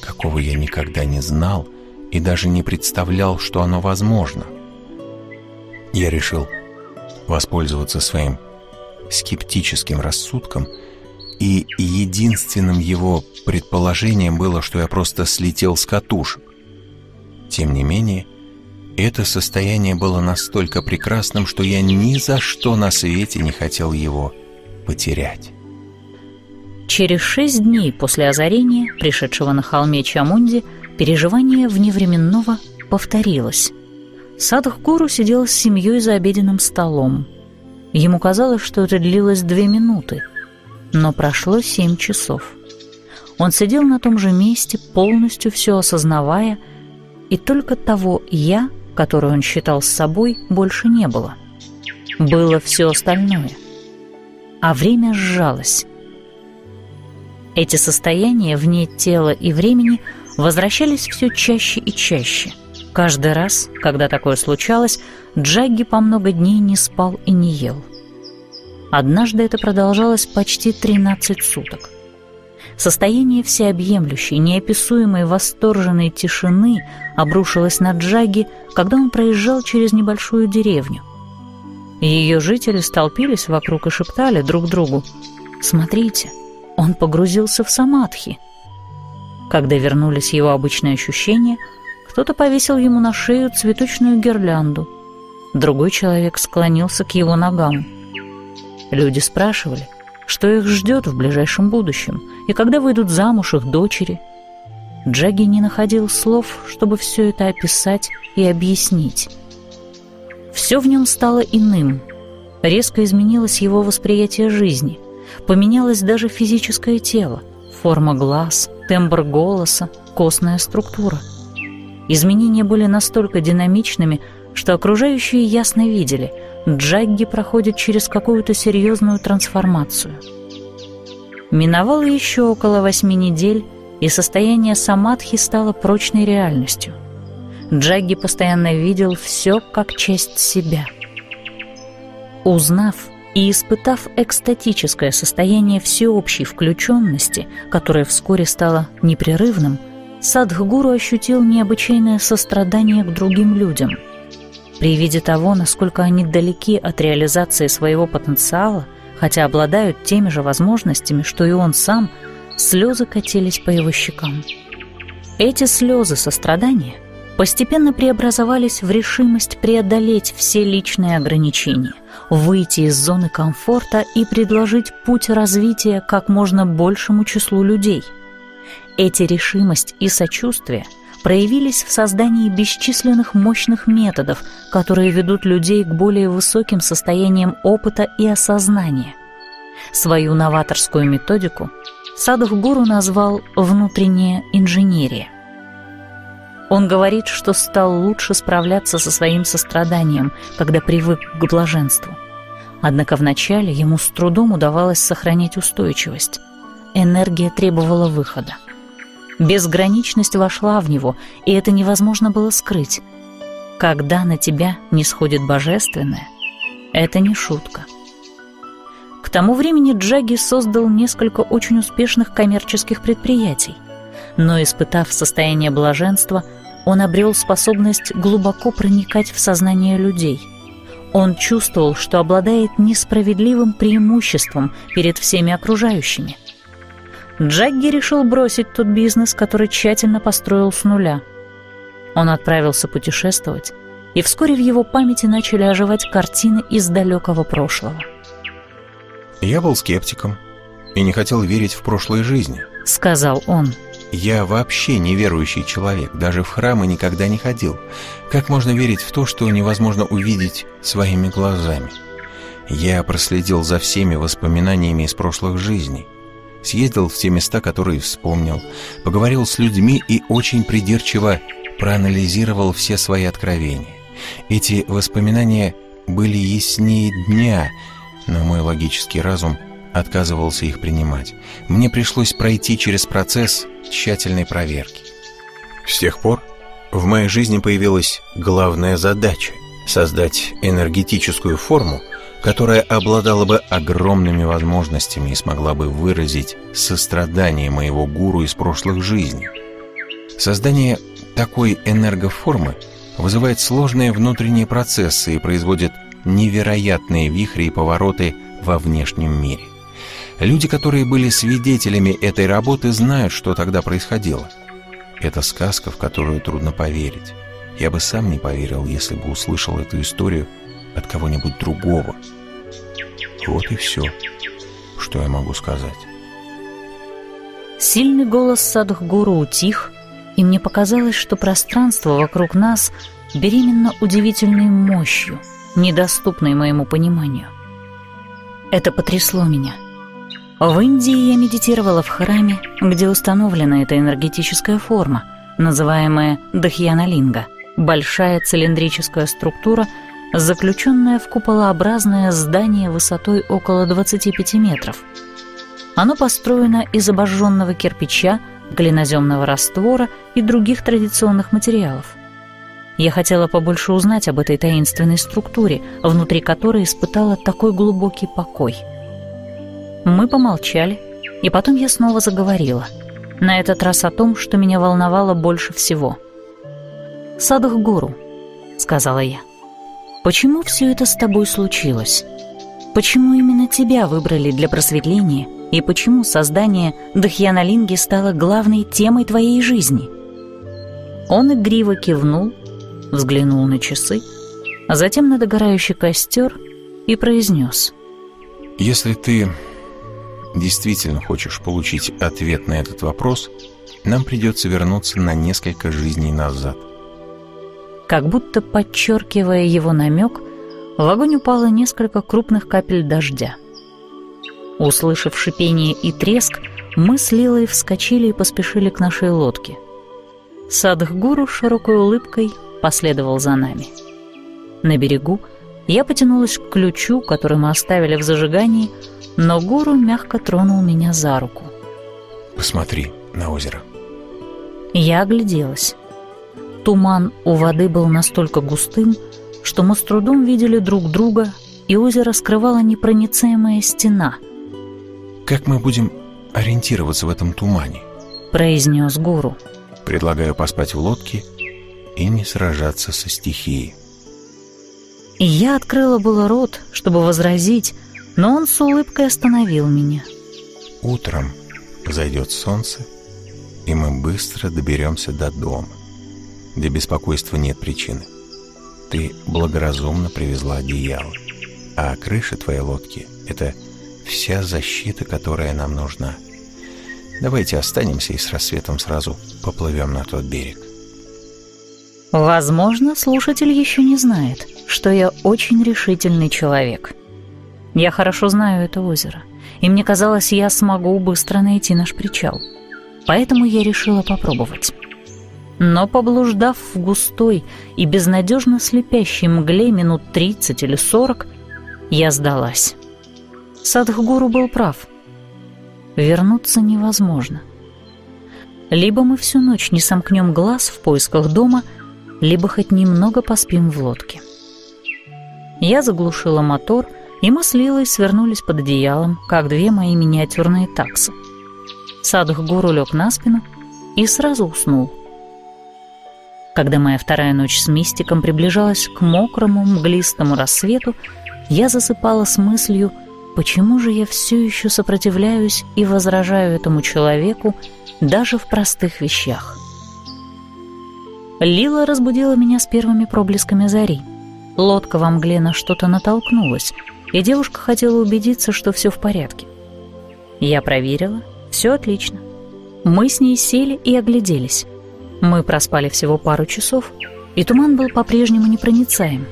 какого я никогда не знал и даже не представлял, что оно возможно. Я решил воспользоваться своим скептическим рассудком, и единственным его предположением было, что я просто слетел с катушек. Тем не менее, это состояние было настолько прекрасным, что я ни за что на свете не хотел его потерять. Через шесть дней после озарения, пришедшего на холме Чамунди, переживание вневременного повторилось. Садхгуру сидел с семьей за обеденным столом. Ему казалось, что это длилось две минуты, но прошло семь часов. Он сидел на том же месте, полностью все осознавая, и только того «я», которое он считал с собой, больше не было. Было все остальное. А время сжалось. Эти состояния вне тела и времени возвращались все чаще и чаще – Каждый раз, когда такое случалось, Джагги по много дней не спал и не ел. Однажды это продолжалось почти 13 суток. Состояние всеобъемлющей, неописуемой восторженной тишины обрушилось на Джаги, когда он проезжал через небольшую деревню. Ее жители столпились вокруг и шептали друг другу «Смотрите, он погрузился в самадхи». Когда вернулись его обычные ощущения – кто-то повесил ему на шею цветочную гирлянду. Другой человек склонился к его ногам. Люди спрашивали, что их ждет в ближайшем будущем и когда выйдут замуж их дочери. Джаги не находил слов, чтобы все это описать и объяснить. Все в нем стало иным. Резко изменилось его восприятие жизни. Поменялось даже физическое тело, форма глаз, тембр голоса, костная структура – Изменения были настолько динамичными, что окружающие ясно видели, Джагги проходит через какую-то серьезную трансформацию. Миновало еще около восьми недель, и состояние самадхи стало прочной реальностью. Джагги постоянно видел все как часть себя. Узнав и испытав экстатическое состояние всеобщей включенности, которое вскоре стало непрерывным, Садхгуру ощутил необычайное сострадание к другим людям. При виде того, насколько они далеки от реализации своего потенциала, хотя обладают теми же возможностями, что и он сам, слезы катились по его щекам. Эти слезы сострадания постепенно преобразовались в решимость преодолеть все личные ограничения, выйти из зоны комфорта и предложить путь развития как можно большему числу людей. Эти решимость и сочувствие проявились в создании бесчисленных мощных методов, которые ведут людей к более высоким состояниям опыта и осознания. Свою новаторскую методику Садхгуру назвал «внутренняя инженерия». Он говорит, что стал лучше справляться со своим состраданием, когда привык к блаженству. Однако вначале ему с трудом удавалось сохранять устойчивость. Энергия требовала выхода. Безграничность вошла в него, и это невозможно было скрыть. Когда на тебя не сходит божественное, это не шутка. К тому времени Джаги создал несколько очень успешных коммерческих предприятий. Но, испытав состояние блаженства, он обрел способность глубоко проникать в сознание людей. Он чувствовал, что обладает несправедливым преимуществом перед всеми окружающими. Джагги решил бросить тот бизнес, который тщательно построил с нуля. Он отправился путешествовать, и вскоре в его памяти начали оживать картины из далекого прошлого. «Я был скептиком и не хотел верить в прошлые жизни», — сказал он. Я вообще неверующий человек, даже в храмы никогда не ходил. Как можно верить в то, что невозможно увидеть своими глазами? Я проследил за всеми воспоминаниями из прошлых жизней. Съездил в те места, которые вспомнил, поговорил с людьми и очень придирчиво проанализировал все свои откровения. Эти воспоминания были яснее дня, но мой логический разум отказывался их принимать. Мне пришлось пройти через процесс тщательной проверки. С тех пор в моей жизни появилась главная задача – создать энергетическую форму, которая обладала бы огромными возможностями и смогла бы выразить сострадание моего гуру из прошлых жизней. Создание такой энергоформы вызывает сложные внутренние процессы и производит невероятные вихри и повороты во внешнем мире. Люди, которые были свидетелями этой работы, знают, что тогда происходило. Это сказка, в которую трудно поверить. Я бы сам не поверил, если бы услышал эту историю от кого-нибудь другого. Вот и все, что я могу сказать. Сильный голос Садхгуру утих, и мне показалось, что пространство вокруг нас беременно удивительной мощью, недоступной моему пониманию. Это потрясло меня — в Индии я медитировала в храме, где установлена эта энергетическая форма, называемая Дахьяналинга, большая цилиндрическая структура, заключенная в куполообразное здание высотой около 25 метров. Оно построено из обожженного кирпича, глиноземного раствора и других традиционных материалов. Я хотела побольше узнать об этой таинственной структуре, внутри которой испытала такой глубокий покой – мы помолчали, и потом я снова заговорила. На этот раз о том, что меня волновало больше всего. «Садах Гуру», — сказала я, — «почему все это с тобой случилось? Почему именно тебя выбрали для просветления, и почему создание Дахьяналинги стало главной темой твоей жизни?» Он игриво кивнул, взглянул на часы, а затем на догорающий костер и произнес. «Если ты действительно хочешь получить ответ на этот вопрос, нам придется вернуться на несколько жизней назад. Как будто подчеркивая его намек, в огонь упало несколько крупных капель дождя. Услышав шипение и треск, мы с Лилой вскочили и поспешили к нашей лодке. Садхгуру широкой улыбкой последовал за нами. На берегу я потянулась к ключу, который мы оставили в зажигании, но гуру мягко тронул меня за руку. «Посмотри на озеро». Я огляделась. Туман у воды был настолько густым, что мы с трудом видели друг друга, и озеро скрывала непроницаемая стена. «Как мы будем ориентироваться в этом тумане?» — произнес гуру. «Предлагаю поспать в лодке и не сражаться со стихией». И я открыла было рот, чтобы возразить, но он с улыбкой остановил меня. Утром зайдет солнце, и мы быстро доберемся до дома. Для беспокойства нет причины. Ты благоразумно привезла одеяло, а крыша твоей лодки — это вся защита, которая нам нужна. Давайте останемся и с рассветом сразу поплывем на тот берег. Возможно, слушатель еще не знает, что я очень решительный человек. Я хорошо знаю это озеро, и мне казалось, я смогу быстро найти наш причал. Поэтому я решила попробовать. Но поблуждав в густой и безнадежно слепящей мгле минут 30 или 40, я сдалась. Садхгуру был прав. Вернуться невозможно. Либо мы всю ночь не сомкнем глаз в поисках дома, либо хоть немного поспим в лодке. Я заглушила мотор, и мы с Лилой свернулись под одеялом, как две мои миниатюрные таксы. Садхгуру лег на спину и сразу уснул. Когда моя вторая ночь с мистиком приближалась к мокрому, мглистому рассвету, я засыпала с мыслью, почему же я все еще сопротивляюсь и возражаю этому человеку даже в простых вещах. Лила разбудила меня с первыми проблесками зари. Лодка во мгле на что-то натолкнулась, и девушка хотела убедиться, что все в порядке. Я проверила, все отлично. Мы с ней сели и огляделись. Мы проспали всего пару часов, и туман был по-прежнему непроницаем.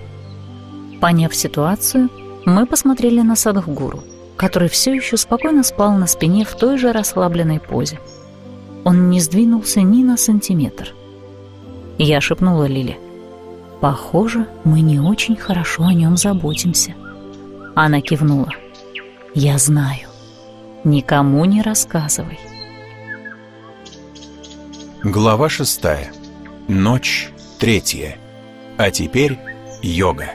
Поняв ситуацию, мы посмотрели на Садхгуру, который все еще спокойно спал на спине в той же расслабленной позе. Он не сдвинулся ни на сантиметр. Я шепнула Лиле. «Похоже, мы не очень хорошо о нем заботимся». Она кивнула. «Я знаю. Никому не рассказывай». Глава шестая. Ночь третья. А теперь йога.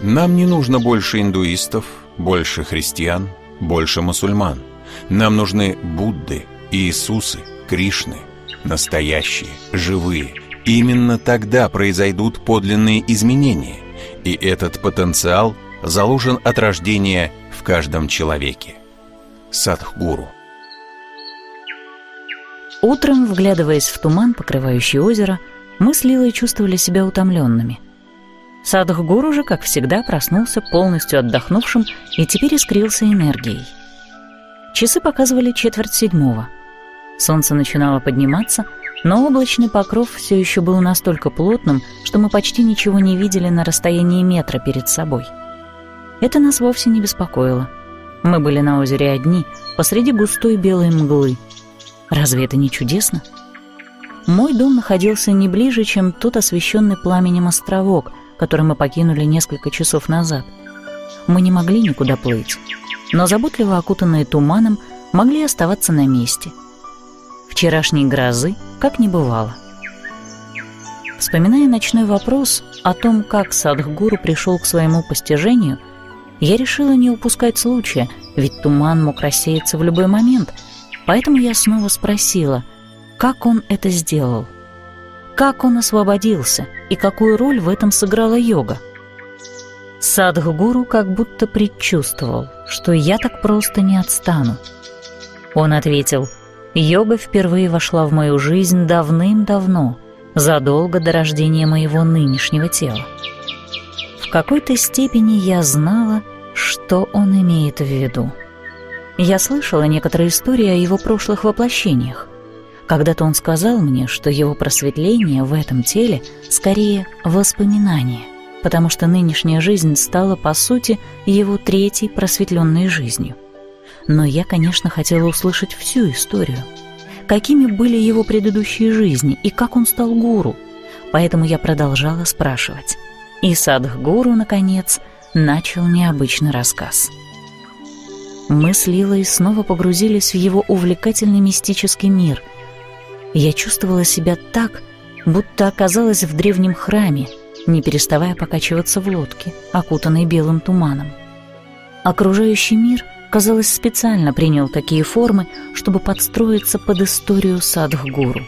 Нам не нужно больше индуистов, больше христиан, больше мусульман. Нам нужны Будды, Иисусы, Кришны, настоящие, живые. Именно тогда произойдут подлинные изменения, и этот потенциал заложен от рождения в каждом человеке. Садхгуру. Утром, вглядываясь в туман, покрывающий озеро, мы с Лилой чувствовали себя утомленными. Садхгуру же, как всегда, проснулся полностью отдохнувшим и теперь искрился энергией. Часы показывали четверть седьмого. Солнце начинало подниматься, но облачный покров все еще был настолько плотным, что мы почти ничего не видели на расстоянии метра перед собой. Это нас вовсе не беспокоило. Мы были на озере одни, посреди густой белой мглы — Разве это не чудесно? Мой дом находился не ближе, чем тот освещенный пламенем островок, который мы покинули несколько часов назад. Мы не могли никуда плыть, но заботливо окутанные туманом могли оставаться на месте. Вчерашней грозы как не бывало. Вспоминая ночной вопрос о том, как Садхгуру пришел к своему постижению, я решила не упускать случая, ведь туман мог рассеяться в любой момент — Поэтому я снова спросила, как он это сделал? Как он освободился и какую роль в этом сыграла йога? Садхгуру как будто предчувствовал, что я так просто не отстану. Он ответил, йога впервые вошла в мою жизнь давным-давно, задолго до рождения моего нынешнего тела. В какой-то степени я знала, что он имеет в виду. Я слышала некоторые истории о его прошлых воплощениях. Когда-то он сказал мне, что его просветление в этом теле скорее воспоминание, потому что нынешняя жизнь стала, по сути, его третьей просветленной жизнью. Но я, конечно, хотела услышать всю историю. Какими были его предыдущие жизни и как он стал гуру? Поэтому я продолжала спрашивать. И Садхгуру, наконец, начал необычный рассказ – мы с Лилой снова погрузились в его увлекательный мистический мир. Я чувствовала себя так, будто оказалась в древнем храме, не переставая покачиваться в лодке, окутанной белым туманом. Окружающий мир, казалось, специально принял такие формы, чтобы подстроиться под историю Садхгуру.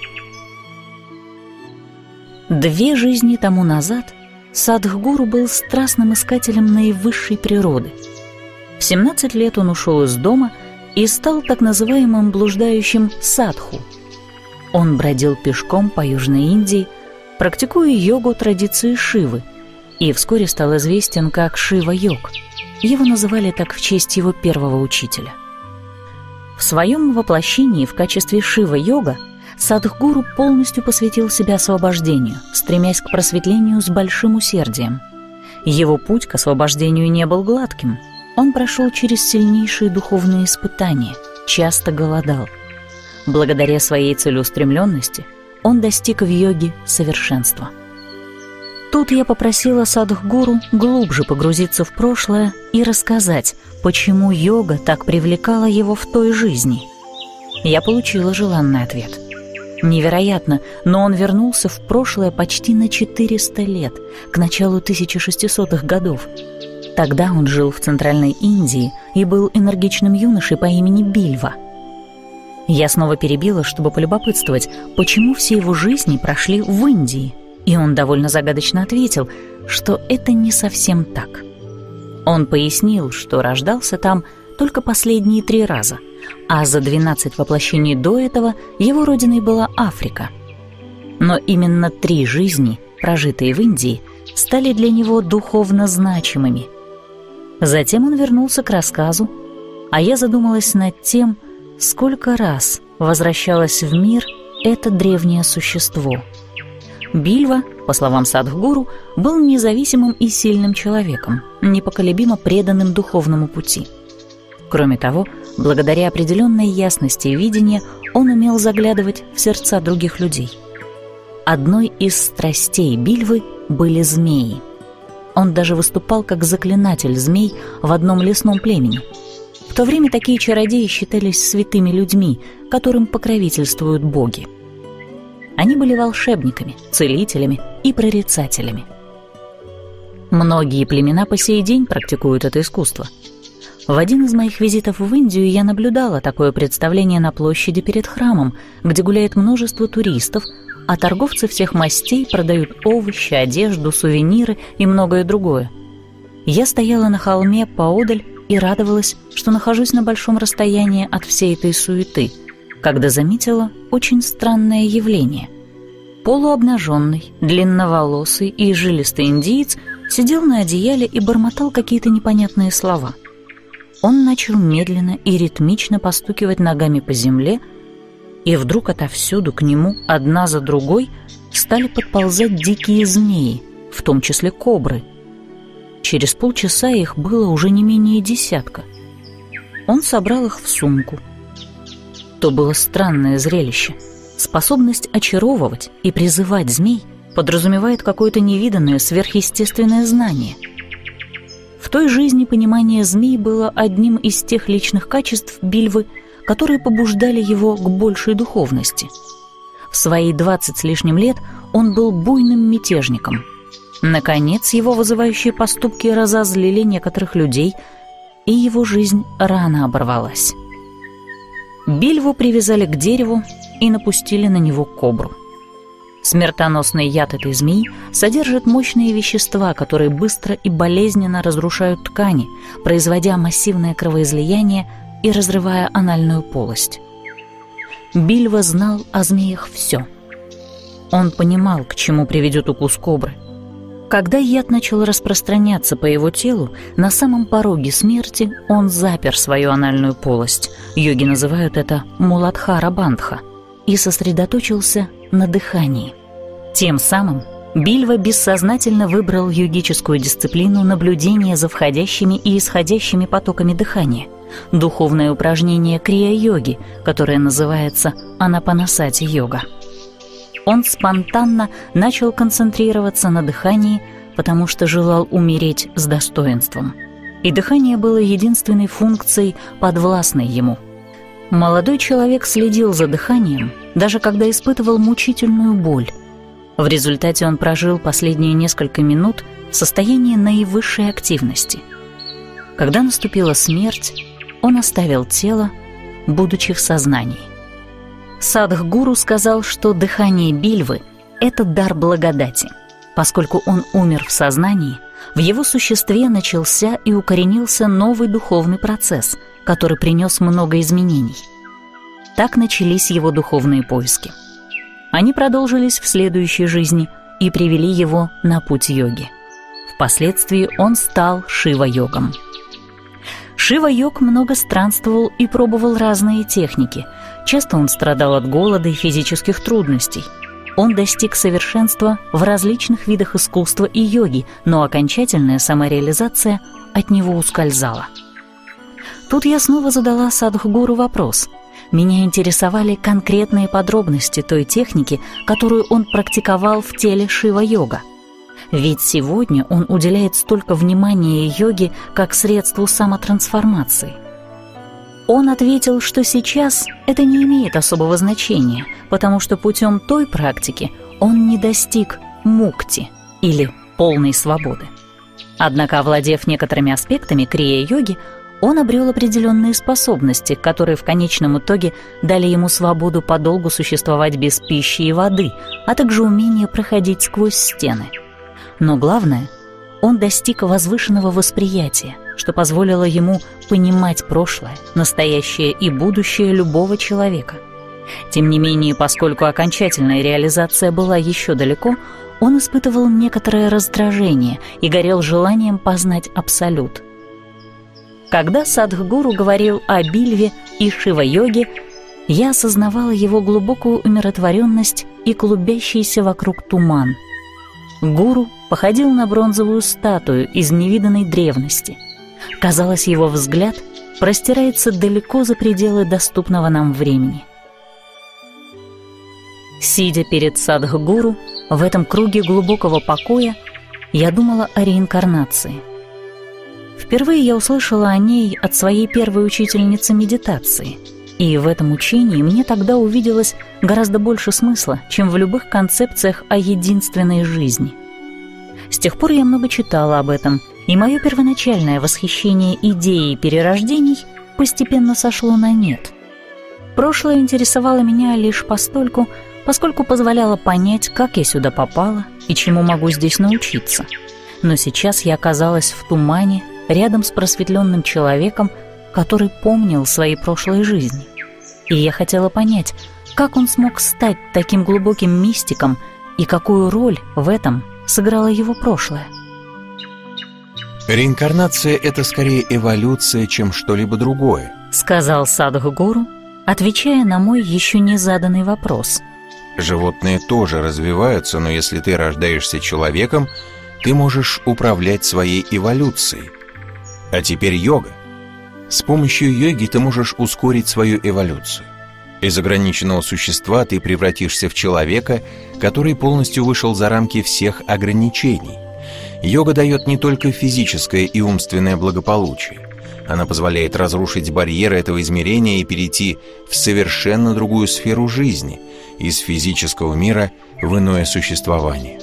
Две жизни тому назад Садхгуру был страстным искателем наивысшей природы — В 17 лет он ушел из дома и стал так называемым блуждающим садху. Он бродил пешком по Южной Индии, практикуя йогу традиции Шивы, и вскоре стал известен как Шива-йог. Его называли так в честь его первого учителя. В своем воплощении в качестве Шива-йога Садхгуру полностью посвятил себя освобождению, стремясь к просветлению с большим усердием. Его путь к освобождению не был гладким. Он прошел через сильнейшие духовные испытания, часто голодал. Благодаря своей целеустремленности он достиг в йоге совершенства. Тут я попросила Садхгуру глубже погрузиться в прошлое и рассказать, почему йога так привлекала его в той жизни. Я получила желанный ответ – Невероятно, но он вернулся в прошлое почти на 400 лет, к началу 1600-х годов. Тогда он жил в Центральной Индии и был энергичным юношей по имени Бильва. Я снова перебила, чтобы полюбопытствовать, почему все его жизни прошли в Индии, и он довольно загадочно ответил, что это не совсем так. Он пояснил, что рождался там только последние три раза – а за 12 воплощений до этого его родиной была Африка. Но именно три жизни, прожитые в Индии, стали для него духовно значимыми. Затем он вернулся к рассказу, а я задумалась над тем, сколько раз возвращалось в мир это древнее существо. Бильва, по словам Садхгуру, был независимым и сильным человеком, непоколебимо преданным духовному пути. Кроме того, Благодаря определенной ясности видения он умел заглядывать в сердца других людей. Одной из страстей Бильвы были змеи. Он даже выступал как заклинатель змей в одном лесном племени. В то время такие чародеи считались святыми людьми, которым покровительствуют боги. Они были волшебниками, целителями и прорицателями. Многие племена по сей день практикуют это искусство – в один из моих визитов в Индию я наблюдала такое представление на площади перед храмом, где гуляет множество туристов, а торговцы всех мастей продают овощи, одежду, сувениры и многое другое. Я стояла на холме поодаль и радовалась, что нахожусь на большом расстоянии от всей этой суеты, когда заметила очень странное явление. Полуобнаженный, длинноволосый и жилистый индиец сидел на одеяле и бормотал какие-то непонятные слова – он начал медленно и ритмично постукивать ногами по земле, и вдруг отовсюду к нему, одна за другой, стали подползать дикие змеи, в том числе кобры. Через полчаса их было уже не менее десятка. Он собрал их в сумку. То было странное зрелище. Способность очаровывать и призывать змей подразумевает какое-то невиданное сверхъестественное знание — в той жизни понимание змей было одним из тех личных качеств Бильвы, которые побуждали его к большей духовности. В свои двадцать с лишним лет он был буйным мятежником. Наконец, его вызывающие поступки разозлили некоторых людей, и его жизнь рано оборвалась. Бильву привязали к дереву и напустили на него кобру – Смертоносный яд этой змеи содержит мощные вещества, которые быстро и болезненно разрушают ткани, производя массивное кровоизлияние и разрывая анальную полость. Бильва знал о змеях все. Он понимал, к чему приведет укус кобры. Когда яд начал распространяться по его телу, на самом пороге смерти он запер свою анальную полость, йоги называют это муладхара бандха, и сосредоточился на дыхании. Тем самым Бильва бессознательно выбрал йогическую дисциплину наблюдения за входящими и исходящими потоками дыхания, духовное упражнение крия-йоги, которое называется анапанасати-йога. Он спонтанно начал концентрироваться на дыхании, потому что желал умереть с достоинством. И дыхание было единственной функцией, подвластной ему. Молодой человек следил за дыханием, даже когда испытывал мучительную боль. В результате он прожил последние несколько минут в состоянии наивысшей активности. Когда наступила смерть, он оставил тело, будучи в сознании. Садхгуру сказал, что дыхание Бильвы — это дар благодати. Поскольку он умер в сознании, В его существе начался и укоренился новый духовный процесс, который принес много изменений. Так начались его духовные поиски. Они продолжились в следующей жизни и привели его на путь йоги. Впоследствии он стал Шива-йогом. Шива-йог много странствовал и пробовал разные техники. Часто он страдал от голода и физических трудностей. Он достиг совершенства в различных видах искусства и йоги, но окончательная самореализация от него ускользала. Тут я снова задала Садхгуру вопрос. Меня интересовали конкретные подробности той техники, которую он практиковал в теле Шива-йога – ведь сегодня он уделяет столько внимания йоге как средству самотрансформации. Он ответил, что сейчас это не имеет особого значения, потому что путем той практики он не достиг мукти или полной свободы. Однако, овладев некоторыми аспектами крия-йоги, он обрел определенные способности, которые в конечном итоге дали ему свободу подолгу существовать без пищи и воды, а также умение проходить сквозь стены – но главное, он достиг возвышенного восприятия, что позволило ему понимать прошлое, настоящее и будущее любого человека. Тем не менее, поскольку окончательная реализация была еще далеко, он испытывал некоторое раздражение и горел желанием познать Абсолют. Когда Садхгуру говорил о Бильве и Шива-йоге, я осознавала его глубокую умиротворенность и клубящийся вокруг туман. Гуру походил на бронзовую статую из невиданной древности. Казалось, его взгляд простирается далеко за пределы доступного нам времени. Сидя перед Садхгуру, в этом круге глубокого покоя, я думала о реинкарнации. Впервые я услышала о ней от своей первой учительницы медитации, и в этом учении мне тогда увиделось гораздо больше смысла, чем в любых концепциях о единственной жизни – с тех пор я много читала об этом, и мое первоначальное восхищение идеей перерождений постепенно сошло на нет. Прошлое интересовало меня лишь постольку, поскольку позволяло понять, как я сюда попала и чему могу здесь научиться. Но сейчас я оказалась в тумане, рядом с просветленным человеком, который помнил свои прошлые жизни. И я хотела понять, как он смог стать таким глубоким мистиком и какую роль в этом сыграло его прошлое. Реинкарнация — это скорее эволюция, чем что-либо другое, сказал Садхгуру, отвечая на мой еще не заданный вопрос. Животные тоже развиваются, но если ты рождаешься человеком, ты можешь управлять своей эволюцией. А теперь йога. С помощью йоги ты можешь ускорить свою эволюцию. Из ограниченного существа ты превратишься в человека, который полностью вышел за рамки всех ограничений. Йога дает не только физическое и умственное благополучие. Она позволяет разрушить барьеры этого измерения и перейти в совершенно другую сферу жизни, из физического мира в иное существование.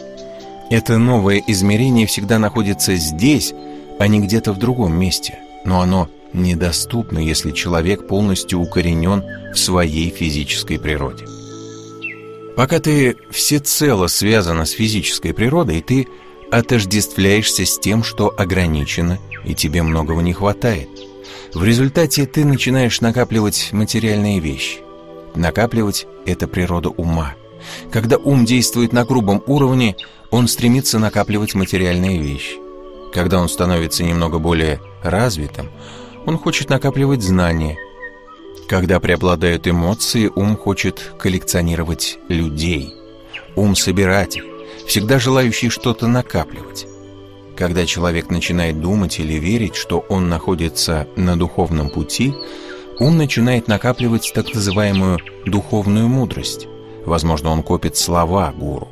Это новое измерение всегда находится здесь, а не где-то в другом месте, но оно недоступно, если человек полностью укоренен в своей физической природе. Пока ты всецело связана с физической природой, ты отождествляешься с тем, что ограничено, и тебе многого не хватает. В результате ты начинаешь накапливать материальные вещи. Накапливать – это природа ума. Когда ум действует на грубом уровне, он стремится накапливать материальные вещи. Когда он становится немного более развитым, он хочет накапливать знания. Когда преобладают эмоции, ум хочет коллекционировать людей. Ум собиратель, всегда желающий что-то накапливать. Когда человек начинает думать или верить, что он находится на духовном пути, ум начинает накапливать так называемую духовную мудрость. Возможно, он копит слова гуру.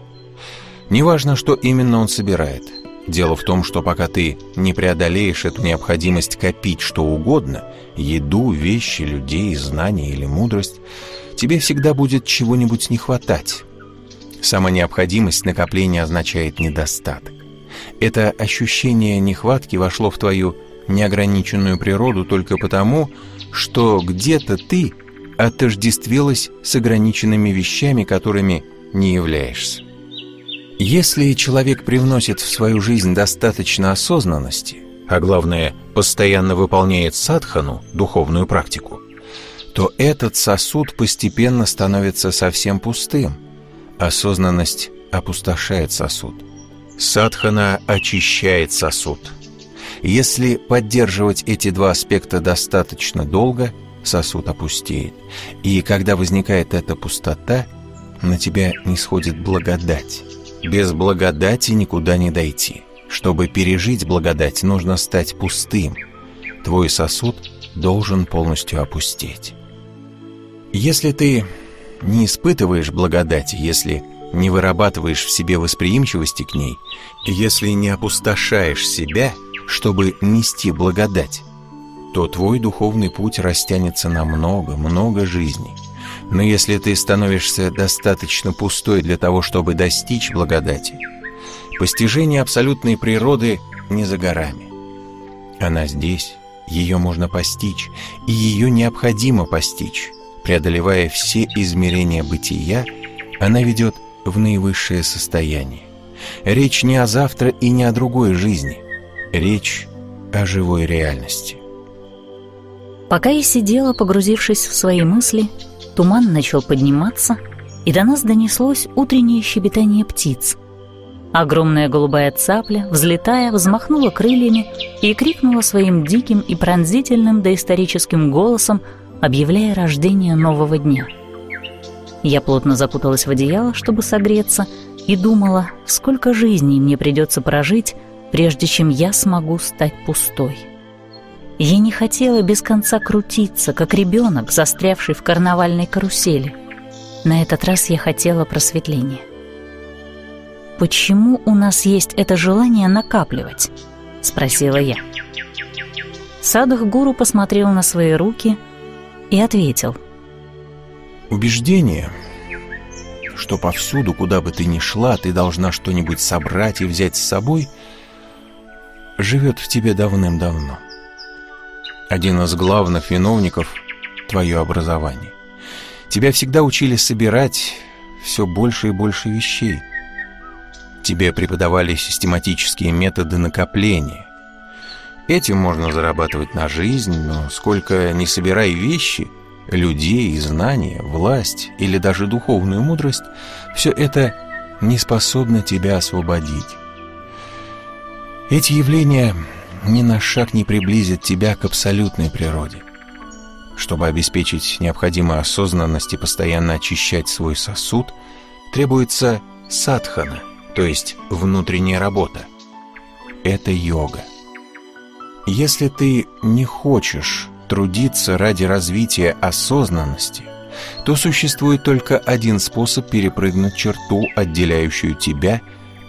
Неважно, что именно он собирает – Дело в том, что пока ты не преодолеешь эту необходимость копить что угодно, еду, вещи, людей, знания или мудрость, тебе всегда будет чего-нибудь не хватать. Сама необходимость накопления означает недостаток. Это ощущение нехватки вошло в твою неограниченную природу только потому, что где-то ты отождествилась с ограниченными вещами, которыми не являешься. Если человек привносит в свою жизнь достаточно осознанности, а главное, постоянно выполняет садхану, духовную практику, то этот сосуд постепенно становится совсем пустым. Осознанность опустошает сосуд. Садхана очищает сосуд. Если поддерживать эти два аспекта достаточно долго, сосуд опустеет. И когда возникает эта пустота, на тебя не сходит благодать. Без благодати никуда не дойти. Чтобы пережить благодать, нужно стать пустым. Твой сосуд должен полностью опустеть. Если ты не испытываешь благодати, если не вырабатываешь в себе восприимчивости к ней, если не опустошаешь себя, чтобы нести благодать, то твой духовный путь растянется на много-много жизней. Но если ты становишься достаточно пустой для того, чтобы достичь благодати, постижение абсолютной природы не за горами. Она здесь, ее можно постичь, и ее необходимо постичь. Преодолевая все измерения бытия, она ведет в наивысшее состояние. Речь не о завтра и не о другой жизни. Речь о живой реальности. Пока я сидела, погрузившись в свои мысли, туман начал подниматься, и до нас донеслось утреннее щебетание птиц. Огромная голубая цапля, взлетая, взмахнула крыльями и крикнула своим диким и пронзительным доисторическим голосом, объявляя рождение нового дня. Я плотно запуталась в одеяло, чтобы согреться, и думала, сколько жизней мне придется прожить, прежде чем я смогу стать пустой. Я не хотела без конца крутиться, как ребенок, застрявший в карнавальной карусели. На этот раз я хотела просветления. «Почему у нас есть это желание накапливать?» — спросила я. Садах Гуру посмотрел на свои руки и ответил. «Убеждение, что повсюду, куда бы ты ни шла, ты должна что-нибудь собрать и взять с собой, живет в тебе давным-давно. Один из главных виновников — твое образование. Тебя всегда учили собирать все больше и больше вещей. Тебе преподавали систематические методы накопления. Этим можно зарабатывать на жизнь, но сколько не собирай вещи, людей, знания, власть или даже духовную мудрость, все это не способно тебя освободить. Эти явления ни на шаг не приблизит тебя к абсолютной природе. Чтобы обеспечить необходимую осознанность и постоянно очищать свой сосуд, требуется садхана, то есть внутренняя работа. Это йога. Если ты не хочешь трудиться ради развития осознанности, то существует только один способ перепрыгнуть черту, отделяющую тебя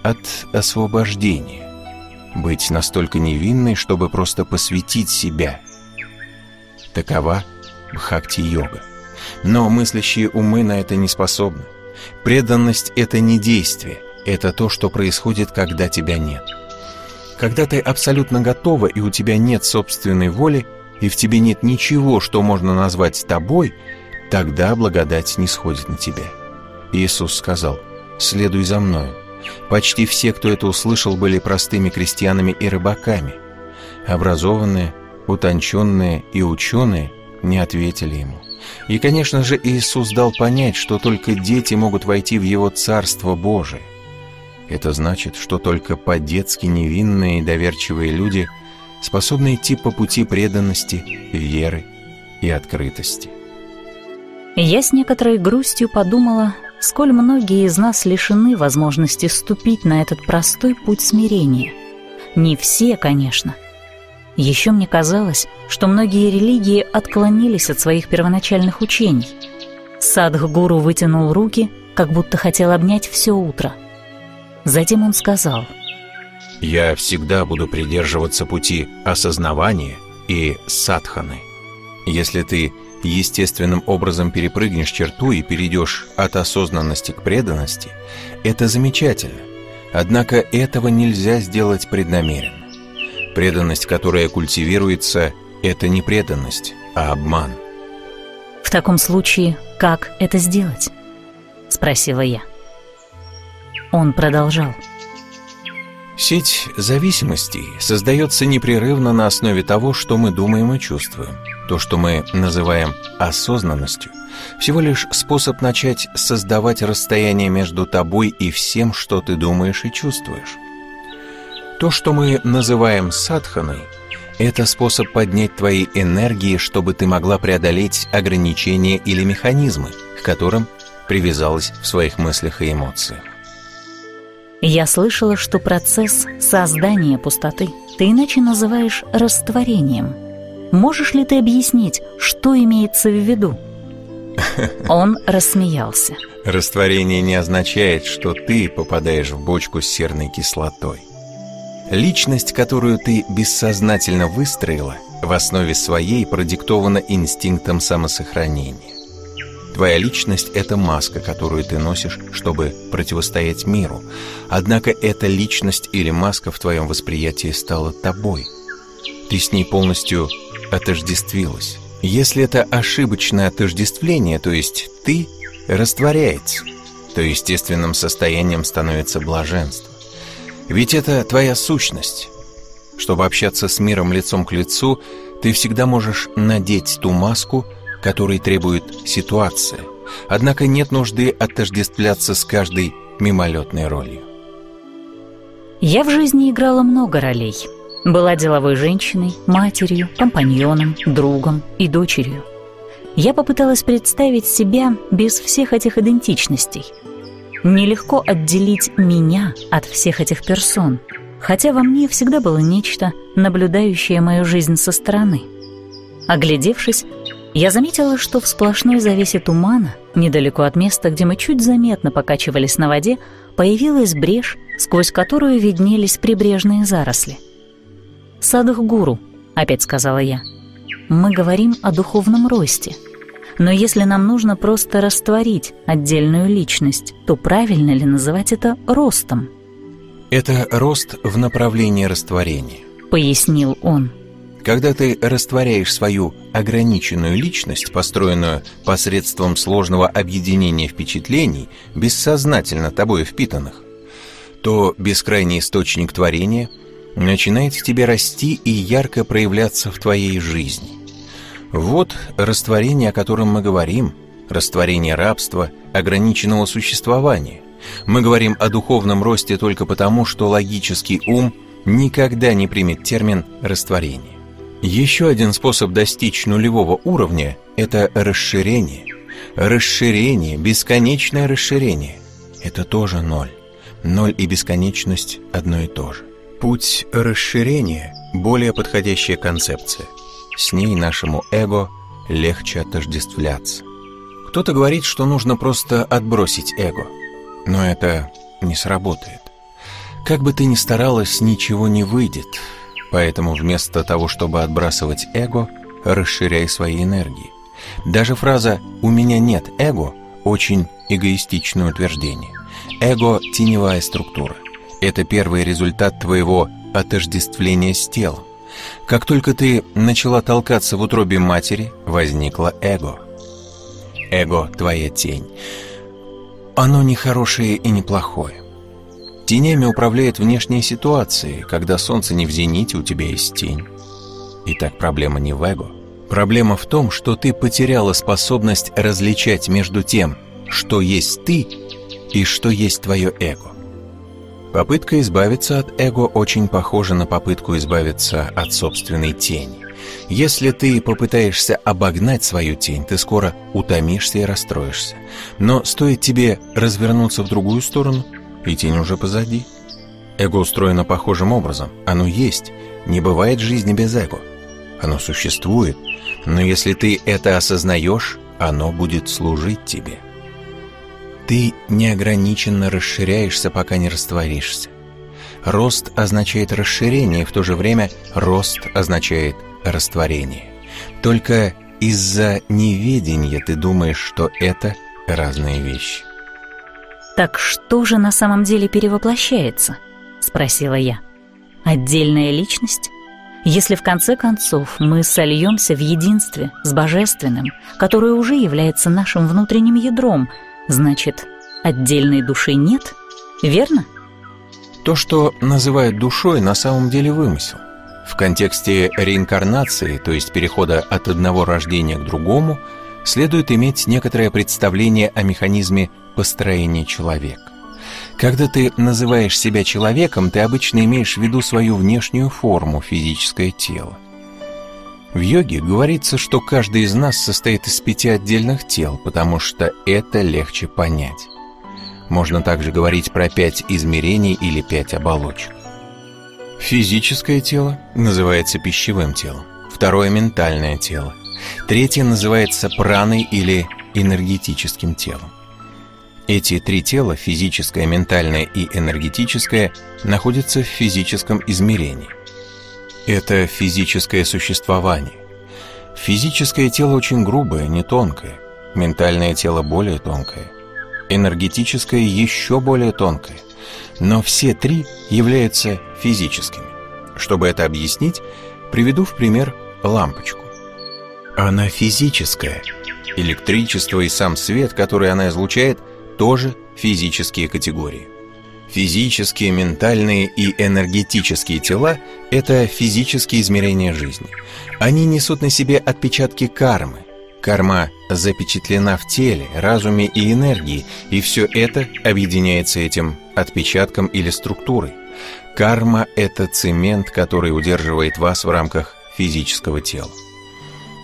от освобождения быть настолько невинной, чтобы просто посвятить себя. Такова бхакти-йога. Но мыслящие умы на это не способны. Преданность — это не действие, это то, что происходит, когда тебя нет. Когда ты абсолютно готова, и у тебя нет собственной воли, и в тебе нет ничего, что можно назвать тобой, тогда благодать не сходит на тебя. Иисус сказал, «Следуй за мною». Почти все, кто это услышал, были простыми крестьянами и рыбаками. Образованные, утонченные и ученые не ответили ему. И, конечно же, Иисус дал понять, что только дети могут войти в Его Царство Божие. Это значит, что только по-детски невинные и доверчивые люди способны идти по пути преданности, веры и открытости. Я с некоторой грустью подумала, сколь многие из нас лишены возможности ступить на этот простой путь смирения. Не все, конечно. Еще мне казалось, что многие религии отклонились от своих первоначальных учений. Садх-гуру вытянул руки, как будто хотел обнять все утро. Затем он сказал, «Я всегда буду придерживаться пути осознавания и садханы. Если ты естественным образом перепрыгнешь черту и перейдешь от осознанности к преданности, это замечательно. Однако этого нельзя сделать преднамеренно. Преданность, которая культивируется, это не преданность, а обман. «В таком случае, как это сделать?» — спросила я. Он продолжал. Сеть зависимостей создается непрерывно на основе того, что мы думаем и чувствуем. То, что мы называем осознанностью, всего лишь способ начать создавать расстояние между тобой и всем, что ты думаешь и чувствуешь. То, что мы называем садханой, это способ поднять твои энергии, чтобы ты могла преодолеть ограничения или механизмы, к которым привязалась в своих мыслях и эмоциях. Я слышала, что процесс создания пустоты ты иначе называешь растворением. Можешь ли ты объяснить, что имеется в виду? Он рассмеялся. Растворение не означает, что ты попадаешь в бочку с серной кислотой. Личность, которую ты бессознательно выстроила, в основе своей продиктована инстинктом самосохранения. Твоя личность — это маска, которую ты носишь, чтобы противостоять миру. Однако эта личность или маска в твоем восприятии стала тобой. Ты с ней полностью отождествилась. Если это ошибочное отождествление, то есть ты растворяется, то естественным состоянием становится блаженство. Ведь это твоя сущность. Чтобы общаться с миром лицом к лицу, ты всегда можешь надеть ту маску, который требует ситуация, однако нет нужды отождествляться с каждой мимолетной ролью. Я в жизни играла много ролей. Была деловой женщиной, матерью, компаньоном, другом и дочерью. Я попыталась представить себя без всех этих идентичностей. Нелегко отделить меня от всех этих персон, хотя во мне всегда было нечто, наблюдающее мою жизнь со стороны. Оглядевшись, я заметила, что в сплошной завесе тумана, недалеко от места, где мы чуть заметно покачивались на воде, появилась брешь, сквозь которую виднелись прибрежные заросли. «Садхгуру», — опять сказала я, — «мы говорим о духовном росте. Но если нам нужно просто растворить отдельную личность, то правильно ли называть это ростом?» «Это рост в направлении растворения», — пояснил он. Когда ты растворяешь свою ограниченную личность, построенную посредством сложного объединения впечатлений, бессознательно тобой впитанных, то бескрайний источник творения начинает в тебе расти и ярко проявляться в твоей жизни. Вот растворение, о котором мы говорим, растворение рабства, ограниченного существования. Мы говорим о духовном росте только потому, что логический ум никогда не примет термин «растворение». Еще один способ достичь нулевого уровня – это расширение. Расширение, бесконечное расширение – это тоже ноль. Ноль и бесконечность – одно и то же. Путь расширения – более подходящая концепция. С ней нашему эго легче отождествляться. Кто-то говорит, что нужно просто отбросить эго. Но это не сработает. Как бы ты ни старалась, ничего не выйдет – Поэтому вместо того, чтобы отбрасывать эго, расширяй свои энергии. Даже фраза «у меня нет эго» очень эгоистичное утверждение. Эго – теневая структура. Это первый результат твоего отождествления с телом. Как только ты начала толкаться в утробе матери, возникло эго. Эго – твоя тень. Оно не хорошее и не плохое. Тенями управляет внешние ситуации. Когда солнце не в зените, у тебя есть тень. Итак, проблема не в эго. Проблема в том, что ты потеряла способность различать между тем, что есть ты и что есть твое эго. Попытка избавиться от эго очень похожа на попытку избавиться от собственной тени. Если ты попытаешься обогнать свою тень, ты скоро утомишься и расстроишься. Но стоит тебе развернуться в другую сторону – и тень уже позади. Эго устроено похожим образом. Оно есть. Не бывает жизни без эго. Оно существует, но если ты это осознаешь, оно будет служить тебе. Ты неограниченно расширяешься, пока не растворишься. Рост означает расширение, и в то же время рост означает растворение. Только из-за неведения ты думаешь, что это разные вещи. «Так что же на самом деле перевоплощается?» — спросила я. «Отдельная личность? Если в конце концов мы сольемся в единстве с Божественным, которое уже является нашим внутренним ядром, значит, отдельной души нет? верно? То, что называют душой, на самом деле вымысел. В контексте реинкарнации, то есть перехода от одного рождения к другому, следует иметь некоторое представление о механизме построения человека. Когда ты называешь себя человеком, ты обычно имеешь в виду свою внешнюю форму, физическое тело. В йоге говорится, что каждый из нас состоит из пяти отдельных тел, потому что это легче понять. Можно также говорить про пять измерений или пять оболочек. Физическое тело называется пищевым телом, второе – ментальное тело, третье называется праной или энергетическим телом. Эти три тела, физическое, ментальное и энергетическое, находятся в физическом измерении. Это физическое существование. Физическое тело очень грубое, не тонкое. Ментальное тело более тонкое. Энергетическое еще более тонкое. Но все три являются физическими. Чтобы это объяснить, приведу в пример лампочку. Она физическая. Электричество и сам свет, который она излучает – тоже физические категории. Физические, ментальные и энергетические тела – это физические измерения жизни. Они несут на себе отпечатки кармы. Карма запечатлена в теле, разуме и энергии, и все это объединяется этим отпечатком или структурой. Карма – это цемент, который удерживает вас в рамках физического тела.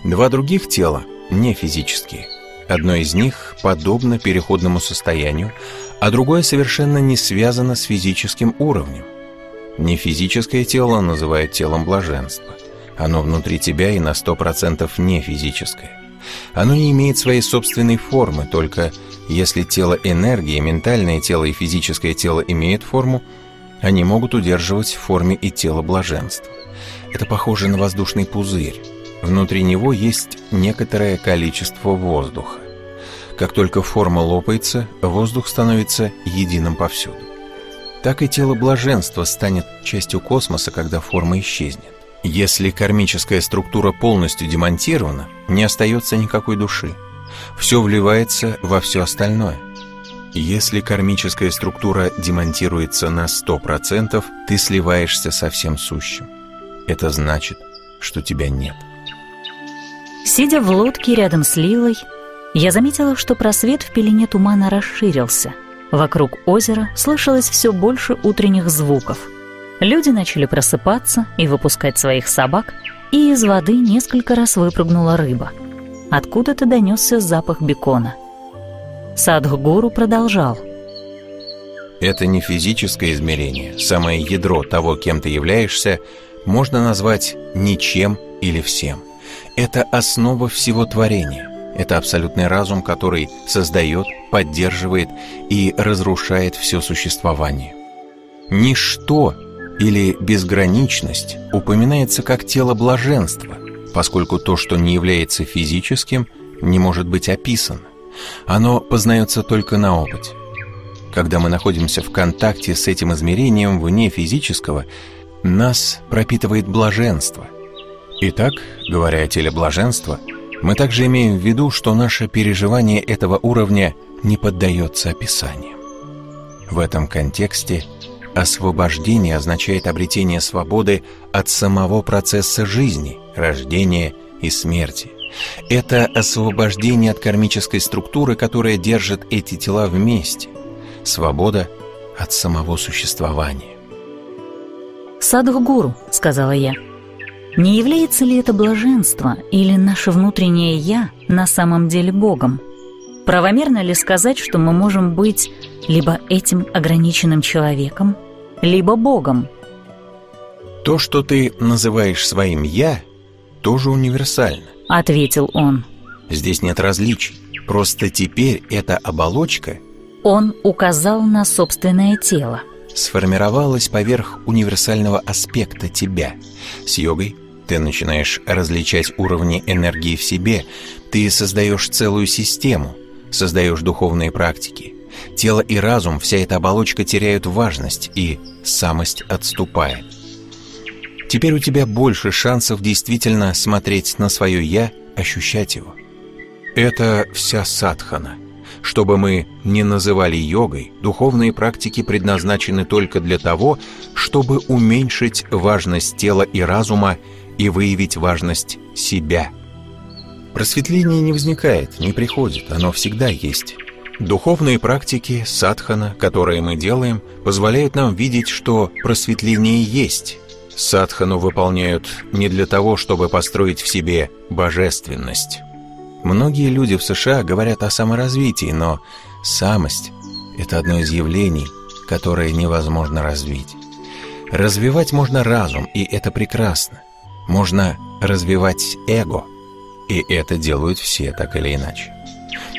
Два других тела не физические – Одно из них подобно переходному состоянию, а другое совершенно не связано с физическим уровнем. Нефизическое тело называют телом блаженства. Оно внутри тебя и на 100% не физическое. Оно не имеет своей собственной формы, только если тело энергии, ментальное тело и физическое тело имеют форму, они могут удерживать в форме и тело блаженства. Это похоже на воздушный пузырь. Внутри него есть некоторое количество воздуха. Как только форма лопается, воздух становится единым повсюду. Так и тело блаженства станет частью космоса, когда форма исчезнет. Если кармическая структура полностью демонтирована, не остается никакой души. Все вливается во все остальное. Если кармическая структура демонтируется на 100%, ты сливаешься со всем сущим. Это значит, что тебя нет. Сидя в лодке рядом с Лилой, я заметила, что просвет в пелене тумана расширился. Вокруг озера слышалось все больше утренних звуков. Люди начали просыпаться и выпускать своих собак, и из воды несколько раз выпрыгнула рыба. Откуда-то донесся запах бекона. Садхгуру продолжал. Это не физическое измерение. Самое ядро того, кем ты являешься, можно назвать ничем или всем. Это основа всего творения. Это абсолютный разум, который создает, поддерживает и разрушает все существование. Ничто или безграничность упоминается как тело блаженства, поскольку то, что не является физическим, не может быть описано. Оно познается только на опыте. Когда мы находимся в контакте с этим измерением вне физического, нас пропитывает блаженство – Итак, говоря о теле блаженства, мы также имеем в виду, что наше переживание этого уровня не поддается описанию. В этом контексте освобождение означает обретение свободы от самого процесса жизни, рождения и смерти. Это освобождение от кармической структуры, которая держит эти тела вместе. Свобода от самого существования. «Садхгуру», — сказала я, — не является ли это блаженство или наше внутреннее «я» на самом деле Богом? Правомерно ли сказать, что мы можем быть либо этим ограниченным человеком, либо Богом? То, что ты называешь своим «я», тоже универсально. Ответил он. Здесь нет различий. Просто теперь эта оболочка... Он указал на собственное тело. Сформировалась поверх универсального аспекта тебя. С йогой ты начинаешь различать уровни энергии в себе, ты создаешь целую систему, создаешь духовные практики. Тело и разум, вся эта оболочка теряют важность, и самость отступает. Теперь у тебя больше шансов действительно смотреть на свое «я», ощущать его. Это вся садхана. чтобы мы не называли йогой, духовные практики предназначены только для того, чтобы уменьшить важность тела и разума и выявить важность себя. Просветление не возникает, не приходит, оно всегда есть. Духовные практики, садхана, которые мы делаем, позволяют нам видеть, что просветление есть. Садхану выполняют не для того, чтобы построить в себе божественность. Многие люди в США говорят о саморазвитии, но самость – это одно из явлений, которое невозможно развить. Развивать можно разум, и это прекрасно. Можно развивать эго, и это делают все так или иначе.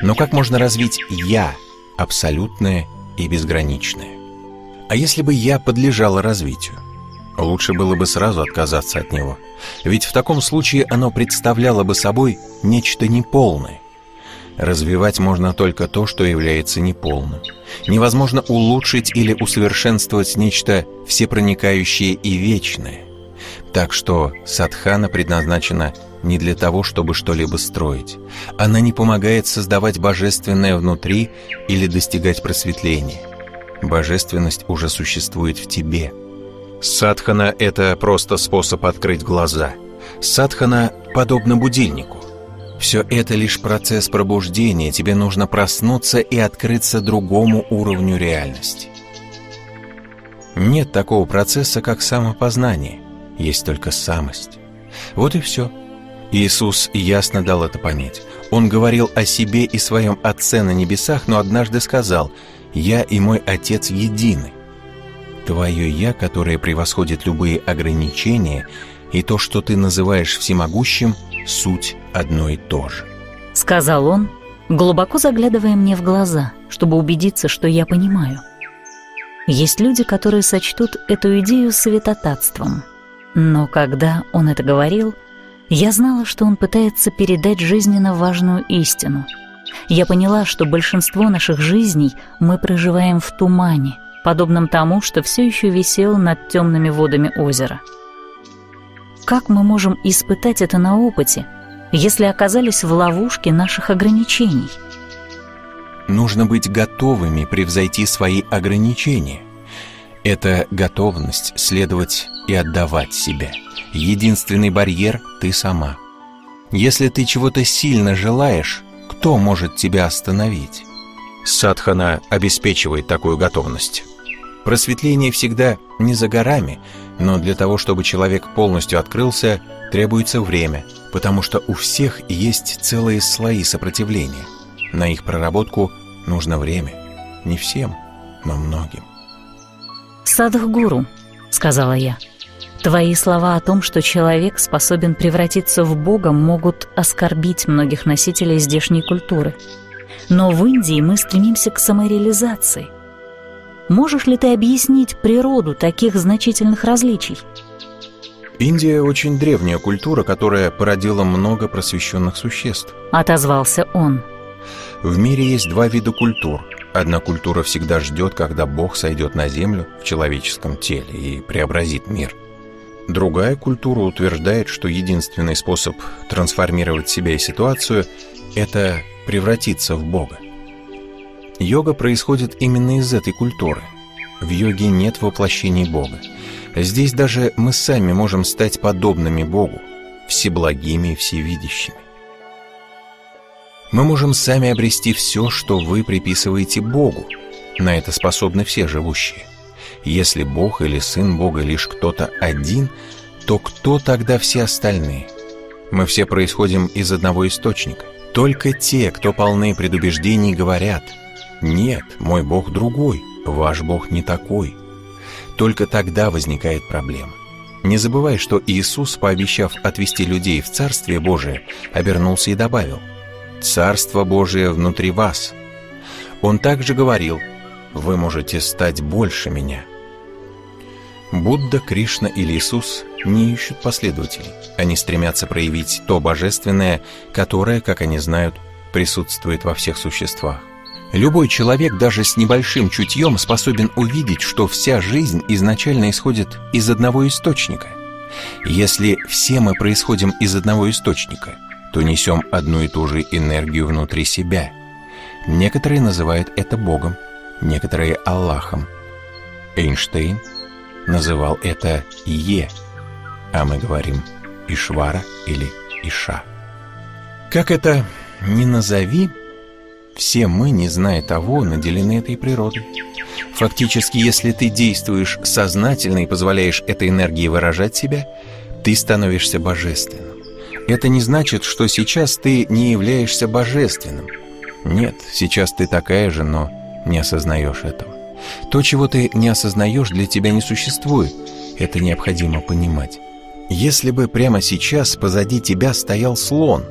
Но как можно развить «я» абсолютное и безграничное? А если бы «я» подлежало развитию? Лучше было бы сразу отказаться от него. Ведь в таком случае оно представляло бы собой нечто неполное. Развивать можно только то, что является неполным. Невозможно улучшить или усовершенствовать нечто всепроникающее и вечное. Так что садхана предназначена не для того, чтобы что-либо строить. Она не помогает создавать божественное внутри или достигать просветления. Божественность уже существует в тебе. Садхана – это просто способ открыть глаза. Садхана подобно будильнику. Все это лишь процесс пробуждения, тебе нужно проснуться и открыться другому уровню реальности. Нет такого процесса, как самопознание, есть только самость. Вот и все. Иисус ясно дал это понять. Он говорил о себе и своем Отце на небесах, но однажды сказал «Я и мой Отец едины». Твое «Я», которое превосходит любые ограничения, и то, что ты называешь всемогущим, суть одно и то же. Сказал он, глубоко заглядывая мне в глаза, чтобы убедиться, что я понимаю. Есть люди, которые сочтут эту идею святотатством. Но когда он это говорил – я знала, что он пытается передать жизненно важную истину. Я поняла, что большинство наших жизней мы проживаем в тумане, подобном тому, что все еще висел над темными водами озера. Как мы можем испытать это на опыте, если оказались в ловушке наших ограничений? Нужно быть готовыми превзойти свои ограничения. Это готовность следовать и отдавать себя – Единственный барьер — ты сама. Если ты чего-то сильно желаешь, кто может тебя остановить? Садхана обеспечивает такую готовность. Просветление всегда не за горами, но для того, чтобы человек полностью открылся, требуется время, потому что у всех есть целые слои сопротивления. На их проработку нужно время. Не всем, но многим. «Садхгуру», — сказала я. Твои слова о том, что человек способен превратиться в Бога, могут оскорбить многих носителей здешней культуры. Но в Индии мы стремимся к самореализации. Можешь ли ты объяснить природу таких значительных различий? Индия очень древняя культура, которая породила много просвещенных существ. Отозвался он. В мире есть два вида культур. Одна культура всегда ждет, когда Бог сойдет на землю в человеческом теле и преобразит мир – Другая культура утверждает, что единственный способ трансформировать себя и ситуацию – это превратиться в Бога. Йога происходит именно из этой культуры. В йоге нет воплощений Бога. Здесь даже мы сами можем стать подобными Богу, всеблагими и всевидящими. Мы можем сами обрести все, что вы приписываете Богу. На это способны все живущие – если Бог или Сын Бога лишь кто-то один, то кто тогда все остальные? Мы все происходим из одного источника. Только те, кто полны предубеждений, говорят «Нет, мой Бог другой, ваш Бог не такой». Только тогда возникает проблема. Не забывай, что Иисус, пообещав отвести людей в Царствие Божие, обернулся и добавил «Царство Божие внутри вас». Он также говорил «Вы можете стать больше меня». Будда, Кришна или Иисус не ищут последователей. Они стремятся проявить то божественное, которое, как они знают, присутствует во всех существах. Любой человек даже с небольшим чутьем способен увидеть, что вся жизнь изначально исходит из одного источника. Если все мы происходим из одного источника, то несем одну и ту же энергию внутри себя. Некоторые называют это Богом, некоторые – Аллахом. Эйнштейн называл это Е, а мы говорим Ишвара или Иша. Как это ни назови, все мы, не зная того, наделены этой природой. Фактически, если ты действуешь сознательно и позволяешь этой энергии выражать себя, ты становишься божественным. Это не значит, что сейчас ты не являешься божественным. Нет, сейчас ты такая же, но не осознаешь этого. То, чего ты не осознаешь, для тебя не существует. Это необходимо понимать. Если бы прямо сейчас позади тебя стоял слон,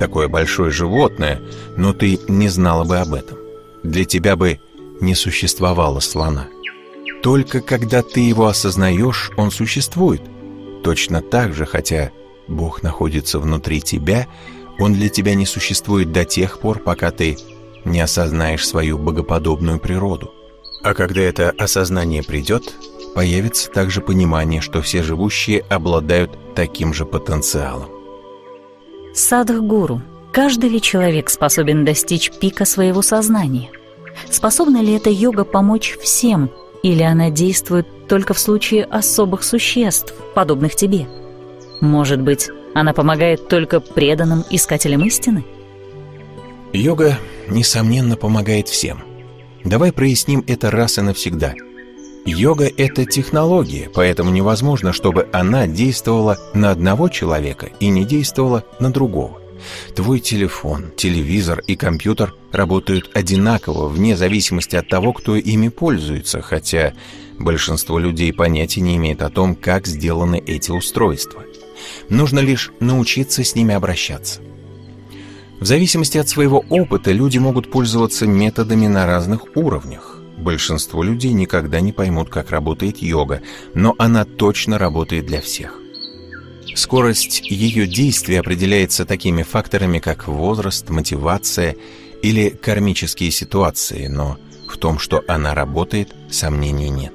такое большое животное, но ты не знала бы об этом, для тебя бы не существовало слона. Только когда ты его осознаешь, он существует. Точно так же, хотя Бог находится внутри тебя, он для тебя не существует до тех пор, пока ты не осознаешь свою богоподобную природу. А когда это осознание придет, появится также понимание, что все живущие обладают таким же потенциалом. Садхгуру. Каждый ли человек способен достичь пика своего сознания? Способна ли эта йога помочь всем, или она действует только в случае особых существ, подобных тебе? Может быть, она помогает только преданным искателям истины? Йога, несомненно, помогает всем. Давай проясним это раз и навсегда – Йога — это технология, поэтому невозможно, чтобы она действовала на одного человека и не действовала на другого. Твой телефон, телевизор и компьютер работают одинаково, вне зависимости от того, кто ими пользуется, хотя большинство людей понятия не имеет о том, как сделаны эти устройства. Нужно лишь научиться с ними обращаться. В зависимости от своего опыта люди могут пользоваться методами на разных уровнях. Большинство людей никогда не поймут, как работает йога, но она точно работает для всех. Скорость ее действия определяется такими факторами, как возраст, мотивация или кармические ситуации, но в том, что она работает, сомнений нет.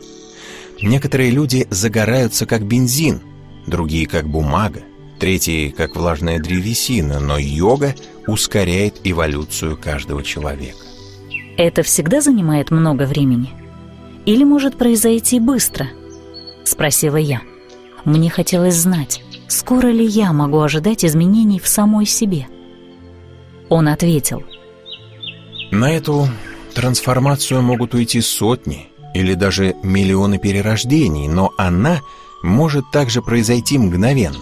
Некоторые люди загораются как бензин, другие как бумага, третьи как влажная древесина, но йога ускоряет эволюцию каждого человека. Это всегда занимает много времени? Или может произойти быстро? Спросила я. Мне хотелось знать, скоро ли я могу ожидать изменений в самой себе. Он ответил. На эту трансформацию могут уйти сотни или даже миллионы перерождений, но она может также произойти мгновенно.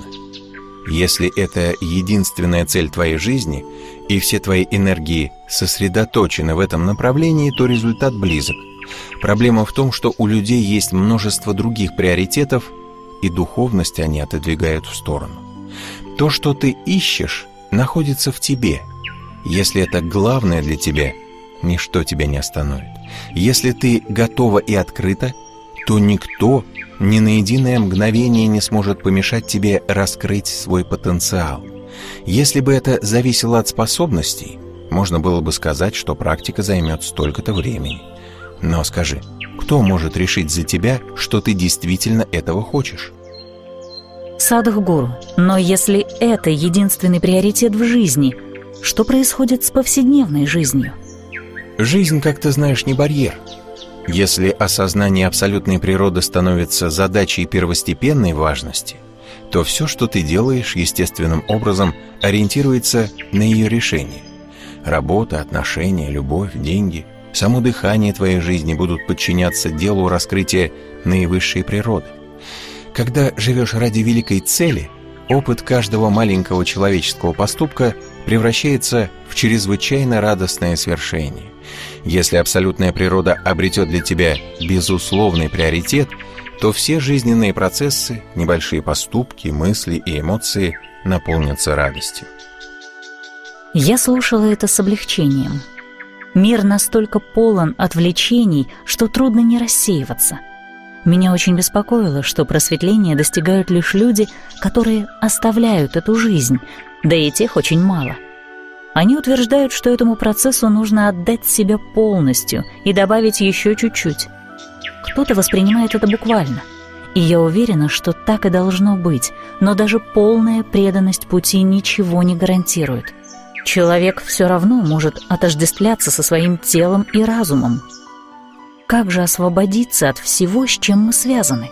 Если это единственная цель твоей жизни, и все твои энергии сосредоточены в этом направлении, то результат близок. Проблема в том, что у людей есть множество других приоритетов, и духовность они отодвигают в сторону. То, что ты ищешь, находится в тебе. Если это главное для тебя, ничто тебя не остановит. Если ты готова и открыта, то никто ни на единое мгновение не сможет помешать тебе раскрыть свой потенциал – если бы это зависело от способностей, можно было бы сказать, что практика займет столько-то времени. Но скажи, кто может решить за тебя, что ты действительно этого хочешь? Садхгуру, но если это единственный приоритет в жизни, что происходит с повседневной жизнью? Жизнь, как ты знаешь, не барьер. Если осознание абсолютной природы становится задачей первостепенной важности, то все, что ты делаешь, естественным образом ориентируется на ее решение. Работа, отношения, любовь, деньги, само дыхание твоей жизни будут подчиняться делу раскрытия наивысшей природы. Когда живешь ради великой цели, опыт каждого маленького человеческого поступка превращается в чрезвычайно радостное свершение. Если абсолютная природа обретет для тебя безусловный приоритет – то все жизненные процессы, небольшие поступки, мысли и эмоции наполнятся радостью. Я слушала это с облегчением. Мир настолько полон отвлечений, что трудно не рассеиваться. Меня очень беспокоило, что просветление достигают лишь люди, которые оставляют эту жизнь, да и тех очень мало. Они утверждают, что этому процессу нужно отдать себя полностью и добавить еще чуть-чуть. Кто-то воспринимает это буквально. И я уверена, что так и должно быть, но даже полная преданность пути ничего не гарантирует. человек все равно может отождествляться со своим телом и разумом. Как же освободиться от всего, с чем мы связаны?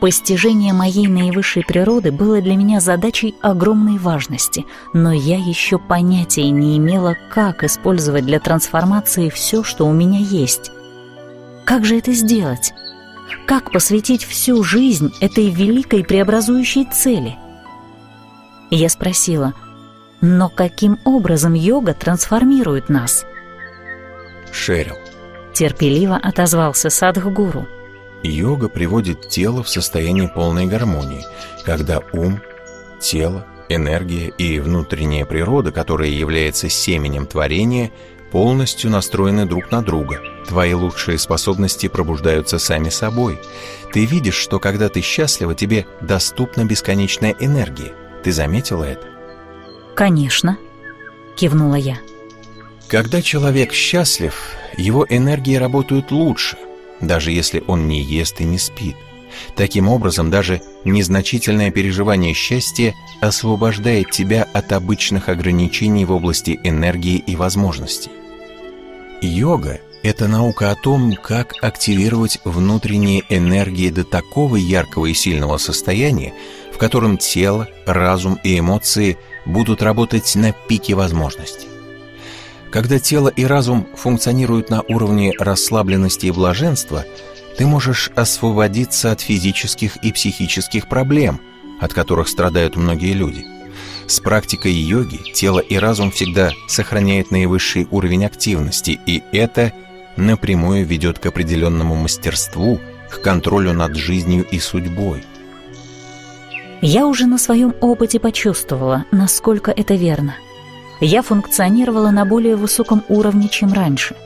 Постижение моей наивысшей природы было для меня задачей огромной важности, но я еще понятия не имела, как использовать для трансформации все, что у меня есть. Как же это сделать? Как посвятить всю жизнь этой великой преобразующей цели? Я спросила, но каким образом йога трансформирует нас? Шерил. Терпеливо отозвался Садхгуру. Йога приводит тело в состояние полной гармонии, когда ум, тело, энергия и внутренняя природа, которая является семенем творения, полностью настроены друг на друга. Твои лучшие способности пробуждаются сами собой. Ты видишь, что когда ты счастлива, тебе доступна бесконечная энергия. Ты заметила это? «Конечно», — кивнула я. Когда человек счастлив, его энергии работают лучше, даже если он не ест и не спит. Таким образом, даже незначительное переживание счастья освобождает тебя от обычных ограничений в области энергии и возможностей. Йога – это наука о том, как активировать внутренние энергии до такого яркого и сильного состояния, в котором тело, разум и эмоции будут работать на пике возможностей. Когда тело и разум функционируют на уровне расслабленности и блаженства, ты можешь освободиться от физических и психических проблем, от которых страдают многие люди. С практикой йоги тело и разум всегда сохраняют наивысший уровень активности, и это напрямую ведет к определенному мастерству, к контролю над жизнью и судьбой. Я уже на своем опыте почувствовала, насколько это верно – я функционировала на более высоком уровне, чем раньше.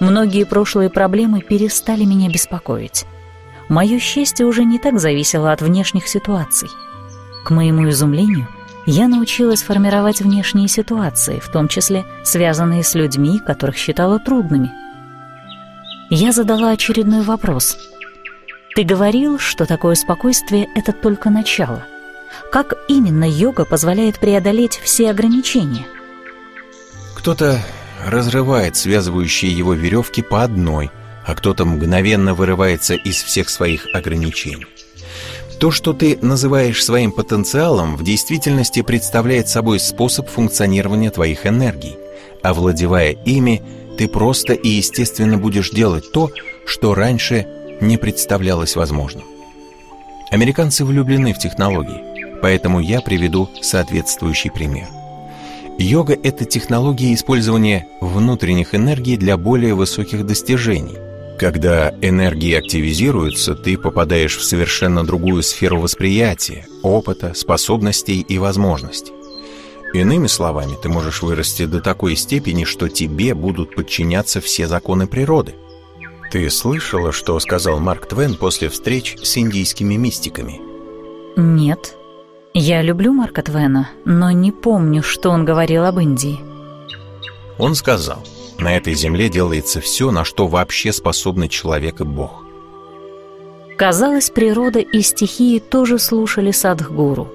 Многие прошлые проблемы перестали меня беспокоить. Мое счастье уже не так зависело от внешних ситуаций. К моему изумлению, я научилась формировать внешние ситуации, в том числе связанные с людьми, которых считала трудными. Я задала очередной вопрос. «Ты говорил, что такое спокойствие — это только начало. Как именно йога позволяет преодолеть все ограничения?» Кто-то разрывает связывающие его веревки по одной, а кто-то мгновенно вырывается из всех своих ограничений. То, что ты называешь своим потенциалом, в действительности представляет собой способ функционирования твоих энергий. Овладевая ими, ты просто и естественно будешь делать то, что раньше не представлялось возможным. Американцы влюблены в технологии, поэтому я приведу соответствующий пример – Йога – это технология использования внутренних энергий для более высоких достижений. Когда энергии активизируются, ты попадаешь в совершенно другую сферу восприятия, опыта, способностей и возможностей. Иными словами, ты можешь вырасти до такой степени, что тебе будут подчиняться все законы природы. Ты слышала, что сказал Марк Твен после встреч с индийскими мистиками? Нет. Я люблю Марка Твена, но не помню, что он говорил об Индии. Он сказал, на этой земле делается все, на что вообще способны человек и Бог. Казалось, природа и стихии тоже слушали Садхгуру.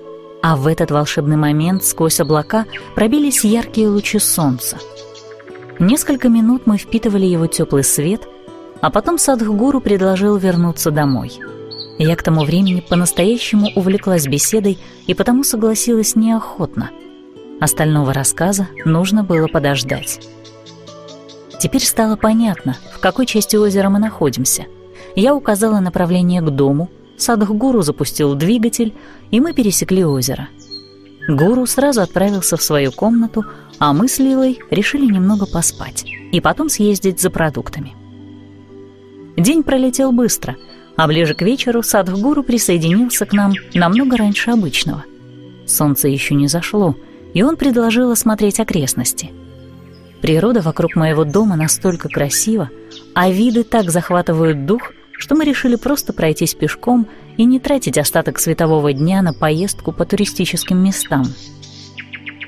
А в этот волшебный момент сквозь облака пробились яркие лучи солнца. Несколько минут мы впитывали его теплый свет, а потом Садхгуру предложил вернуться домой — я к тому времени по-настоящему увлеклась беседой и потому согласилась неохотно. Остального рассказа нужно было подождать. Теперь стало понятно, в какой части озера мы находимся. Я указала направление к дому, Садхгуру запустил двигатель, и мы пересекли озеро. Гуру сразу отправился в свою комнату, а мы с Лилой решили немного поспать и потом съездить за продуктами. День пролетел быстро — а ближе к вечеру Садхгуру присоединился к нам намного раньше обычного. Солнце еще не зашло, и он предложил осмотреть окрестности. Природа вокруг моего дома настолько красива, а виды так захватывают дух, что мы решили просто пройтись пешком и не тратить остаток светового дня на поездку по туристическим местам.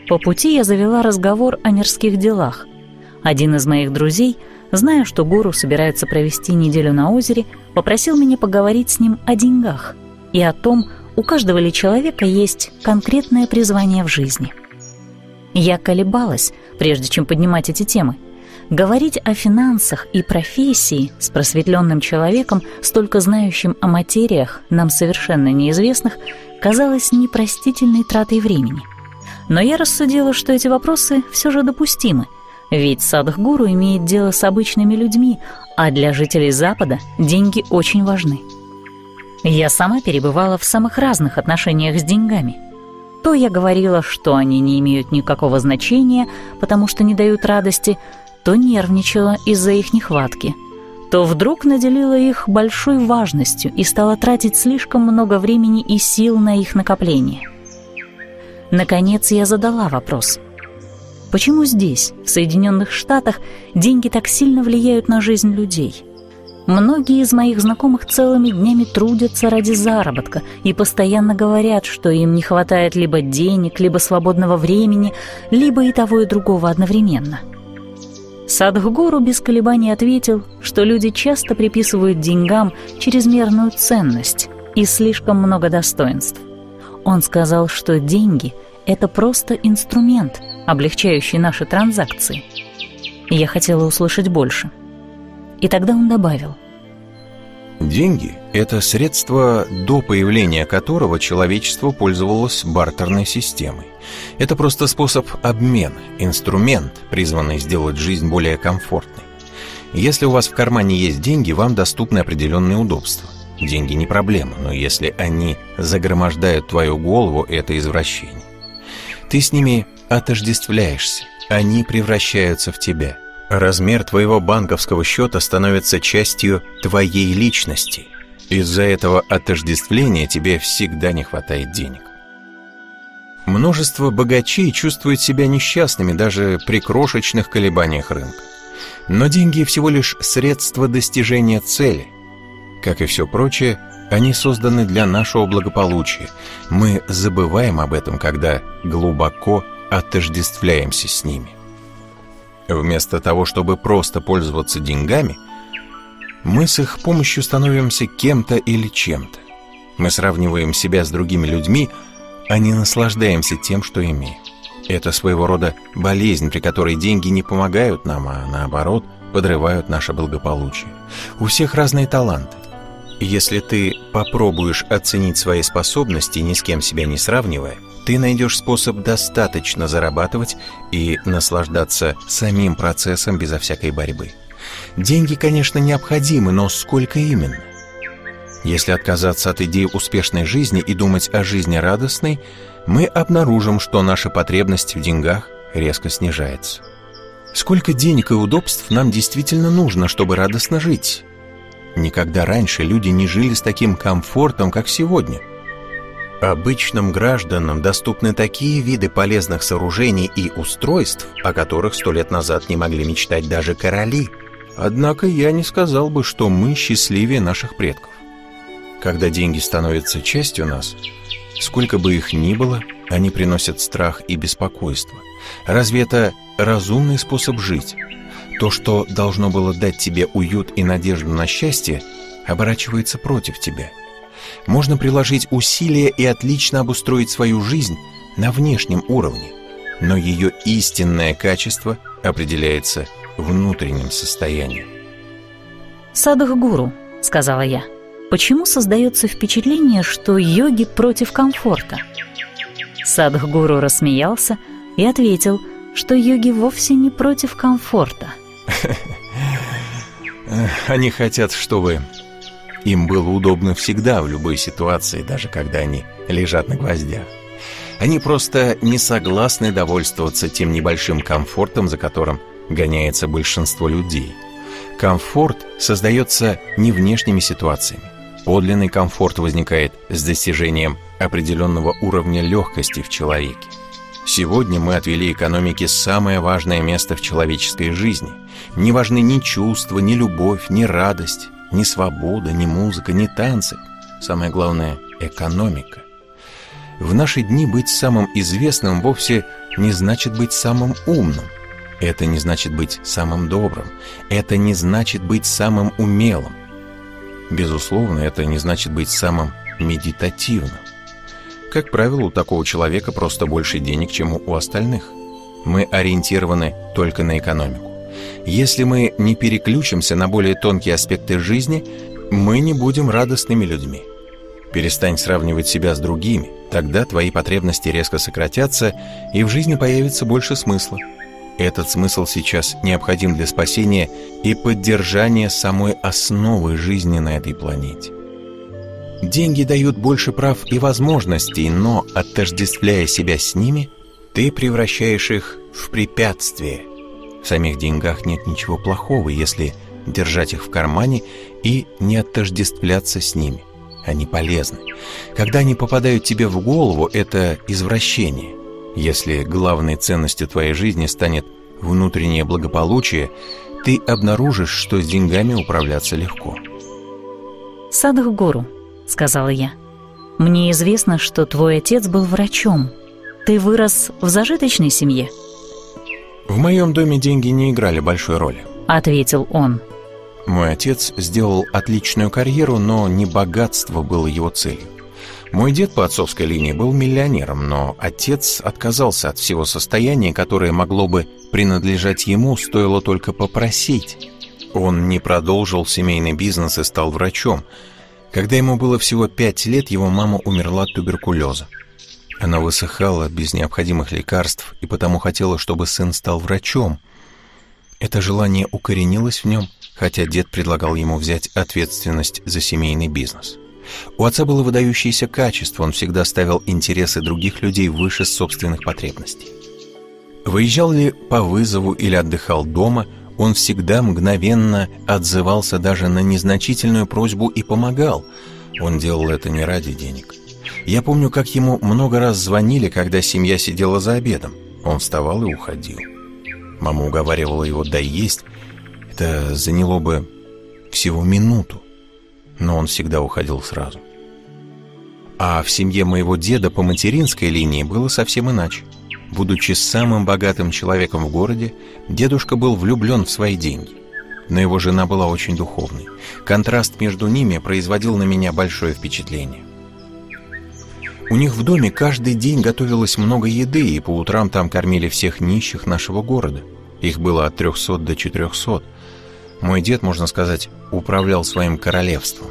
По пути я завела разговор о мирских делах. Один из моих друзей — Зная, что гуру собирается провести неделю на озере, попросил меня поговорить с ним о деньгах и о том, у каждого ли человека есть конкретное призвание в жизни. Я колебалась, прежде чем поднимать эти темы. Говорить о финансах и профессии с просветленным человеком, столько знающим о материях, нам совершенно неизвестных, казалось непростительной тратой времени. Но я рассудила, что эти вопросы все же допустимы, ведь Садхгуру имеет дело с обычными людьми, а для жителей Запада деньги очень важны. Я сама перебывала в самых разных отношениях с деньгами. То я говорила, что они не имеют никакого значения, потому что не дают радости, то нервничала из-за их нехватки, то вдруг наделила их большой важностью и стала тратить слишком много времени и сил на их накопление. Наконец я задала вопрос. Почему здесь, в Соединенных Штатах, деньги так сильно влияют на жизнь людей? Многие из моих знакомых целыми днями трудятся ради заработка и постоянно говорят, что им не хватает либо денег, либо свободного времени, либо и того и другого одновременно – Садхгуру без колебаний ответил, что люди часто приписывают деньгам чрезмерную ценность и слишком много достоинств. Он сказал, что деньги — это просто инструмент, облегчающий наши транзакции. Я хотела услышать больше. И тогда он добавил. Деньги — это средство, до появления которого человечество пользовалось бартерной системой. Это просто способ обмена, инструмент, призванный сделать жизнь более комфортной. Если у вас в кармане есть деньги, вам доступны определенные удобства. Деньги не проблема, но если они загромождают твою голову, это извращение. Ты с ними отождествляешься, они превращаются в тебя. Размер твоего банковского счета становится частью твоей личности. Из-за этого отождествления тебе всегда не хватает денег. Множество богачей чувствуют себя несчастными даже при крошечных колебаниях рынка. Но деньги всего лишь средство достижения цели. Как и все прочее, они созданы для нашего благополучия. Мы забываем об этом, когда глубоко отождествляемся с ними. Вместо того, чтобы просто пользоваться деньгами, мы с их помощью становимся кем-то или чем-то. Мы сравниваем себя с другими людьми – а не наслаждаемся тем, что имеем. Это своего рода болезнь, при которой деньги не помогают нам, а наоборот подрывают наше благополучие. У всех разные таланты. Если ты попробуешь оценить свои способности, ни с кем себя не сравнивая, ты найдешь способ достаточно зарабатывать и наслаждаться самим процессом безо всякой борьбы. Деньги, конечно, необходимы, но сколько именно? Если отказаться от идеи успешной жизни и думать о жизни радостной, мы обнаружим, что наша потребность в деньгах резко снижается. Сколько денег и удобств нам действительно нужно, чтобы радостно жить? Никогда раньше люди не жили с таким комфортом, как сегодня. Обычным гражданам доступны такие виды полезных сооружений и устройств, о которых сто лет назад не могли мечтать даже короли. Однако я не сказал бы, что мы счастливее наших предков. Когда деньги становятся частью нас, сколько бы их ни было, они приносят страх и беспокойство. Разве это разумный способ жить? То, что должно было дать тебе уют и надежду на счастье, оборачивается против тебя. Можно приложить усилия и отлично обустроить свою жизнь на внешнем уровне, но ее истинное качество определяется внутренним состоянием. «Садхгуру», — сказала я, — Почему создается впечатление, что йоги против комфорта? Садхгуру рассмеялся и ответил, что йоги вовсе не против комфорта. Они хотят, чтобы им было удобно всегда, в любой ситуации, даже когда они лежат на гвоздях. Они просто не согласны довольствоваться тем небольшим комфортом, за которым гоняется большинство людей. Комфорт создается не внешними ситуациями, Подлинный комфорт возникает с достижением определенного уровня легкости в человеке. Сегодня мы отвели экономике самое важное место в человеческой жизни. Не важны ни чувства, ни любовь, ни радость, ни свобода, ни музыка, ни танцы. Самое главное – экономика. В наши дни быть самым известным вовсе не значит быть самым умным. Это не значит быть самым добрым. Это не значит быть самым умелым. Безусловно, это не значит быть самым медитативным. Как правило, у такого человека просто больше денег, чем у остальных. Мы ориентированы только на экономику. Если мы не переключимся на более тонкие аспекты жизни, мы не будем радостными людьми. Перестань сравнивать себя с другими, тогда твои потребности резко сократятся, и в жизни появится больше смысла. Этот смысл сейчас необходим для спасения и поддержания самой основы жизни на этой планете. Деньги дают больше прав и возможностей, но, отождествляя себя с ними, ты превращаешь их в препятствие. В самих деньгах нет ничего плохого, если держать их в кармане и не отождествляться с ними. Они полезны. Когда они попадают тебе в голову, это извращение. Если главной ценностью твоей жизни станет внутреннее благополучие, ты обнаружишь, что с деньгами управляться легко. Садхгуру, сказала я. «Мне известно, что твой отец был врачом. Ты вырос в зажиточной семье?» «В моем доме деньги не играли большой роли», — ответил он. «Мой отец сделал отличную карьеру, но не богатство было его целью. Мой дед по отцовской линии был миллионером, но отец отказался от всего состояния, которое могло бы принадлежать ему, стоило только попросить. Он не продолжил семейный бизнес и стал врачом, когда ему было всего пять лет, его мама умерла от туберкулеза. Она высыхала без необходимых лекарств и потому хотела, чтобы сын стал врачом. Это желание укоренилось в нем, хотя дед предлагал ему взять ответственность за семейный бизнес. У отца было выдающееся качество, он всегда ставил интересы других людей выше собственных потребностей. Выезжал ли по вызову или отдыхал дома – он всегда мгновенно отзывался даже на незначительную просьбу и помогал. Он делал это не ради денег. Я помню, как ему много раз звонили, когда семья сидела за обедом. Он вставал и уходил. Мама уговаривала его доесть. Это заняло бы всего минуту. Но он всегда уходил сразу. А в семье моего деда по материнской линии было совсем иначе. Будучи самым богатым человеком в городе, дедушка был влюблен в свои деньги. Но его жена была очень духовной. Контраст между ними производил на меня большое впечатление. У них в доме каждый день готовилось много еды, и по утрам там кормили всех нищих нашего города. Их было от 300 до 400. Мой дед, можно сказать, управлял своим королевством.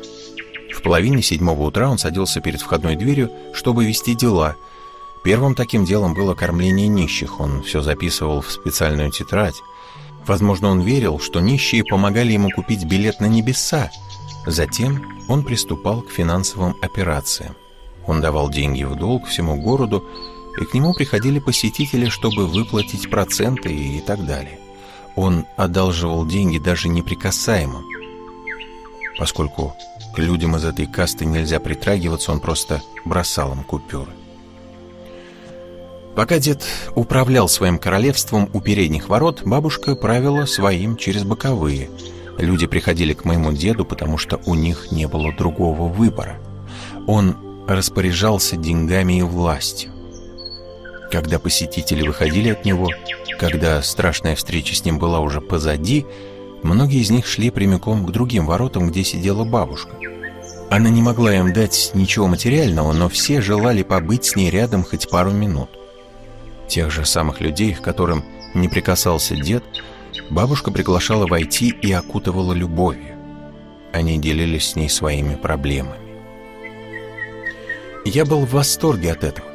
В половине седьмого утра он садился перед входной дверью, чтобы вести дела – Первым таким делом было кормление нищих, он все записывал в специальную тетрадь. Возможно, он верил, что нищие помогали ему купить билет на небеса. Затем он приступал к финансовым операциям. Он давал деньги в долг всему городу, и к нему приходили посетители, чтобы выплатить проценты и так далее. Он одалживал деньги даже неприкасаемым. Поскольку к людям из этой касты нельзя притрагиваться, он просто бросал им купюры. Пока дед управлял своим королевством у передних ворот, бабушка правила своим через боковые. Люди приходили к моему деду, потому что у них не было другого выбора. Он распоряжался деньгами и властью. Когда посетители выходили от него, когда страшная встреча с ним была уже позади, многие из них шли прямиком к другим воротам, где сидела бабушка. Она не могла им дать ничего материального, но все желали побыть с ней рядом хоть пару минут. Тех же самых людей, к которым не прикасался дед, бабушка приглашала войти и окутывала любовью. Они делились с ней своими проблемами. Я был в восторге от этого.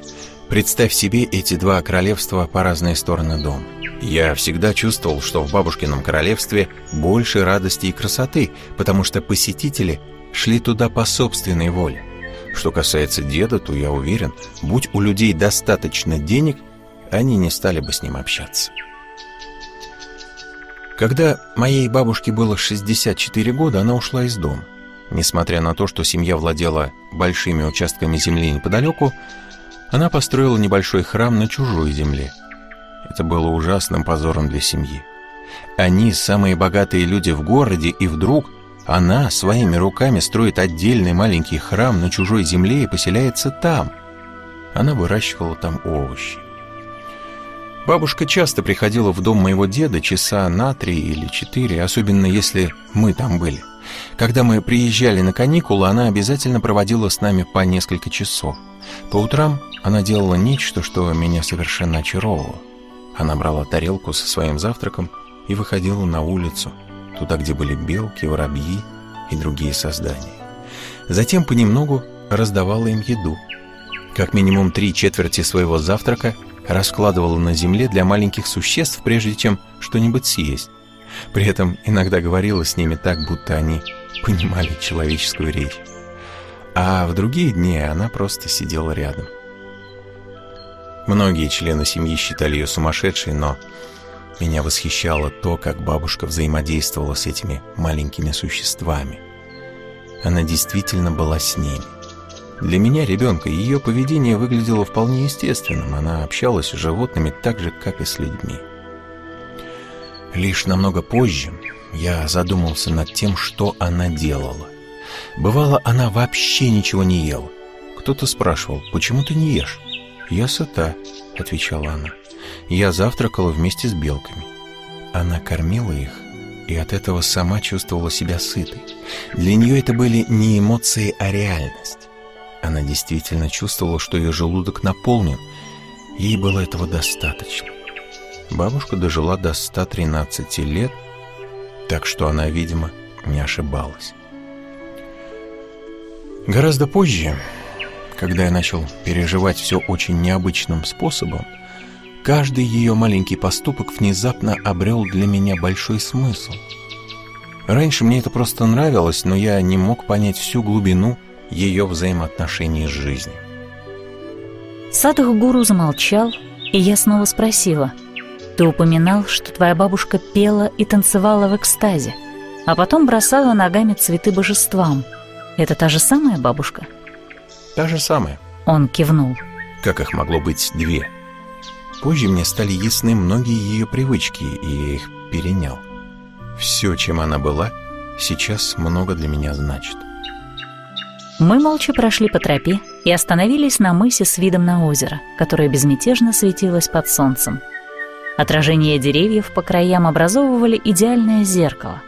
Представь себе эти два королевства по разные стороны дома. Я всегда чувствовал, что в бабушкином королевстве больше радости и красоты, потому что посетители шли туда по собственной воле. Что касается деда, то я уверен, будь у людей достаточно денег – они не стали бы с ним общаться. Когда моей бабушке было 64 года, она ушла из дома. Несмотря на то, что семья владела большими участками земли неподалеку, она построила небольшой храм на чужой земле. Это было ужасным позором для семьи. Они самые богатые люди в городе, и вдруг она своими руками строит отдельный маленький храм на чужой земле и поселяется там. Она выращивала там овощи. Бабушка часто приходила в дом моего деда часа на три или четыре, особенно если мы там были. Когда мы приезжали на каникулы, она обязательно проводила с нами по несколько часов. По утрам она делала нечто, что меня совершенно очаровывало. Она брала тарелку со своим завтраком и выходила на улицу, туда, где были белки, воробьи и другие создания. Затем понемногу раздавала им еду. Как минимум три четверти своего завтрака раскладывала на земле для маленьких существ, прежде чем что-нибудь съесть. При этом иногда говорила с ними так, будто они понимали человеческую речь. А в другие дни она просто сидела рядом. Многие члены семьи считали ее сумасшедшей, но меня восхищало то, как бабушка взаимодействовала с этими маленькими существами. Она действительно была с ними. Для меня, ребенка, ее поведение выглядело вполне естественным. Она общалась с животными так же, как и с людьми. Лишь намного позже я задумался над тем, что она делала. Бывало, она вообще ничего не ела. Кто-то спрашивал, почему ты не ешь? «Я сыта», — отвечала она. «Я завтракала вместе с белками». Она кормила их, и от этого сама чувствовала себя сытой. Для нее это были не эмоции, а реальность. Она действительно чувствовала, что ее желудок наполнен. Ей было этого достаточно. Бабушка дожила до 113 лет, так что она, видимо, не ошибалась. Гораздо позже, когда я начал переживать все очень необычным способом, каждый ее маленький поступок внезапно обрел для меня большой смысл. Раньше мне это просто нравилось, но я не мог понять всю глубину ее взаимоотношений с жизнью. Садах-гуру замолчал, и я снова спросила. «Ты упоминал, что твоя бабушка пела и танцевала в экстазе, а потом бросала ногами цветы божествам. Это та же самая бабушка?» Та же самая. Он кивнул. Как их могло быть две? Позже мне стали ясны многие ее привычки, и я их перенял. Все, чем она была, сейчас много для меня значит. Мы молча прошли по тропе и остановились на мысе с видом на озеро, которое безмятежно светилось под солнцем. Отражения деревьев по краям образовывали идеальное зеркало.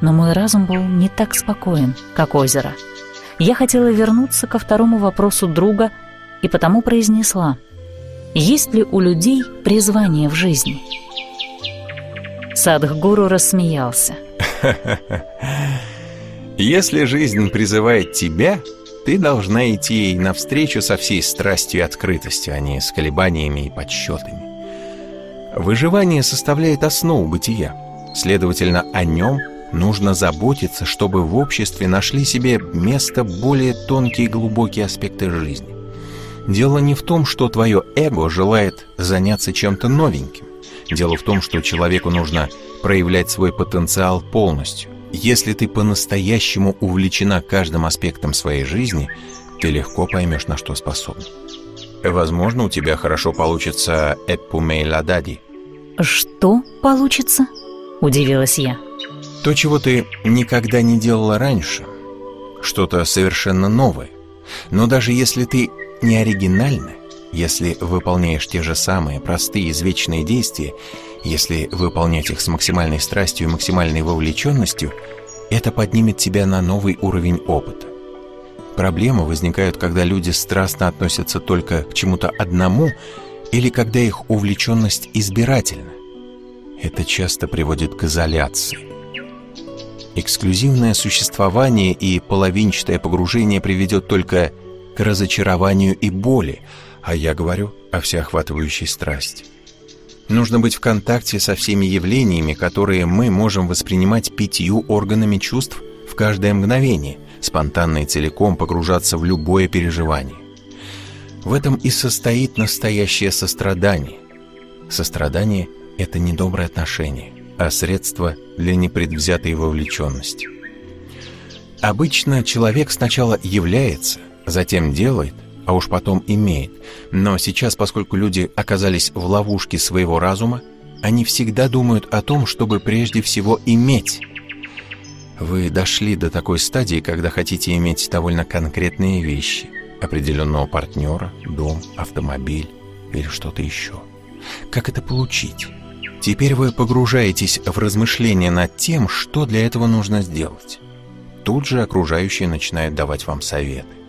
Но мой разум был не так спокоен, как озеро — я хотела вернуться ко второму вопросу друга и потому произнесла, есть ли у людей призвание в жизни? Садхгуру рассмеялся. Если жизнь призывает тебя, ты должна идти ей навстречу со всей страстью и открытостью, а не с колебаниями и подсчетами. Выживание составляет основу бытия. Следовательно, о нем – Нужно заботиться, чтобы в обществе нашли себе место более тонкие и глубокие аспекты жизни. Дело не в том, что твое эго желает заняться чем-то новеньким. Дело в том, что человеку нужно проявлять свой потенциал полностью. Если ты по-настоящему увлечена каждым аспектом своей жизни, ты легко поймешь, на что способна. Возможно, у тебя хорошо получится «Эппумей ладади». «Что получится?» – удивилась я. То, чего ты никогда не делала раньше, что-то совершенно новое. Но даже если ты не оригинальна, если выполняешь те же самые простые извечные действия, если выполнять их с максимальной страстью и максимальной вовлеченностью, это поднимет тебя на новый уровень опыта. Проблемы возникают, когда люди страстно относятся только к чему-то одному или когда их увлеченность избирательна. Это часто приводит к изоляции. Эксклюзивное существование и половинчатое погружение приведет только к разочарованию и боли, а я говорю о всеохватывающей страсти. Нужно быть в контакте со всеми явлениями, которые мы можем воспринимать пятью органами чувств в каждое мгновение, спонтанно и целиком погружаться в любое переживание. В этом и состоит настоящее сострадание. Сострадание – это недоброе отношение – а средство для непредвзятой вовлеченности. Обычно человек сначала является, затем делает, а уж потом имеет. Но сейчас, поскольку люди оказались в ловушке своего разума, они всегда думают о том, чтобы прежде всего иметь. Вы дошли до такой стадии, когда хотите иметь довольно конкретные вещи. Определенного партнера, дом, автомобиль или что-то еще. Как это получить? Теперь вы погружаетесь в размышления над тем, что для этого нужно сделать. Тут же окружающие начинают давать вам советы.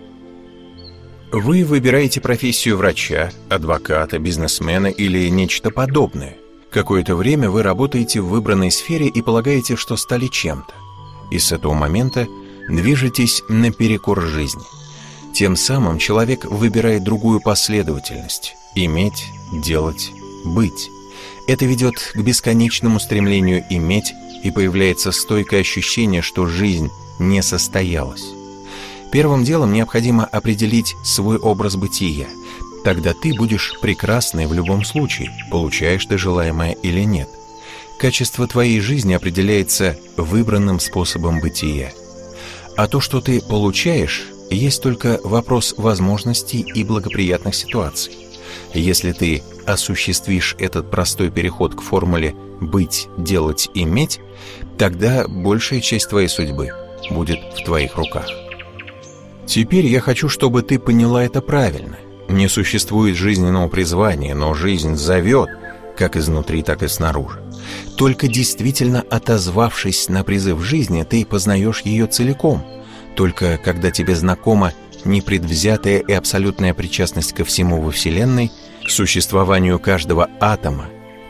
Вы выбираете профессию врача, адвоката, бизнесмена или нечто подобное. Какое-то время вы работаете в выбранной сфере и полагаете, что стали чем-то. И с этого момента движетесь наперекор жизни. Тем самым человек выбирает другую последовательность – иметь, делать, быть. Это ведет к бесконечному стремлению иметь, и появляется стойкое ощущение, что жизнь не состоялась. Первым делом необходимо определить свой образ бытия. Тогда ты будешь прекрасной в любом случае, получаешь ты желаемое или нет. Качество твоей жизни определяется выбранным способом бытия. А то, что ты получаешь, есть только вопрос возможностей и благоприятных ситуаций. Если ты осуществишь этот простой переход к формуле «быть, делать, иметь», тогда большая часть твоей судьбы будет в твоих руках. Теперь я хочу, чтобы ты поняла это правильно. Не существует жизненного призвания, но жизнь зовет, как изнутри, так и снаружи. Только действительно отозвавшись на призыв жизни, ты познаешь ее целиком. Только когда тебе знакома непредвзятая и абсолютная причастность ко всему во Вселенной, к существованию каждого атома,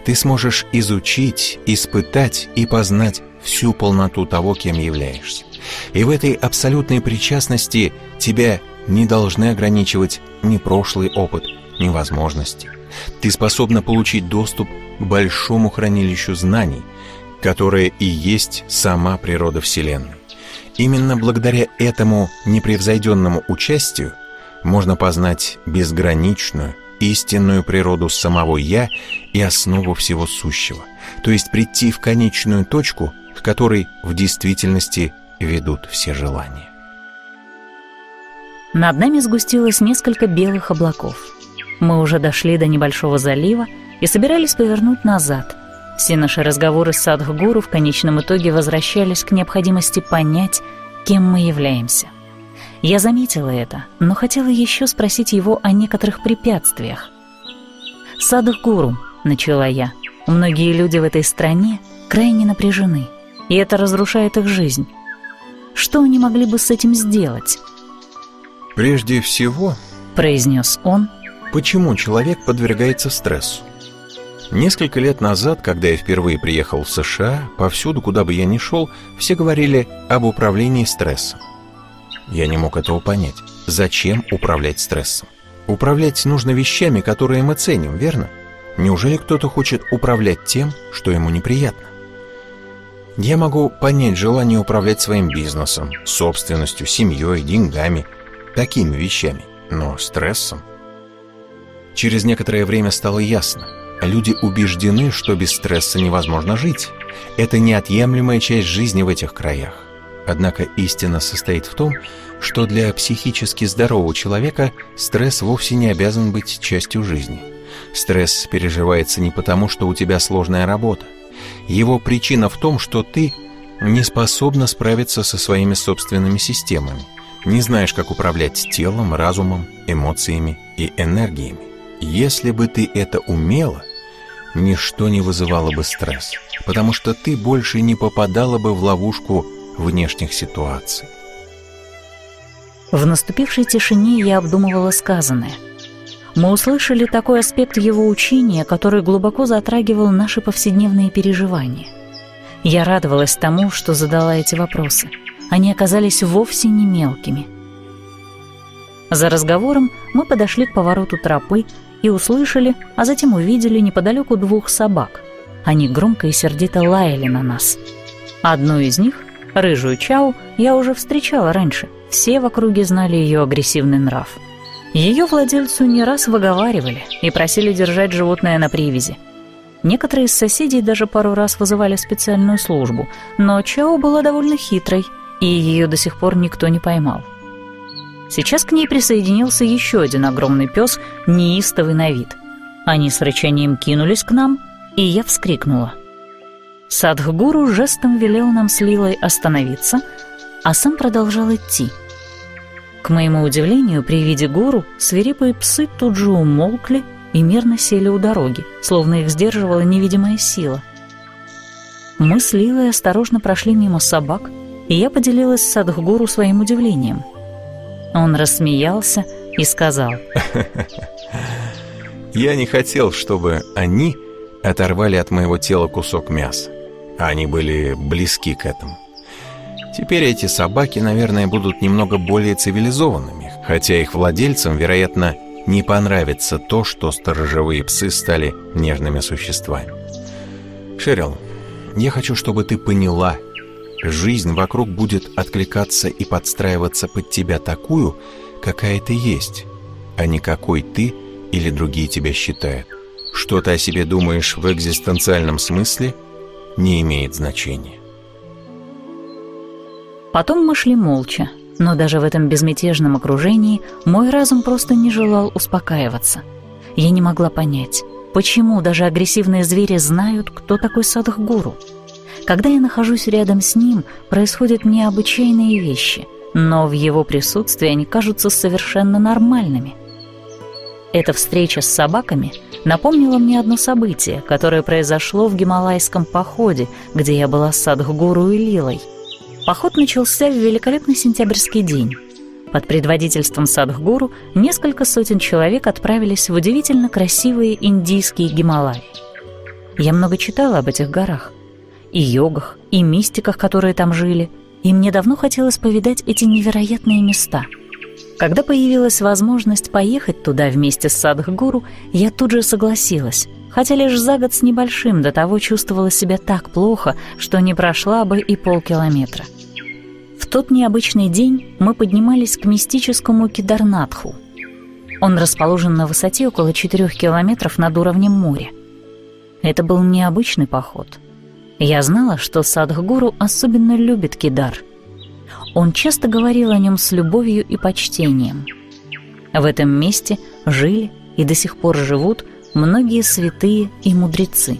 ты сможешь изучить, испытать и познать всю полноту того, кем являешься. И в этой абсолютной причастности тебя не должны ограничивать ни прошлый опыт, ни возможности. Ты способна получить доступ к большому хранилищу знаний, которое и есть сама природа Вселенной. Именно благодаря этому непревзойденному участию можно познать безграничную, истинную природу самого «я» и основу всего сущего, то есть прийти в конечную точку, которой в действительности ведут все желания. Над нами сгустилось несколько белых облаков. Мы уже дошли до небольшого залива и собирались повернуть назад. Все наши разговоры с Садхгуру в конечном итоге возвращались к необходимости понять, кем мы являемся. Я заметила это, но хотела еще спросить его о некоторых препятствиях. «Садхгуру», — начала я, — «многие люди в этой стране крайне напряжены, и это разрушает их жизнь. Что они могли бы с этим сделать? Прежде всего, произнес он, почему человек подвергается стрессу? Несколько лет назад, когда я впервые приехал в США, повсюду, куда бы я ни шел, все говорили об управлении стрессом. Я не мог этого понять. Зачем управлять стрессом? Управлять нужно вещами, которые мы ценим, верно? Неужели кто-то хочет управлять тем, что ему неприятно? Я могу понять желание управлять своим бизнесом, собственностью, семьей, деньгами, такими вещами, но стрессом. Через некоторое время стало ясно. Люди убеждены, что без стресса невозможно жить. Это неотъемлемая часть жизни в этих краях. Однако истина состоит в том, что для психически здорового человека стресс вовсе не обязан быть частью жизни. Стресс переживается не потому, что у тебя сложная работа, его причина в том, что ты не способна справиться со своими собственными системами, не знаешь, как управлять телом, разумом, эмоциями и энергиями. Если бы ты это умела, ничто не вызывало бы стресс, потому что ты больше не попадала бы в ловушку внешних ситуаций. В наступившей тишине я обдумывала сказанное – мы услышали такой аспект его учения, который глубоко затрагивал наши повседневные переживания. Я радовалась тому, что задала эти вопросы. Они оказались вовсе не мелкими. За разговором мы подошли к повороту тропы и услышали, а затем увидели неподалеку двух собак. Они громко и сердито лаяли на нас. Одну из них, рыжую Чау, я уже встречала раньше. Все в округе знали ее агрессивный нрав – ее владельцу не раз выговаривали и просили держать животное на привязи. Некоторые из соседей даже пару раз вызывали специальную службу, но Чао была довольно хитрой, и ее до сих пор никто не поймал. Сейчас к ней присоединился еще один огромный пес, неистовый на вид. Они с рычанием кинулись к нам, и я вскрикнула. Садхгуру жестом велел нам с Лилой остановиться, а сам продолжал идти — к моему удивлению, при виде гуру свирепые псы тут же умолкли и мирно сели у дороги, словно их сдерживала невидимая сила. Мы с Лилой осторожно прошли мимо собак, и я поделилась с Садхгуру своим удивлением. Он рассмеялся, и сказал. «Я не хотел, чтобы они оторвали от моего тела кусок мяса. Они были близки к этому. Теперь эти собаки, наверное, будут немного более цивилизованными, хотя их владельцам, вероятно, не понравится то, что сторожевые псы стали нежными существами. Шерил, я хочу, чтобы ты поняла, жизнь вокруг будет откликаться и подстраиваться под тебя такую, какая ты есть, а не какой ты или другие тебя считают. Что ты о себе думаешь в экзистенциальном смысле, не имеет значения. Потом мы шли молча, но даже в этом безмятежном окружении мой разум просто не желал успокаиваться. Я не могла понять, почему даже агрессивные звери знают, кто такой Садхгуру. Когда я нахожусь рядом с ним, происходят необычайные вещи, но в его присутствии они кажутся совершенно нормальными. Эта встреча с собаками напомнила мне одно событие, которое произошло в гималайском походе, где я была с Садхгуру и Лилой — Поход начался в великолепный сентябрьский день. Под предводительством Садхгуру несколько сотен человек отправились в удивительно красивые индийские Гималаи. Я много читала об этих горах, и йогах, и мистиках, которые там жили, и мне давно хотелось повидать эти невероятные места. Когда появилась возможность поехать туда вместе с Садхгуру, я тут же согласилась, хотя лишь за год с небольшим до того чувствовала себя так плохо, что не прошла бы и полкилометра. В тот необычный день мы поднимались к мистическому Кидарнатху. Он расположен на высоте около 4 километров над уровнем моря. Это был необычный поход. Я знала, что Садхгуру особенно любит Кидар. Он часто говорил о нем с любовью и почтением. В этом месте жили и до сих пор живут многие святые и мудрецы.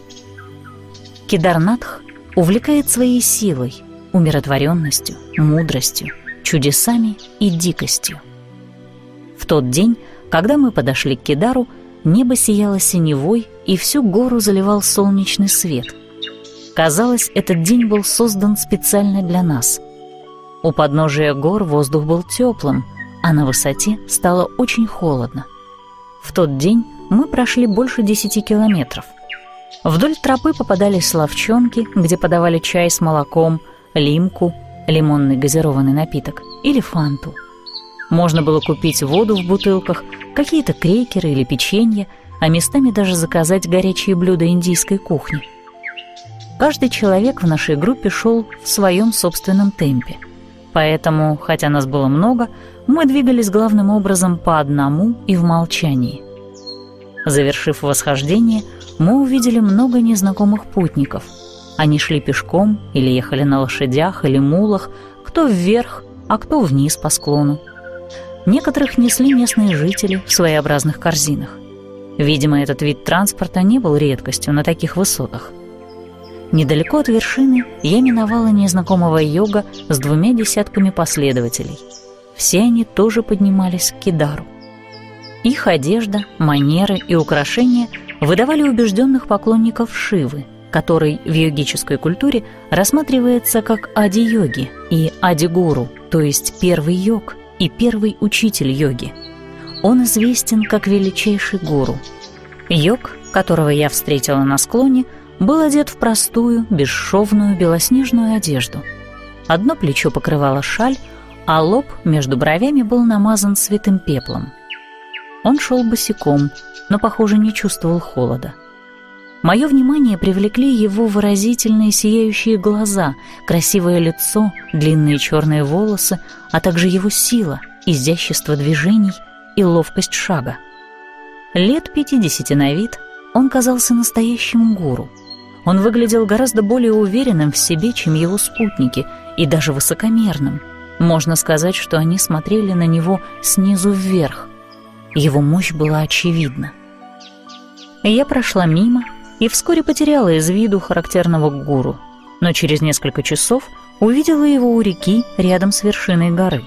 Кидарнатх увлекает своей силой, умиротворенностью, мудростью, чудесами и дикостью. В тот день, когда мы подошли к Кидару, небо сияло синевой, и всю гору заливал солнечный свет. Казалось, этот день был создан специально для нас. У подножия гор воздух был теплым, а на высоте стало очень холодно. В тот день мы прошли больше десяти километров. Вдоль тропы попадались ловчонки, где подавали чай с молоком – лимку, лимонный газированный напиток или фанту. Можно было купить воду в бутылках, какие-то крекеры или печенье, а местами даже заказать горячие блюда индийской кухни. Каждый человек в нашей группе шел в своем собственном темпе. Поэтому, хотя нас было много, мы двигались главным образом по одному и в молчании. Завершив восхождение, мы увидели много незнакомых путников – они шли пешком или ехали на лошадях или мулах, кто вверх, а кто вниз по склону. Некоторых несли местные жители в своеобразных корзинах. Видимо, этот вид транспорта не был редкостью на таких высотах. Недалеко от вершины я миновала незнакомого йога с двумя десятками последователей. Все они тоже поднимались к Кидару. Их одежда, манеры и украшения выдавали убежденных поклонников Шивы – который в йогической культуре рассматривается как ади-йоги и ади-гуру, то есть первый йог и первый учитель йоги. Он известен как величайший гуру. Йог, которого я встретила на склоне, был одет в простую, бесшовную белоснежную одежду. Одно плечо покрывало шаль, а лоб между бровями был намазан святым пеплом. Он шел босиком, но, похоже, не чувствовал холода. Мое внимание привлекли его выразительные сияющие глаза, красивое лицо, длинные черные волосы, а также его сила, изящество движений и ловкость шага. Лет пятидесяти на вид он казался настоящим гуру. Он выглядел гораздо более уверенным в себе, чем его спутники, и даже высокомерным. Можно сказать, что они смотрели на него снизу вверх. Его мощь была очевидна. Я прошла мимо, и вскоре потеряла из виду характерного гуру, но через несколько часов увидела его у реки рядом с вершиной горы.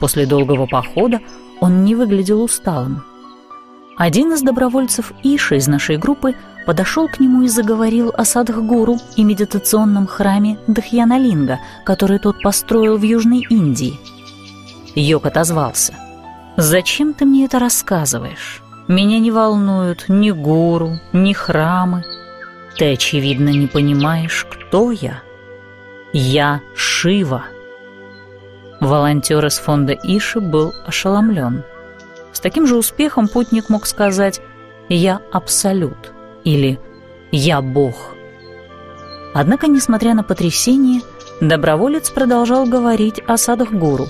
После долгого похода он не выглядел усталым. Один из добровольцев Иша из нашей группы подошел к нему и заговорил о Садхгуру и медитационном храме Дхьяналинга, который тот построил в Южной Индии. Йог отозвался. «Зачем ты мне это рассказываешь? Меня не волнуют ни гуру, ни храмы. Ты, очевидно, не понимаешь, кто я. Я Шива». Волонтер из фонда Иши был ошеломлен. С таким же успехом путник мог сказать «Я Абсолют» или «Я Бог». Однако, несмотря на потрясение, доброволец продолжал говорить о садах гуру.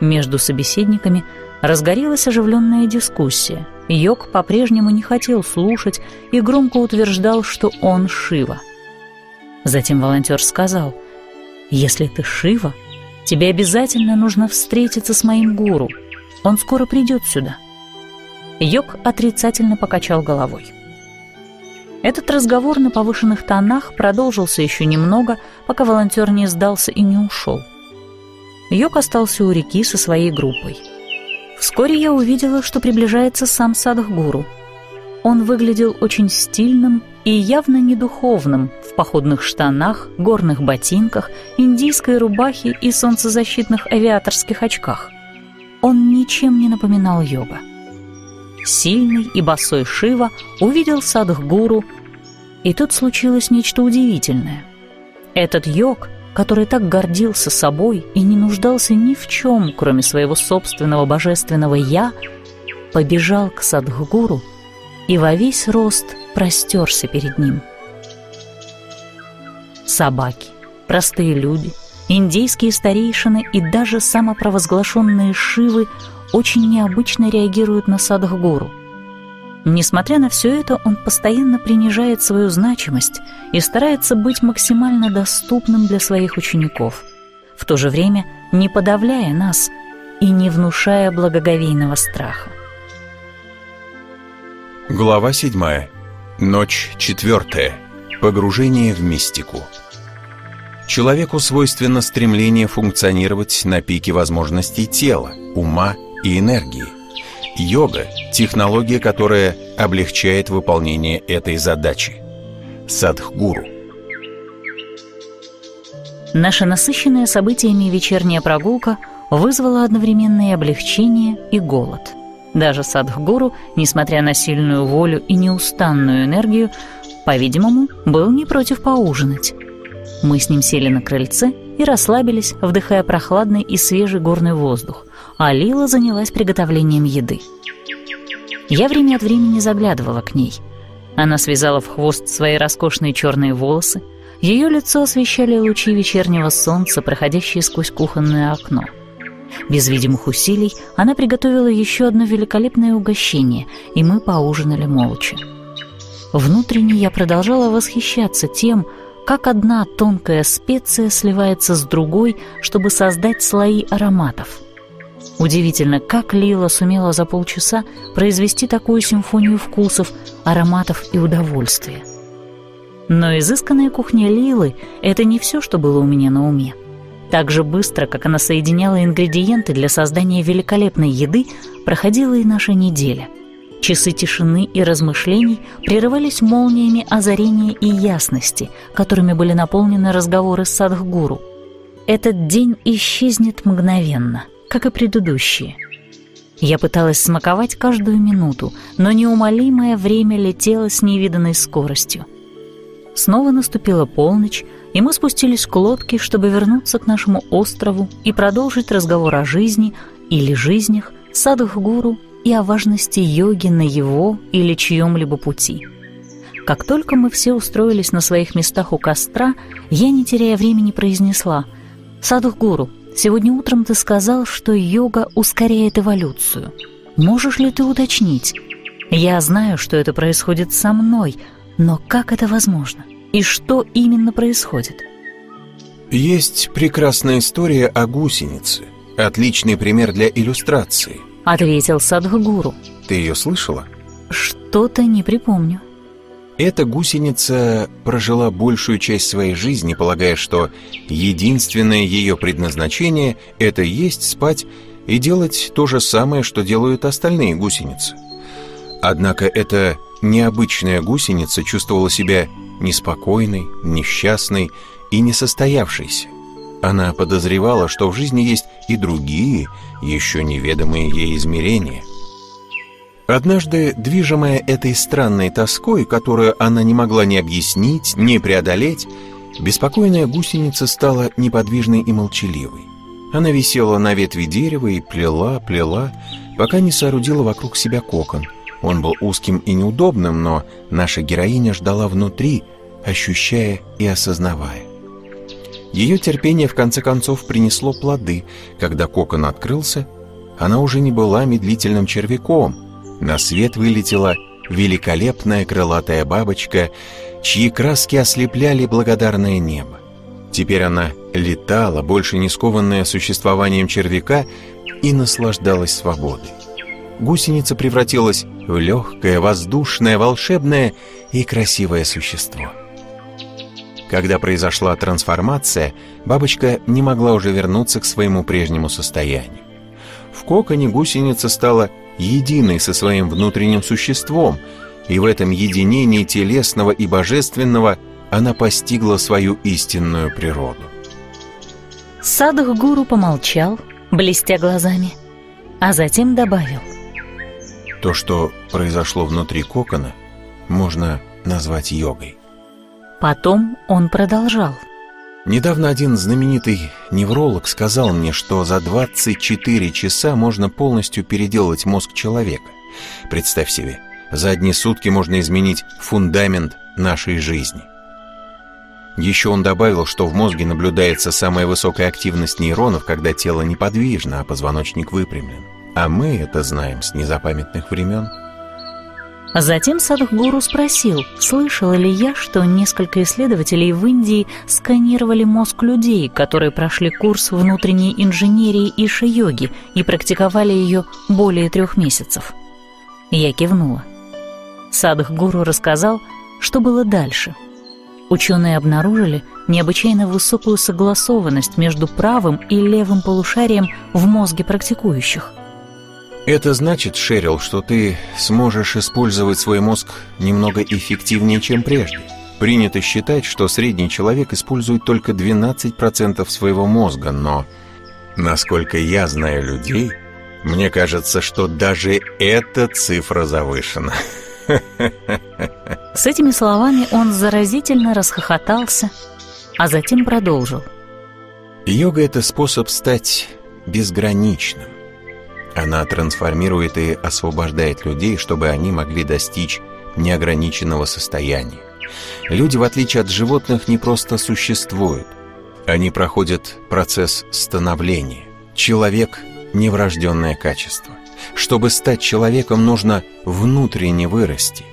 Между собеседниками разгорелась оживленная дискуссия. Йог по-прежнему не хотел слушать и громко утверждал, что он Шива. Затем волонтер сказал, «Если ты Шива, тебе обязательно нужно встретиться с моим гуру. Он скоро придет сюда». Йог отрицательно покачал головой. Этот разговор на повышенных тонах продолжился еще немного, пока волонтер не сдался и не ушел. Йок остался у реки со своей группой. Вскоре я увидела, что приближается сам Садхгуру. Он выглядел очень стильным и явно недуховным в походных штанах, горных ботинках, индийской рубахе и солнцезащитных авиаторских очках. Он ничем не напоминал йога сильный и босой Шива увидел Садхгуру, и тут случилось нечто удивительное. Этот йог, который так гордился собой и не нуждался ни в чем, кроме своего собственного божественного «я», побежал к Садхгуру и во весь рост простерся перед ним. Собаки, простые люди, индейские старейшины и даже самопровозглашенные Шивы – очень необычно реагируют на Садхгуру. Несмотря на все это, он постоянно принижает свою значимость и старается быть максимально доступным для своих учеников, в то же время не подавляя нас и не внушая благоговейного страха. Глава 7. Ночь 4. Погружение в мистику. Человеку свойственно стремление функционировать на пике возможностей тела, ума и энергии. Йога – технология, которая облегчает выполнение этой задачи. Садхгуру. Наша насыщенная событиями вечерняя прогулка вызвала одновременное облегчение и голод. Даже Садхгуру, несмотря на сильную волю и неустанную энергию, по-видимому, был не против поужинать. Мы с ним сели на крыльце и расслабились, вдыхая прохладный и свежий горный воздух, а Лила занялась приготовлением еды. Я время от времени заглядывала к ней. Она связала в хвост свои роскошные черные волосы, ее лицо освещали лучи вечернего солнца, проходящие сквозь кухонное окно. Без видимых усилий она приготовила еще одно великолепное угощение, и мы поужинали молча. Внутренне я продолжала восхищаться тем, как одна тонкая специя сливается с другой, чтобы создать слои ароматов. Удивительно, как Лила сумела за полчаса произвести такую симфонию вкусов, ароматов и удовольствия. Но изысканная кухня Лилы — это не все, что было у меня на уме. Так же быстро, как она соединяла ингредиенты для создания великолепной еды, проходила и наша неделя — Часы тишины и размышлений прерывались молниями озарения и ясности, которыми были наполнены разговоры с Садхгуру. Этот день исчезнет мгновенно, как и предыдущие. Я пыталась смаковать каждую минуту, но неумолимое время летело с невиданной скоростью. Снова наступила полночь, и мы спустились к лодке, чтобы вернуться к нашему острову и продолжить разговор о жизни или жизнях Садхгуру и о важности йоги на его или чьем-либо пути. Как только мы все устроились на своих местах у костра, я, не теряя времени, произнесла «Садух Гуру, сегодня утром ты сказал, что йога ускоряет эволюцию. Можешь ли ты уточнить? Я знаю, что это происходит со мной, но как это возможно? И что именно происходит?» Есть прекрасная история о гусенице, отличный пример для иллюстрации –— ответил Садхгуру. «Ты ее слышала?» «Что-то не припомню». Эта гусеница прожила большую часть своей жизни, полагая, что единственное ее предназначение — это есть, спать и делать то же самое, что делают остальные гусеницы. Однако эта необычная гусеница чувствовала себя неспокойной, несчастной и несостоявшейся. она подозревала, что в жизни есть и другие, еще неведомые ей измерения. Однажды, движимая этой странной тоской, которую она не могла ни объяснить, ни преодолеть, беспокойная гусеница стала неподвижной и молчаливой. Она висела на ветви дерева и плела, плела, пока не соорудила вокруг себя кокон. Он был узким и неудобным, но наша героиня ждала внутри, ощущая и осознавая. Ее терпение в конце концов принесло плоды. Когда кокон открылся, она уже не была медлительным червяком. На свет вылетела великолепная крылатая бабочка, чьи краски ослепляли благодарное небо. Теперь она летала, больше не скованная существованием червяка, и наслаждалась свободой. Гусеница превратилась в легкое, воздушное, волшебное и красивое существо. Когда произошла трансформация, бабочка не могла уже вернуться к своему прежнему состоянию. В коконе гусеница стала единой со своим внутренним существом, и в этом единении телесного и божественного она постигла свою истинную природу. Садх-гуру помолчал, блестя глазами, а затем добавил. То, что произошло внутри кокона, можно назвать йогой. Потом он продолжал. Недавно один знаменитый невролог сказал мне, что за 24 часа можно полностью переделать мозг человека. Представь себе, за одни сутки можно изменить фундамент нашей жизни. Еще он добавил, что в мозге наблюдается самая высокая активность нейронов, когда тело неподвижно, а позвоночник выпрямлен. А мы это знаем с незапамятных времен. А затем Садхгуру спросил, слышала ли я, что несколько исследователей в Индии сканировали мозг людей, которые прошли курс внутренней инженерии и йоги и практиковали ее более трех месяцев. Я кивнула. Садхгуру рассказал, что было дальше. Ученые обнаружили необычайно высокую согласованность между правым и левым полушарием в мозге практикующих – это значит, Шерил, что ты сможешь использовать свой мозг немного эффективнее, чем прежде. Принято считать, что средний человек использует только 12% своего мозга, но, насколько я знаю людей, мне кажется, что даже эта цифра завышена. С этими словами он заразительно расхохотался, а затем продолжил. Йога — это способ стать безграничным. Она трансформирует и освобождает людей, чтобы они могли достичь неограниченного состояния. Люди, в отличие от животных, не просто существуют. Они проходят процесс становления. Человек – неврожденное качество. Чтобы стать человеком, нужно внутренне вырасти.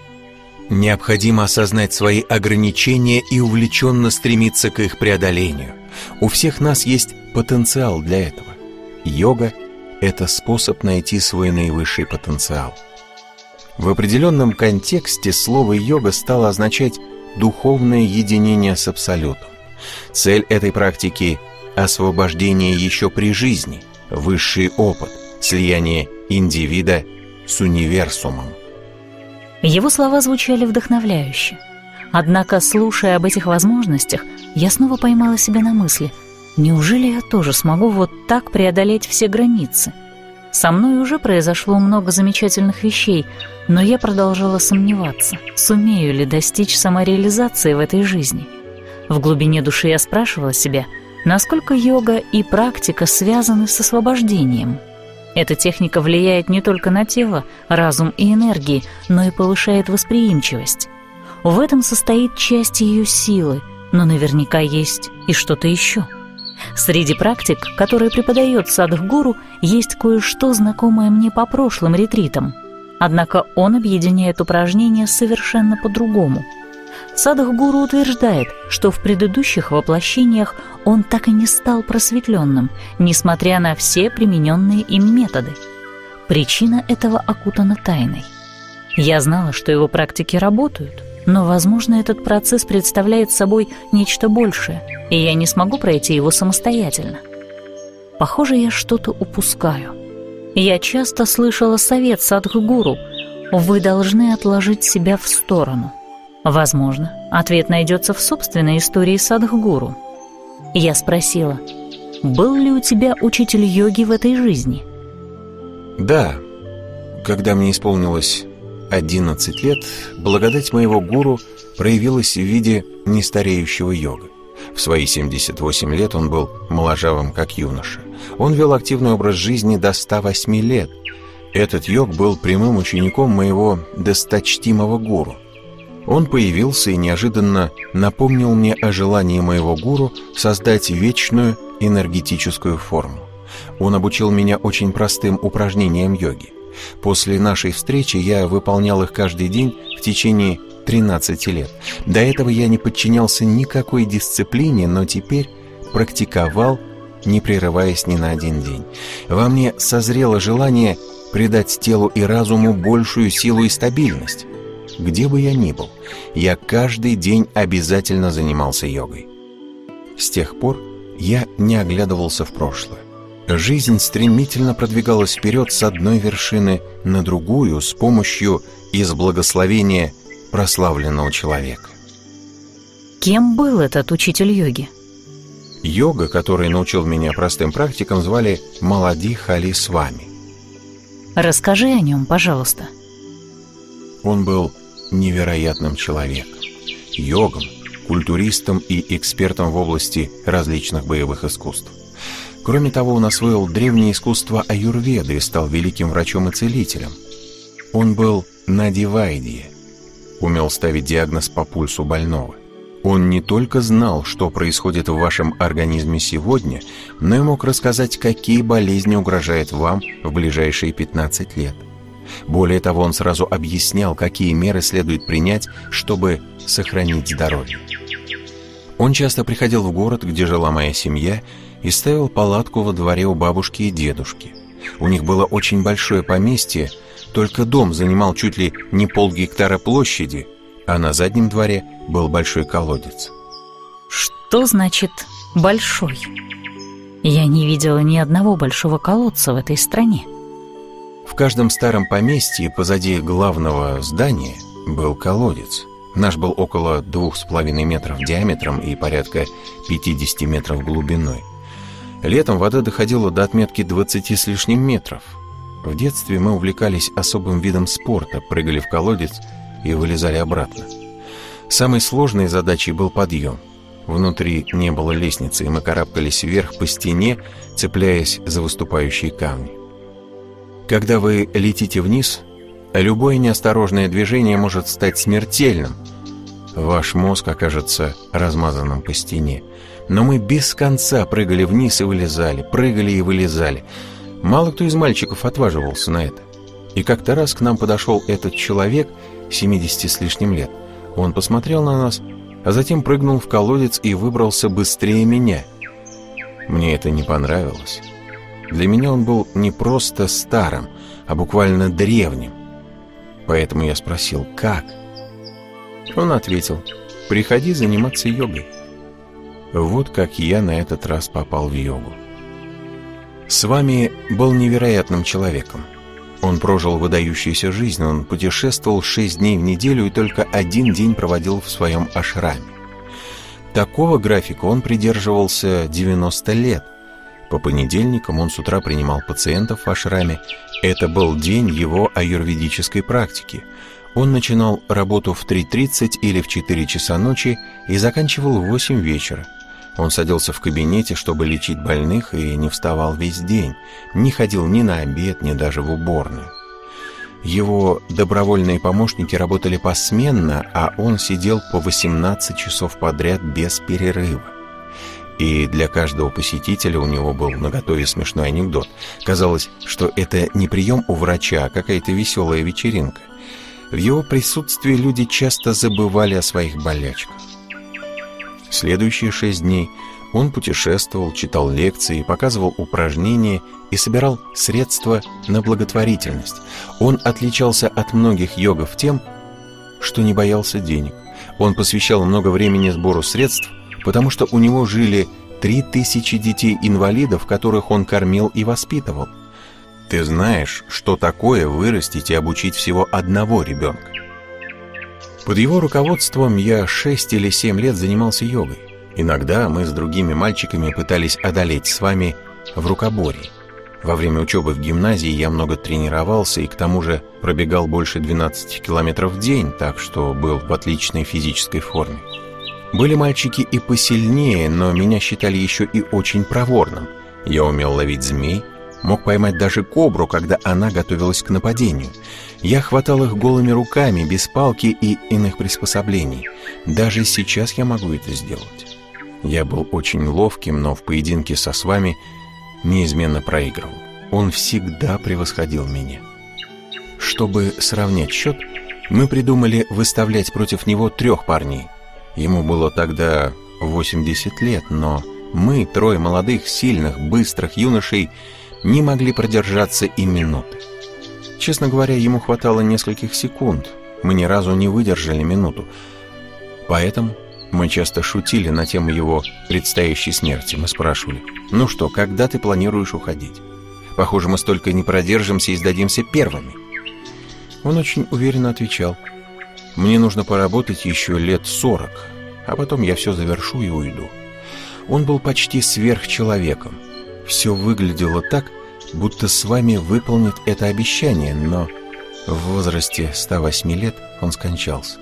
Необходимо осознать свои ограничения и увлеченно стремиться к их преодолению. У всех нас есть потенциал для этого. Йога это способ найти свой наивысший потенциал. В определенном контексте слово «йога» стало означать духовное единение с Абсолютом. Цель этой практики – освобождение еще при жизни, высший опыт, слияние индивида с универсумом. Его слова звучали вдохновляюще. Однако, слушая об этих возможностях, я снова поймала себя на мысли – Неужели я тоже смогу вот так преодолеть все границы? Со мной уже произошло много замечательных вещей, но я продолжала сомневаться, сумею ли достичь самореализации в этой жизни. В глубине души я спрашивала себя, насколько йога и практика связаны с освобождением. Эта техника влияет не только на тело, разум и энергии, но и повышает восприимчивость. В этом состоит часть ее силы, но наверняка есть и что-то еще. Среди практик, которые преподает Садхгуру, есть кое-что знакомое мне по прошлым ретритам. Однако он объединяет упражнения совершенно по-другому. Садхгуру утверждает, что в предыдущих воплощениях он так и не стал просветленным, несмотря на все примененные им методы. Причина этого окутана тайной. Я знала, что его практики работают, но, возможно, этот процесс представляет собой нечто большее — и я не смогу пройти его самостоятельно. Похоже, я что-то упускаю. Я часто слышала совет Садхгуру «Вы должны отложить себя в сторону». Возможно, ответ найдется в собственной истории Садхгуру. Я спросила был ли у тебя учитель йоги в этой жизни? Да. Когда мне исполнилось 11 лет, благодать моего гуру проявилась в виде нестареющего йога. В свои 78 лет он был моложавым, как юноша. Он вел активный образ жизни до 108 лет. Этот йог был прямым учеником моего досточтимого гуру. Он появился и неожиданно напомнил мне о желании моего гуру создать вечную энергетическую форму. Он обучил меня очень простым упражнениям йоги. После нашей встречи я выполнял их каждый день в течение 13 лет. До этого я не подчинялся никакой дисциплине, но теперь практиковал, не прерываясь ни на один день. Во мне созрело желание придать телу и разуму большую силу и стабильность. Где бы я ни был, я каждый день обязательно занимался йогой. С тех пор я не оглядывался в прошлое. Жизнь стремительно продвигалась вперед с одной вершины на другую с помощью из благословения прославленного человека. Кем был этот учитель йоги? Йога, который научил меня простым практикам, звали Малади Хали Свами. Расскажи о нем, пожалуйста. Он был невероятным человеком, йогом, культуристом и экспертом в области различных боевых искусств. Кроме того, он освоил древнее искусство аюрведы и стал великим врачом и целителем. Он был на дивайдии, умел ставить диагноз по пульсу больного. Он не только знал, что происходит в вашем организме сегодня, но и мог рассказать, какие болезни угрожают вам в ближайшие 15 лет. Более того, он сразу объяснял, какие меры следует принять, чтобы сохранить здоровье. Он часто приходил в город, где жила моя семья, и ставил палатку во дворе у бабушки и дедушки. У них было очень большое поместье, только дом занимал чуть ли не полгектара площади, а на заднем дворе был большой колодец. Что значит «большой»? Я не видела ни одного большого колодца в этой стране. В каждом старом поместье позади главного здания был колодец. Наш был около двух с половиной метров диаметром и порядка 50 метров глубиной. Летом вода доходила до отметки 20 с лишним метров – в детстве мы увлекались особым видом спорта, прыгали в колодец и вылезали обратно. Самой сложной задачей был подъем. Внутри не было лестницы, и мы карабкались вверх по стене, цепляясь за выступающие камни. Когда вы летите вниз, любое неосторожное движение может стать смертельным. Ваш мозг окажется размазанным по стене. Но мы без конца прыгали вниз и вылезали, прыгали и вылезали – Мало кто из мальчиков отваживался на это. И как-то раз к нам подошел этот человек, 70 с лишним лет. Он посмотрел на нас, а затем прыгнул в колодец и выбрался быстрее меня. Мне это не понравилось. Для меня он был не просто старым, а буквально древним. Поэтому я спросил, как? Он ответил, приходи заниматься йогой. Вот как я на этот раз попал в йогу. С вами был невероятным человеком. Он прожил выдающуюся жизнь, он путешествовал шесть дней в неделю и только один день проводил в своем ашраме. Такого графика он придерживался 90 лет. По понедельникам он с утра принимал пациентов в ашраме. Это был день его аюрведической практики. Он начинал работу в 3.30 или в 4 часа ночи и заканчивал в 8 вечера. Он садился в кабинете, чтобы лечить больных, и не вставал весь день, не ходил ни на обед, ни даже в уборную. Его добровольные помощники работали посменно, а он сидел по 18 часов подряд без перерыва. И для каждого посетителя у него был наготове смешной анекдот. Казалось, что это не прием у врача, а какая-то веселая вечеринка. В его присутствии люди часто забывали о своих болячках. Следующие шесть дней он путешествовал, читал лекции, показывал упражнения и собирал средства на благотворительность. Он отличался от многих йогов тем, что не боялся денег. Он посвящал много времени сбору средств, потому что у него жили три тысячи детей-инвалидов, которых он кормил и воспитывал. Ты знаешь, что такое вырастить и обучить всего одного ребенка? Под его руководством я 6 или 7 лет занимался йогой. Иногда мы с другими мальчиками пытались одолеть с вами в рукоборье. Во время учебы в гимназии я много тренировался и к тому же пробегал больше 12 километров в день, так что был в отличной физической форме. Были мальчики и посильнее, но меня считали еще и очень проворным. Я умел ловить змей, мог поймать даже кобру, когда она готовилась к нападению. Я хватал их голыми руками, без палки и иных приспособлений. Даже сейчас я могу это сделать. Я был очень ловким, но в поединке со с вами неизменно проигрывал. Он всегда превосходил меня. Чтобы сравнять счет, мы придумали выставлять против него трех парней. Ему было тогда 80 лет, но мы, трое молодых, сильных, быстрых юношей, не могли продержаться и минуты. Честно говоря, ему хватало нескольких секунд. Мы ни разу не выдержали минуту. Поэтому мы часто шутили на тему его предстоящей смерти. Мы спрашивали, ну что, когда ты планируешь уходить? Похоже, мы столько не продержимся и сдадимся первыми. Он очень уверенно отвечал, мне нужно поработать еще лет сорок, а потом я все завершу и уйду. Он был почти сверхчеловеком. Все выглядело так, будто с вами выполнит это обещание, но в возрасте 108 лет он скончался.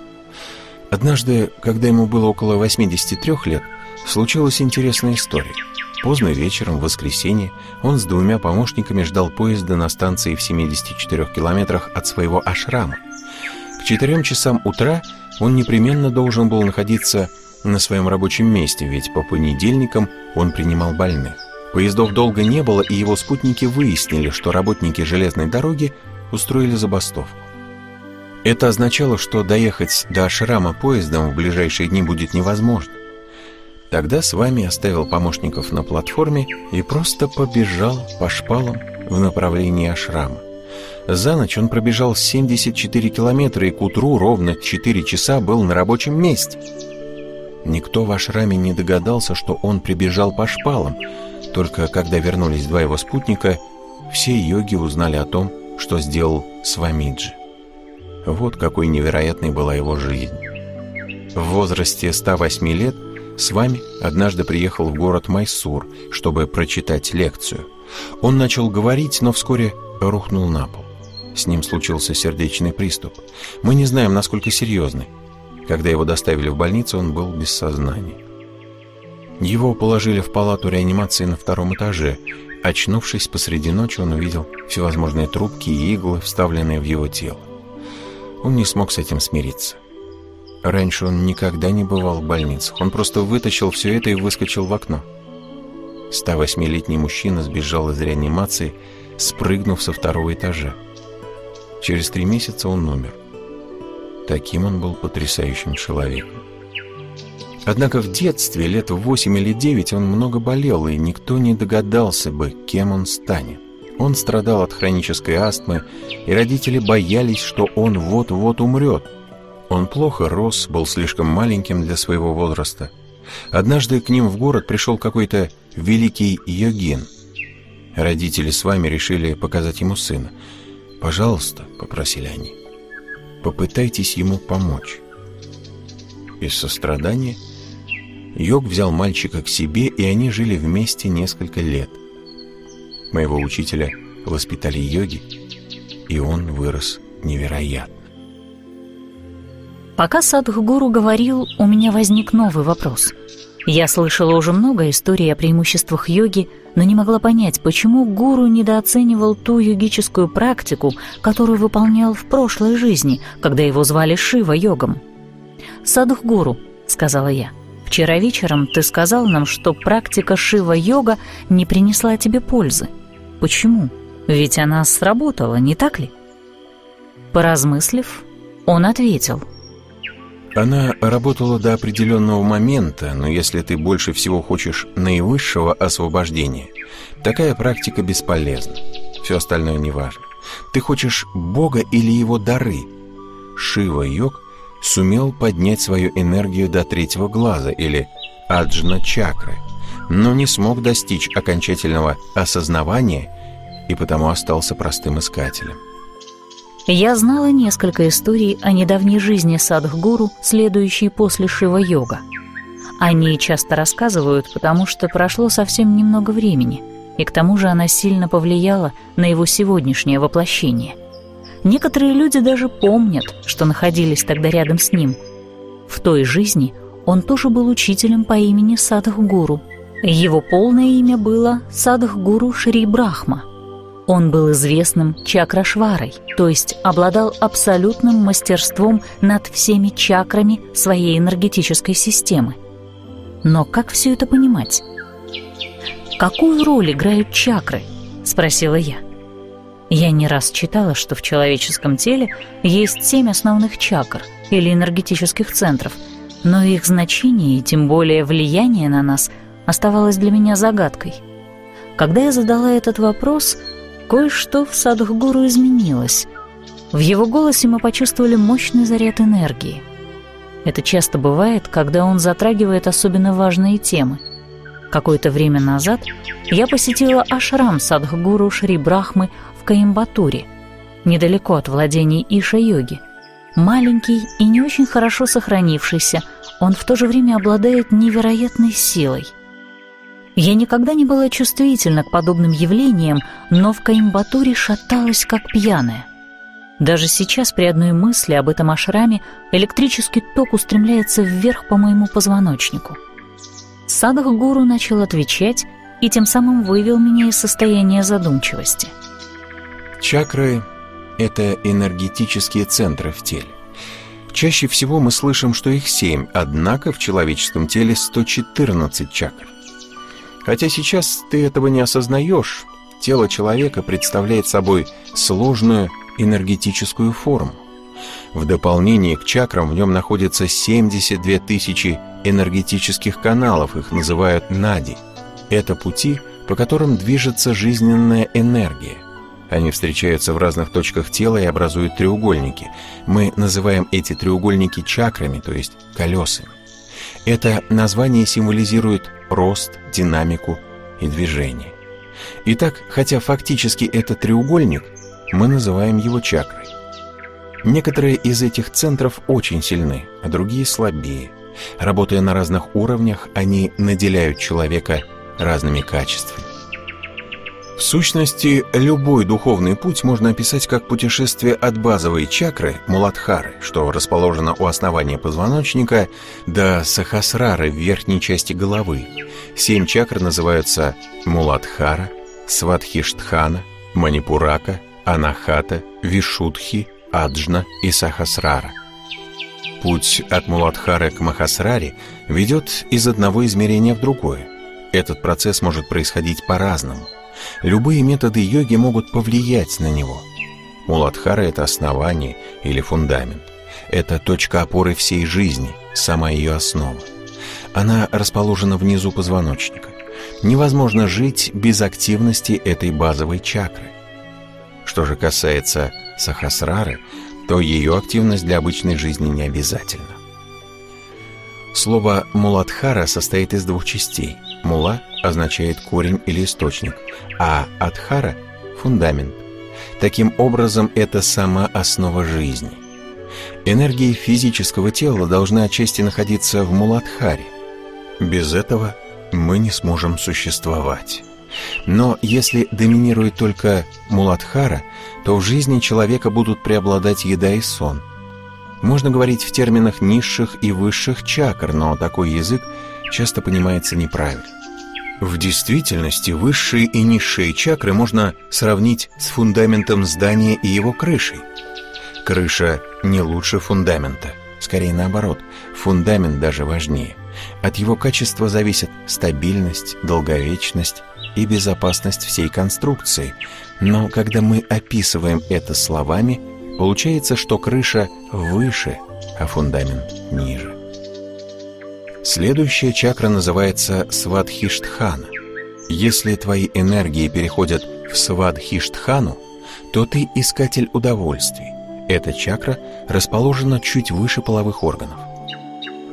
Однажды, когда ему было около 83 лет, случилась интересная история. Поздно вечером, в воскресенье, он с двумя помощниками ждал поезда на станции в 74 километрах от своего ашрама. К четырем часам утра он непременно должен был находиться на своем рабочем месте, ведь по понедельникам он принимал больных. Поездов долго не было, и его спутники выяснили, что работники железной дороги устроили забастовку. Это означало, что доехать до Ашрама поездом в ближайшие дни будет невозможно. Тогда с вами оставил помощников на платформе и просто побежал по шпалам в направлении Ашрама. За ночь он пробежал 74 километра и к утру ровно 4 часа был на рабочем месте. Никто в Ашраме не догадался, что он прибежал по шпалам. Только когда вернулись два его спутника, все йоги узнали о том, что сделал Свамиджи. Вот какой невероятной была его жизнь. В возрасте 108 лет с вами однажды приехал в город Майсур, чтобы прочитать лекцию. Он начал говорить, но вскоре рухнул на пол. С ним случился сердечный приступ. Мы не знаем, насколько серьезный. Когда его доставили в больницу, он был без сознания. Его положили в палату реанимации на втором этаже. Очнувшись посреди ночи, он увидел всевозможные трубки и иглы, вставленные в его тело. Он не смог с этим смириться. Раньше он никогда не бывал в больницах. Он просто вытащил все это и выскочил в окно. 108-летний мужчина сбежал из реанимации, спрыгнув со второго этажа. Через три месяца он умер. Таким он был потрясающим человеком. Однако в детстве, лет в 8 или 9, он много болел, и никто не догадался бы, кем он станет. Он страдал от хронической астмы, и родители боялись, что он вот-вот умрет. Он плохо рос, был слишком маленьким для своего возраста. Однажды к ним в город пришел какой-то великий йогин. Родители с вами решили показать ему сына. «Пожалуйста», — попросили они, — «попытайтесь ему помочь». Из сострадания Йог взял мальчика к себе, и они жили вместе несколько лет. Моего учителя воспитали йоги, и он вырос невероятно. Пока Садхгуру говорил, у меня возник новый вопрос. Я слышала уже много историй о преимуществах йоги, но не могла понять, почему гуру недооценивал ту йогическую практику, которую выполнял в прошлой жизни, когда его звали Шива-йогом. «Садхгуру», — сказала я, — «вчера вечером ты сказал нам, что практика Шива-йога не принесла тебе пользы. Почему? Ведь она сработала, не так ли? Поразмыслив, он ответил. Она работала до определенного момента, но если ты больше всего хочешь наивысшего освобождения, такая практика бесполезна. Все остальное не важно. Ты хочешь Бога или Его дары. Шива-йог сумел поднять свою энергию до третьего глаза или аджна-чакры – но не смог достичь окончательного осознавания и потому остался простым искателем. Я знала несколько историй о недавней жизни садхгуру, следующей после Шива-йога. О ней часто рассказывают, потому что прошло совсем немного времени, и к тому же она сильно повлияла на его сегодняшнее воплощение. Некоторые люди даже помнят, что находились тогда рядом с ним. В той жизни он тоже был учителем по имени Садхгуру. Его полное имя было Садхгуру Шри Брахма. Он был известным чакрашварой, то есть обладал абсолютным мастерством над всеми чакрами своей энергетической системы. Но как все это понимать? «Какую роль играют чакры?» — спросила я. Я не раз читала, что в человеческом теле есть семь основных чакр или энергетических центров, но их значение и тем более влияние на нас оставалось для меня загадкой. Когда я задала этот вопрос — Кое-что в Садхгуру изменилось. В его голосе мы почувствовали мощный заряд энергии. Это часто бывает, когда он затрагивает особенно важные темы. Какое-то время назад я посетила ашрам Садхгуру Шри Брахмы в Каимбатуре, недалеко от владений Иша-йоги. Маленький и не очень хорошо сохранившийся, он в то же время обладает невероятной силой – я никогда не была чувствительна к подобным явлениям, но в Каимбатуре шаталась как пьяная. Даже сейчас при одной мысли об этом ашраме электрический ток устремляется вверх по моему позвоночнику. Садах Гуру начал отвечать и тем самым вывел меня из состояния задумчивости. Чакры — это энергетические центры в теле. Чаще всего мы слышим, что их семь, однако в человеческом теле 114 чакр. Хотя сейчас ты этого не осознаешь, тело человека представляет собой сложную энергетическую форму. В дополнение к чакрам в нем находится 72 тысячи энергетических каналов, их называют нади. Это пути, по которым движется жизненная энергия. Они встречаются в разных точках тела и образуют треугольники. Мы называем эти треугольники чакрами, то есть колесами. Это название символизирует рост, динамику и движение. Итак, хотя фактически это треугольник, мы называем его чакрой. Некоторые из этих центров очень сильны, а другие слабее. Работая на разных уровнях, они наделяют человека разными качествами. В сущности, любой духовный путь можно описать как путешествие от базовой чакры, Муладхары, что расположено у основания позвоночника, до Сахасрары в верхней части головы. Семь чакр называются Муладхара, Сватхиштхана, Манипурака, Анахата, Вишудхи, Аджна и Сахасрара. Путь от Муладхары к Махасраре ведет из одного измерения в другое. Этот процесс может происходить по-разному – Любые методы йоги могут повлиять на него. Муладхара — это основание или фундамент. Это точка опоры всей жизни, сама ее основа. Она расположена внизу позвоночника. Невозможно жить без активности этой базовой чакры. Что же касается сахасрары, то ее активность для обычной жизни не обязательна. Слово «муладхара» состоит из двух частей. «Мула» означает корень или источник, а «адхара» — фундамент. Таким образом, это сама основа жизни. Энергии физического тела должны отчасти находиться в муладхаре. Без этого мы не сможем существовать. Но если доминирует только муладхара, то в жизни человека будут преобладать еда и сон. Можно говорить в терминах низших и высших чакр, но такой язык часто понимается неправильно. В действительности высшие и низшие чакры можно сравнить с фундаментом здания и его крышей. Крыша не лучше фундамента, скорее наоборот, фундамент даже важнее. От его качества зависят стабильность, долговечность и безопасность всей конструкции. Но когда мы описываем это словами, получается, что крыша выше, а фундамент ниже. Следующая чакра называется Свадхиштхана. Если твои энергии переходят в Свадхиштхану, то ты искатель удовольствий. Эта чакра расположена чуть выше половых органов.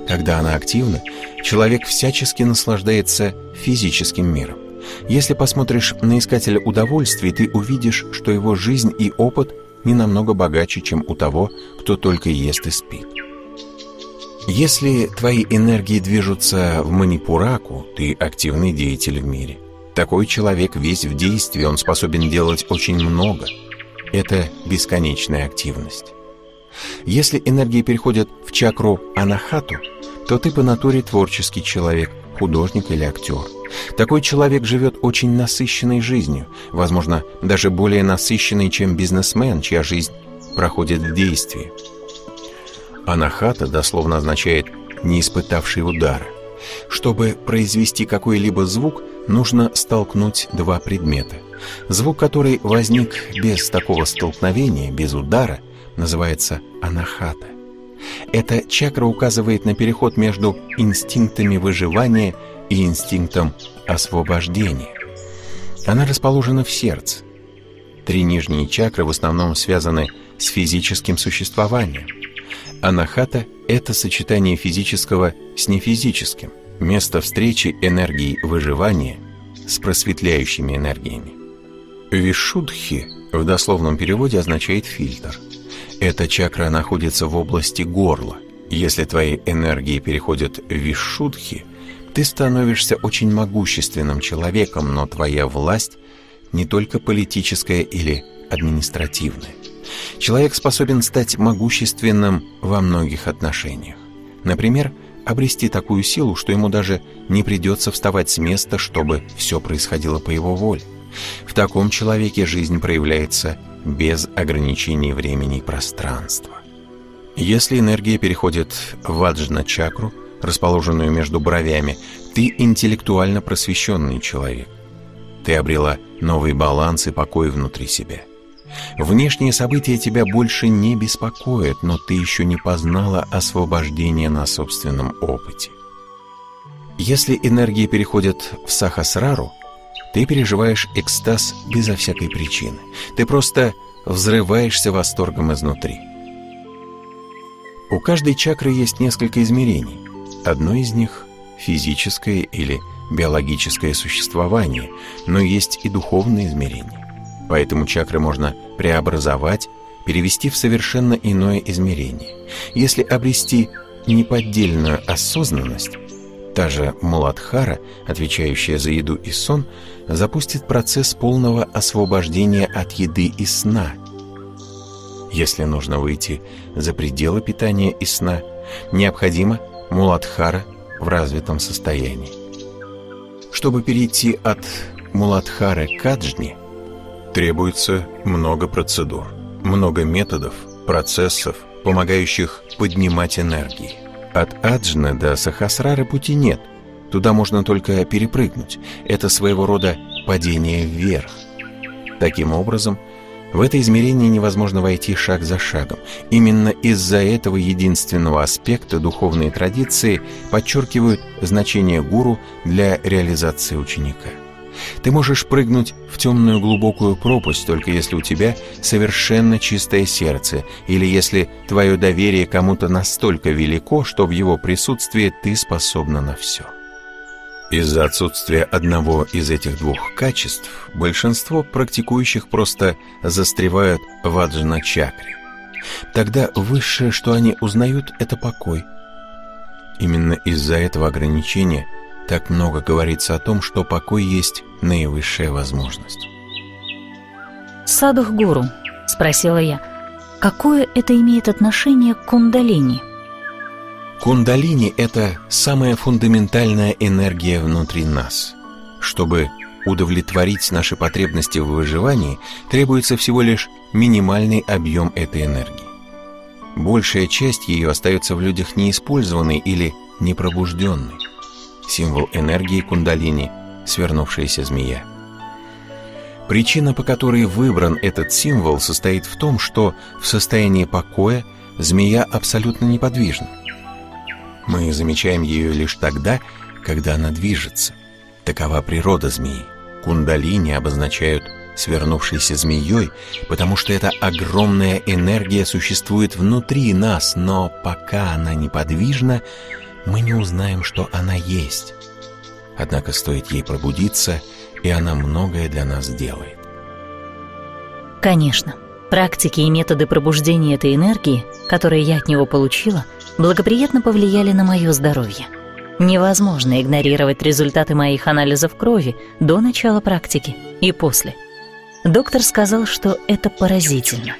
Когда она активна, человек всячески наслаждается физическим миром. Если посмотришь на искателя удовольствий, ты увидишь, что его жизнь и опыт не намного богаче, чем у того, кто только ест и спит. Если твои энергии движутся в манипураку, ты активный деятель в мире. Такой человек весь в действии, он способен делать очень много. Это бесконечная активность. Если энергии переходят в чакру анахату, то ты по натуре творческий человек, художник или актер. Такой человек живет очень насыщенной жизнью, возможно, даже более насыщенной, чем бизнесмен, чья жизнь проходит в действии. Анахата дословно означает «не испытавший удара». Чтобы произвести какой-либо звук, нужно столкнуть два предмета. Звук, который возник без такого столкновения, без удара, называется анахата. Эта чакра указывает на переход между инстинктами выживания и инстинктом освобождения. Она расположена в сердце. Три нижние чакры в основном связаны с физическим существованием. Анахата — это сочетание физического с нефизическим, место встречи энергии выживания с просветляющими энергиями. Вишудхи в дословном переводе означает «фильтр». Эта чакра находится в области горла. Если твои энергии переходят в вишудхи, ты становишься очень могущественным человеком, но твоя власть не только политическая или административная. Человек способен стать могущественным во многих отношениях. Например, обрести такую силу, что ему даже не придется вставать с места, чтобы все происходило по его воле. В таком человеке жизнь проявляется без ограничений времени и пространства. Если энергия переходит в аджна-чакру, расположенную между бровями, ты интеллектуально просвещенный человек. Ты обрела новый баланс и покой внутри себя. Внешние события тебя больше не беспокоят, но ты еще не познала освобождение на собственном опыте. Если энергии переходят в сахасрару, ты переживаешь экстаз безо всякой причины. Ты просто взрываешься восторгом изнутри. У каждой чакры есть несколько измерений. Одно из них — физическое или биологическое существование, но есть и духовные измерения. Поэтому чакры можно преобразовать, перевести в совершенно иное измерение. Если обрести неподдельную осознанность, Та же Муладхара, отвечающая за еду и сон, запустит процесс полного освобождения от еды и сна. Если нужно выйти за пределы питания и сна, необходимо Муладхара в развитом состоянии. Чтобы перейти от Муладхары к Аджни, требуется много процедур, много методов, процессов, помогающих поднимать энергии. От Аджны до Сахасрары пути нет. Туда можно только перепрыгнуть. Это своего рода падение вверх. Таким образом, в это измерение невозможно войти шаг за шагом. Именно из-за этого единственного аспекта духовные традиции подчеркивают значение гуру для реализации ученика. Ты можешь прыгнуть в темную глубокую пропасть, только если у тебя совершенно чистое сердце, или если твое доверие кому-то настолько велико, что в его присутствии ты способна на все. Из-за отсутствия одного из этих двух качеств большинство практикующих просто застревают в аджна-чакре. Тогда высшее, что они узнают, это покой. Именно из-за этого ограничения – так много говорится о том, что покой есть наивысшая возможность. «Садух-гуру», — спросила я, — «какое это имеет отношение к кундалини?» Кундалини — это самая фундаментальная энергия внутри нас. Чтобы удовлетворить наши потребности в выживании, требуется всего лишь минимальный объем этой энергии. Большая часть ее остается в людях неиспользованной или непробужденной символ энергии кундалини, свернувшаяся змея. Причина, по которой выбран этот символ, состоит в том, что в состоянии покоя змея абсолютно неподвижна. Мы замечаем ее лишь тогда, когда она движется. Такова природа змеи. Кундалини обозначают свернувшейся змеей, потому что эта огромная энергия существует внутри нас, но пока она неподвижна, мы не узнаем, что она есть. Однако стоит ей пробудиться, и она многое для нас делает. Конечно. Практики и методы пробуждения этой энергии, которые я от него получила, благоприятно повлияли на мое здоровье. Невозможно игнорировать результаты моих анализов крови до начала практики и после. Доктор сказал, что это поразительно.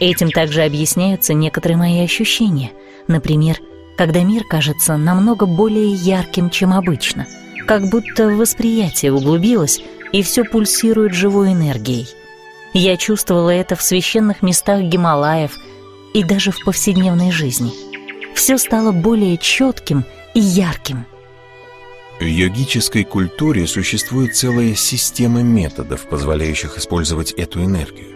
Этим также объясняются некоторые мои ощущения. Например, когда мир кажется намного более ярким, чем обычно, как будто восприятие углубилось и все пульсирует живой энергией. Я чувствовала это в священных местах Гималаев и даже в повседневной жизни. Все стало более четким и ярким. В йогической культуре существует целая система методов, позволяющих использовать эту энергию.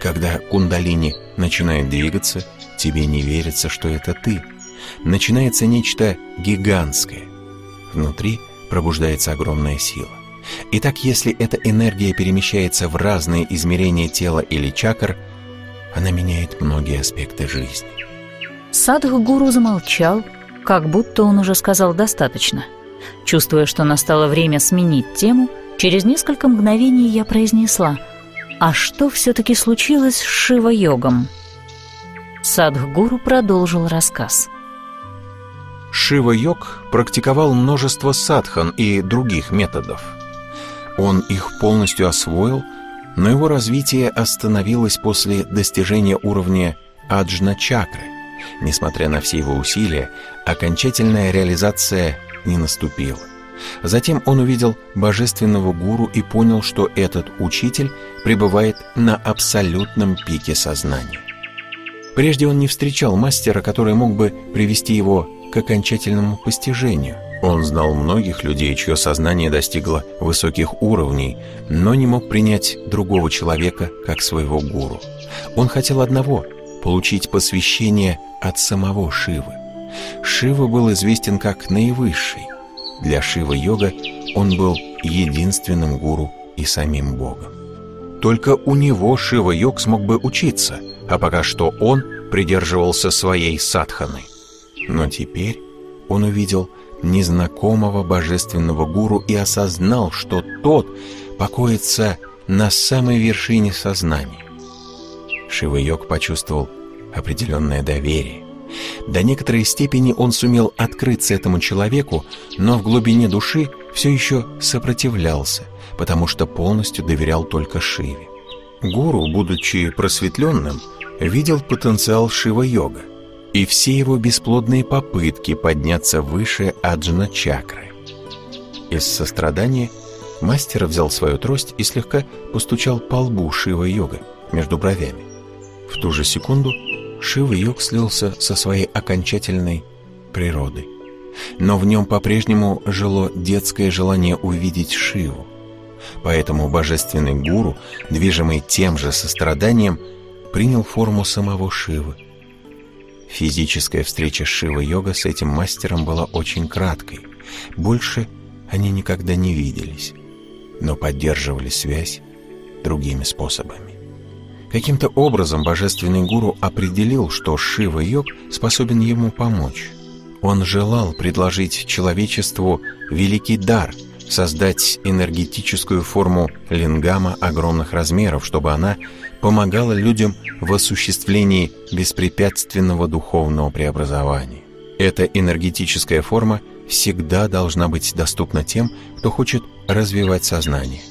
Когда кундалини начинает двигаться, тебе не верится, что это ты. Начинается нечто гигантское. Внутри пробуждается огромная сила. Итак, если эта энергия перемещается в разные измерения тела или чакр, она меняет многие аспекты жизни. Садхгуру замолчал, как будто он уже сказал достаточно. Чувствуя, что настало время сменить тему, через несколько мгновений я произнесла «А что все-таки случилось с Шива-йогом?» Садхгуру продолжил рассказ. Шива-йог практиковал множество садхан и других методов – он их полностью освоил, но его развитие остановилось после достижения уровня аджна-чакры. Несмотря на все его усилия, окончательная реализация не наступила. Затем он увидел божественного гуру и понял, что этот учитель пребывает на абсолютном пике сознания. Прежде он не встречал мастера, который мог бы привести его к окончательному постижению – он знал многих людей, чье сознание достигло высоких уровней, но не мог принять другого человека как своего гуру. Он хотел одного — получить посвящение от самого Шивы. Шива был известен как наивысший. Для Шива-йога он был единственным гуру и самим Богом. Только у него Шива-йог смог бы учиться, а пока что он придерживался своей садханы. Но теперь он увидел — незнакомого божественного гуру и осознал, что тот покоится на самой вершине сознания. Шива-йог почувствовал определенное доверие. До некоторой степени он сумел открыться этому человеку, но в глубине души все еще сопротивлялся, потому что полностью доверял только Шиве. Гуру, будучи просветленным, видел потенциал Шива-йога и все его бесплодные попытки подняться выше аджна чакры. Из сострадания мастер взял свою трость и слегка постучал по лбу Шива-йога между бровями. В ту же секунду Шива-йог слился со своей окончательной природой. Но в нем по-прежнему жило детское желание увидеть Шиву. Поэтому божественный гуру, движимый тем же состраданием, принял форму самого Шивы – Физическая встреча Шива-йога с этим мастером была очень краткой. Больше они никогда не виделись, но поддерживали связь другими способами. Каким-то образом божественный гуру определил, что Шива-йог способен ему помочь. Он желал предложить человечеству великий дар – создать энергетическую форму лингама огромных размеров, чтобы она помогала людям в осуществлении беспрепятственного духовного преобразования. Эта энергетическая форма всегда должна быть доступна тем, кто хочет развивать сознание.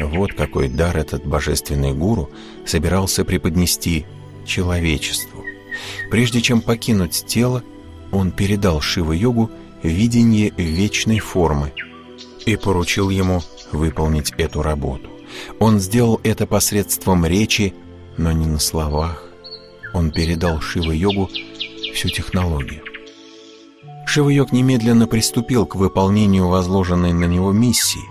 Вот какой дар этот божественный гуру собирался преподнести человечеству. Прежде чем покинуть тело, он передал Шива-йогу видение вечной формы – и поручил ему выполнить эту работу. Он сделал это посредством речи, но не на словах. Он передал Шива-йогу всю технологию. Шива-йог немедленно приступил к выполнению возложенной на него миссии.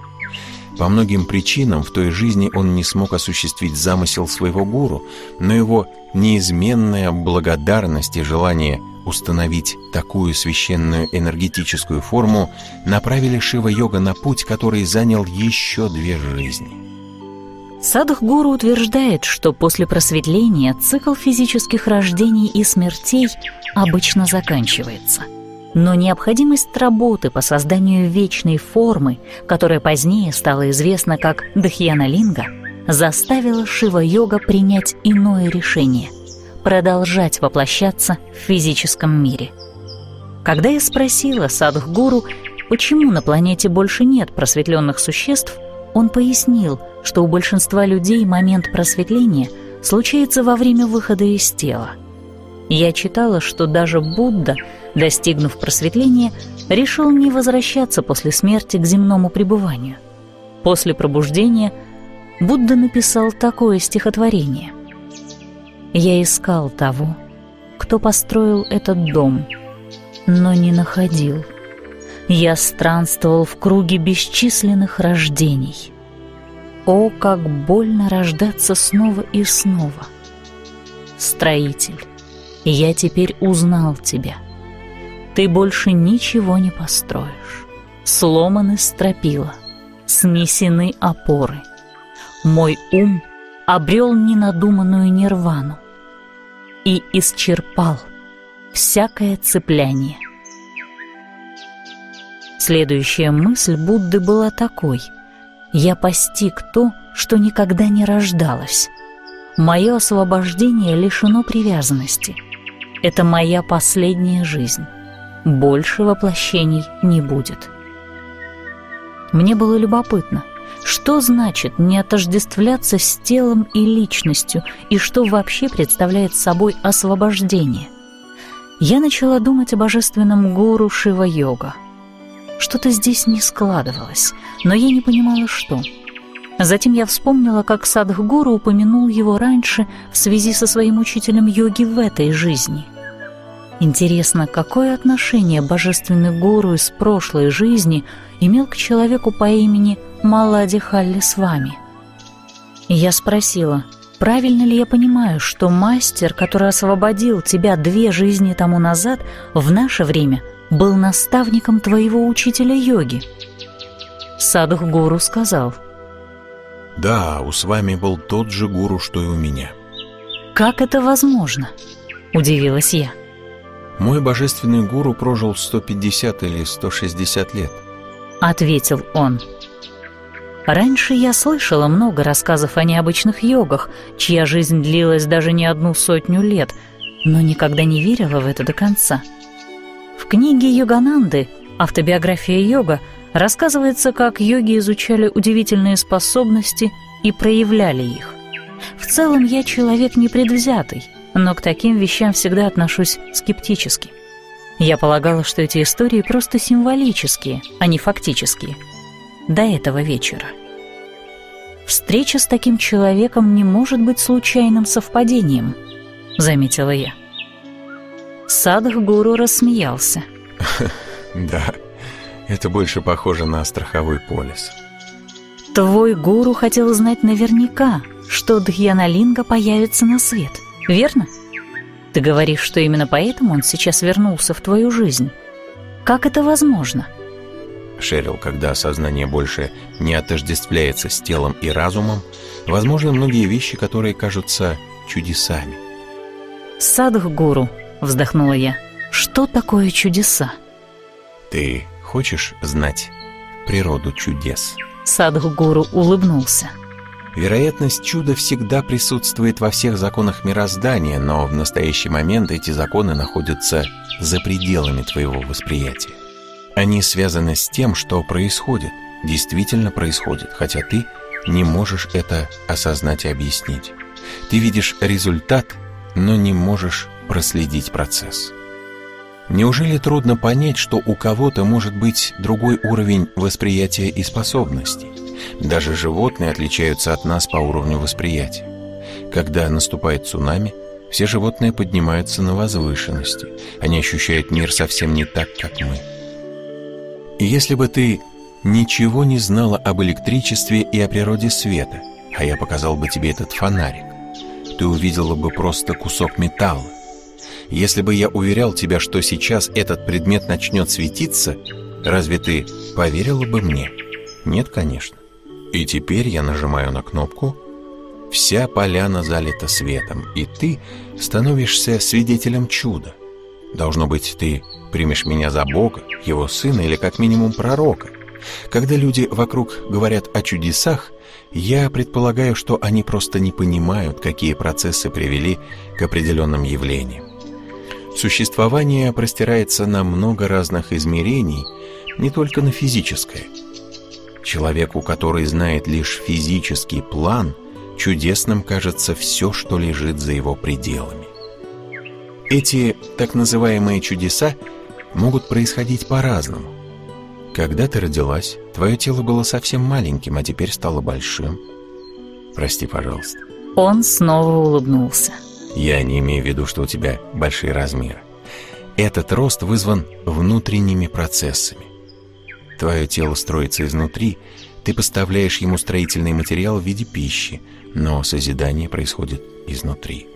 По многим причинам в той жизни он не смог осуществить замысел своего гуру, но его неизменная благодарность и желание установить такую священную энергетическую форму, направили Шива-йога на путь, который занял еще две жизни. Садхгуру утверждает, что после просветления цикл физических рождений и смертей обычно заканчивается. Но необходимость работы по созданию вечной формы, которая позднее стала известна как Дхьяналинга, заставило Шива-йога принять иное решение — продолжать воплощаться в физическом мире. Когда я спросила Садхгуру, почему на планете больше нет просветленных существ, он пояснил, что у большинства людей момент просветления случается во время выхода из тела. Я читала, что даже Будда, достигнув просветления, решил не возвращаться после смерти к земному пребыванию. После пробуждения Будда написал такое стихотворение. «Я искал того, кто построил этот дом, но не находил». Я странствовал в круге бесчисленных рождений. О, как больно рождаться снова и снова! Строитель, я теперь узнал тебя. Ты больше ничего не построишь. Сломаны стропила, снесены опоры. Мой ум обрел ненадуманную нирвану и исчерпал всякое цепляние — Следующая мысль Будды была такой. «Я постиг то, что никогда не рождалось. Мое освобождение лишено привязанности. Это моя последняя жизнь. Больше воплощений не будет». Мне было любопытно, что значит не отождествляться с телом и личностью, и что вообще представляет собой освобождение. Я начала думать о божественном гуру Шива-йога. Что-то здесь не складывалось, но я не понимала, что. Затем я вспомнила, как Садхгуру упомянул его раньше в связи со своим учителем йоги в этой жизни. Интересно, какое отношение божественный гуру из прошлой жизни имел к человеку по имени Малади Халли с вами? Я спросила, правильно ли я понимаю, что мастер, который освободил тебя две жизни тому назад, в наше время был наставником твоего учителя йоги. Садх Гуру сказал. Да, у с вами был тот же гуру, что и у меня. Как это возможно? Удивилась я. Мой божественный гуру прожил 150 или 160 лет. Ответил он. Раньше я слышала много рассказов о необычных йогах, чья жизнь длилась даже не одну сотню лет, но никогда не верила в это до конца. В книге Йогананды «Автобиография йога» рассказывается, как йоги изучали удивительные способности и проявляли их. В целом я человек непредвзятый, но к таким вещам всегда отношусь скептически. Я полагала, что эти истории просто символические, а не фактические. До этого вечера. Встреча с таким человеком не может быть случайным совпадением, заметила я. Садх-гуру рассмеялся. Да, это больше похоже на страховой полис. Твой гуру хотел знать наверняка, что Дхьяналинга появится на свет, верно? Ты говоришь, что именно поэтому он сейчас вернулся в твою жизнь. Как это возможно? Шерил, когда сознание больше не отождествляется с телом и разумом, возможно, многие вещи, которые кажутся чудесами. Садх-гуру вздохнула я. Что такое чудеса? Ты хочешь знать природу чудес? Садхгуру улыбнулся. Вероятность чуда всегда присутствует во всех законах мироздания, но в настоящий момент эти законы находятся за пределами твоего восприятия. Они связаны с тем, что происходит, действительно происходит, хотя ты не можешь это осознать и объяснить. Ты видишь результат, но не можешь проследить процесс. Неужели трудно понять, что у кого-то может быть другой уровень восприятия и способностей? Даже животные отличаются от нас по уровню восприятия. Когда наступает цунами, все животные поднимаются на возвышенности. Они ощущают мир совсем не так, как мы. И если бы ты ничего не знала об электричестве и о природе света, а я показал бы тебе этот фонарик, ты увидела бы просто кусок металла, если бы я уверял тебя, что сейчас этот предмет начнет светиться, разве ты поверила бы мне? Нет, конечно. И теперь я нажимаю на кнопку, вся поляна залита светом, и ты становишься свидетелем чуда. Должно быть, ты примешь меня за Бога, его сына или как минимум пророка, Когда люди вокруг говорят о чудесах, я предполагаю, что они просто не понимают, какие процессы привели к определенным явлениям. Существование простирается на много разных измерений, не только на физическое. Человеку, который знает лишь физический план, чудесным кажется все, что лежит за его пределами. Эти так называемые чудеса могут происходить по-разному. Когда ты родилась, твое тело было совсем маленьким, а теперь стало большим. Прости, пожалуйста. Он снова улыбнулся. Я не имею в виду, что у тебя большие размеры. Этот рост вызван внутренними процессами. Твое тело строится изнутри, ты поставляешь ему строительный материал в виде пищи, но созидание происходит изнутри.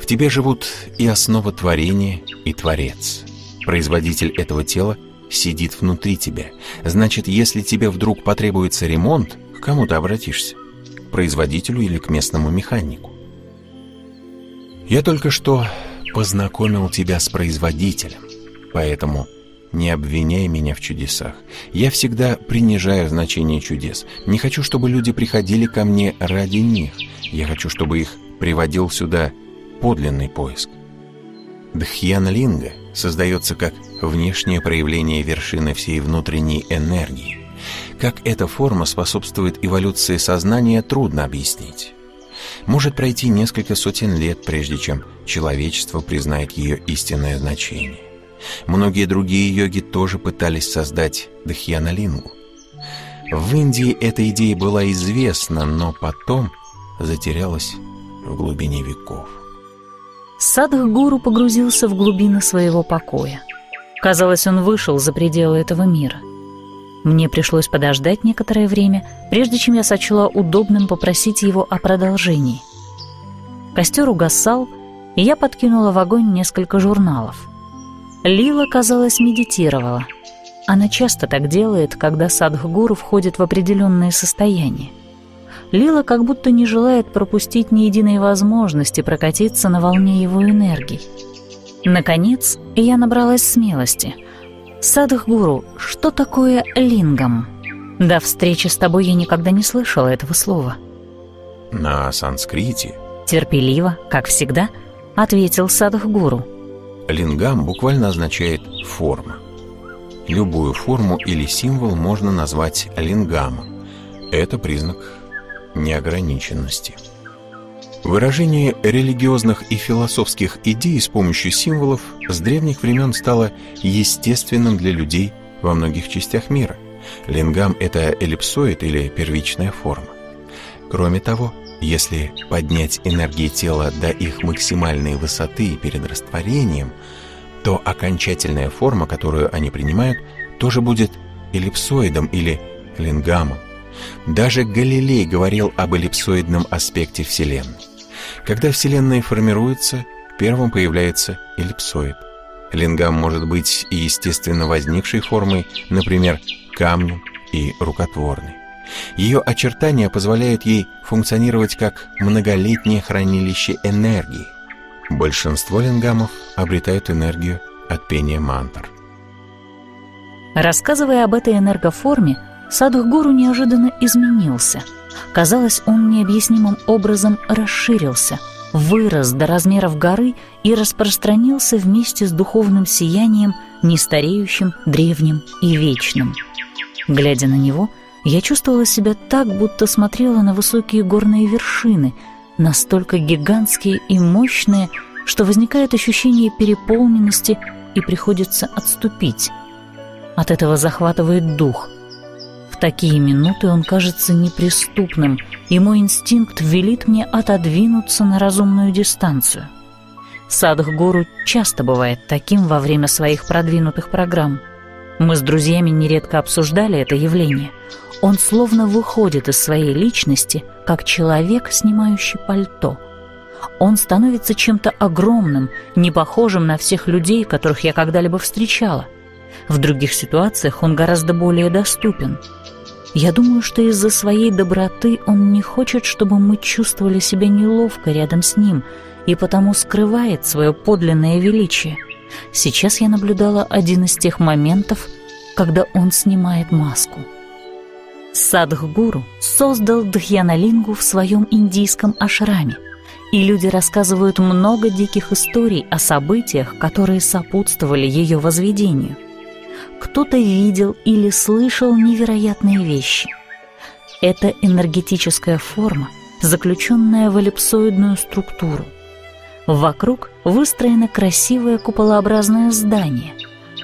В тебе живут и основа творения, и Творец. Производитель этого тела сидит внутри тебя. Значит, если тебе вдруг потребуется ремонт, к кому ты обратишься? К производителю или к местному механику? Я только что познакомил тебя с производителем, поэтому не обвиняй меня в чудесах. Я всегда принижаю значение чудес. Не хочу, чтобы люди приходили ко мне ради них. Я хочу, чтобы их приводил сюда подлинный поиск. Дхьянлинга создается как внешнее проявление вершины всей внутренней энергии. Как эта форма способствует эволюции сознания, трудно объяснить. Может пройти несколько сотен лет, прежде чем человечество признает ее истинное значение. Многие другие йоги тоже пытались создать Дхьяналингу. В Индии эта идея была известна, но потом затерялась в глубине веков. Садхгуру погрузился в глубины своего покоя. Казалось, он вышел за пределы этого мира. Мне пришлось подождать некоторое время, прежде чем я сочла удобным попросить его о продолжении. Костер угасал, и я подкинула в огонь несколько журналов. Лила, казалось, медитировала. Она часто так делает, когда садхгуру входит в определенное состояние. Лила как будто не желает пропустить ни единой возможности прокатиться на волне его энергий. Наконец, я набралась смелости. «Садхгуру, что такое лингам?» До встречи с тобой я никогда не слышала этого слова. На санскрите. Терпеливо, как всегда, ответил Садхгуру. Лингам буквально означает «форма». Любую форму или символ можно назвать лингамом. Это признак неограниченности. Выражение религиозных и философских идей с помощью символов с древних времен стало естественным для людей во многих частях мира. Лингам – это эллипсоид или первичная форма. Кроме того, если поднять энергии тела до их максимальной высоты перед растворением, то окончательная форма, которую они принимают, тоже будет эллипсоидом или лингамом. Даже Галилей говорил об эллипсоидном аспекте Вселенной. Когда Вселенная формируется, первым появляется эллипсоид. Лингам может быть и естественно возникшей формой, например, камнем и рукотворной. Ее очертания позволяют ей функционировать как многолетнее хранилище энергии. Большинство лингамов обретают энергию от пения мантр. Рассказывая об этой энергоформе, Садхгуру неожиданно изменился. Казалось, он необъяснимым образом расширился, вырос до размеров горы и распространился вместе с духовным сиянием, нестареющим, древним и вечным. Глядя на него, я чувствовала себя так, будто смотрела на высокие горные вершины, настолько гигантские и мощные, что возникает ощущение переполненности и приходится отступить. От этого захватывает дух – такие минуты он кажется неприступным, и мой инстинкт велит мне отодвинуться на разумную дистанцию. Садхгуру часто бывает таким во время своих продвинутых программ. Мы с друзьями нередко обсуждали это явление. Он словно выходит из своей личности, как человек, снимающий пальто. Он становится чем-то огромным, не похожим на всех людей, которых я когда-либо встречала. В других ситуациях он гораздо более доступен – я думаю, что из-за своей доброты он не хочет, чтобы мы чувствовали себя неловко рядом с ним, и потому скрывает свое подлинное величие. Сейчас я наблюдала один из тех моментов, когда он снимает маску. Садхгуру создал Дхьяналингу в своем индийском ашраме, и люди рассказывают много диких историй о событиях, которые сопутствовали ее возведению. Кто-то видел или слышал невероятные вещи. Это энергетическая форма, заключенная в эллипсоидную структуру. Вокруг выстроено красивое куполообразное здание.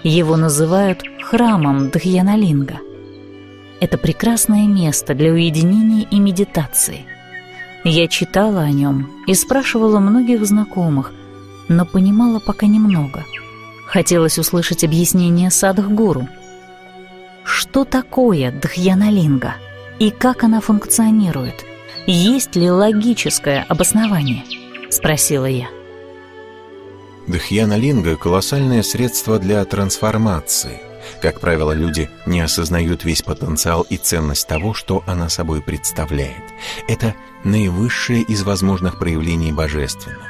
Его называют храмом Дхьяналинга. Это прекрасное место для уединения и медитации. Я читала о нем и спрашивала многих знакомых, но понимала пока немного. Хотелось услышать объяснение Садхгуру. Что такое Дхьяналинга и как она функционирует? Есть ли логическое обоснование? Спросила я. Дхьяналинга – колоссальное средство для трансформации. Как правило, люди не осознают весь потенциал и ценность того, что она собой представляет. Это наивысшее из возможных проявлений божественного.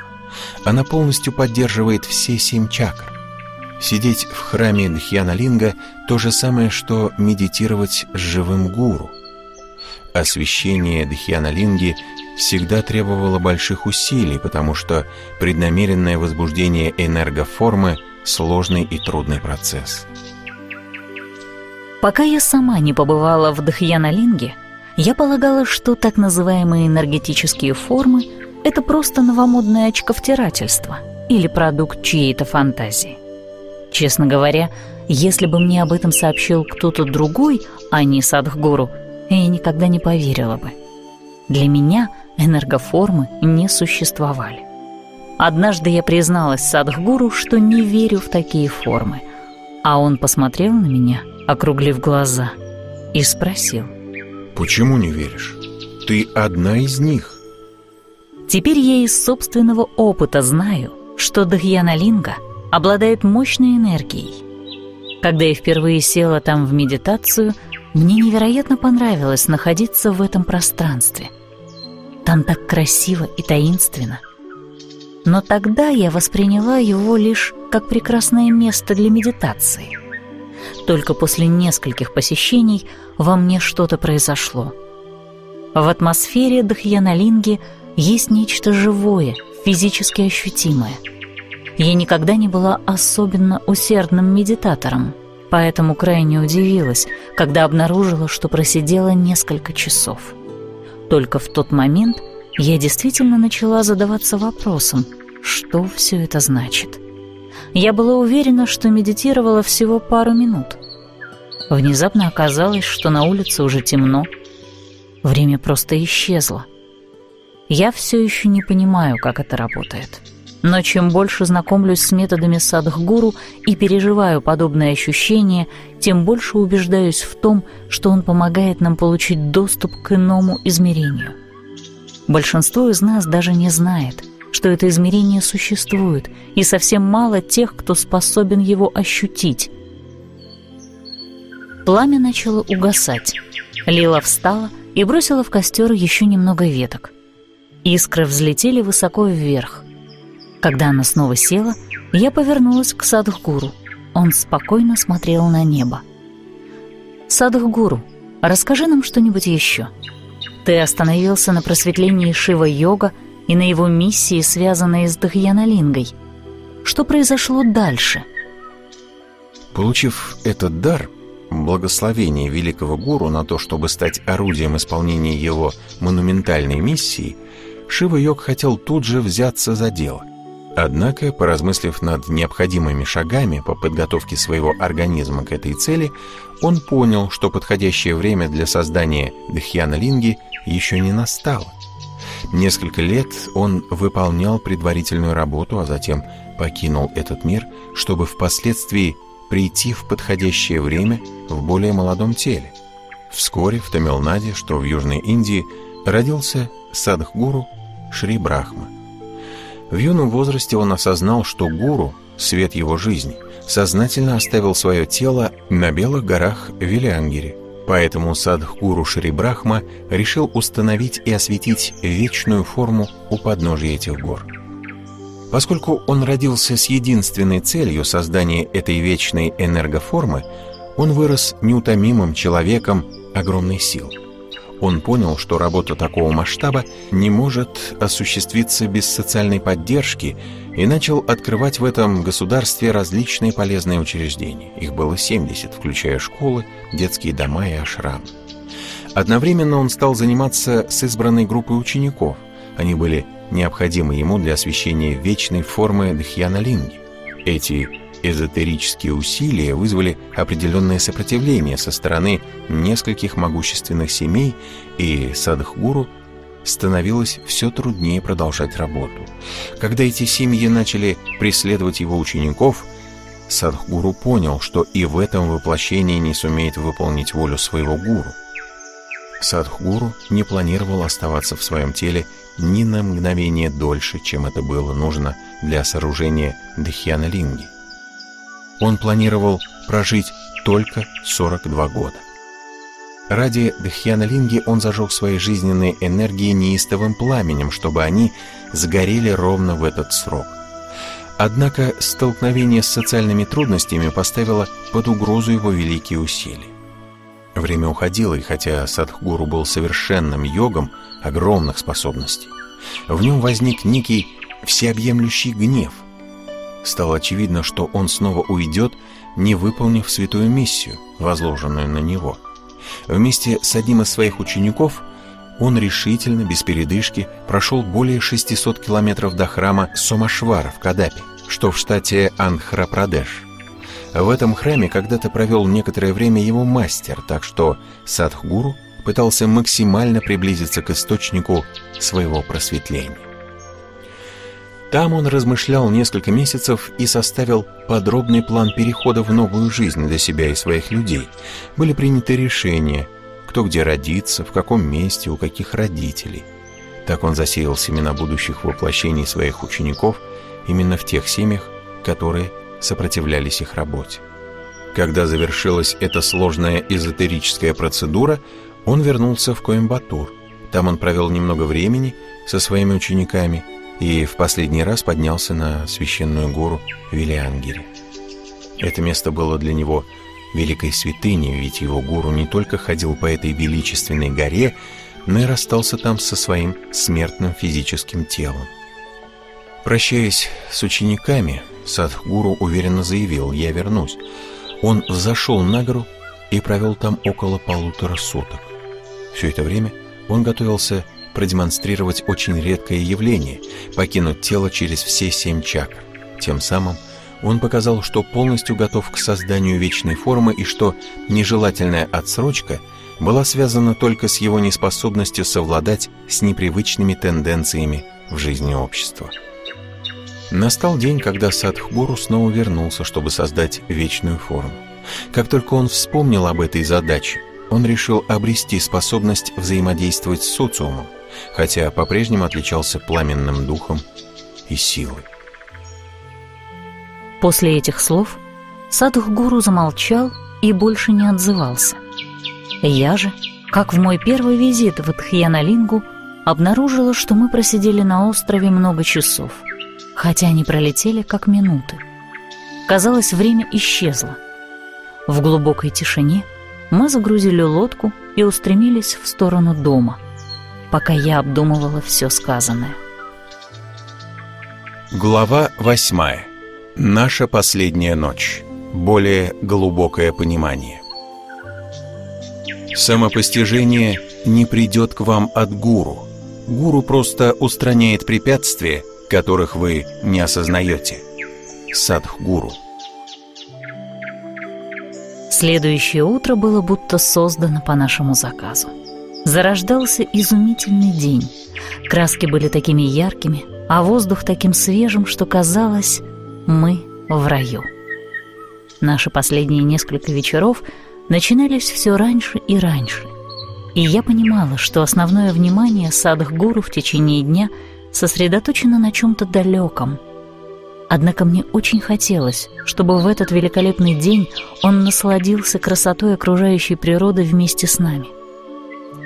Она полностью поддерживает все семь чакр. Сидеть в храме Дхьяналинга – то же самое, что медитировать с живым гуру. Освящение Дхьяналинги всегда требовало больших усилий, потому что преднамеренное возбуждение энергоформы – сложный и трудный процесс. Пока я сама не побывала в Дхьяналинге, я полагала, что так называемые энергетические формы — это просто новомодное очковтирательство или продукт чьей-то фантазии. Честно говоря, если бы мне об этом сообщил кто-то другой, а не Садхгуру, я никогда не поверила бы. Для меня энергоформы не существовали. Однажды я призналась Садхгуру, что не верю в такие формы, а он посмотрел на меня — округлив глаза, и спросил. «Почему не веришь? Ты одна из них». Теперь я из собственного опыта знаю, что Дхьяналинга обладает мощной энергией. Когда я впервые села там в медитацию, мне невероятно понравилось находиться в этом пространстве. Там так красиво и таинственно. Но тогда я восприняла его лишь как прекрасное место для медитации — только после нескольких посещений во мне что-то произошло. В атмосфере Дхьяналинги есть нечто живое, физически ощутимое. Я никогда не была особенно усердным медитатором, поэтому крайне удивилась, когда обнаружила, что просидела несколько часов. Только в тот момент я действительно начала задаваться вопросом, что все это значит. Я была уверена, что медитировала всего пару минут. Внезапно оказалось, что на улице уже темно. Время просто исчезло. Я все еще не понимаю, как это работает. Но чем больше знакомлюсь с методами садхгуру и переживаю подобные ощущения, тем больше убеждаюсь в том, что он помогает нам получить доступ к иному измерению. Большинство из нас даже не знает — что это измерение существует, и совсем мало тех, кто способен его ощутить. Пламя начало угасать. Лила встала и бросила в костер еще немного веток. Искры взлетели высоко вверх. Когда она снова села, я повернулась к Садхгуру. Он спокойно смотрел на небо. «Садхгуру, расскажи нам что-нибудь еще. Ты остановился на просветлении Шива-йога и на его миссии, связанной с Дхьяналингой. Что произошло дальше? Получив этот дар, благословение великого гуру на то, чтобы стать орудием исполнения его монументальной миссии, Шива-йог хотел тут же взяться за дело. Однако, поразмыслив над необходимыми шагами по подготовке своего организма к этой цели, он понял, что подходящее время для создания Дхьяна-линги еще не настало. Несколько лет он выполнял предварительную работу, а затем покинул этот мир, чтобы впоследствии прийти в подходящее время в более молодом теле. Вскоре в Тамилнаде, что в Южной Индии, родился садхгуру Шри Брахма. В юном возрасте он осознал, что гуру, свет его жизни, сознательно оставил свое тело на белых горах Вилиангири, Поэтому Садхгуру Шри Брахма решил установить и осветить вечную форму у подножия этих гор. Поскольку он родился с единственной целью создания этой вечной энергоформы, он вырос неутомимым человеком огромной силы. Он понял, что работа такого масштаба не может осуществиться без социальной поддержки и начал открывать в этом государстве различные полезные учреждения. Их было 70, включая школы, детские дома и ашрамы. Одновременно он стал заниматься с избранной группой учеников. Они были необходимы ему для освещения вечной формы Дхьяна-линги. Эти эзотерические усилия вызвали определенное сопротивление со стороны нескольких могущественных семей, и Садхгуру становилось все труднее продолжать работу. Когда эти семьи начали преследовать его учеников, Садхгуру понял, что и в этом воплощении не сумеет выполнить волю своего гуру. Садхгуру не планировал оставаться в своем теле ни на мгновение дольше, чем это было нужно для сооружения Дхьяна-линги он планировал прожить только 42 года. Ради Дхьяналинги он зажег свои жизненные энергии неистовым пламенем, чтобы они сгорели ровно в этот срок. Однако столкновение с социальными трудностями поставило под угрозу его великие усилия. Время уходило, и хотя Садхгуру был совершенным йогом огромных способностей, в нем возник некий всеобъемлющий гнев – стало очевидно, что он снова уйдет, не выполнив святую миссию, возложенную на него. Вместе с одним из своих учеников он решительно, без передышки, прошел более 600 километров до храма Сомашвара в Кадапе, что в штате Андхра-Прадеш. В этом храме когда-то провел некоторое время его мастер, так что Садхгуру пытался максимально приблизиться к источнику своего просветления. Там он размышлял несколько месяцев и составил подробный план перехода в новую жизнь для себя и своих людей. Были приняты решения, кто где родится, в каком месте, у каких родителей. Так он засеял семена будущих воплощений своих учеников именно в тех семьях, которые сопротивлялись их работе. Когда завершилась эта сложная эзотерическая процедура, он вернулся в Коимбатур. Там он провел немного времени со своими учениками – и в последний раз поднялся на священную гору Вилиангири. Это место было для него великой святыней, ведь его гуру не только ходил по этой величественной горе, но и расстался там со своим смертным физическим телом. Прощаясь с учениками, Садхгуру уверенно заявил «Я вернусь». Он взошел на гору и провел там около полутора суток. Все это время он готовился продемонстрировать очень редкое явление – покинуть тело через все семь чакр. Тем самым он показал, что полностью готов к созданию вечной формы и что нежелательная отсрочка была связана только с его неспособностью совладать с непривычными тенденциями в жизни общества. Настал день, когда Садхгуру снова вернулся, чтобы создать вечную форму. Как только он вспомнил об этой задаче, он решил обрести способность взаимодействовать с социумом, хотя по-прежнему отличался пламенным духом и силой. После этих слов Садхгуру замолчал и больше не отзывался. Я же, как в мой первый визит в Тхьяналингу, обнаружила, что мы просидели на острове много часов, хотя они пролетели как минуты. Казалось, время исчезло. В глубокой тишине мы загрузили лодку и устремились в сторону дома — пока я обдумывала все сказанное. Глава восьмая. Наша последняя ночь. Более глубокое понимание. Самопостижение не придет к вам от гуру. Гуру просто устраняет препятствия, которых вы не осознаете. Садхгуру. Следующее утро было будто создано по нашему заказу зарождался изумительный день. Краски были такими яркими, а воздух таким свежим, что казалось, мы в раю. Наши последние несколько вечеров начинались все раньше и раньше. И я понимала, что основное внимание Садх-гуру в течение дня сосредоточено на чем-то далеком. Однако мне очень хотелось, чтобы в этот великолепный день он насладился красотой окружающей природы вместе с нами.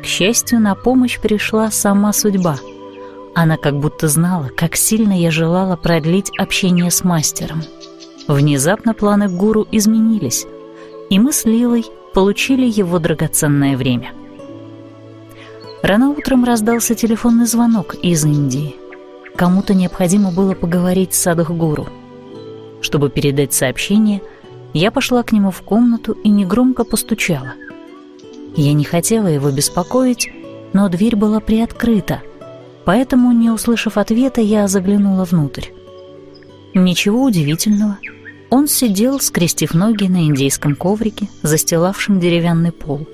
К счастью, на помощь пришла сама судьба. Она как будто знала, как сильно я желала продлить общение с мастером. Внезапно планы гуру изменились, и мы с Лилой получили его драгоценное время. Рано утром раздался телефонный звонок из Индии. Кому-то необходимо было поговорить с Садхгуру. Чтобы передать сообщение, я пошла к нему в комнату и негромко постучала. Я не хотела его беспокоить, но дверь была приоткрыта, поэтому, не услышав ответа, я заглянула внутрь. Ничего удивительного. Он сидел, скрестив ноги на индейском коврике, застилавшем деревянный пол.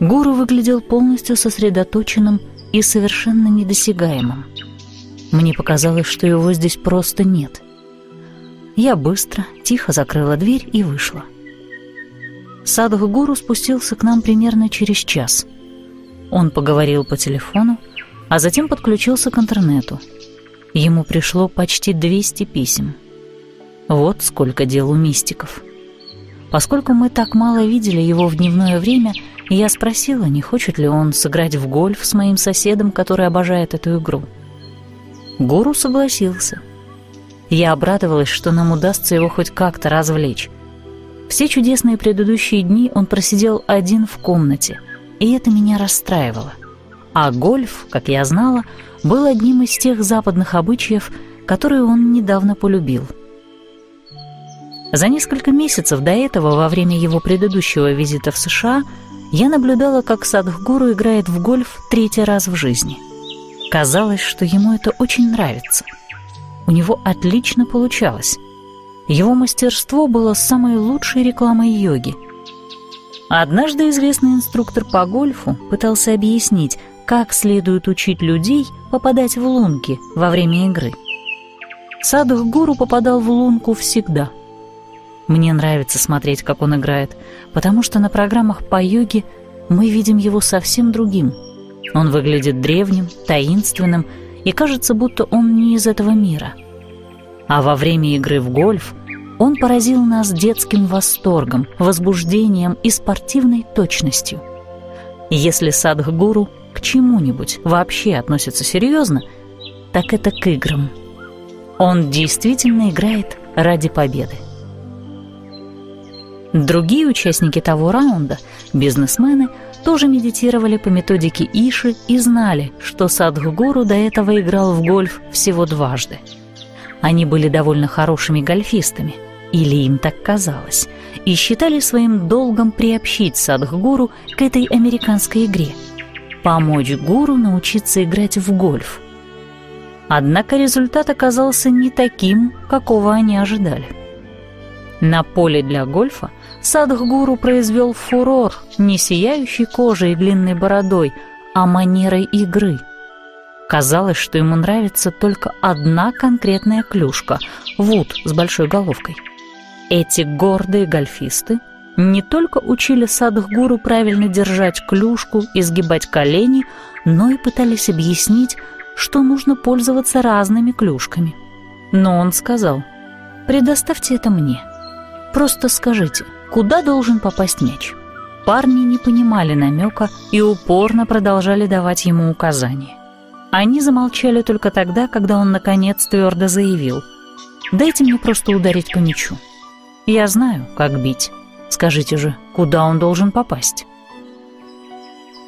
Гуру выглядел полностью сосредоточенным и совершенно недосягаемым. Мне показалось, что его здесь просто нет. Я быстро, тихо закрыла дверь и вышла. Садх Гуру спустился к нам примерно через час. Он поговорил по телефону, а затем подключился к интернету. Ему пришло почти 200 писем. Вот сколько дел у мистиков. Поскольку мы так мало видели его в дневное время, я спросила, не хочет ли он сыграть в гольф с моим соседом, который обожает эту игру. Гуру согласился. Я обрадовалась, что нам удастся его хоть как-то развлечь. Все чудесные предыдущие дни он просидел один в комнате, и это меня расстраивало. А гольф, как я знала, был одним из тех западных обычаев, которые он недавно полюбил. За несколько месяцев до этого, во время его предыдущего визита в США, я наблюдала, как Садхгуру играет в гольф третий раз в жизни. Казалось, что ему это очень нравится. У него отлично получалось. Его мастерство было самой лучшей рекламой йоги. Однажды известный инструктор по гольфу пытался объяснить, как следует учить людей попадать в лунки во время игры. Садх Гуру попадал в лунку всегда. Мне нравится смотреть, как он играет, потому что на программах по йоге мы видим его совсем другим. Он выглядит древним, таинственным, и кажется, будто он не из этого мира – а во время игры в гольф он поразил нас детским восторгом, возбуждением и спортивной точностью. Если садхгуру к чему-нибудь вообще относится серьезно, так это к играм. Он действительно играет ради победы. Другие участники того раунда, бизнесмены, тоже медитировали по методике Иши и знали, что Садхгуру до этого играл в гольф всего дважды – они были довольно хорошими гольфистами, или им так казалось, и считали своим долгом приобщить Садхгуру к этой американской игре, помочь гуру научиться играть в гольф. Однако результат оказался не таким, какого они ожидали. На поле для гольфа Садхгуру произвел фурор не сияющей кожей и длинной бородой, а манерой игры – Казалось, что ему нравится только одна конкретная клюшка — вуд с большой головкой. Эти гордые гольфисты не только учили Садхгуру правильно держать клюшку и сгибать колени, но и пытались объяснить, что нужно пользоваться разными клюшками. Но он сказал, «Предоставьте это мне. Просто скажите, куда должен попасть мяч?» Парни не понимали намека и упорно продолжали давать ему указания. Они замолчали только тогда, когда он, наконец, твердо заявил. «Дайте мне просто ударить по мячу. Я знаю, как бить. Скажите же, куда он должен попасть?»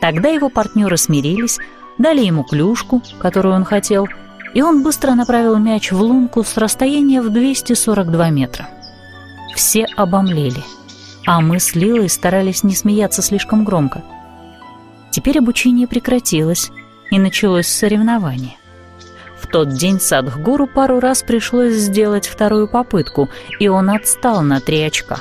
Тогда его партнеры смирились, дали ему клюшку, которую он хотел, и он быстро направил мяч в лунку с расстояния в 242 метра. Все обомлели, а мы с Лилой старались не смеяться слишком громко. Теперь обучение прекратилось, и началось соревнование. В тот день Садхгуру пару раз пришлось сделать вторую попытку, и он отстал на три очка.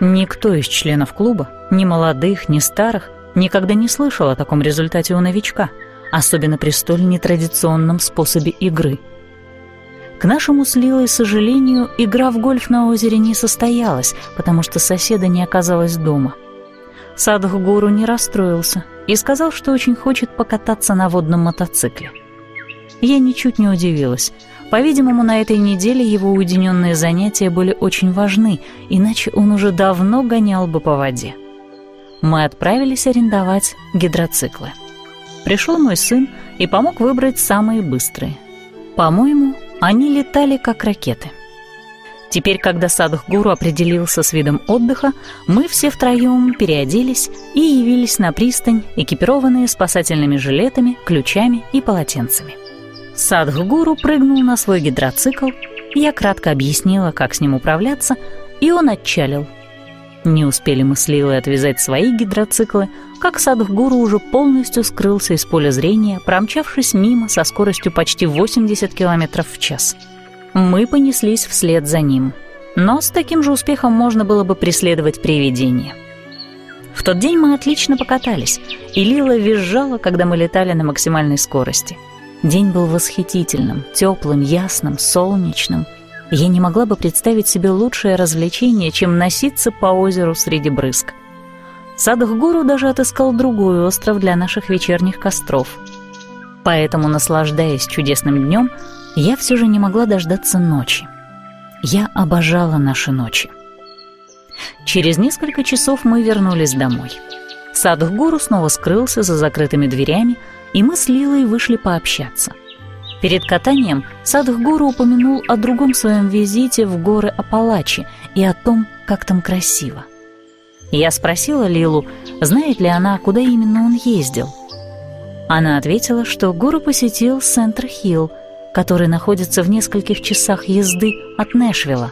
Никто из членов клуба, ни молодых, ни старых, никогда не слышал о таком результате у новичка, особенно при столь нетрадиционном способе игры. К нашему с Лилой сожалению, игра в гольф на озере не состоялась, потому что соседа не оказалось дома. Садхгуру не расстроился и сказал, что очень хочет покататься на водном мотоцикле. Я ничуть не удивилась. По-видимому, на этой неделе его уединенные занятия были очень важны, иначе он уже давно гонял бы по воде. Мы отправились арендовать гидроциклы. Пришел мой сын и помог выбрать самые быстрые. По-моему, они летали как ракеты. Теперь, когда Садхгуру определился с видом отдыха, мы все втроем переоделись и явились на пристань, экипированные спасательными жилетами, ключами и полотенцами. Садхгуру прыгнул на свой гидроцикл, я кратко объяснила, как с ним управляться, и он отчалил. Не успели мы с Лилой отвязать свои гидроциклы, как Садхгуру уже полностью скрылся из поля зрения, промчавшись мимо со скоростью почти 80 км в час. Мы понеслись вслед за ним. Но с таким же успехом можно было бы преследовать привидение. В тот день мы отлично покатались, и Лила визжала, когда мы летали на максимальной скорости. День был восхитительным, теплым, ясным, солнечным. Я не могла бы представить себе лучшее развлечение, чем носиться по озеру среди брызг. Садхгуру даже отыскал другой остров для наших вечерних костров. Поэтому, наслаждаясь чудесным днем, я все же не могла дождаться ночи. Я обожала наши ночи. Через несколько часов мы вернулись домой. Садхгуру снова скрылся за закрытыми дверями, и мы с Лилой вышли пообщаться. Перед катанием Садхгуру упомянул о другом своем визите в горы Апалачи и о том, как там красиво. Я спросила Лилу, знает ли она, куда именно он ездил. Она ответила, что гору посетил Сентр-Хилл, который находится в нескольких часах езды от Нэшвилла.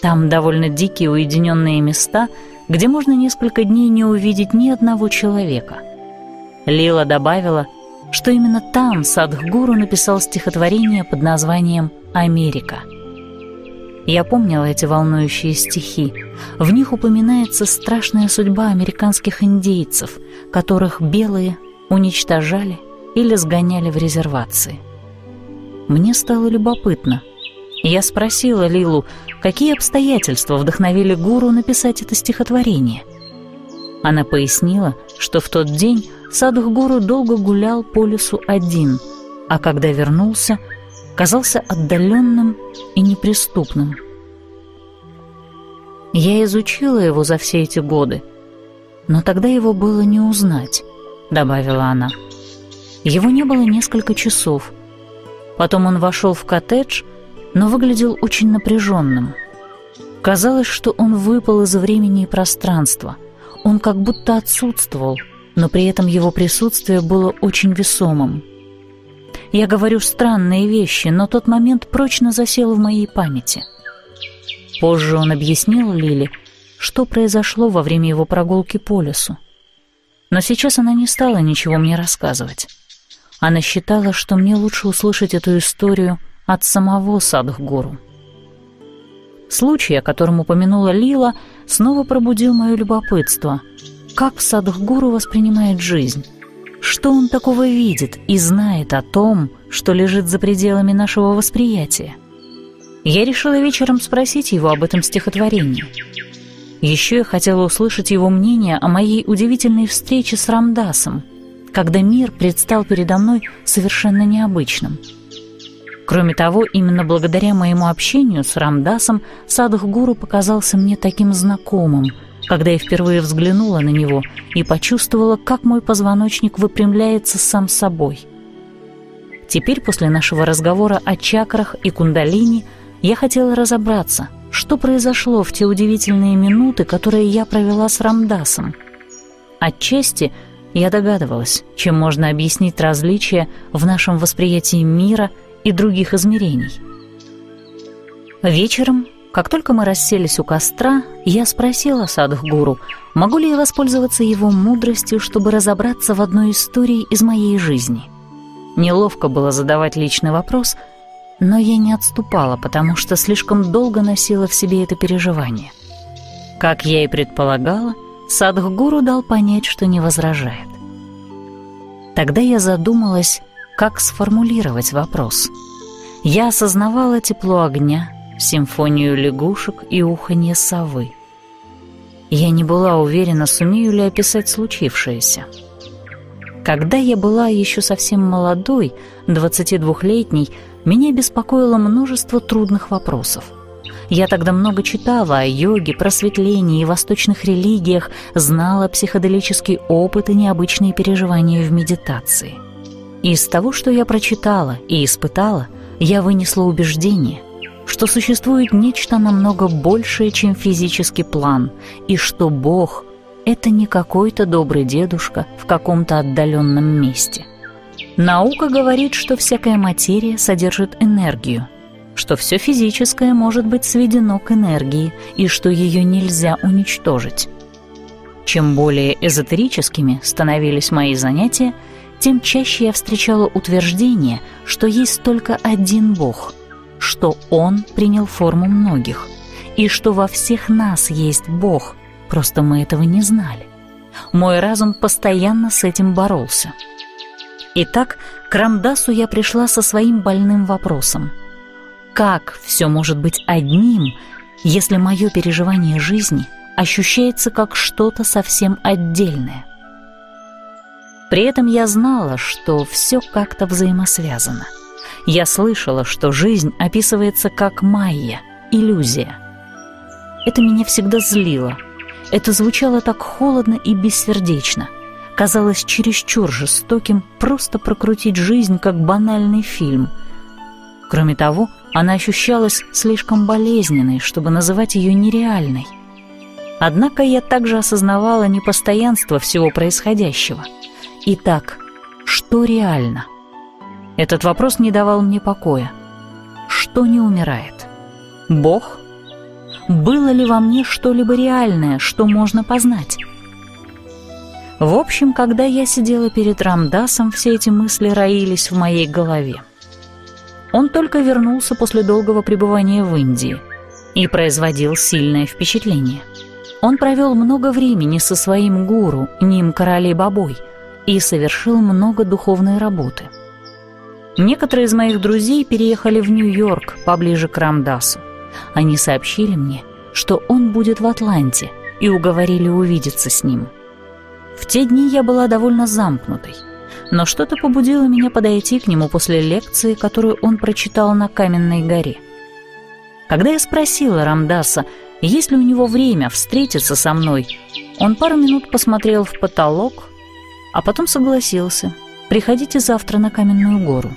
Там довольно дикие уединенные места, где можно несколько дней не увидеть ни одного человека. Лила добавила, что именно там Садхгуру написал стихотворение под названием «Америка». Я помнила эти волнующие стихи. В них упоминается страшная судьба американских индейцев, которых белые уничтожали или сгоняли в резервации. Мне стало любопытно. Я спросила Лилу, какие обстоятельства вдохновили гуру написать это стихотворение. Она пояснила, что в тот день Садхгуру долго гулял по лесу один, а когда вернулся, казался отдаленным и неприступным. Я изучила его за все эти годы, но тогда его было не узнать, добавила она. Его не было несколько часов — Потом он вошел в коттедж, но выглядел очень напряженным. Казалось, что он выпал из времени и пространства. Он как будто отсутствовал, но при этом его присутствие было очень весомым. Я говорю странные вещи, но тот момент прочно засел в моей памяти. Позже он объяснил Лили, что произошло во время его прогулки по лесу. Но сейчас она не стала ничего мне рассказывать. Она считала, что мне лучше услышать эту историю от самого Садхгуру. Случай, о котором упомянула Лила, снова пробудил мое любопытство. Как Садхгуру воспринимает жизнь? Что он такого видит и знает о том, что лежит за пределами нашего восприятия? Я решила вечером спросить его об этом стихотворении. Еще я хотела услышать его мнение о моей удивительной встрече с Рамдасом — когда мир предстал передо мной совершенно необычным. Кроме того, именно благодаря моему общению с Рамдасом Садхгуру показался мне таким знакомым, когда я впервые взглянула на него и почувствовала, как мой позвоночник выпрямляется сам собой. Теперь, после нашего разговора о чакрах и кундалини, я хотела разобраться, что произошло в те удивительные минуты, которые я провела с Рамдасом. Отчасти – я догадывалась, чем можно объяснить различия в нашем восприятии мира и других измерений. Вечером, как только мы расселись у костра, я спросила Садхгуру, могу ли я воспользоваться его мудростью, чтобы разобраться в одной истории из моей жизни. Неловко было задавать личный вопрос, но я не отступала, потому что слишком долго носила в себе это переживание. Как я и предполагала, Садхгуру дал понять, что не возражает. Тогда я задумалась, как сформулировать вопрос. Я осознавала тепло огня, симфонию лягушек и уханье совы. Я не была уверена, сумею ли описать случившееся. Когда я была еще совсем молодой, 22-летней, меня беспокоило множество трудных вопросов – я тогда много читала о йоге, просветлении и восточных религиях, знала психоделический опыт и необычные переживания в медитации. Из того, что я прочитала и испытала, я вынесла убеждение, что существует нечто намного большее, чем физический план, и что Бог — это не какой-то добрый дедушка в каком-то отдаленном месте. Наука говорит, что всякая материя содержит энергию, что все физическое может быть сведено к энергии и что ее нельзя уничтожить. Чем более эзотерическими становились мои занятия, тем чаще я встречала утверждение, что есть только один Бог, что Он принял форму многих, и что во всех нас есть Бог, просто мы этого не знали. Мой разум постоянно с этим боролся. Итак, к Рамдасу я пришла со своим больным вопросом. Как все может быть одним, если мое переживание жизни ощущается как что-то совсем отдельное? При этом я знала, что все как-то взаимосвязано. Я слышала, что жизнь описывается как майя, иллюзия. Это меня всегда злило. Это звучало так холодно и бессердечно. Казалось чересчур жестоким просто прокрутить жизнь как банальный фильм. Кроме того, она ощущалась слишком болезненной, чтобы называть ее нереальной. Однако я также осознавала непостоянство всего происходящего — Итак, что реально? Этот вопрос не давал мне покоя. Что не умирает? Бог? Было ли во мне что-либо реальное, что можно познать? В общем, когда я сидела перед Рамдасом, все эти мысли роились в моей голове. Он только вернулся после долгого пребывания в Индии и производил сильное впечатление. Он провел много времени со своим гуру, Ним Королей Бабой – и совершил много духовной работы. Некоторые из моих друзей переехали в Нью-Йорк, поближе к Рамдасу. Они сообщили мне, что он будет в Атланте, и уговорили увидеться с ним. В те дни я была довольно замкнутой, но что-то побудило меня подойти к нему после лекции, которую он прочитал на Каменной горе. Когда я спросила Рамдаса, есть ли у него время встретиться со мной, он пару минут посмотрел в потолок, а потом согласился. «Приходите завтра на Каменную гору».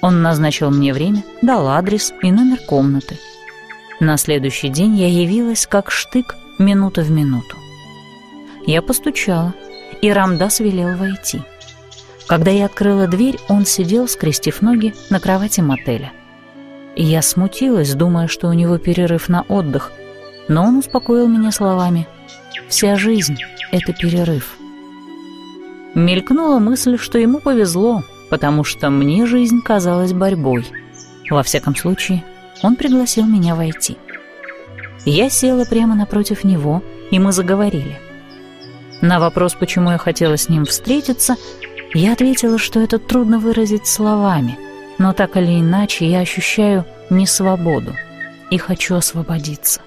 Он назначил мне время, дал адрес и номер комнаты. На следующий день я явилась как штык минута в минуту. Я постучала, и Рамдас велел войти. Когда я открыла дверь, он сидел, скрестив ноги, на кровати мотеля. Я смутилась, думая, что у него перерыв на отдых, но он успокоил меня словами «Вся жизнь — это перерыв». Мелькнула мысль, что ему повезло, потому что мне жизнь казалась борьбой. Во всяком случае, он пригласил меня войти. Я села прямо напротив него, и мы заговорили. На вопрос, почему я хотела с ним встретиться, я ответила, что это трудно выразить словами, но так или иначе я ощущаю несвободу и хочу освободиться.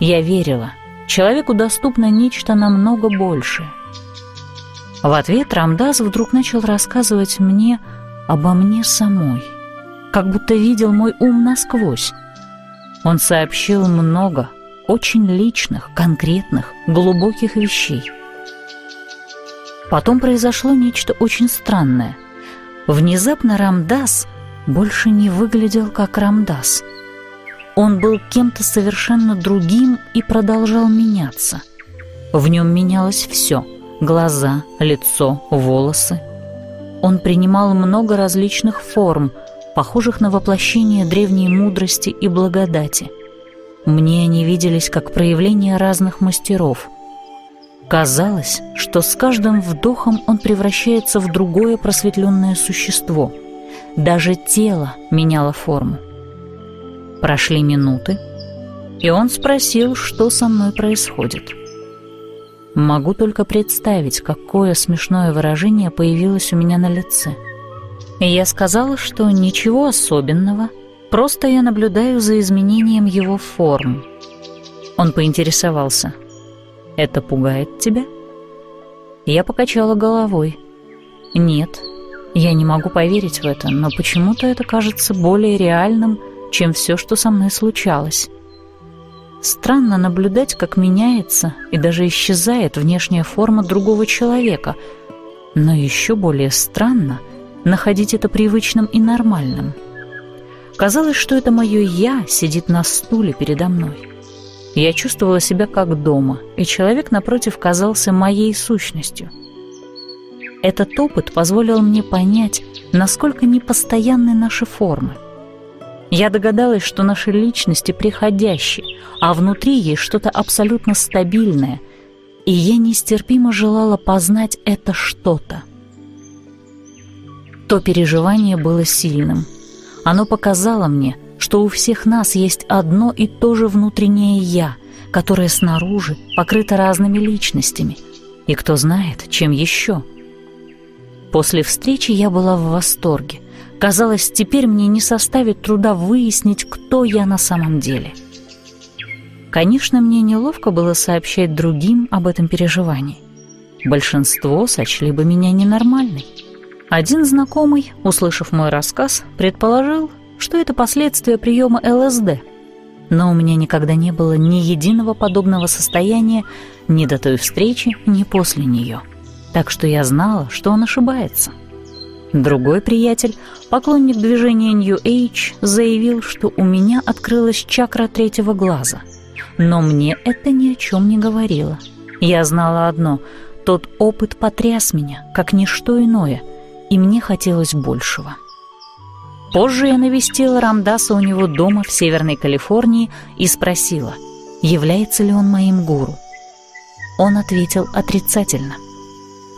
Я верила, человеку доступно нечто намного большее — в ответ Рамдас вдруг начал рассказывать мне обо мне самой, как будто видел мой ум насквозь. Он сообщил много очень личных, конкретных, глубоких вещей. Потом произошло нечто очень странное. Внезапно Рамдас больше не выглядел как Рамдас. Он был кем-то совершенно другим и продолжал меняться. В нем менялось все — глаза, лицо, волосы. Он принимал много различных форм, похожих на воплощение древней мудрости и благодати. Мне они виделись как проявление разных мастеров. Казалось, что с каждым вдохом он превращается в другое просветленное существо. Даже тело меняло форму. Прошли минуты, и он спросил, что со мной происходит. Могу только представить, какое смешное выражение появилось у меня на лице. И я сказала, что ничего особенного, просто я наблюдаю за изменением его форм. Он поинтересовался. «Это пугает тебя?» Я покачала головой. «Нет, я не могу поверить в это, но почему-то это кажется более реальным, чем все, что со мной случалось». Странно наблюдать, как меняется и даже исчезает внешняя форма другого человека, но еще более странно находить это привычным и нормальным. Казалось, что это мое «я» сидит на стуле передо мной. Я чувствовала себя как дома, и человек напротив казался моей сущностью. Этот опыт позволил мне понять, насколько непостоянны наши формы. Я догадалась, что наши личности приходящие, а внутри есть что-то абсолютно стабильное, и я нестерпимо желала познать это что-то. То переживание было сильным. Оно показало мне, что у всех нас есть одно и то же внутреннее «я», которое снаружи покрыто разными личностями, и кто знает, чем еще. После встречи я была в восторге. Казалось, теперь мне не составит труда выяснить, кто я на самом деле. Конечно, мне неловко было сообщать другим об этом переживании. Большинство сочли бы меня ненормальной. Один знакомый, услышав мой рассказ, предположил, что это последствия приема ЛСД. Но у меня никогда не было ни единого подобного состояния ни до той встречи, ни после нее. Так что я знала, что он ошибается. Другой приятель, поклонник движения New Age, заявил, что у меня открылась чакра третьего глаза. Но мне это ни о чем не говорило. Я знала одно — тот опыт потряс меня, как ничто иное, и мне хотелось большего. Позже я навестила Рамдаса у него дома в Северной Калифорнии и спросила, является ли он моим гуру. Он ответил отрицательно.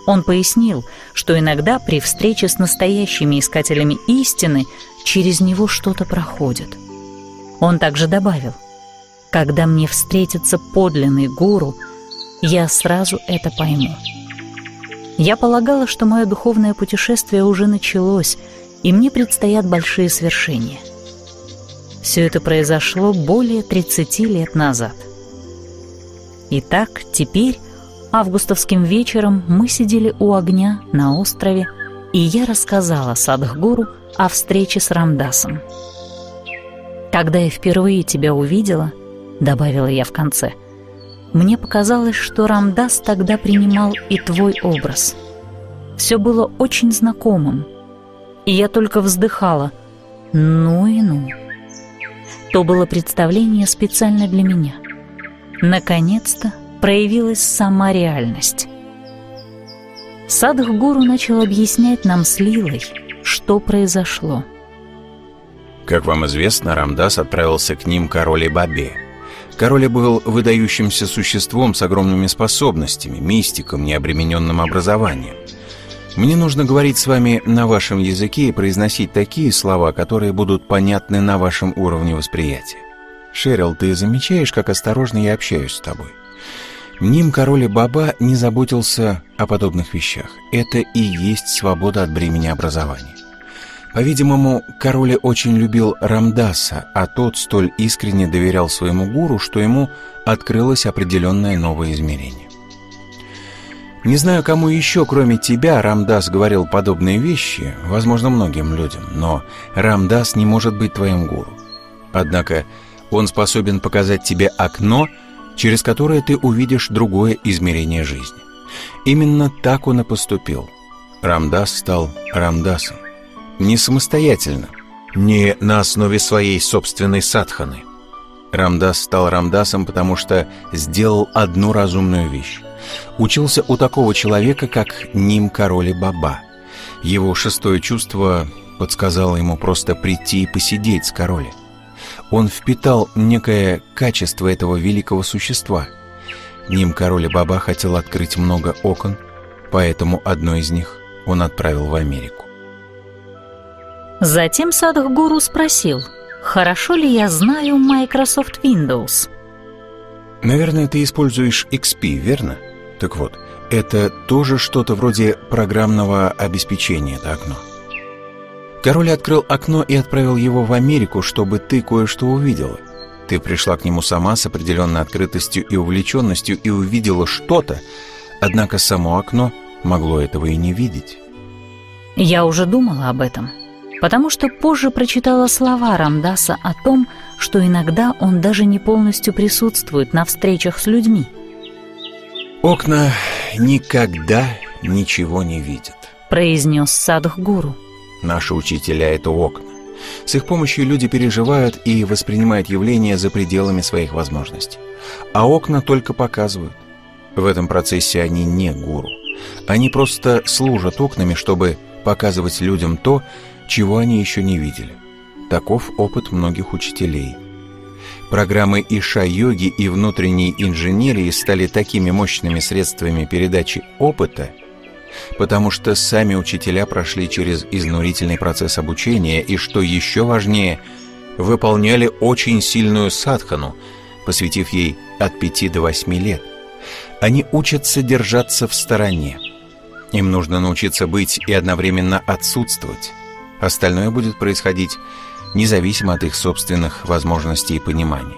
Он пояснил, что иногда при встрече с настоящими искателями истины через него что-то проходит. Он также добавил, «Когда мне встретится подлинный гуру, я сразу это пойму». Я полагала, что мое духовное путешествие уже началось, и мне предстоят большие свершения. Все это произошло более 30 лет назад. Итак, теперь, августовским вечером, мы сидели у огня на острове, и я рассказала Садхгуру о встрече с Рамдасом. «Когда я впервые тебя увидела», — добавила я в конце, — «мне показалось, что Рамдас тогда принимал и твой образ. Все было очень знакомым, и я только вздыхала. Ну и ну. То было представление специально для меня. Наконец-то проявилась сама реальность. Садхгуру начал объяснять нам с Лилой, что произошло. Как вам известно, Рамдас отправился к ним короле Бабе. Король был выдающимся существом с огромными способностями, мистиком, необремененным образованием. Мне нужно говорить с вами на вашем языке и произносить такие слова, которые будут понятны на вашем уровне восприятия. Шерил, ты замечаешь, как осторожно я общаюсь с тобой? Ним король Баба не заботился о подобных вещах. Это и есть свобода от бремени образования. По-видимому, король очень любил Рамдаса, а тот столь искренне доверял своему гуру, что ему открылось определенное новое измерение. Не знаю, кому еще, кроме тебя, Рамдас говорил подобные вещи, возможно, многим людям, но Рамдас не может быть твоим гуру. Однако он способен показать тебе окно, через которое ты увидишь другое измерение жизни. Именно так он и поступил. Рамдас стал Рамдасом. Не самостоятельно, не на основе своей собственной садханы. Рамдас стал Рамдасом, потому что сделал одну разумную вещь учился у такого человека, как Ним Короли Баба. Его шестое чувство подсказало ему просто прийти и посидеть с Короли. Он впитал некое качество этого великого существа. Ним Короли Баба хотел открыть много окон, поэтому одно из них он отправил в Америку. Затем Садхгуру спросил, хорошо ли я знаю Microsoft Windows? Наверное, ты используешь XP, верно? Так вот, это тоже что-то вроде программного обеспечения, это окно. Король открыл окно и отправил его в Америку, чтобы ты кое-что увидела. Ты пришла к нему сама с определенной открытостью и увлеченностью и увидела что-то, однако само окно могло этого и не видеть. Я уже думала об этом, потому что позже прочитала слова Рамдаса о том, что иногда он даже не полностью присутствует на встречах с людьми. «Окна никогда ничего не видят», — произнес Садхгуру. «Наши учителя — это окна. С их помощью люди переживают и воспринимают явления за пределами своих возможностей. А окна только показывают. В этом процессе они не гуру. Они просто служат окнами, чтобы показывать людям то, чего они еще не видели. Таков опыт многих учителей. Программы Иша-йоги и внутренней инженерии стали такими мощными средствами передачи опыта, потому что сами учителя прошли через изнурительный процесс обучения и, что еще важнее, выполняли очень сильную садхану, посвятив ей от 5 до 8 лет. Они учатся держаться в стороне. Им нужно научиться быть и одновременно отсутствовать. Остальное будет происходить независимо от их собственных возможностей и понимания.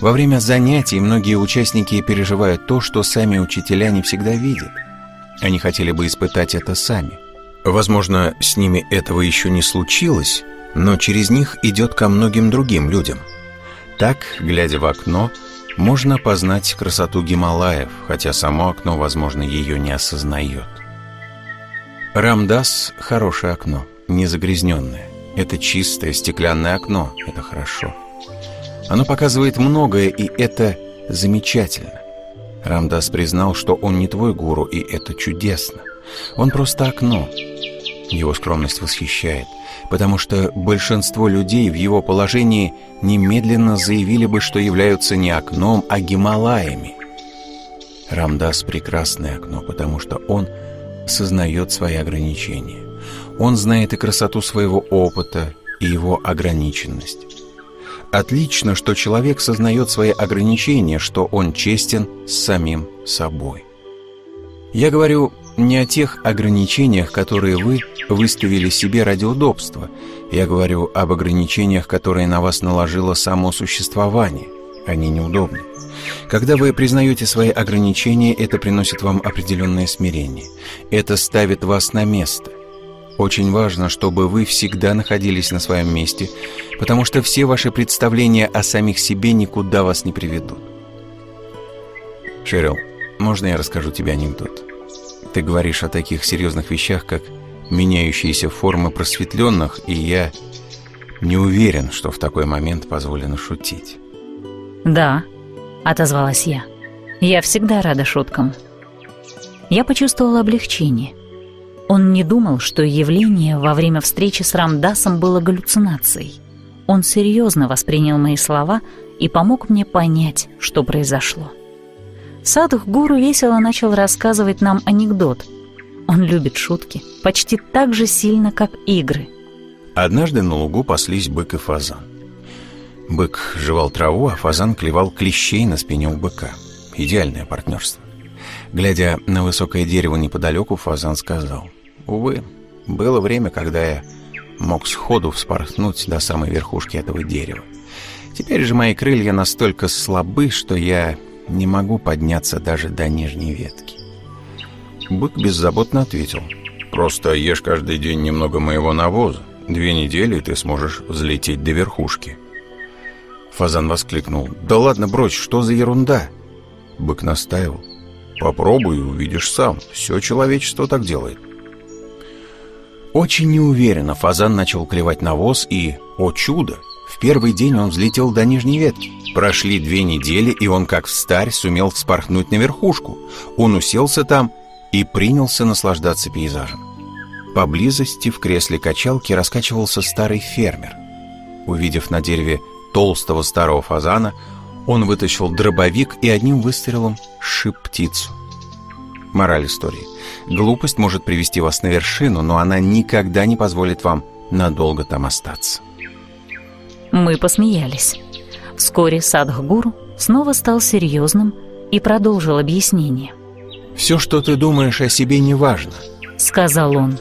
Во время занятий многие участники переживают то, что сами учителя не всегда видят. Они хотели бы испытать это сами. Возможно, с ними этого еще не случилось, но через них идет ко многим другим людям. Так, глядя в окно, можно познать красоту Гималаев, хотя само окно, возможно, ее не осознает. Рамдас – хорошее окно, не загрязненное. Это чистое стеклянное окно, это хорошо. Оно показывает многое, и это замечательно. Рамдас признал, что он не твой гуру, и это чудесно. Он просто окно. Его скромность восхищает, потому что большинство людей в его положении немедленно заявили бы, что являются не окном, а Гималаями. Рамдас — прекрасное окно, потому что он сознает свои ограничения. Он знает и красоту своего опыта, и его ограниченность. Отлично, что человек сознает свои ограничения, что он честен с самим собой. Я говорю не о тех ограничениях, которые вы выставили себе ради удобства. Я говорю об ограничениях, которые на вас наложило само существование. Они неудобны. Когда вы признаете свои ограничения, это приносит вам определенное смирение. Это ставит вас на место. Очень важно, чтобы вы всегда находились на своем месте, потому что все ваши представления о самих себе никуда вас не приведут. Шерил, можно я расскажу тебе анекдот? Ты говоришь о таких серьезных вещах, как меняющиеся формы просветленных, и я не уверен, что в такой момент позволено шутить. «Да», — отозвалась я. «Я всегда рада шуткам». Я почувствовала облегчение — он не думал, что явление во время встречи с Рамдасом было галлюцинацией. Он серьезно воспринял мои слова и помог мне понять, что произошло. Садух Гуру весело начал рассказывать нам анекдот. Он любит шутки почти так же сильно, как игры. Однажды на лугу паслись бык и фазан. Бык жевал траву, а фазан клевал клещей на спине у быка. Идеальное партнерство. Глядя на высокое дерево неподалеку, фазан сказал — Увы, было время, когда я мог сходу вспорхнуть до самой верхушки этого дерева. Теперь же мои крылья настолько слабы, что я не могу подняться даже до нижней ветки. Бык беззаботно ответил. «Просто ешь каждый день немного моего навоза. Две недели, и ты сможешь взлететь до верхушки». Фазан воскликнул. «Да ладно, брось, что за ерунда?» Бык настаивал. «Попробуй, увидишь сам. Все человечество так делает». Очень неуверенно фазан начал клевать навоз и, о чудо, в первый день он взлетел до нижней ветки. Прошли две недели, и он, как встарь, сумел вспорхнуть на верхушку. Он уселся там и принялся наслаждаться пейзажем. Поблизости в кресле качалки раскачивался старый фермер. Увидев на дереве толстого старого фазана, он вытащил дробовик и одним выстрелом шип птицу. Мораль истории. Глупость может привести вас на вершину, но она никогда не позволит вам надолго там остаться. Мы посмеялись. Вскоре Садхгуру снова стал серьезным и продолжил объяснение. «Все, что ты думаешь о себе, не важно», — сказал он.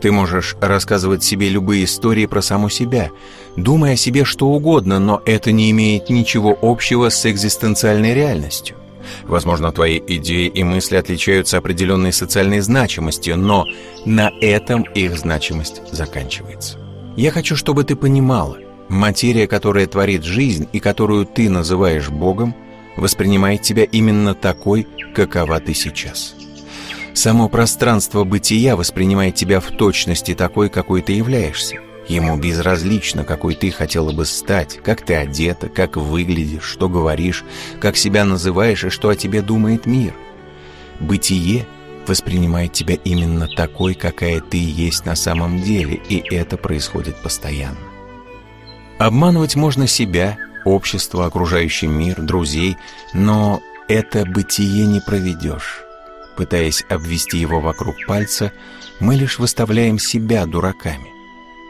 «Ты можешь рассказывать себе любые истории про саму себя, думая о себе что угодно, но это не имеет ничего общего с экзистенциальной реальностью. Возможно, твои идеи и мысли отличаются определенной социальной значимостью, но на этом их значимость заканчивается. Я хочу, чтобы ты понимала, материя, которая творит жизнь и которую ты называешь Богом, воспринимает тебя именно такой, какова ты сейчас. Само пространство бытия воспринимает тебя в точности такой, какой ты являешься. Ему безразлично, какой ты хотела бы стать, как ты одета, как выглядишь, что говоришь, как себя называешь и что о тебе думает мир. Бытие воспринимает тебя именно такой, какая ты есть на самом деле, и это происходит постоянно. Обманывать можно себя, общество, окружающий мир, друзей, но это бытие не проведешь. Пытаясь обвести его вокруг пальца, мы лишь выставляем себя дураками.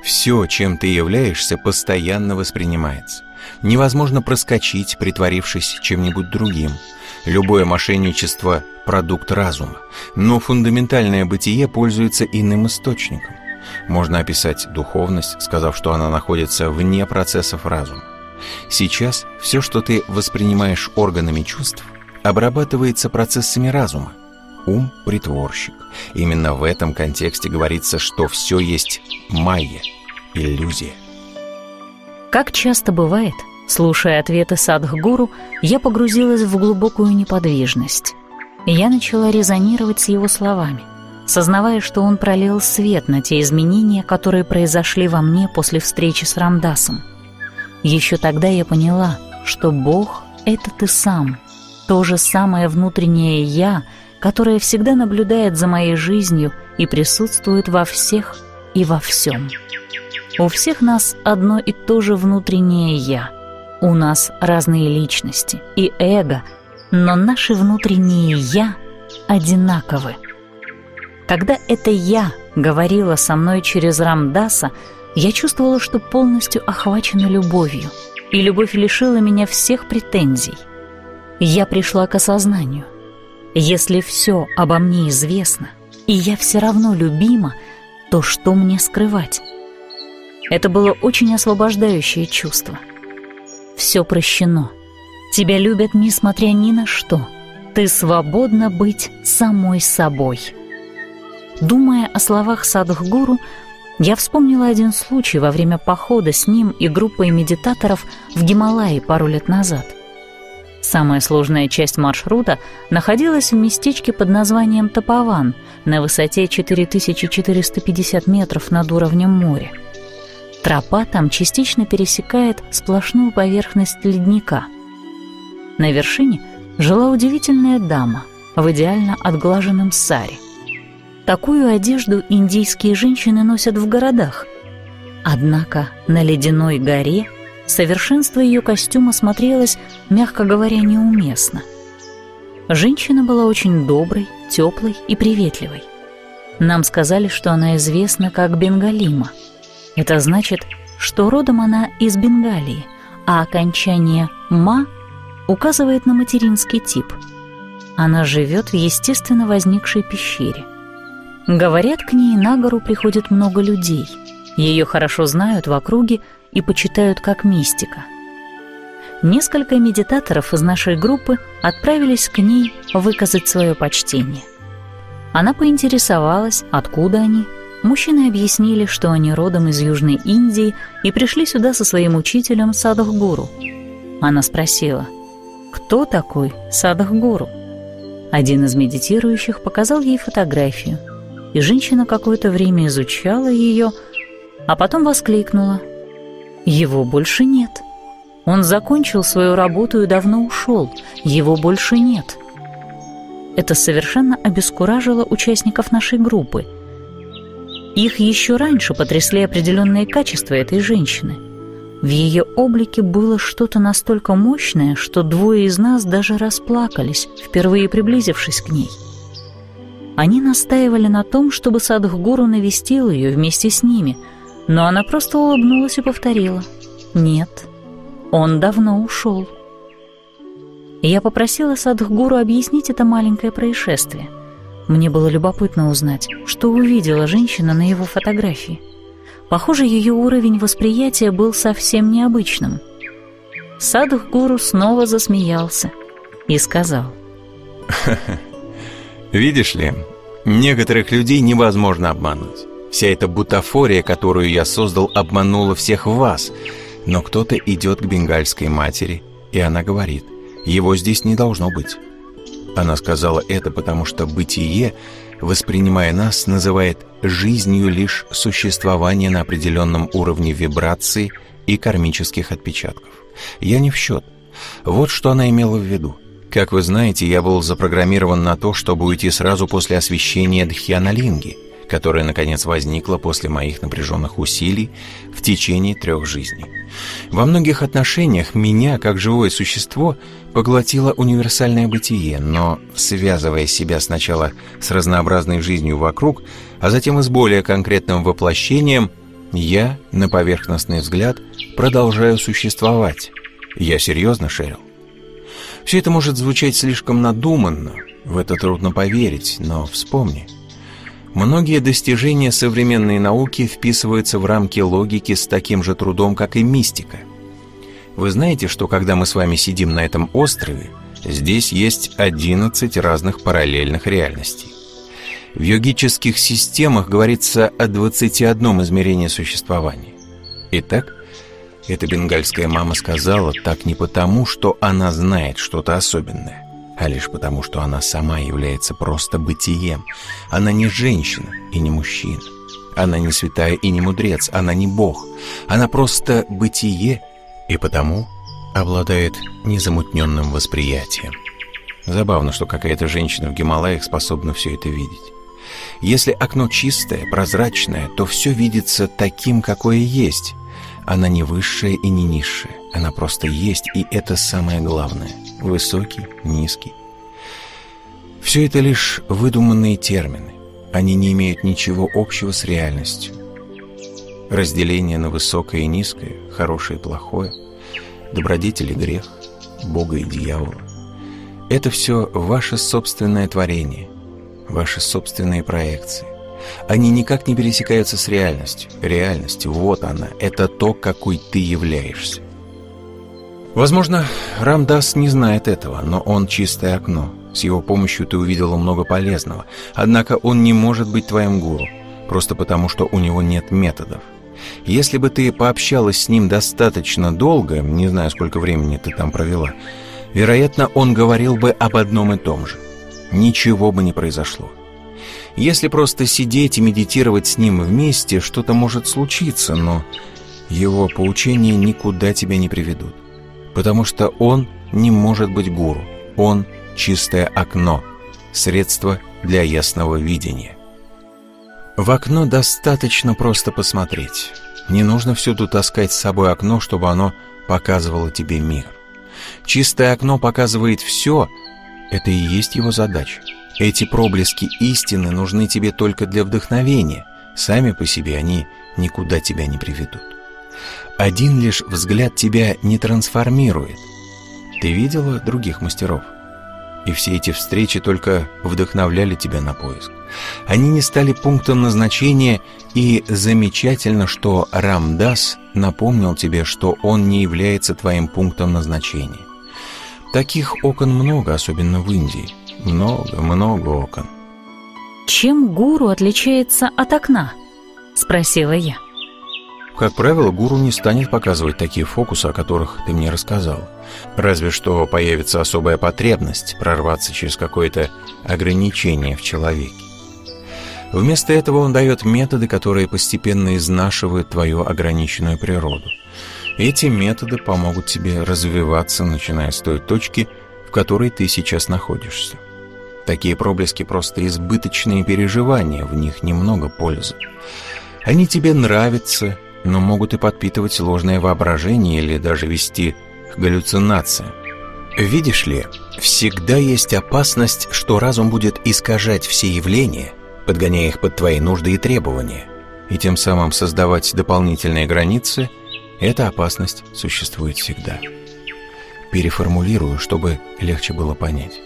Все, чем ты являешься, постоянно воспринимается. Невозможно проскочить, притворившись чем-нибудь другим. Любое мошенничество – продукт разума, но фундаментальное бытие пользуется иным источником. Можно описать духовность, сказав, что она находится вне процессов разума. Сейчас все, что ты воспринимаешь органами чувств, обрабатывается процессами разума. Ум – притворщик. Именно в этом контексте говорится, что все есть майя – иллюзия. Как часто бывает, слушая ответы Садхгуру, я погрузилась в глубокую неподвижность. Я начала резонировать с его словами, сознавая, что он пролил свет на те изменения, которые произошли во мне после встречи с Рамдасом. Еще тогда я поняла, что Бог — это ты сам, то же самое внутреннее «я», которое всегда наблюдает за моей жизнью и присутствует во всех и во всем. У всех нас одно и то же внутреннее «я». У нас разные личности и эго, но наши внутренние «я» одинаковы. Когда это «я» говорила со мной через Рамдаса, я чувствовала, что полностью охвачена любовью, и любовь лишила меня всех претензий. Я пришла к осознанию. Если все обо мне известно, и я все равно любима, то что мне скрывать? Это было очень освобождающее чувство. Все прощено. Тебя любят, несмотря ни на что. Ты свободна быть самой собой. Думая о словах Садхгуру, я вспомнила один случай во время похода с ним и группой медитаторов в Гималайи пару лет назад. Самая сложная часть маршрута находилась в местечке под названием Тапован на высоте 4450 метров над уровнем моря. Тропа там частично пересекает сплошную поверхность ледника. На вершине жила удивительная дама в идеально отглаженном саре. Такую одежду индийские женщины носят в городах. Однако на ледяной горе совершенство ее костюма смотрелось, мягко говоря, неуместно. Женщина была очень доброй, теплой и приветливой. Нам сказали, что она известна как Бенгалима — это значит, что родом она из Бенгалии, а окончание «ма» указывает на материнский тип. Она живет в естественно возникшей пещере. Говорят, к ней на гору приходит много людей. Ее хорошо знают в округе и почитают как мистика. Несколько медитаторов из нашей группы отправились к ней выказать свое почтение. Она поинтересовалась, откуда они, Мужчины объяснили, что они родом из Южной Индии и пришли сюда со своим учителем Садхгуру. Она спросила, кто такой Садхгуру? Один из медитирующих показал ей фотографию, и женщина какое-то время изучала ее, а потом воскликнула. «Его больше нет. Он закончил свою работу и давно ушел. Его больше нет». Это совершенно обескуражило участников нашей группы – их еще раньше потрясли определенные качества этой женщины. В ее облике было что-то настолько мощное, что двое из нас даже расплакались, впервые приблизившись к ней. Они настаивали на том, чтобы Садхгуру навестил ее вместе с ними, но она просто улыбнулась и повторила «Нет, он давно ушел». Я попросила Садхгуру объяснить это маленькое происшествие – мне было любопытно узнать, что увидела женщина на его фотографии. Похоже, ее уровень восприятия был совсем необычным. Садух Гуру снова засмеялся и сказал. «Видишь ли, некоторых людей невозможно обмануть. Вся эта бутафория, которую я создал, обманула всех вас. Но кто-то идет к бенгальской матери, и она говорит, его здесь не должно быть. Она сказала это, потому что бытие воспринимая нас, называет жизнью лишь существование на определенном уровне вибрации и кармических отпечатков. Я не в счет. Вот что она имела в виду. Как вы знаете, я был запрограммирован на то, чтобы уйти сразу после освещения Дхьяналинги, которое, наконец, возникло после моих напряженных усилий в течение трех жизней. Во многих отношениях меня, как живое существо, поглотило универсальное бытие, но, связывая себя сначала с разнообразной жизнью вокруг, а затем и с более конкретным воплощением, я, на поверхностный взгляд, продолжаю существовать. Я серьезно, Шерил? Все это может звучать слишком надуманно, в это трудно поверить, но вспомни. Многие достижения современной науки вписываются в рамки логики с таким же трудом, как и мистика. Вы знаете, что когда мы с вами сидим на этом острове, здесь есть 11 разных параллельных реальностей. В йогических системах говорится о 21 измерении существования. Итак, эта бенгальская мама сказала так не потому, что она знает что-то особенное, а лишь потому, что она сама является просто бытием. Она не женщина и не мужчина. Она не святая и не мудрец, она не бог. Она просто бытие и потому обладает незамутненным восприятием. Забавно, что какая-то женщина в Гималаях способна все это видеть. Если окно чистое, прозрачное, то все видится таким, какое есть, она не высшая и не низшая. Она просто есть, и это самое главное. Высокий, низкий. Все это лишь выдуманные термины. Они не имеют ничего общего с реальностью. Разделение на высокое и низкое, хорошее и плохое, добродетель и грех, Бога и дьявола. Это все ваше собственное творение, ваши собственные проекции. Они никак не пересекаются с реальностью. Реальность, вот она, это то, какой ты являешься. Возможно, Рамдас не знает этого, но он чистое окно. С его помощью ты увидела много полезного. Однако он не может быть твоим гуру, просто потому что у него нет методов. Если бы ты пообщалась с ним достаточно долго, не знаю, сколько времени ты там провела, вероятно, он говорил бы об одном и том же. Ничего бы не произошло. Если просто сидеть и медитировать с ним вместе, что-то может случиться, но его поучения никуда тебя не приведут. Потому что он не может быть гуру. Он — чистое окно, средство для ясного видения. В окно достаточно просто посмотреть. Не нужно всюду таскать с собой окно, чтобы оно показывало тебе мир. Чистое окно показывает все, это и есть его задача. Эти проблески истины нужны тебе только для вдохновения. Сами по себе они никуда тебя не приведут. Один лишь взгляд тебя не трансформирует. Ты видела других мастеров? И все эти встречи только вдохновляли тебя на поиск. Они не стали пунктом назначения, и замечательно, что Рамдас напомнил тебе, что он не является твоим пунктом назначения. Таких окон много, особенно в Индии. Много, много окон. «Чем гуру отличается от окна?» — спросила я. Как правило, гуру не станет показывать такие фокусы, о которых ты мне рассказал. Разве что появится особая потребность прорваться через какое-то ограничение в человеке. Вместо этого он дает методы, которые постепенно изнашивают твою ограниченную природу. Эти методы помогут тебе развиваться, начиная с той точки, в которой ты сейчас находишься. Такие проблески просто избыточные переживания, в них немного пользы. Они тебе нравятся, но могут и подпитывать ложное воображение или даже вести к галлюцинациям. Видишь ли, всегда есть опасность, что разум будет искажать все явления, подгоняя их под твои нужды и требования, и тем самым создавать дополнительные границы, эта опасность существует всегда. Переформулирую, чтобы легче было понять.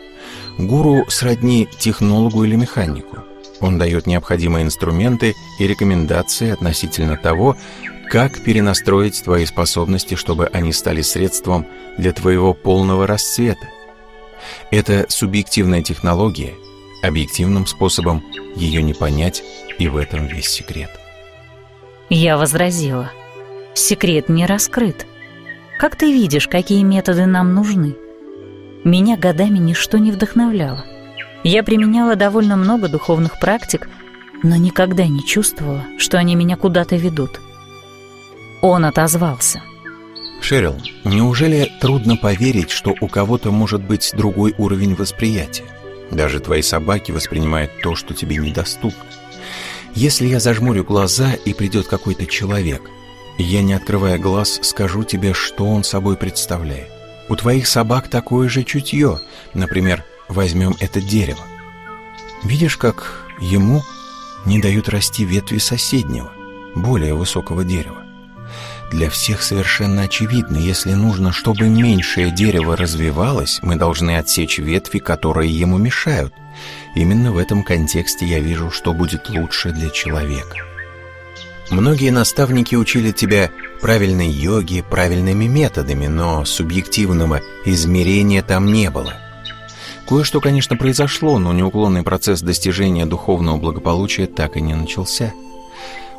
Гуру сродни технологу или механику. Он дает необходимые инструменты и рекомендации относительно того, как перенастроить твои способности, чтобы они стали средством для твоего полного расцвета. Это субъективная технология, объективным способом ее не понять, и в этом весь секрет. Я возразила. Секрет не раскрыт. Как ты видишь, какие методы нам нужны? Меня годами ничто не вдохновляло. Я применяла довольно много духовных практик, но никогда не чувствовала, что они меня куда-то ведут. Он отозвался. Шерил, неужели трудно поверить, что у кого-то может быть другой уровень восприятия? Даже твои собаки воспринимают то, что тебе недоступно. Если я зажмурю глаза и придет какой-то человек, я, не открывая глаз, скажу тебе, что он собой представляет. У твоих собак такое же чутье. Например, возьмем это дерево. Видишь, как ему не дают расти ветви соседнего, более высокого дерева. Для всех совершенно очевидно, если нужно, чтобы меньшее дерево развивалось, мы должны отсечь ветви, которые ему мешают. Именно в этом контексте я вижу, что будет лучше для человека. Многие наставники учили тебя правильной йоге, правильными методами, но субъективного измерения там не было. Кое-что, конечно, произошло, но неуклонный процесс достижения духовного благополучия так и не начался.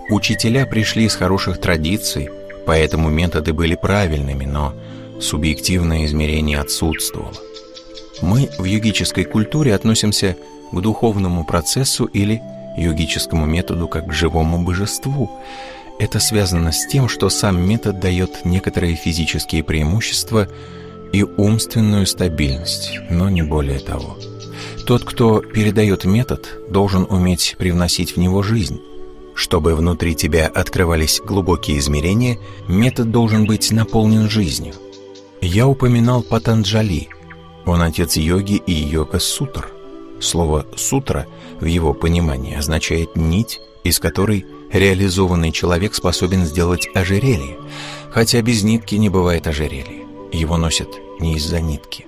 Учителя пришли из хороших традиций, поэтому методы были правильными, но субъективное измерение отсутствовало. Мы в йогической культуре относимся к духовному процессу или йогическому методу как к живому божеству. Это связано с тем, что сам метод дает некоторые физические преимущества и умственную стабильность, но не более того. Тот, кто передает метод, должен уметь привносить в него жизнь. Чтобы внутри тебя открывались глубокие измерения, метод должен быть наполнен жизнью. Я упоминал Патанджали. Он отец йоги и йога-сутр. Слово «сутра» в его понимании означает «нить», из которой реализованный человек способен сделать ожерелье, хотя без нитки не бывает ожерелья. Его носят не из-за нитки.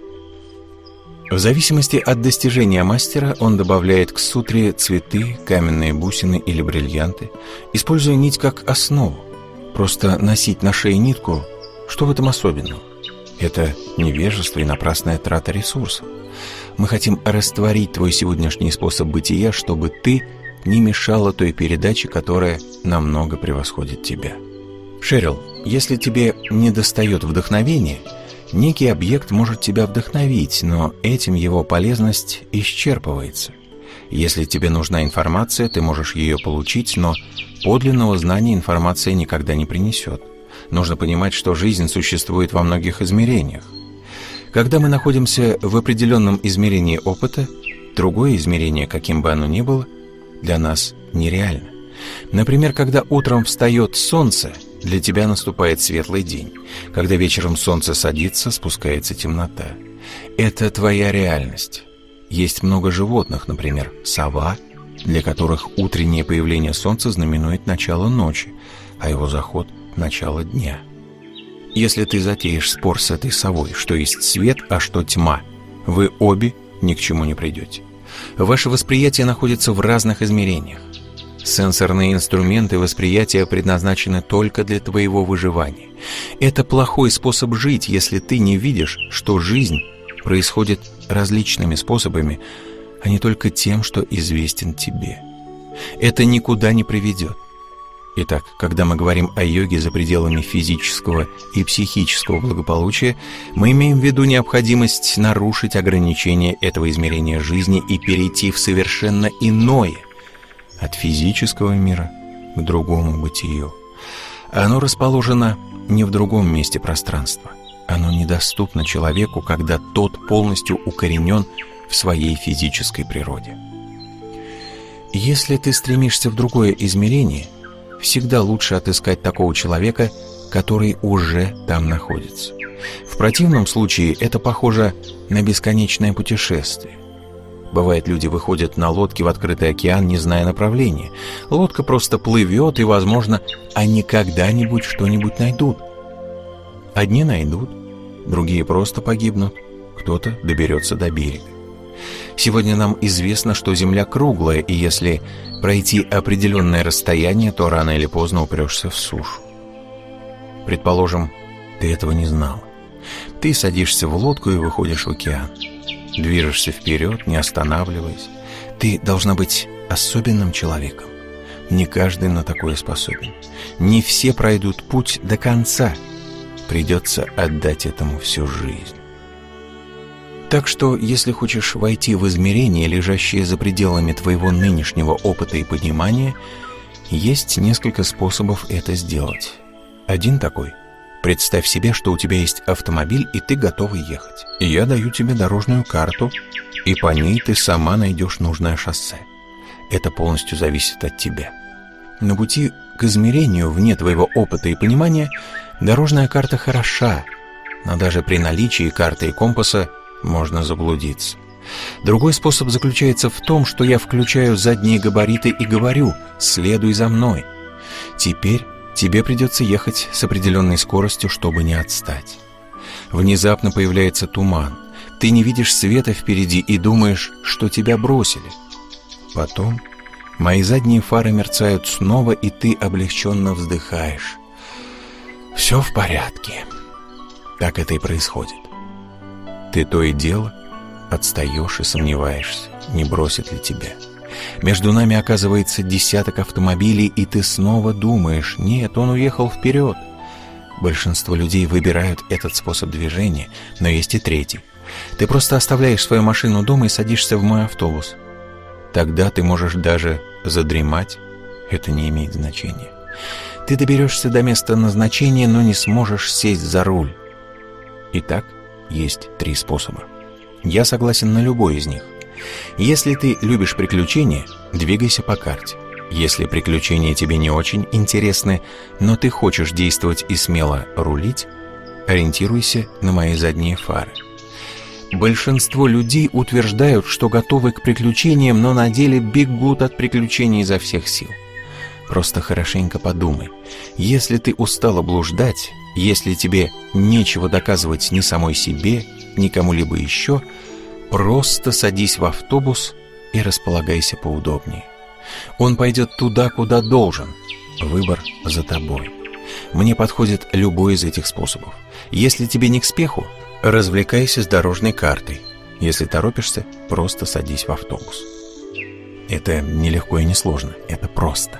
В зависимости от достижения мастера он добавляет к сутре цветы, каменные бусины или бриллианты, используя нить как основу. Просто носить на шее нитку, что в этом особенного? Это невежество и напрасная трата ресурсов. Мы хотим растворить твой сегодняшний способ бытия, чтобы ты не мешала той передаче, которая намного превосходит тебя. Шерил, если тебе не достает вдохновения, некий объект может тебя вдохновить, но этим его полезность исчерпывается. Если тебе нужна информация, ты можешь ее получить, но подлинного знания информация никогда не принесет. Нужно понимать, что жизнь существует во многих измерениях. Когда мы находимся в определенном измерении опыта, другое измерение, каким бы оно ни было, для нас нереально. Например, когда утром встает солнце, для тебя наступает светлый день. Когда вечером солнце садится, спускается темнота. Это твоя реальность. Есть много животных, например, сова, для которых утреннее появление солнца знаменует начало ночи, а его заход – начало дня – если ты затеешь спор с этой совой, что есть свет, а что тьма, вы обе ни к чему не придете. Ваше восприятие находится в разных измерениях. Сенсорные инструменты восприятия предназначены только для твоего выживания. Это плохой способ жить, если ты не видишь, что жизнь происходит различными способами, а не только тем, что известен тебе. Это никуда не приведет. Итак, когда мы говорим о йоге за пределами физического и психического благополучия, мы имеем в виду необходимость нарушить ограничения этого измерения жизни и перейти в совершенно иное, от физического мира к другому бытию. Оно расположено не в другом месте пространства. Оно недоступно человеку, когда тот полностью укоренен в своей физической природе. Если ты стремишься в другое измерение – всегда лучше отыскать такого человека, который уже там находится. В противном случае это похоже на бесконечное путешествие. Бывает, люди выходят на лодке в открытый океан, не зная направления. Лодка просто плывет, и, возможно, они когда-нибудь что-нибудь найдут. Одни найдут, другие просто погибнут, кто-то доберется до берега. Сегодня нам известно, что Земля круглая, и если пройти определенное расстояние, то рано или поздно упрешься в сушу. Предположим, ты этого не знал. Ты садишься в лодку и выходишь в океан. Движешься вперед, не останавливаясь. Ты должна быть особенным человеком. Не каждый на такое способен. Не все пройдут путь до конца. Придется отдать этому всю жизнь. Так что, если хочешь войти в измерения, лежащие за пределами твоего нынешнего опыта и понимания, есть несколько способов это сделать. Один такой – представь себе, что у тебя есть автомобиль, и ты готова ехать. Я даю тебе дорожную карту, и по ней ты сама найдешь нужное шоссе. Это полностью зависит от тебя. На пути к измерению вне твоего опыта и понимания дорожная карта хороша, но даже при наличии карты и компаса можно заблудиться. Другой способ заключается в том, что я включаю задние габариты и говорю «следуй за мной». Теперь тебе придется ехать с определенной скоростью, чтобы не отстать. Внезапно появляется туман. Ты не видишь света впереди и думаешь, что тебя бросили. Потом мои задние фары мерцают снова, и ты облегченно вздыхаешь. Все в порядке. Так это и происходит. Ты то и дело отстаешь и сомневаешься, не бросит ли тебя. Между нами оказывается десяток автомобилей, и ты снова думаешь, нет, он уехал вперед. Большинство людей выбирают этот способ движения, но есть и третий. Ты просто оставляешь свою машину дома и садишься в мой автобус. Тогда ты можешь даже задремать, это не имеет значения. Ты доберешься до места назначения, но не сможешь сесть за руль. Итак, есть три способа. Я согласен на любой из них. Если ты любишь приключения, двигайся по карте. Если приключения тебе не очень интересны, но ты хочешь действовать и смело рулить, ориентируйся на мои задние фары. Большинство людей утверждают, что готовы к приключениям, но на деле бегут от приключений изо всех сил. Просто хорошенько подумай. Если ты устала блуждать, если тебе нечего доказывать ни самой себе, ни кому-либо еще, просто садись в автобус и располагайся поудобнее. Он пойдет туда, куда должен. Выбор за тобой. Мне подходит любой из этих способов. Если тебе не к спеху, развлекайся с дорожной картой. Если торопишься, просто садись в автобус. Это нелегко и несложно, это просто.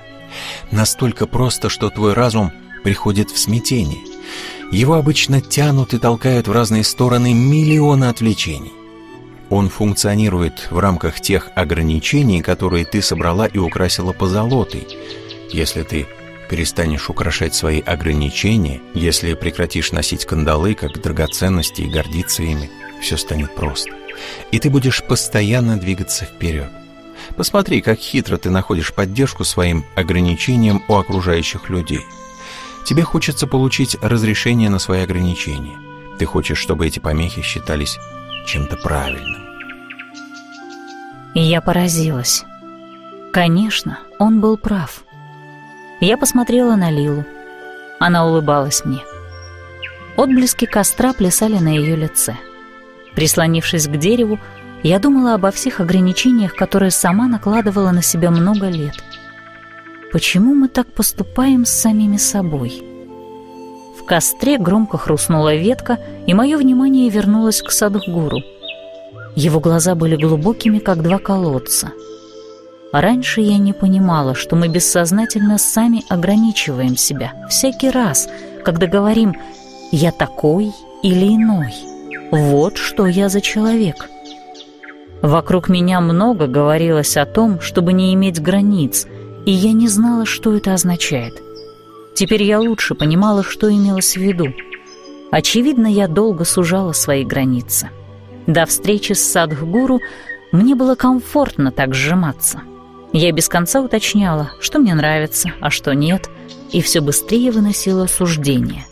Настолько просто, что твой разум приходит в смятение. Его обычно тянут и толкают в разные стороны миллионы отвлечений. Он функционирует в рамках тех ограничений, которые ты собрала и украсила позолотой. Если ты перестанешь украшать свои ограничения, если прекратишь носить кандалы как драгоценности и гордиться ими, все станет просто. И ты будешь постоянно двигаться вперед. Посмотри, как хитро ты находишь поддержку своим ограничениям у окружающих людей – Тебе хочется получить разрешение на свои ограничения. Ты хочешь, чтобы эти помехи считались чем-то правильным. Я поразилась. Конечно, он был прав. Я посмотрела на Лилу. Она улыбалась мне. Отблески костра плясали на ее лице. Прислонившись к дереву, я думала обо всех ограничениях, которые сама накладывала на себя много лет — Почему мы так поступаем с самими собой? В костре громко хрустнула ветка, и мое внимание вернулось к Садхгуру. Его глаза были глубокими, как два колодца. Раньше я не понимала, что мы бессознательно сами ограничиваем себя всякий раз, когда говорим «я такой или иной». Вот что я за человек. Вокруг меня много говорилось о том, чтобы не иметь границ — и я не знала, что это означает. Теперь я лучше понимала, что имелось в виду. Очевидно, я долго сужала свои границы. До встречи с Садхгуру мне было комфортно так сжиматься. Я без конца уточняла, что мне нравится, а что нет, и все быстрее выносила суждения.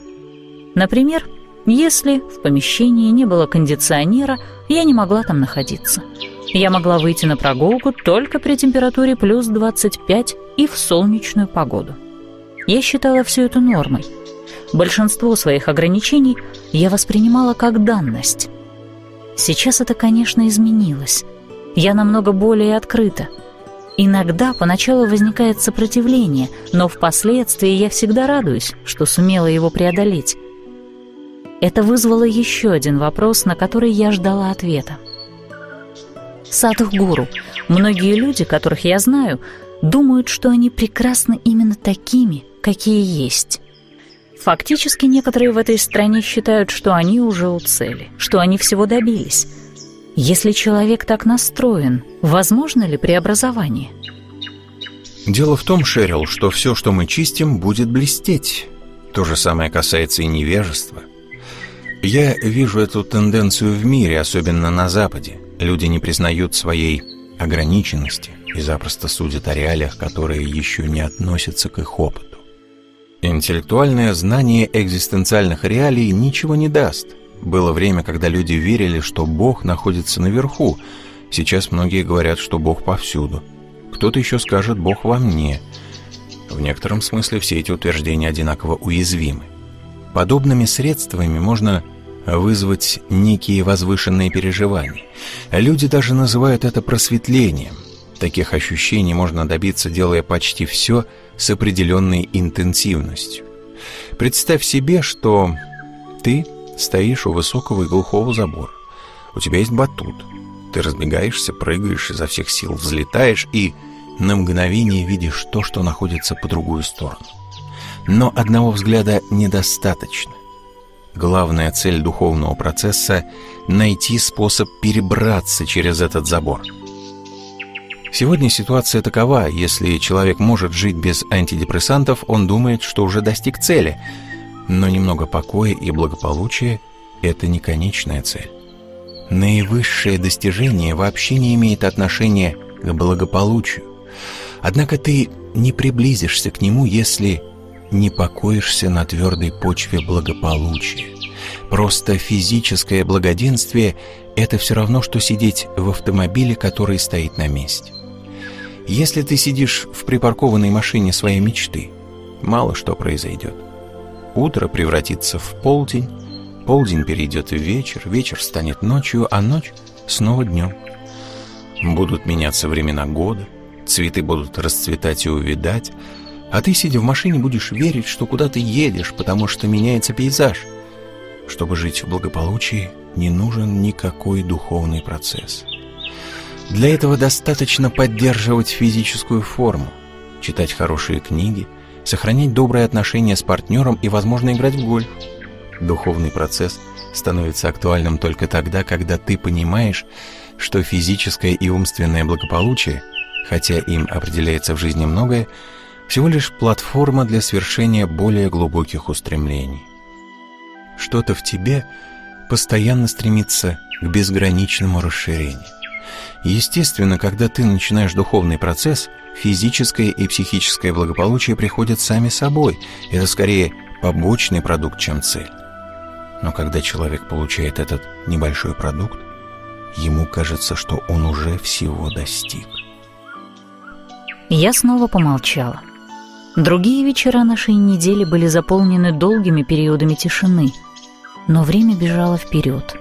Например, если в помещении не было кондиционера, я не могла там находиться — я могла выйти на прогулку только при температуре плюс 25 и в солнечную погоду. Я считала все это нормой. Большинство своих ограничений я воспринимала как данность. Сейчас это, конечно, изменилось. Я намного более открыта. Иногда поначалу возникает сопротивление, но впоследствии я всегда радуюсь, что сумела его преодолеть. Это вызвало еще один вопрос, на который я ждала ответа. Садхгуру. Многие люди, которых я знаю, думают, что они прекрасны именно такими, какие есть. Фактически некоторые в этой стране считают, что они уже у цели, что они всего добились. Если человек так настроен, возможно ли преобразование? Дело в том, Шерил, что все, что мы чистим, будет блестеть. То же самое касается и невежества. Я вижу эту тенденцию в мире, особенно на Западе. Люди не признают своей ограниченности и запросто судят о реалиях, которые еще не относятся к их опыту. Интеллектуальное знание экзистенциальных реалий ничего не даст. Было время, когда люди верили, что Бог находится наверху. Сейчас многие говорят, что Бог повсюду. Кто-то еще скажет «Бог во мне». В некотором смысле все эти утверждения одинаково уязвимы. Подобными средствами можно вызвать некие возвышенные переживания. Люди даже называют это просветлением. Таких ощущений можно добиться, делая почти все с определенной интенсивностью. Представь себе, что ты стоишь у высокого и глухого забора. У тебя есть батут. Ты разбегаешься, прыгаешь изо всех сил, взлетаешь и на мгновение видишь то, что находится по другую сторону. Но одного взгляда недостаточно. Главная цель духовного процесса — найти способ перебраться через этот забор. Сегодня ситуация такова, если человек может жить без антидепрессантов, он думает, что уже достиг цели, но немного покоя и благополучия — это не конечная цель. Наивысшее достижение вообще не имеет отношения к благополучию. Однако ты не приблизишься к нему, если не покоишься на твердой почве благополучия. Просто физическое благоденствие – это все равно, что сидеть в автомобиле, который стоит на месте. Если ты сидишь в припаркованной машине своей мечты, мало что произойдет. Утро превратится в полдень, полдень перейдет в вечер, вечер станет ночью, а ночь снова днем. Будут меняться времена года, цветы будут расцветать и увядать, а ты, сидя в машине, будешь верить, что куда ты едешь, потому что меняется пейзаж. Чтобы жить в благополучии, не нужен никакой духовный процесс. Для этого достаточно поддерживать физическую форму, читать хорошие книги, сохранять добрые отношения с партнером и, возможно, играть в гольф. Духовный процесс становится актуальным только тогда, когда ты понимаешь, что физическое и умственное благополучие, хотя им определяется в жизни многое, всего лишь платформа для свершения более глубоких устремлений. Что-то в тебе постоянно стремится к безграничному расширению. Естественно, когда ты начинаешь духовный процесс, физическое и психическое благополучие приходят сами собой. Это скорее побочный продукт, чем цель. Но когда человек получает этот небольшой продукт, ему кажется, что он уже всего достиг. Я снова помолчала. Другие вечера нашей недели были заполнены долгими периодами тишины, но время бежало вперед,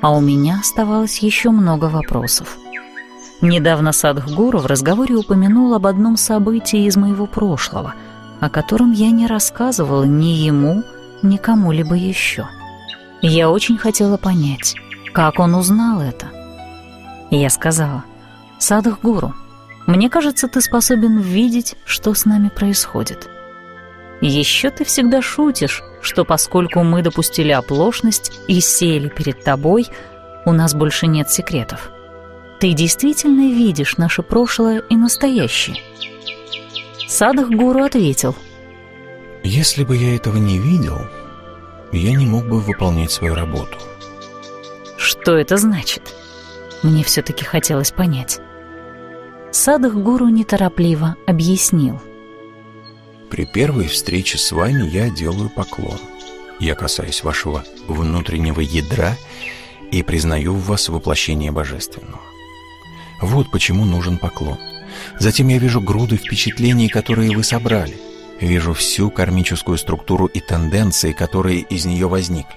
а у меня оставалось еще много вопросов. Недавно Садхгуру в разговоре упомянул об одном событии из моего прошлого, о котором я не рассказывала ни ему, ни кому-либо еще. Я очень хотела понять, как он узнал это. Я сказала, «Садхгуру, мне кажется, ты способен видеть, что с нами происходит. Еще ты всегда шутишь, что поскольку мы допустили оплошность и сели перед тобой, у нас больше нет секретов. Ты действительно видишь наше прошлое и настоящее. Садах Гуру ответил. Если бы я этого не видел, я не мог бы выполнять свою работу. Что это значит? Мне все-таки хотелось понять. Садах Гуру неторопливо объяснил. При первой встрече с вами я делаю поклон. Я касаюсь вашего внутреннего ядра и признаю в вас воплощение божественного. Вот почему нужен поклон. Затем я вижу груды впечатлений, которые вы собрали. Вижу всю кармическую структуру и тенденции, которые из нее возникли.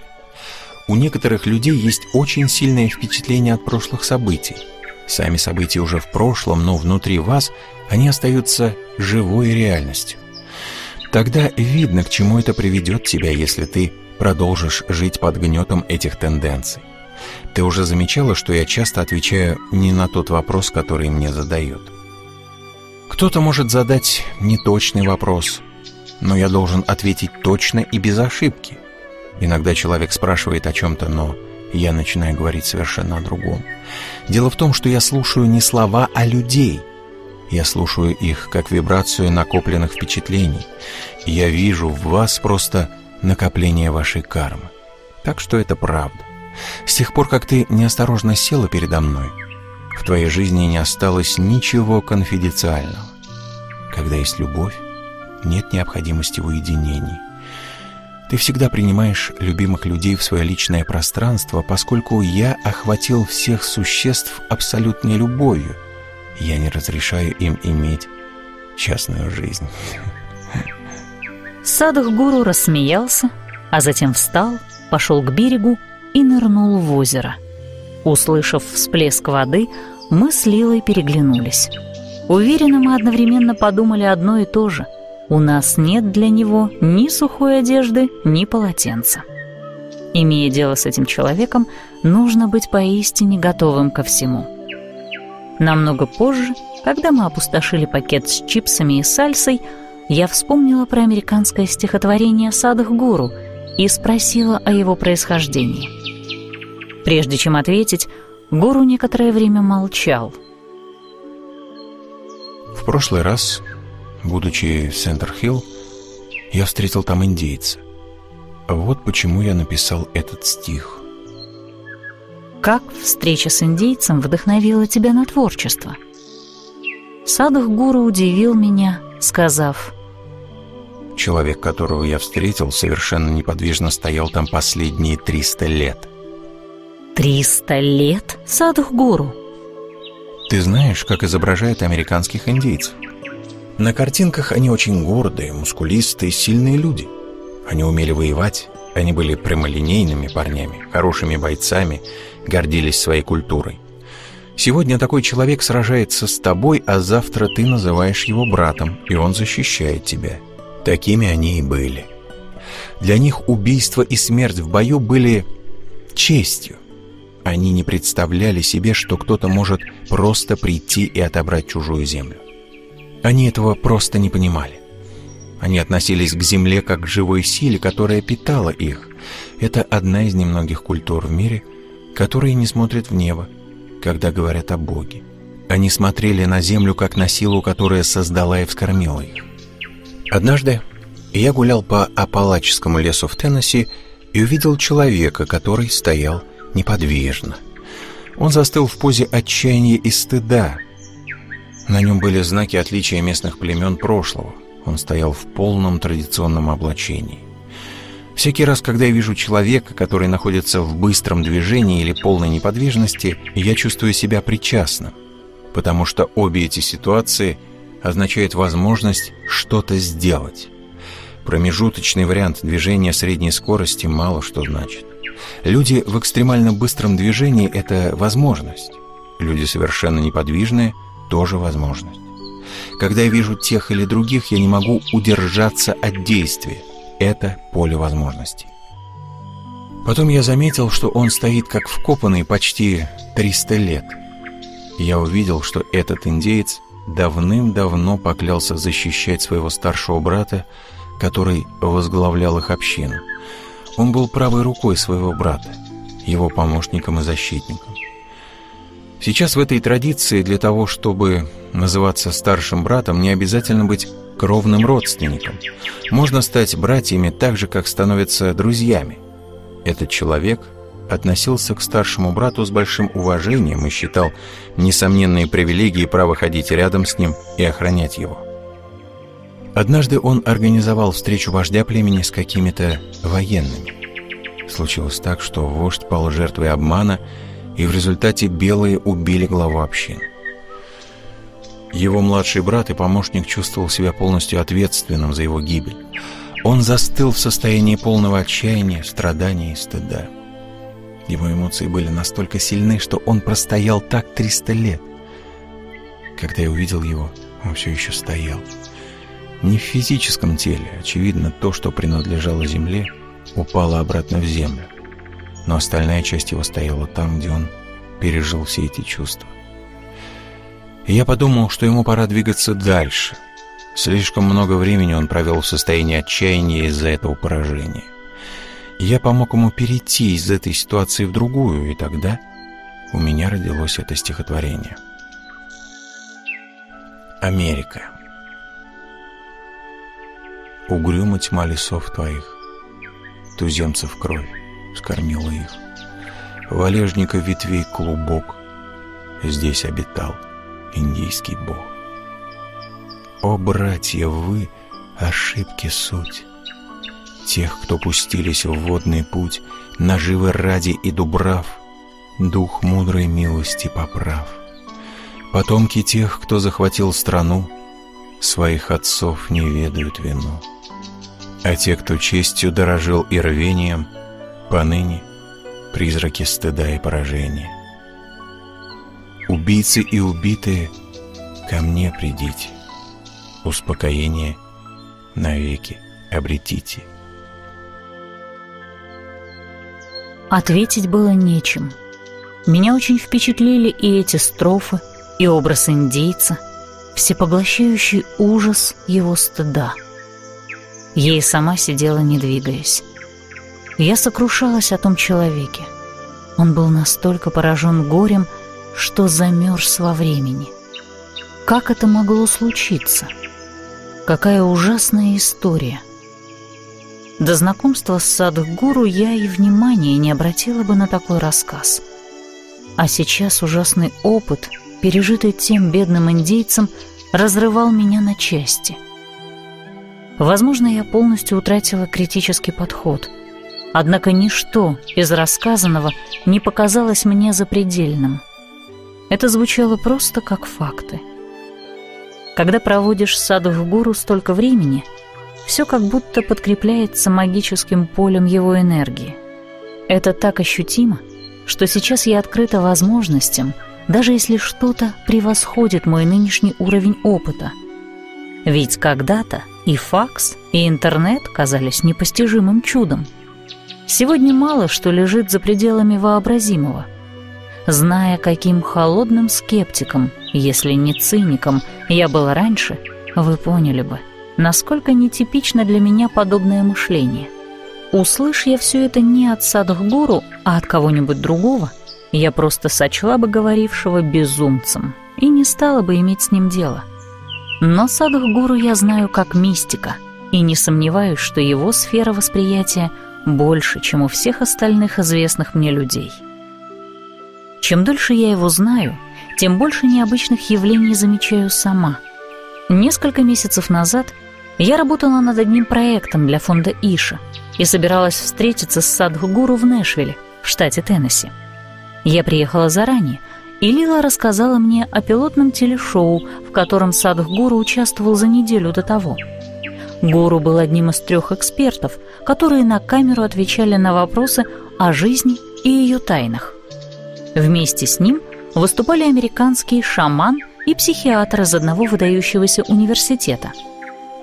У некоторых людей есть очень сильное впечатление от прошлых событий – Сами события уже в прошлом, но внутри вас они остаются живой реальностью. Тогда видно, к чему это приведет тебя, если ты продолжишь жить под гнетом этих тенденций. Ты уже замечала, что я часто отвечаю не на тот вопрос, который мне задают. Кто-то может задать неточный вопрос, но я должен ответить точно и без ошибки. Иногда человек спрашивает о чем-то, но я начинаю говорить совершенно о другом. Дело в том, что я слушаю не слова, а людей. Я слушаю их как вибрацию накопленных впечатлений. Я вижу в вас просто накопление вашей кармы. Так что это правда. С тех пор, как ты неосторожно села передо мной, в твоей жизни не осталось ничего конфиденциального. Когда есть любовь, нет необходимости в уединении. Ты всегда принимаешь любимых людей в свое личное пространство, поскольку я охватил всех существ абсолютной любовью. Я не разрешаю им иметь частную жизнь. Садах Гуру рассмеялся, а затем встал, пошел к берегу и нырнул в озеро. Услышав всплеск воды, мы с Лилой переглянулись. Уверенно мы одновременно подумали одно и то же. У нас нет для него ни сухой одежды, ни полотенца. Имея дело с этим человеком, нужно быть поистине готовым ко всему. Намного позже, когда мы опустошили пакет с чипсами и сальсой, я вспомнила про американское стихотворение «Садах Гуру» и спросила о его происхождении. Прежде чем ответить, Гуру некоторое время молчал. В прошлый раз Будучи в Сентер-Хилл, я встретил там индейца. Вот почему я написал этот стих. Как встреча с индейцем вдохновила тебя на творчество? Садах Гуру удивил меня, сказав... Человек, которого я встретил, совершенно неподвижно стоял там последние 300 лет. 300 лет, Садах Гуру? Ты знаешь, как изображают американских индейцев? На картинках они очень гордые, мускулистые, сильные люди. Они умели воевать, они были прямолинейными парнями, хорошими бойцами, гордились своей культурой. Сегодня такой человек сражается с тобой, а завтра ты называешь его братом, и он защищает тебя. Такими они и были. Для них убийство и смерть в бою были честью. Они не представляли себе, что кто-то может просто прийти и отобрать чужую землю. Они этого просто не понимали. Они относились к земле как к живой силе, которая питала их. Это одна из немногих культур в мире, которые не смотрят в небо, когда говорят о Боге. Они смотрели на землю как на силу, которая создала и вскормила их. Однажды я гулял по Апалаческому лесу в Теннесси и увидел человека, который стоял неподвижно. Он застыл в позе отчаяния и стыда, на нем были знаки отличия местных племен прошлого. Он стоял в полном традиционном облачении. Всякий раз, когда я вижу человека, который находится в быстром движении или полной неподвижности, я чувствую себя причастным, потому что обе эти ситуации означают возможность что-то сделать. Промежуточный вариант движения средней скорости мало что значит. Люди в экстремально быстром движении – это возможность. Люди совершенно неподвижные – тоже возможность. Когда я вижу тех или других, я не могу удержаться от действия. Это поле возможностей. Потом я заметил, что он стоит как вкопанный почти 300 лет. Я увидел, что этот индеец давным-давно поклялся защищать своего старшего брата, который возглавлял их общину. Он был правой рукой своего брата, его помощником и защитником. Сейчас в этой традиции для того, чтобы называться старшим братом, не обязательно быть кровным родственником. Можно стать братьями так же, как становятся друзьями. Этот человек относился к старшему брату с большим уважением и считал несомненные привилегии право ходить рядом с ним и охранять его. Однажды он организовал встречу вождя племени с какими-то военными. Случилось так, что вождь пал жертвой обмана и в результате белые убили главу общины. Его младший брат и помощник чувствовал себя полностью ответственным за его гибель. Он застыл в состоянии полного отчаяния, страдания и стыда. Его эмоции были настолько сильны, что он простоял так 300 лет. Когда я увидел его, он все еще стоял. Не в физическом теле, очевидно, то, что принадлежало земле, упало обратно в землю но остальная часть его стояла там, где он пережил все эти чувства. И я подумал, что ему пора двигаться дальше. Слишком много времени он провел в состоянии отчаяния из-за этого поражения. Я помог ему перейти из этой ситуации в другую, и тогда у меня родилось это стихотворение. Америка. Угрюма тьма лесов твоих, Туземцев кровь скормила их. Валежника ветвей клубок, Здесь обитал индийский бог. О, братья, вы ошибки суть, Тех, кто пустились в водный путь, Наживы ради и дубрав, Дух мудрой милости поправ. Потомки тех, кто захватил страну, Своих отцов не ведают вину. А те, кто честью дорожил и рвением, Поныне призраки стыда и поражения. Убийцы и убитые, ко мне придите, Успокоение навеки обретите. Ответить было нечем. Меня очень впечатлили и эти строфы, и образ индейца, всепоглощающий ужас его стыда — Ей сама сидела, не двигаясь. Я сокрушалась о том человеке. Он был настолько поражен горем, что замерз во времени. Как это могло случиться? Какая ужасная история. До знакомства с Садхгуру я и внимания не обратила бы на такой рассказ. А сейчас ужасный опыт, пережитый тем бедным индейцем, разрывал меня на части — Возможно, я полностью утратила критический подход. Однако ничто из рассказанного не показалось мне запредельным. Это звучало просто как факты. Когда проводишь саду в гуру столько времени, все как будто подкрепляется магическим полем его энергии. Это так ощутимо, что сейчас я открыта возможностям, даже если что-то превосходит мой нынешний уровень опыта. Ведь когда-то и факс, и интернет казались непостижимым чудом. Сегодня мало что лежит за пределами вообразимого. Зная, каким холодным скептиком, если не циником, я был раньше, вы поняли бы, насколько нетипично для меня подобное мышление. Услышь я все это не от Садхгуру, а от кого-нибудь другого, я просто сочла бы говорившего безумцем и не стала бы иметь с ним дело — но Садхгуру я знаю как мистика, и не сомневаюсь, что его сфера восприятия больше, чем у всех остальных известных мне людей. Чем дольше я его знаю, тем больше необычных явлений замечаю сама. Несколько месяцев назад я работала над одним проектом для фонда Иша и собиралась встретиться с Садхгуру в Нэшвилле, в штате Теннесси. Я приехала заранее, и Лила рассказала мне о пилотном телешоу, в котором Садх Гуру участвовал за неделю до того. Гуру был одним из трех экспертов, которые на камеру отвечали на вопросы о жизни и ее тайнах. Вместе с ним выступали американский шаман и психиатр из одного выдающегося университета.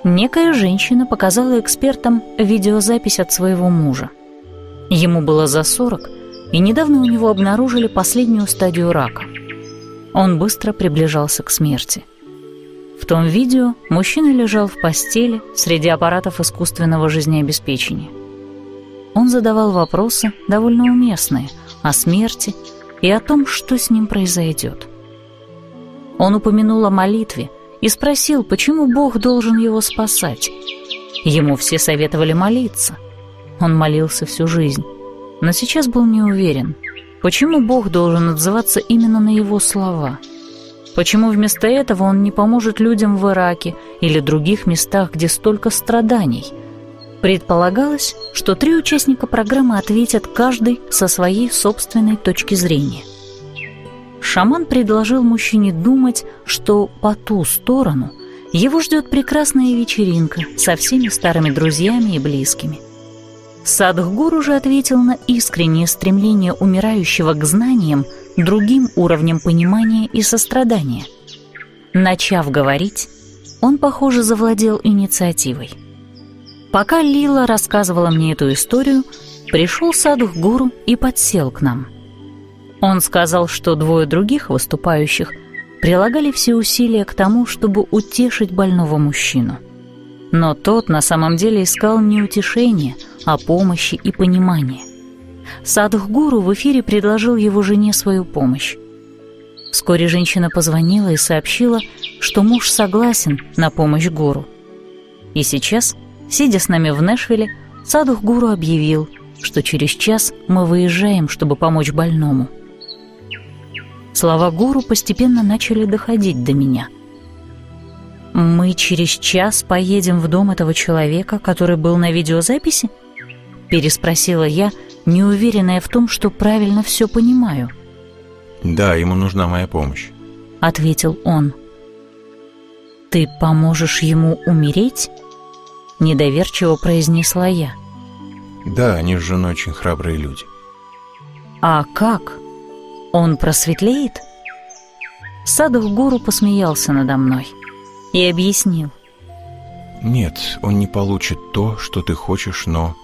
Некая женщина показала экспертам видеозапись от своего мужа. Ему было за 40, и недавно у него обнаружили последнюю стадию рака. Он быстро приближался к смерти. В том видео мужчина лежал в постели среди аппаратов искусственного жизнеобеспечения. Он задавал вопросы, довольно уместные, о смерти и о том, что с ним произойдет. Он упомянул о молитве и спросил, почему Бог должен его спасать. Ему все советовали молиться. Он молился всю жизнь но сейчас был не уверен, почему Бог должен отзываться именно на его слова. Почему вместо этого он не поможет людям в Ираке или других местах, где столько страданий? Предполагалось, что три участника программы ответят каждый со своей собственной точки зрения. Шаман предложил мужчине думать, что по ту сторону его ждет прекрасная вечеринка со всеми старыми друзьями и близкими – Садхгуру же ответил на искреннее стремление умирающего к знаниям другим уровнем понимания и сострадания. Начав говорить, он, похоже, завладел инициативой. Пока Лила рассказывала мне эту историю, пришел Садхгуру и подсел к нам. Он сказал, что двое других выступающих прилагали все усилия к тому, чтобы утешить больного мужчину. Но тот на самом деле искал не утешения, а помощи и понимания. Садхгуру в эфире предложил его жене свою помощь. Вскоре женщина позвонила и сообщила, что муж согласен на помощь гуру. И сейчас, сидя с нами в Нэшвилле, Садхгуру объявил, что через час мы выезжаем, чтобы помочь больному. Слова гуру постепенно начали доходить до меня. «Мы через час поедем в дом этого человека, который был на видеозаписи?» Переспросила я, неуверенная в том, что правильно все понимаю. «Да, ему нужна моя помощь», — ответил он. «Ты поможешь ему умереть?» — недоверчиво произнесла я. Да, они с женой очень храбрые люди. А как? Он просветлеет? Садов Гуру посмеялся надо мной и объяснил. Нет, он не получит то, что ты хочешь, но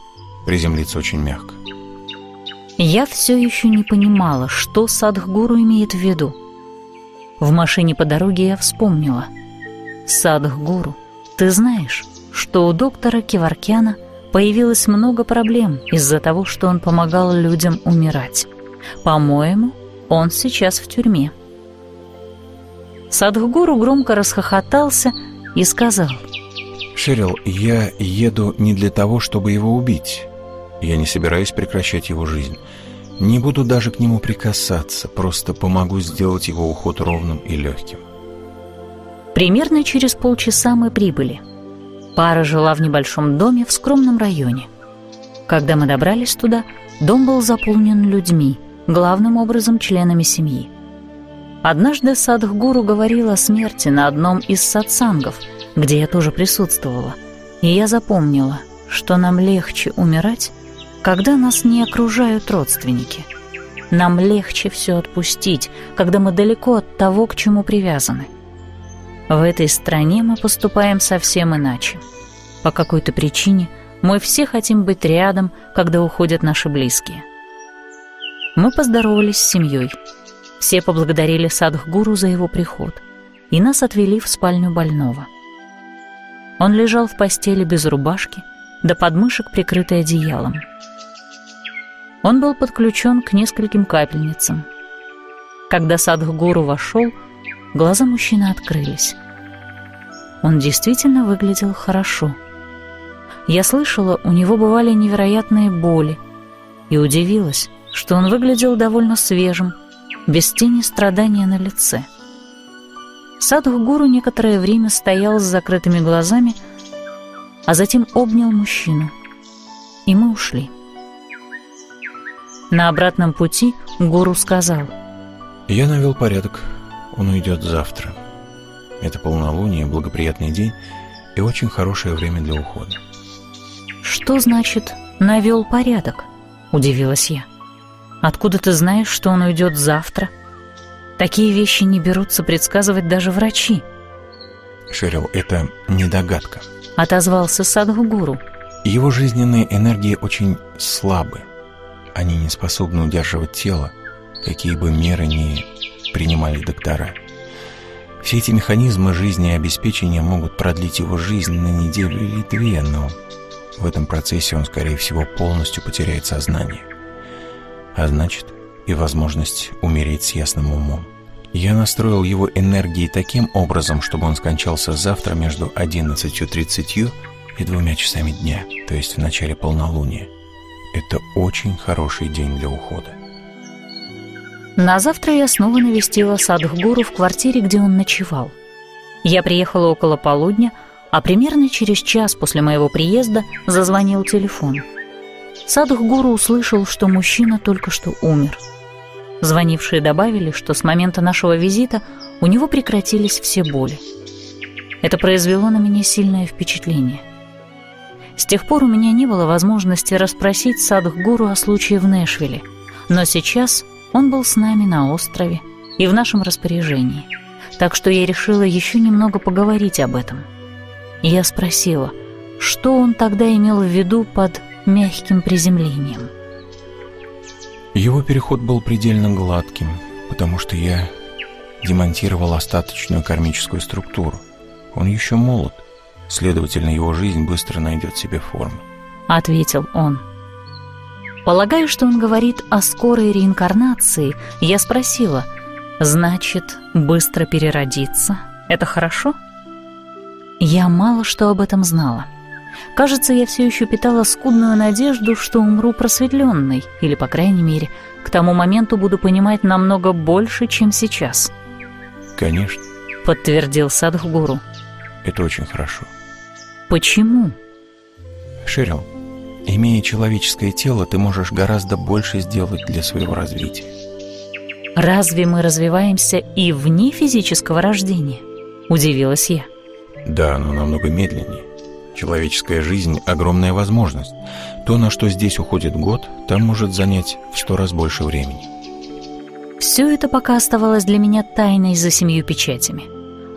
приземлится очень мягко. Я все еще не понимала, что Садхгуру имеет в виду. В машине по дороге я вспомнила. Садхгуру, ты знаешь, что у доктора Киваркяна – появилось много проблем из-за того, что он помогал людям умирать. По-моему, он сейчас в тюрьме. Садхгуру громко расхохотался и сказал. «Шерил, я еду не для того, чтобы его убить. Я не собираюсь прекращать его жизнь. Не буду даже к нему прикасаться, просто помогу сделать его уход ровным и легким». Примерно через полчаса мы прибыли – Пара жила в небольшом доме в скромном районе. Когда мы добрались туда, дом был заполнен людьми, главным образом членами семьи. Однажды Садхгуру говорил о смерти на одном из сатсангов, где я тоже присутствовала, и я запомнила, что нам легче умирать, когда нас не окружают родственники. Нам легче все отпустить, когда мы далеко от того, к чему привязаны – в этой стране мы поступаем совсем иначе. По какой-то причине мы все хотим быть рядом, когда уходят наши близкие. Мы поздоровались с семьей. Все поблагодарили Садхгуру за его приход, и нас отвели в спальню больного. Он лежал в постели без рубашки, до подмышек прикрытый одеялом. Он был подключен к нескольким капельницам. Когда Садхгуру вошел, Глаза мужчины открылись. Он действительно выглядел хорошо. Я слышала, у него бывали невероятные боли, и удивилась, что он выглядел довольно свежим, без тени страдания на лице. Садхгуру некоторое время стоял с закрытыми глазами, а затем обнял мужчину, и мы ушли. На обратном пути гуру сказал. «Я навел порядок он уйдет завтра. Это полнолуние, благоприятный день и очень хорошее время для ухода. «Что значит «навел порядок»?» – удивилась я. «Откуда ты знаешь, что он уйдет завтра? Такие вещи не берутся предсказывать даже врачи». «Шерил, это не догадка», – отозвался Садхгуру. «Его жизненные энергии очень слабы. Они не способны удерживать тело, какие бы меры ни принимали доктора. Все эти механизмы жизнеобеспечения могут продлить его жизнь на неделю или две, но в этом процессе он, скорее всего, полностью потеряет сознание. А значит, и возможность умереть с ясным умом. Я настроил его энергией таким образом, чтобы он скончался завтра между 11.30 и двумя часами дня, то есть в начале полнолуния. Это очень хороший день для ухода. На завтра я снова навестила Садхгуру в квартире, где он ночевал. Я приехала около полудня, а примерно через час после моего приезда зазвонил телефон. Садхгуру услышал, что мужчина только что умер. Звонившие добавили, что с момента нашего визита у него прекратились все боли. Это произвело на меня сильное впечатление. С тех пор у меня не было возможности расспросить Садхгуру о случае в Нэшвилле, но сейчас он был с нами на острове и в нашем распоряжении, так что я решила еще немного поговорить об этом. Я спросила, что он тогда имел в виду под мягким приземлением. Его переход был предельно гладким, потому что я демонтировал остаточную кармическую структуру. Он еще молод, Следовательно, его жизнь быстро найдет себе форму. Ответил он. Полагаю, что он говорит о скорой реинкарнации. Я спросила, значит, быстро переродиться — это хорошо? Я мало что об этом знала. Кажется, я все еще питала скудную надежду, что умру просветленной, или, по крайней мере, к тому моменту буду понимать намного больше, чем сейчас. Конечно. Подтвердил Садхгуру. Это очень хорошо. Почему? Шерил, имея человеческое тело, ты можешь гораздо больше сделать для своего развития. Разве мы развиваемся и вне физического рождения? Удивилась я. Да, но намного медленнее. Человеческая жизнь – огромная возможность. То, на что здесь уходит год, там может занять в сто раз больше времени. Все это пока оставалось для меня тайной за семью печатями.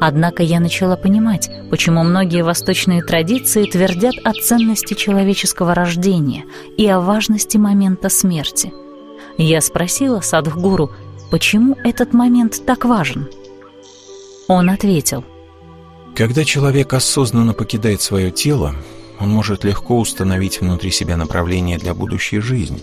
Однако я начала понимать, почему многие восточные традиции твердят о ценности человеческого рождения и о важности момента смерти. Я спросила Садхгуру, почему этот момент так важен. Он ответил, когда человек осознанно покидает свое тело, он может легко установить внутри себя направление для будущей жизни.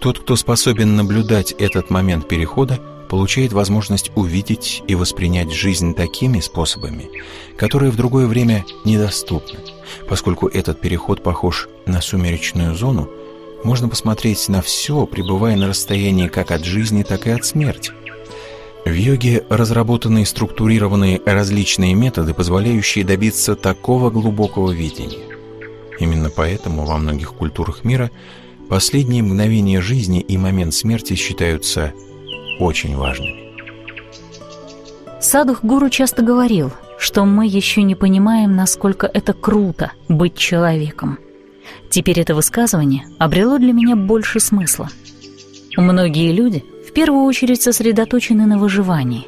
Тот, кто способен наблюдать этот момент перехода, получает возможность увидеть и воспринять жизнь такими способами, которые в другое время недоступны. Поскольку этот переход похож на сумеречную зону, можно посмотреть на все, пребывая на расстоянии как от жизни, так и от смерти. В йоге разработаны и структурированы различные методы, позволяющие добиться такого глубокого видения. Именно поэтому во многих культурах мира последние мгновения жизни и момент смерти считаются очень важными. Садух Гуру часто говорил, что мы еще не понимаем, насколько это круто быть человеком. Теперь это высказывание обрело для меня больше смысла. Многие люди – первую очередь сосредоточены на выживании.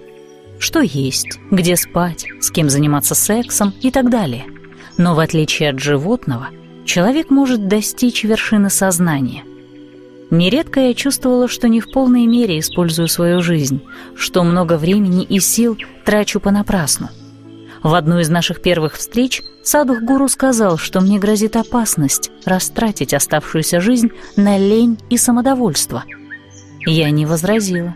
Что есть, где спать, с кем заниматься сексом и так далее. Но в отличие от животного, человек может достичь вершины сознания. Нередко я чувствовала, что не в полной мере использую свою жизнь, что много времени и сил трачу понапрасну. В одну из наших первых встреч Садух Гуру сказал, что мне грозит опасность растратить оставшуюся жизнь на лень и самодовольство – я не возразила.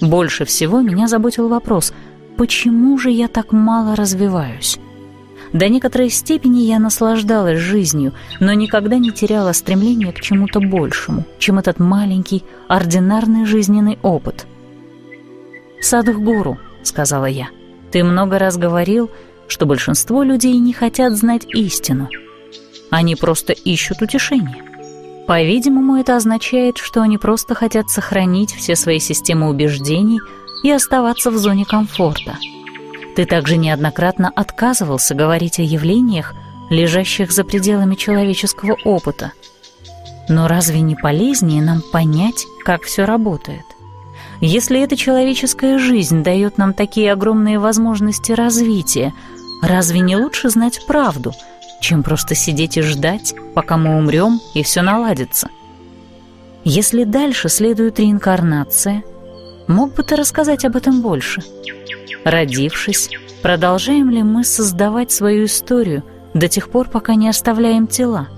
Больше всего меня заботил вопрос, почему же я так мало развиваюсь? До некоторой степени я наслаждалась жизнью, но никогда не теряла стремление к чему-то большему, чем этот маленький, ординарный жизненный опыт. «Садхгуру», — сказала я, — «ты много раз говорил, что большинство людей не хотят знать истину. Они просто ищут утешение. По-видимому, это означает, что они просто хотят сохранить все свои системы убеждений и оставаться в зоне комфорта. Ты также неоднократно отказывался говорить о явлениях, лежащих за пределами человеческого опыта. Но разве не полезнее нам понять, как все работает? Если эта человеческая жизнь дает нам такие огромные возможности развития, разве не лучше знать правду – чем просто сидеть и ждать, пока мы умрем и все наладится. Если дальше следует реинкарнация, мог бы ты рассказать об этом больше? Родившись, продолжаем ли мы создавать свою историю до тех пор, пока не оставляем тела?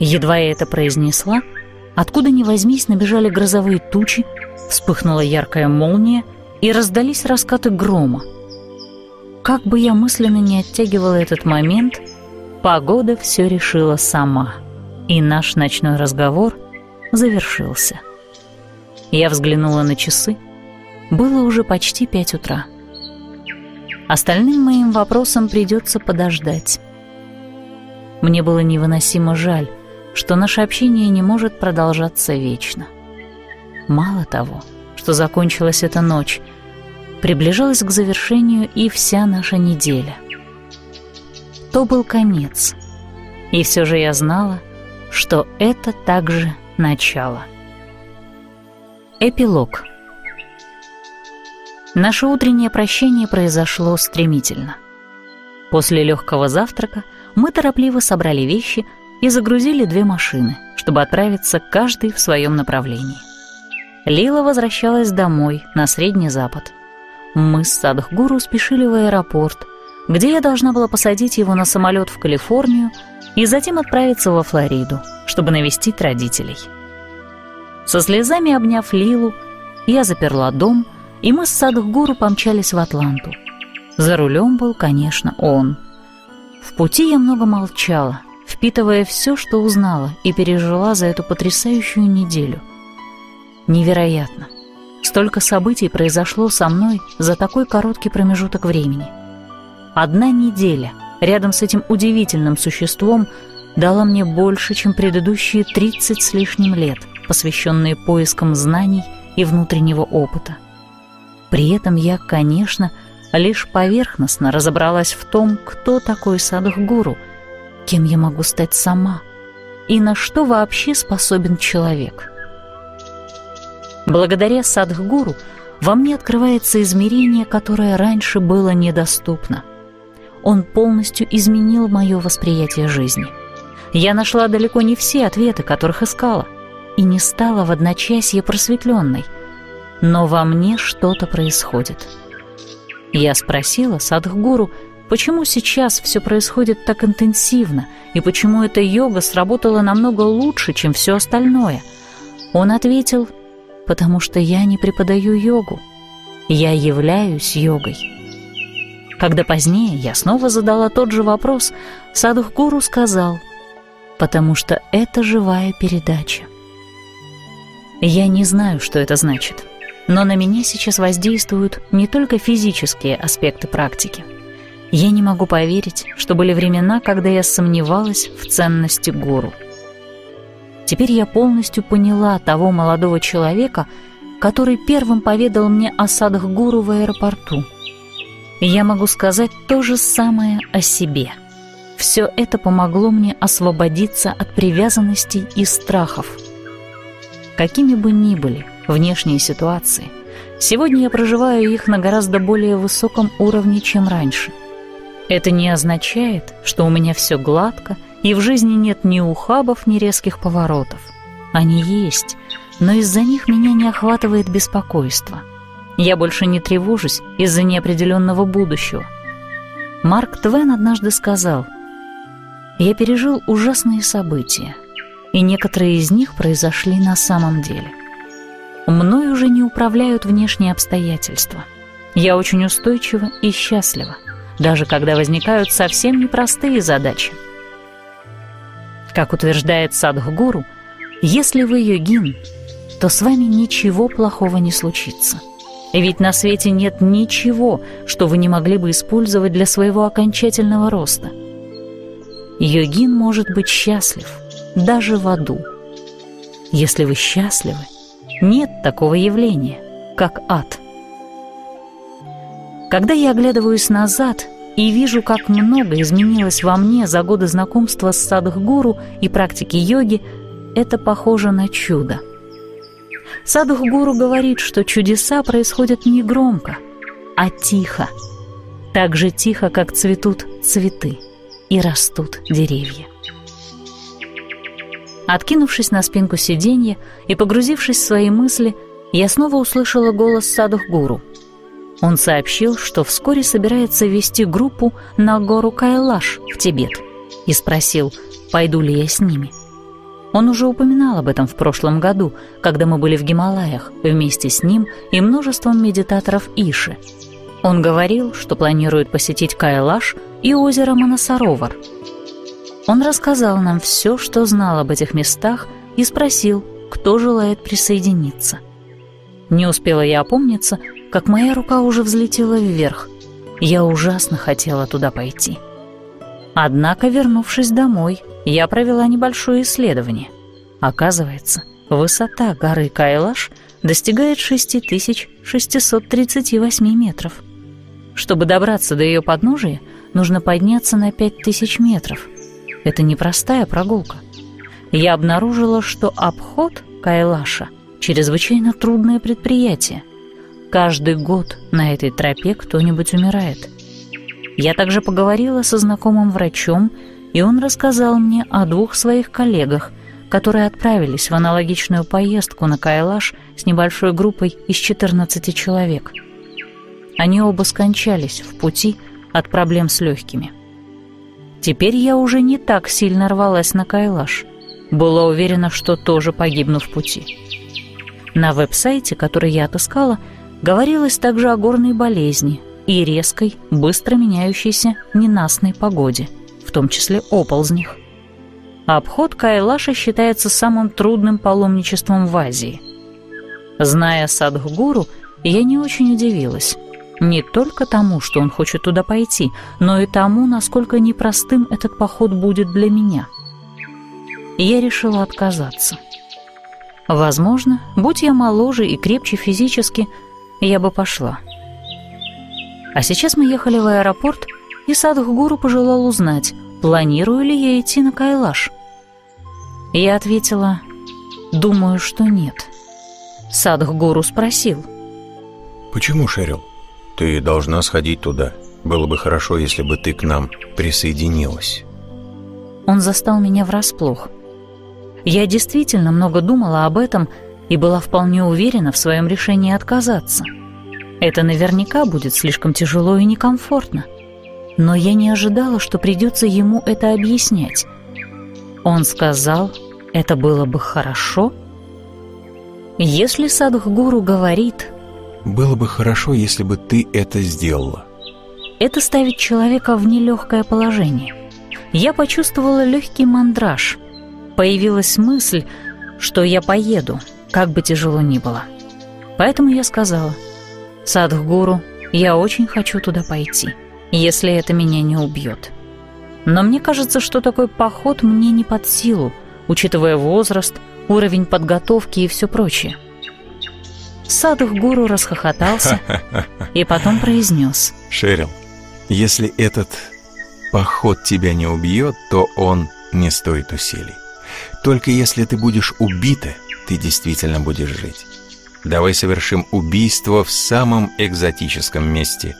Едва я это произнесла, откуда ни возьмись набежали грозовые тучи, вспыхнула яркая молния и раздались раскаты грома. Как бы я мысленно не оттягивала этот момент — Погода все решила сама, и наш ночной разговор завершился. Я взглянула на часы. Было уже почти пять утра. Остальным моим вопросам придется подождать. Мне было невыносимо жаль, что наше общение не может продолжаться вечно. Мало того, что закончилась эта ночь, приближалась к завершению и вся наша неделя — то был конец. И все же я знала, что это также начало. Эпилог. Наше утреннее прощение произошло стремительно. После легкого завтрака мы торопливо собрали вещи и загрузили две машины, чтобы отправиться каждый в своем направлении. Лила возвращалась домой, на Средний Запад. Мы с Садхгуру спешили в аэропорт, где я должна была посадить его на самолет в Калифорнию и затем отправиться во Флориду, чтобы навестить родителей. Со слезами обняв Лилу, я заперла дом, и мы с Садхгуру помчались в Атланту. За рулем был, конечно, он. В пути я много молчала, впитывая все, что узнала и пережила за эту потрясающую неделю. Невероятно. Столько событий произошло со мной за такой короткий промежуток времени. Одна неделя рядом с этим удивительным существом дала мне больше, чем предыдущие 30 с лишним лет, посвященные поискам знаний и внутреннего опыта. При этом я, конечно, лишь поверхностно разобралась в том, кто такой Садхгуру — кем я могу стать сама и на что вообще способен человек. Благодаря Садхгуру во мне открывается измерение, которое раньше было недоступно. Он полностью изменил мое восприятие жизни. Я нашла далеко не все ответы, которых искала, и не стала в одночасье просветленной, но во мне что-то происходит. Я спросила Садхгуру, Почему сейчас все происходит так интенсивно, и почему эта йога сработала намного лучше, чем все остальное? Он ответил, потому что я не преподаю йогу. Я являюсь йогой. Когда позднее я снова задала тот же вопрос, Садхгуру сказал, потому что это живая передача. Я не знаю, что это значит, но на меня сейчас воздействуют не только физические аспекты практики — я не могу поверить, что были времена, когда я сомневалась в ценности гуру. Теперь я полностью поняла того молодого человека, который первым поведал мне о садах гуру в аэропорту. Я могу сказать то же самое о себе. Все это помогло мне освободиться от привязанностей и страхов. Какими бы ни были внешние ситуации, сегодня я проживаю их на гораздо более высоком уровне, чем раньше – это не означает, что у меня все гладко, и в жизни нет ни ухабов, ни резких поворотов. Они есть, но из-за них меня не охватывает беспокойство. Я больше не тревожусь из-за неопределенного будущего. Марк Твен однажды сказал, «Я пережил ужасные события, и некоторые из них произошли на самом деле. Мной уже не управляют внешние обстоятельства. Я очень устойчива и счастлива даже когда возникают совсем непростые задачи. Как утверждает Садхгуру, если вы йогин, то с вами ничего плохого не случится. Ведь на свете нет ничего, что вы не могли бы использовать для своего окончательного роста. Йогин может быть счастлив даже в аду. Если вы счастливы, нет такого явления, как ад – когда я оглядываюсь назад и вижу, как много изменилось во мне за годы знакомства с Садхгуру и практики йоги, это похоже на чудо. Садхгуру говорит, что чудеса происходят не громко, а тихо. Так же тихо, как цветут цветы и растут деревья. Откинувшись на спинку сиденья и погрузившись в свои мысли, я снова услышала голос Садхгуру — он сообщил, что вскоре собирается вести группу на гору Кайлаш в Тибет и спросил, пойду ли я с ними. Он уже упоминал об этом в прошлом году, когда мы были в Гималаях вместе с ним и множеством медитаторов Иши. Он говорил, что планирует посетить Кайлаш и озеро Манасаровар. Он рассказал нам все, что знал об этих местах и спросил, кто желает присоединиться. Не успела я опомниться, как моя рука уже взлетела вверх. Я ужасно хотела туда пойти. Однако, вернувшись домой, я провела небольшое исследование. Оказывается, высота горы Кайлаш достигает 6638 метров. Чтобы добраться до ее подножия, нужно подняться на 5000 метров. Это непростая прогулка. Я обнаружила, что обход Кайлаша — чрезвычайно трудное предприятие — Каждый год на этой тропе кто-нибудь умирает. Я также поговорила со знакомым врачом, и он рассказал мне о двух своих коллегах, которые отправились в аналогичную поездку на Кайлаш с небольшой группой из 14 человек. Они оба скончались в пути от проблем с легкими. Теперь я уже не так сильно рвалась на Кайлаш. Была уверена, что тоже погибну в пути. На веб-сайте, который я отыскала, говорилось также о горной болезни и резкой, быстро меняющейся ненастной погоде, в том числе оползнях. Обход Кайлаша считается самым трудным паломничеством в Азии. Зная Садхгуру, я не очень удивилась. Не только тому, что он хочет туда пойти, но и тому, насколько непростым этот поход будет для меня. Я решила отказаться. Возможно, будь я моложе и крепче физически, я бы пошла. А сейчас мы ехали в аэропорт, и Садхгуру пожелал узнать, планирую ли я идти на Кайлаш. Я ответила, думаю, что нет. Садхгуру спросил. «Почему, Шерил?» Ты должна сходить туда. Было бы хорошо, если бы ты к нам присоединилась. Он застал меня врасплох. Я действительно много думала об этом и была вполне уверена в своем решении отказаться. Это наверняка будет слишком тяжело и некомфортно. Но я не ожидала, что придется ему это объяснять. Он сказал, это было бы хорошо. Если Садхгуру говорит, было бы хорошо, если бы ты это сделала. Это ставит человека в нелегкое положение. Я почувствовала легкий мандраж. Появилась мысль, что я поеду, как бы тяжело ни было. Поэтому я сказала, «Садхгуру, я очень хочу туда пойти, если это меня не убьет. Но мне кажется, что такой поход мне не под силу, учитывая возраст, уровень подготовки и все прочее. Садух гуру расхохотался и потом произнес. «Шерил, если этот поход тебя не убьет, то он не стоит усилий. Только если ты будешь убита, ты действительно будешь жить. Давай совершим убийство в самом экзотическом месте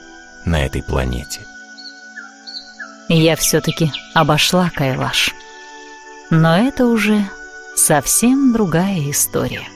на этой планете. Я все-таки обошла Кайлаш. Но это уже совсем другая история.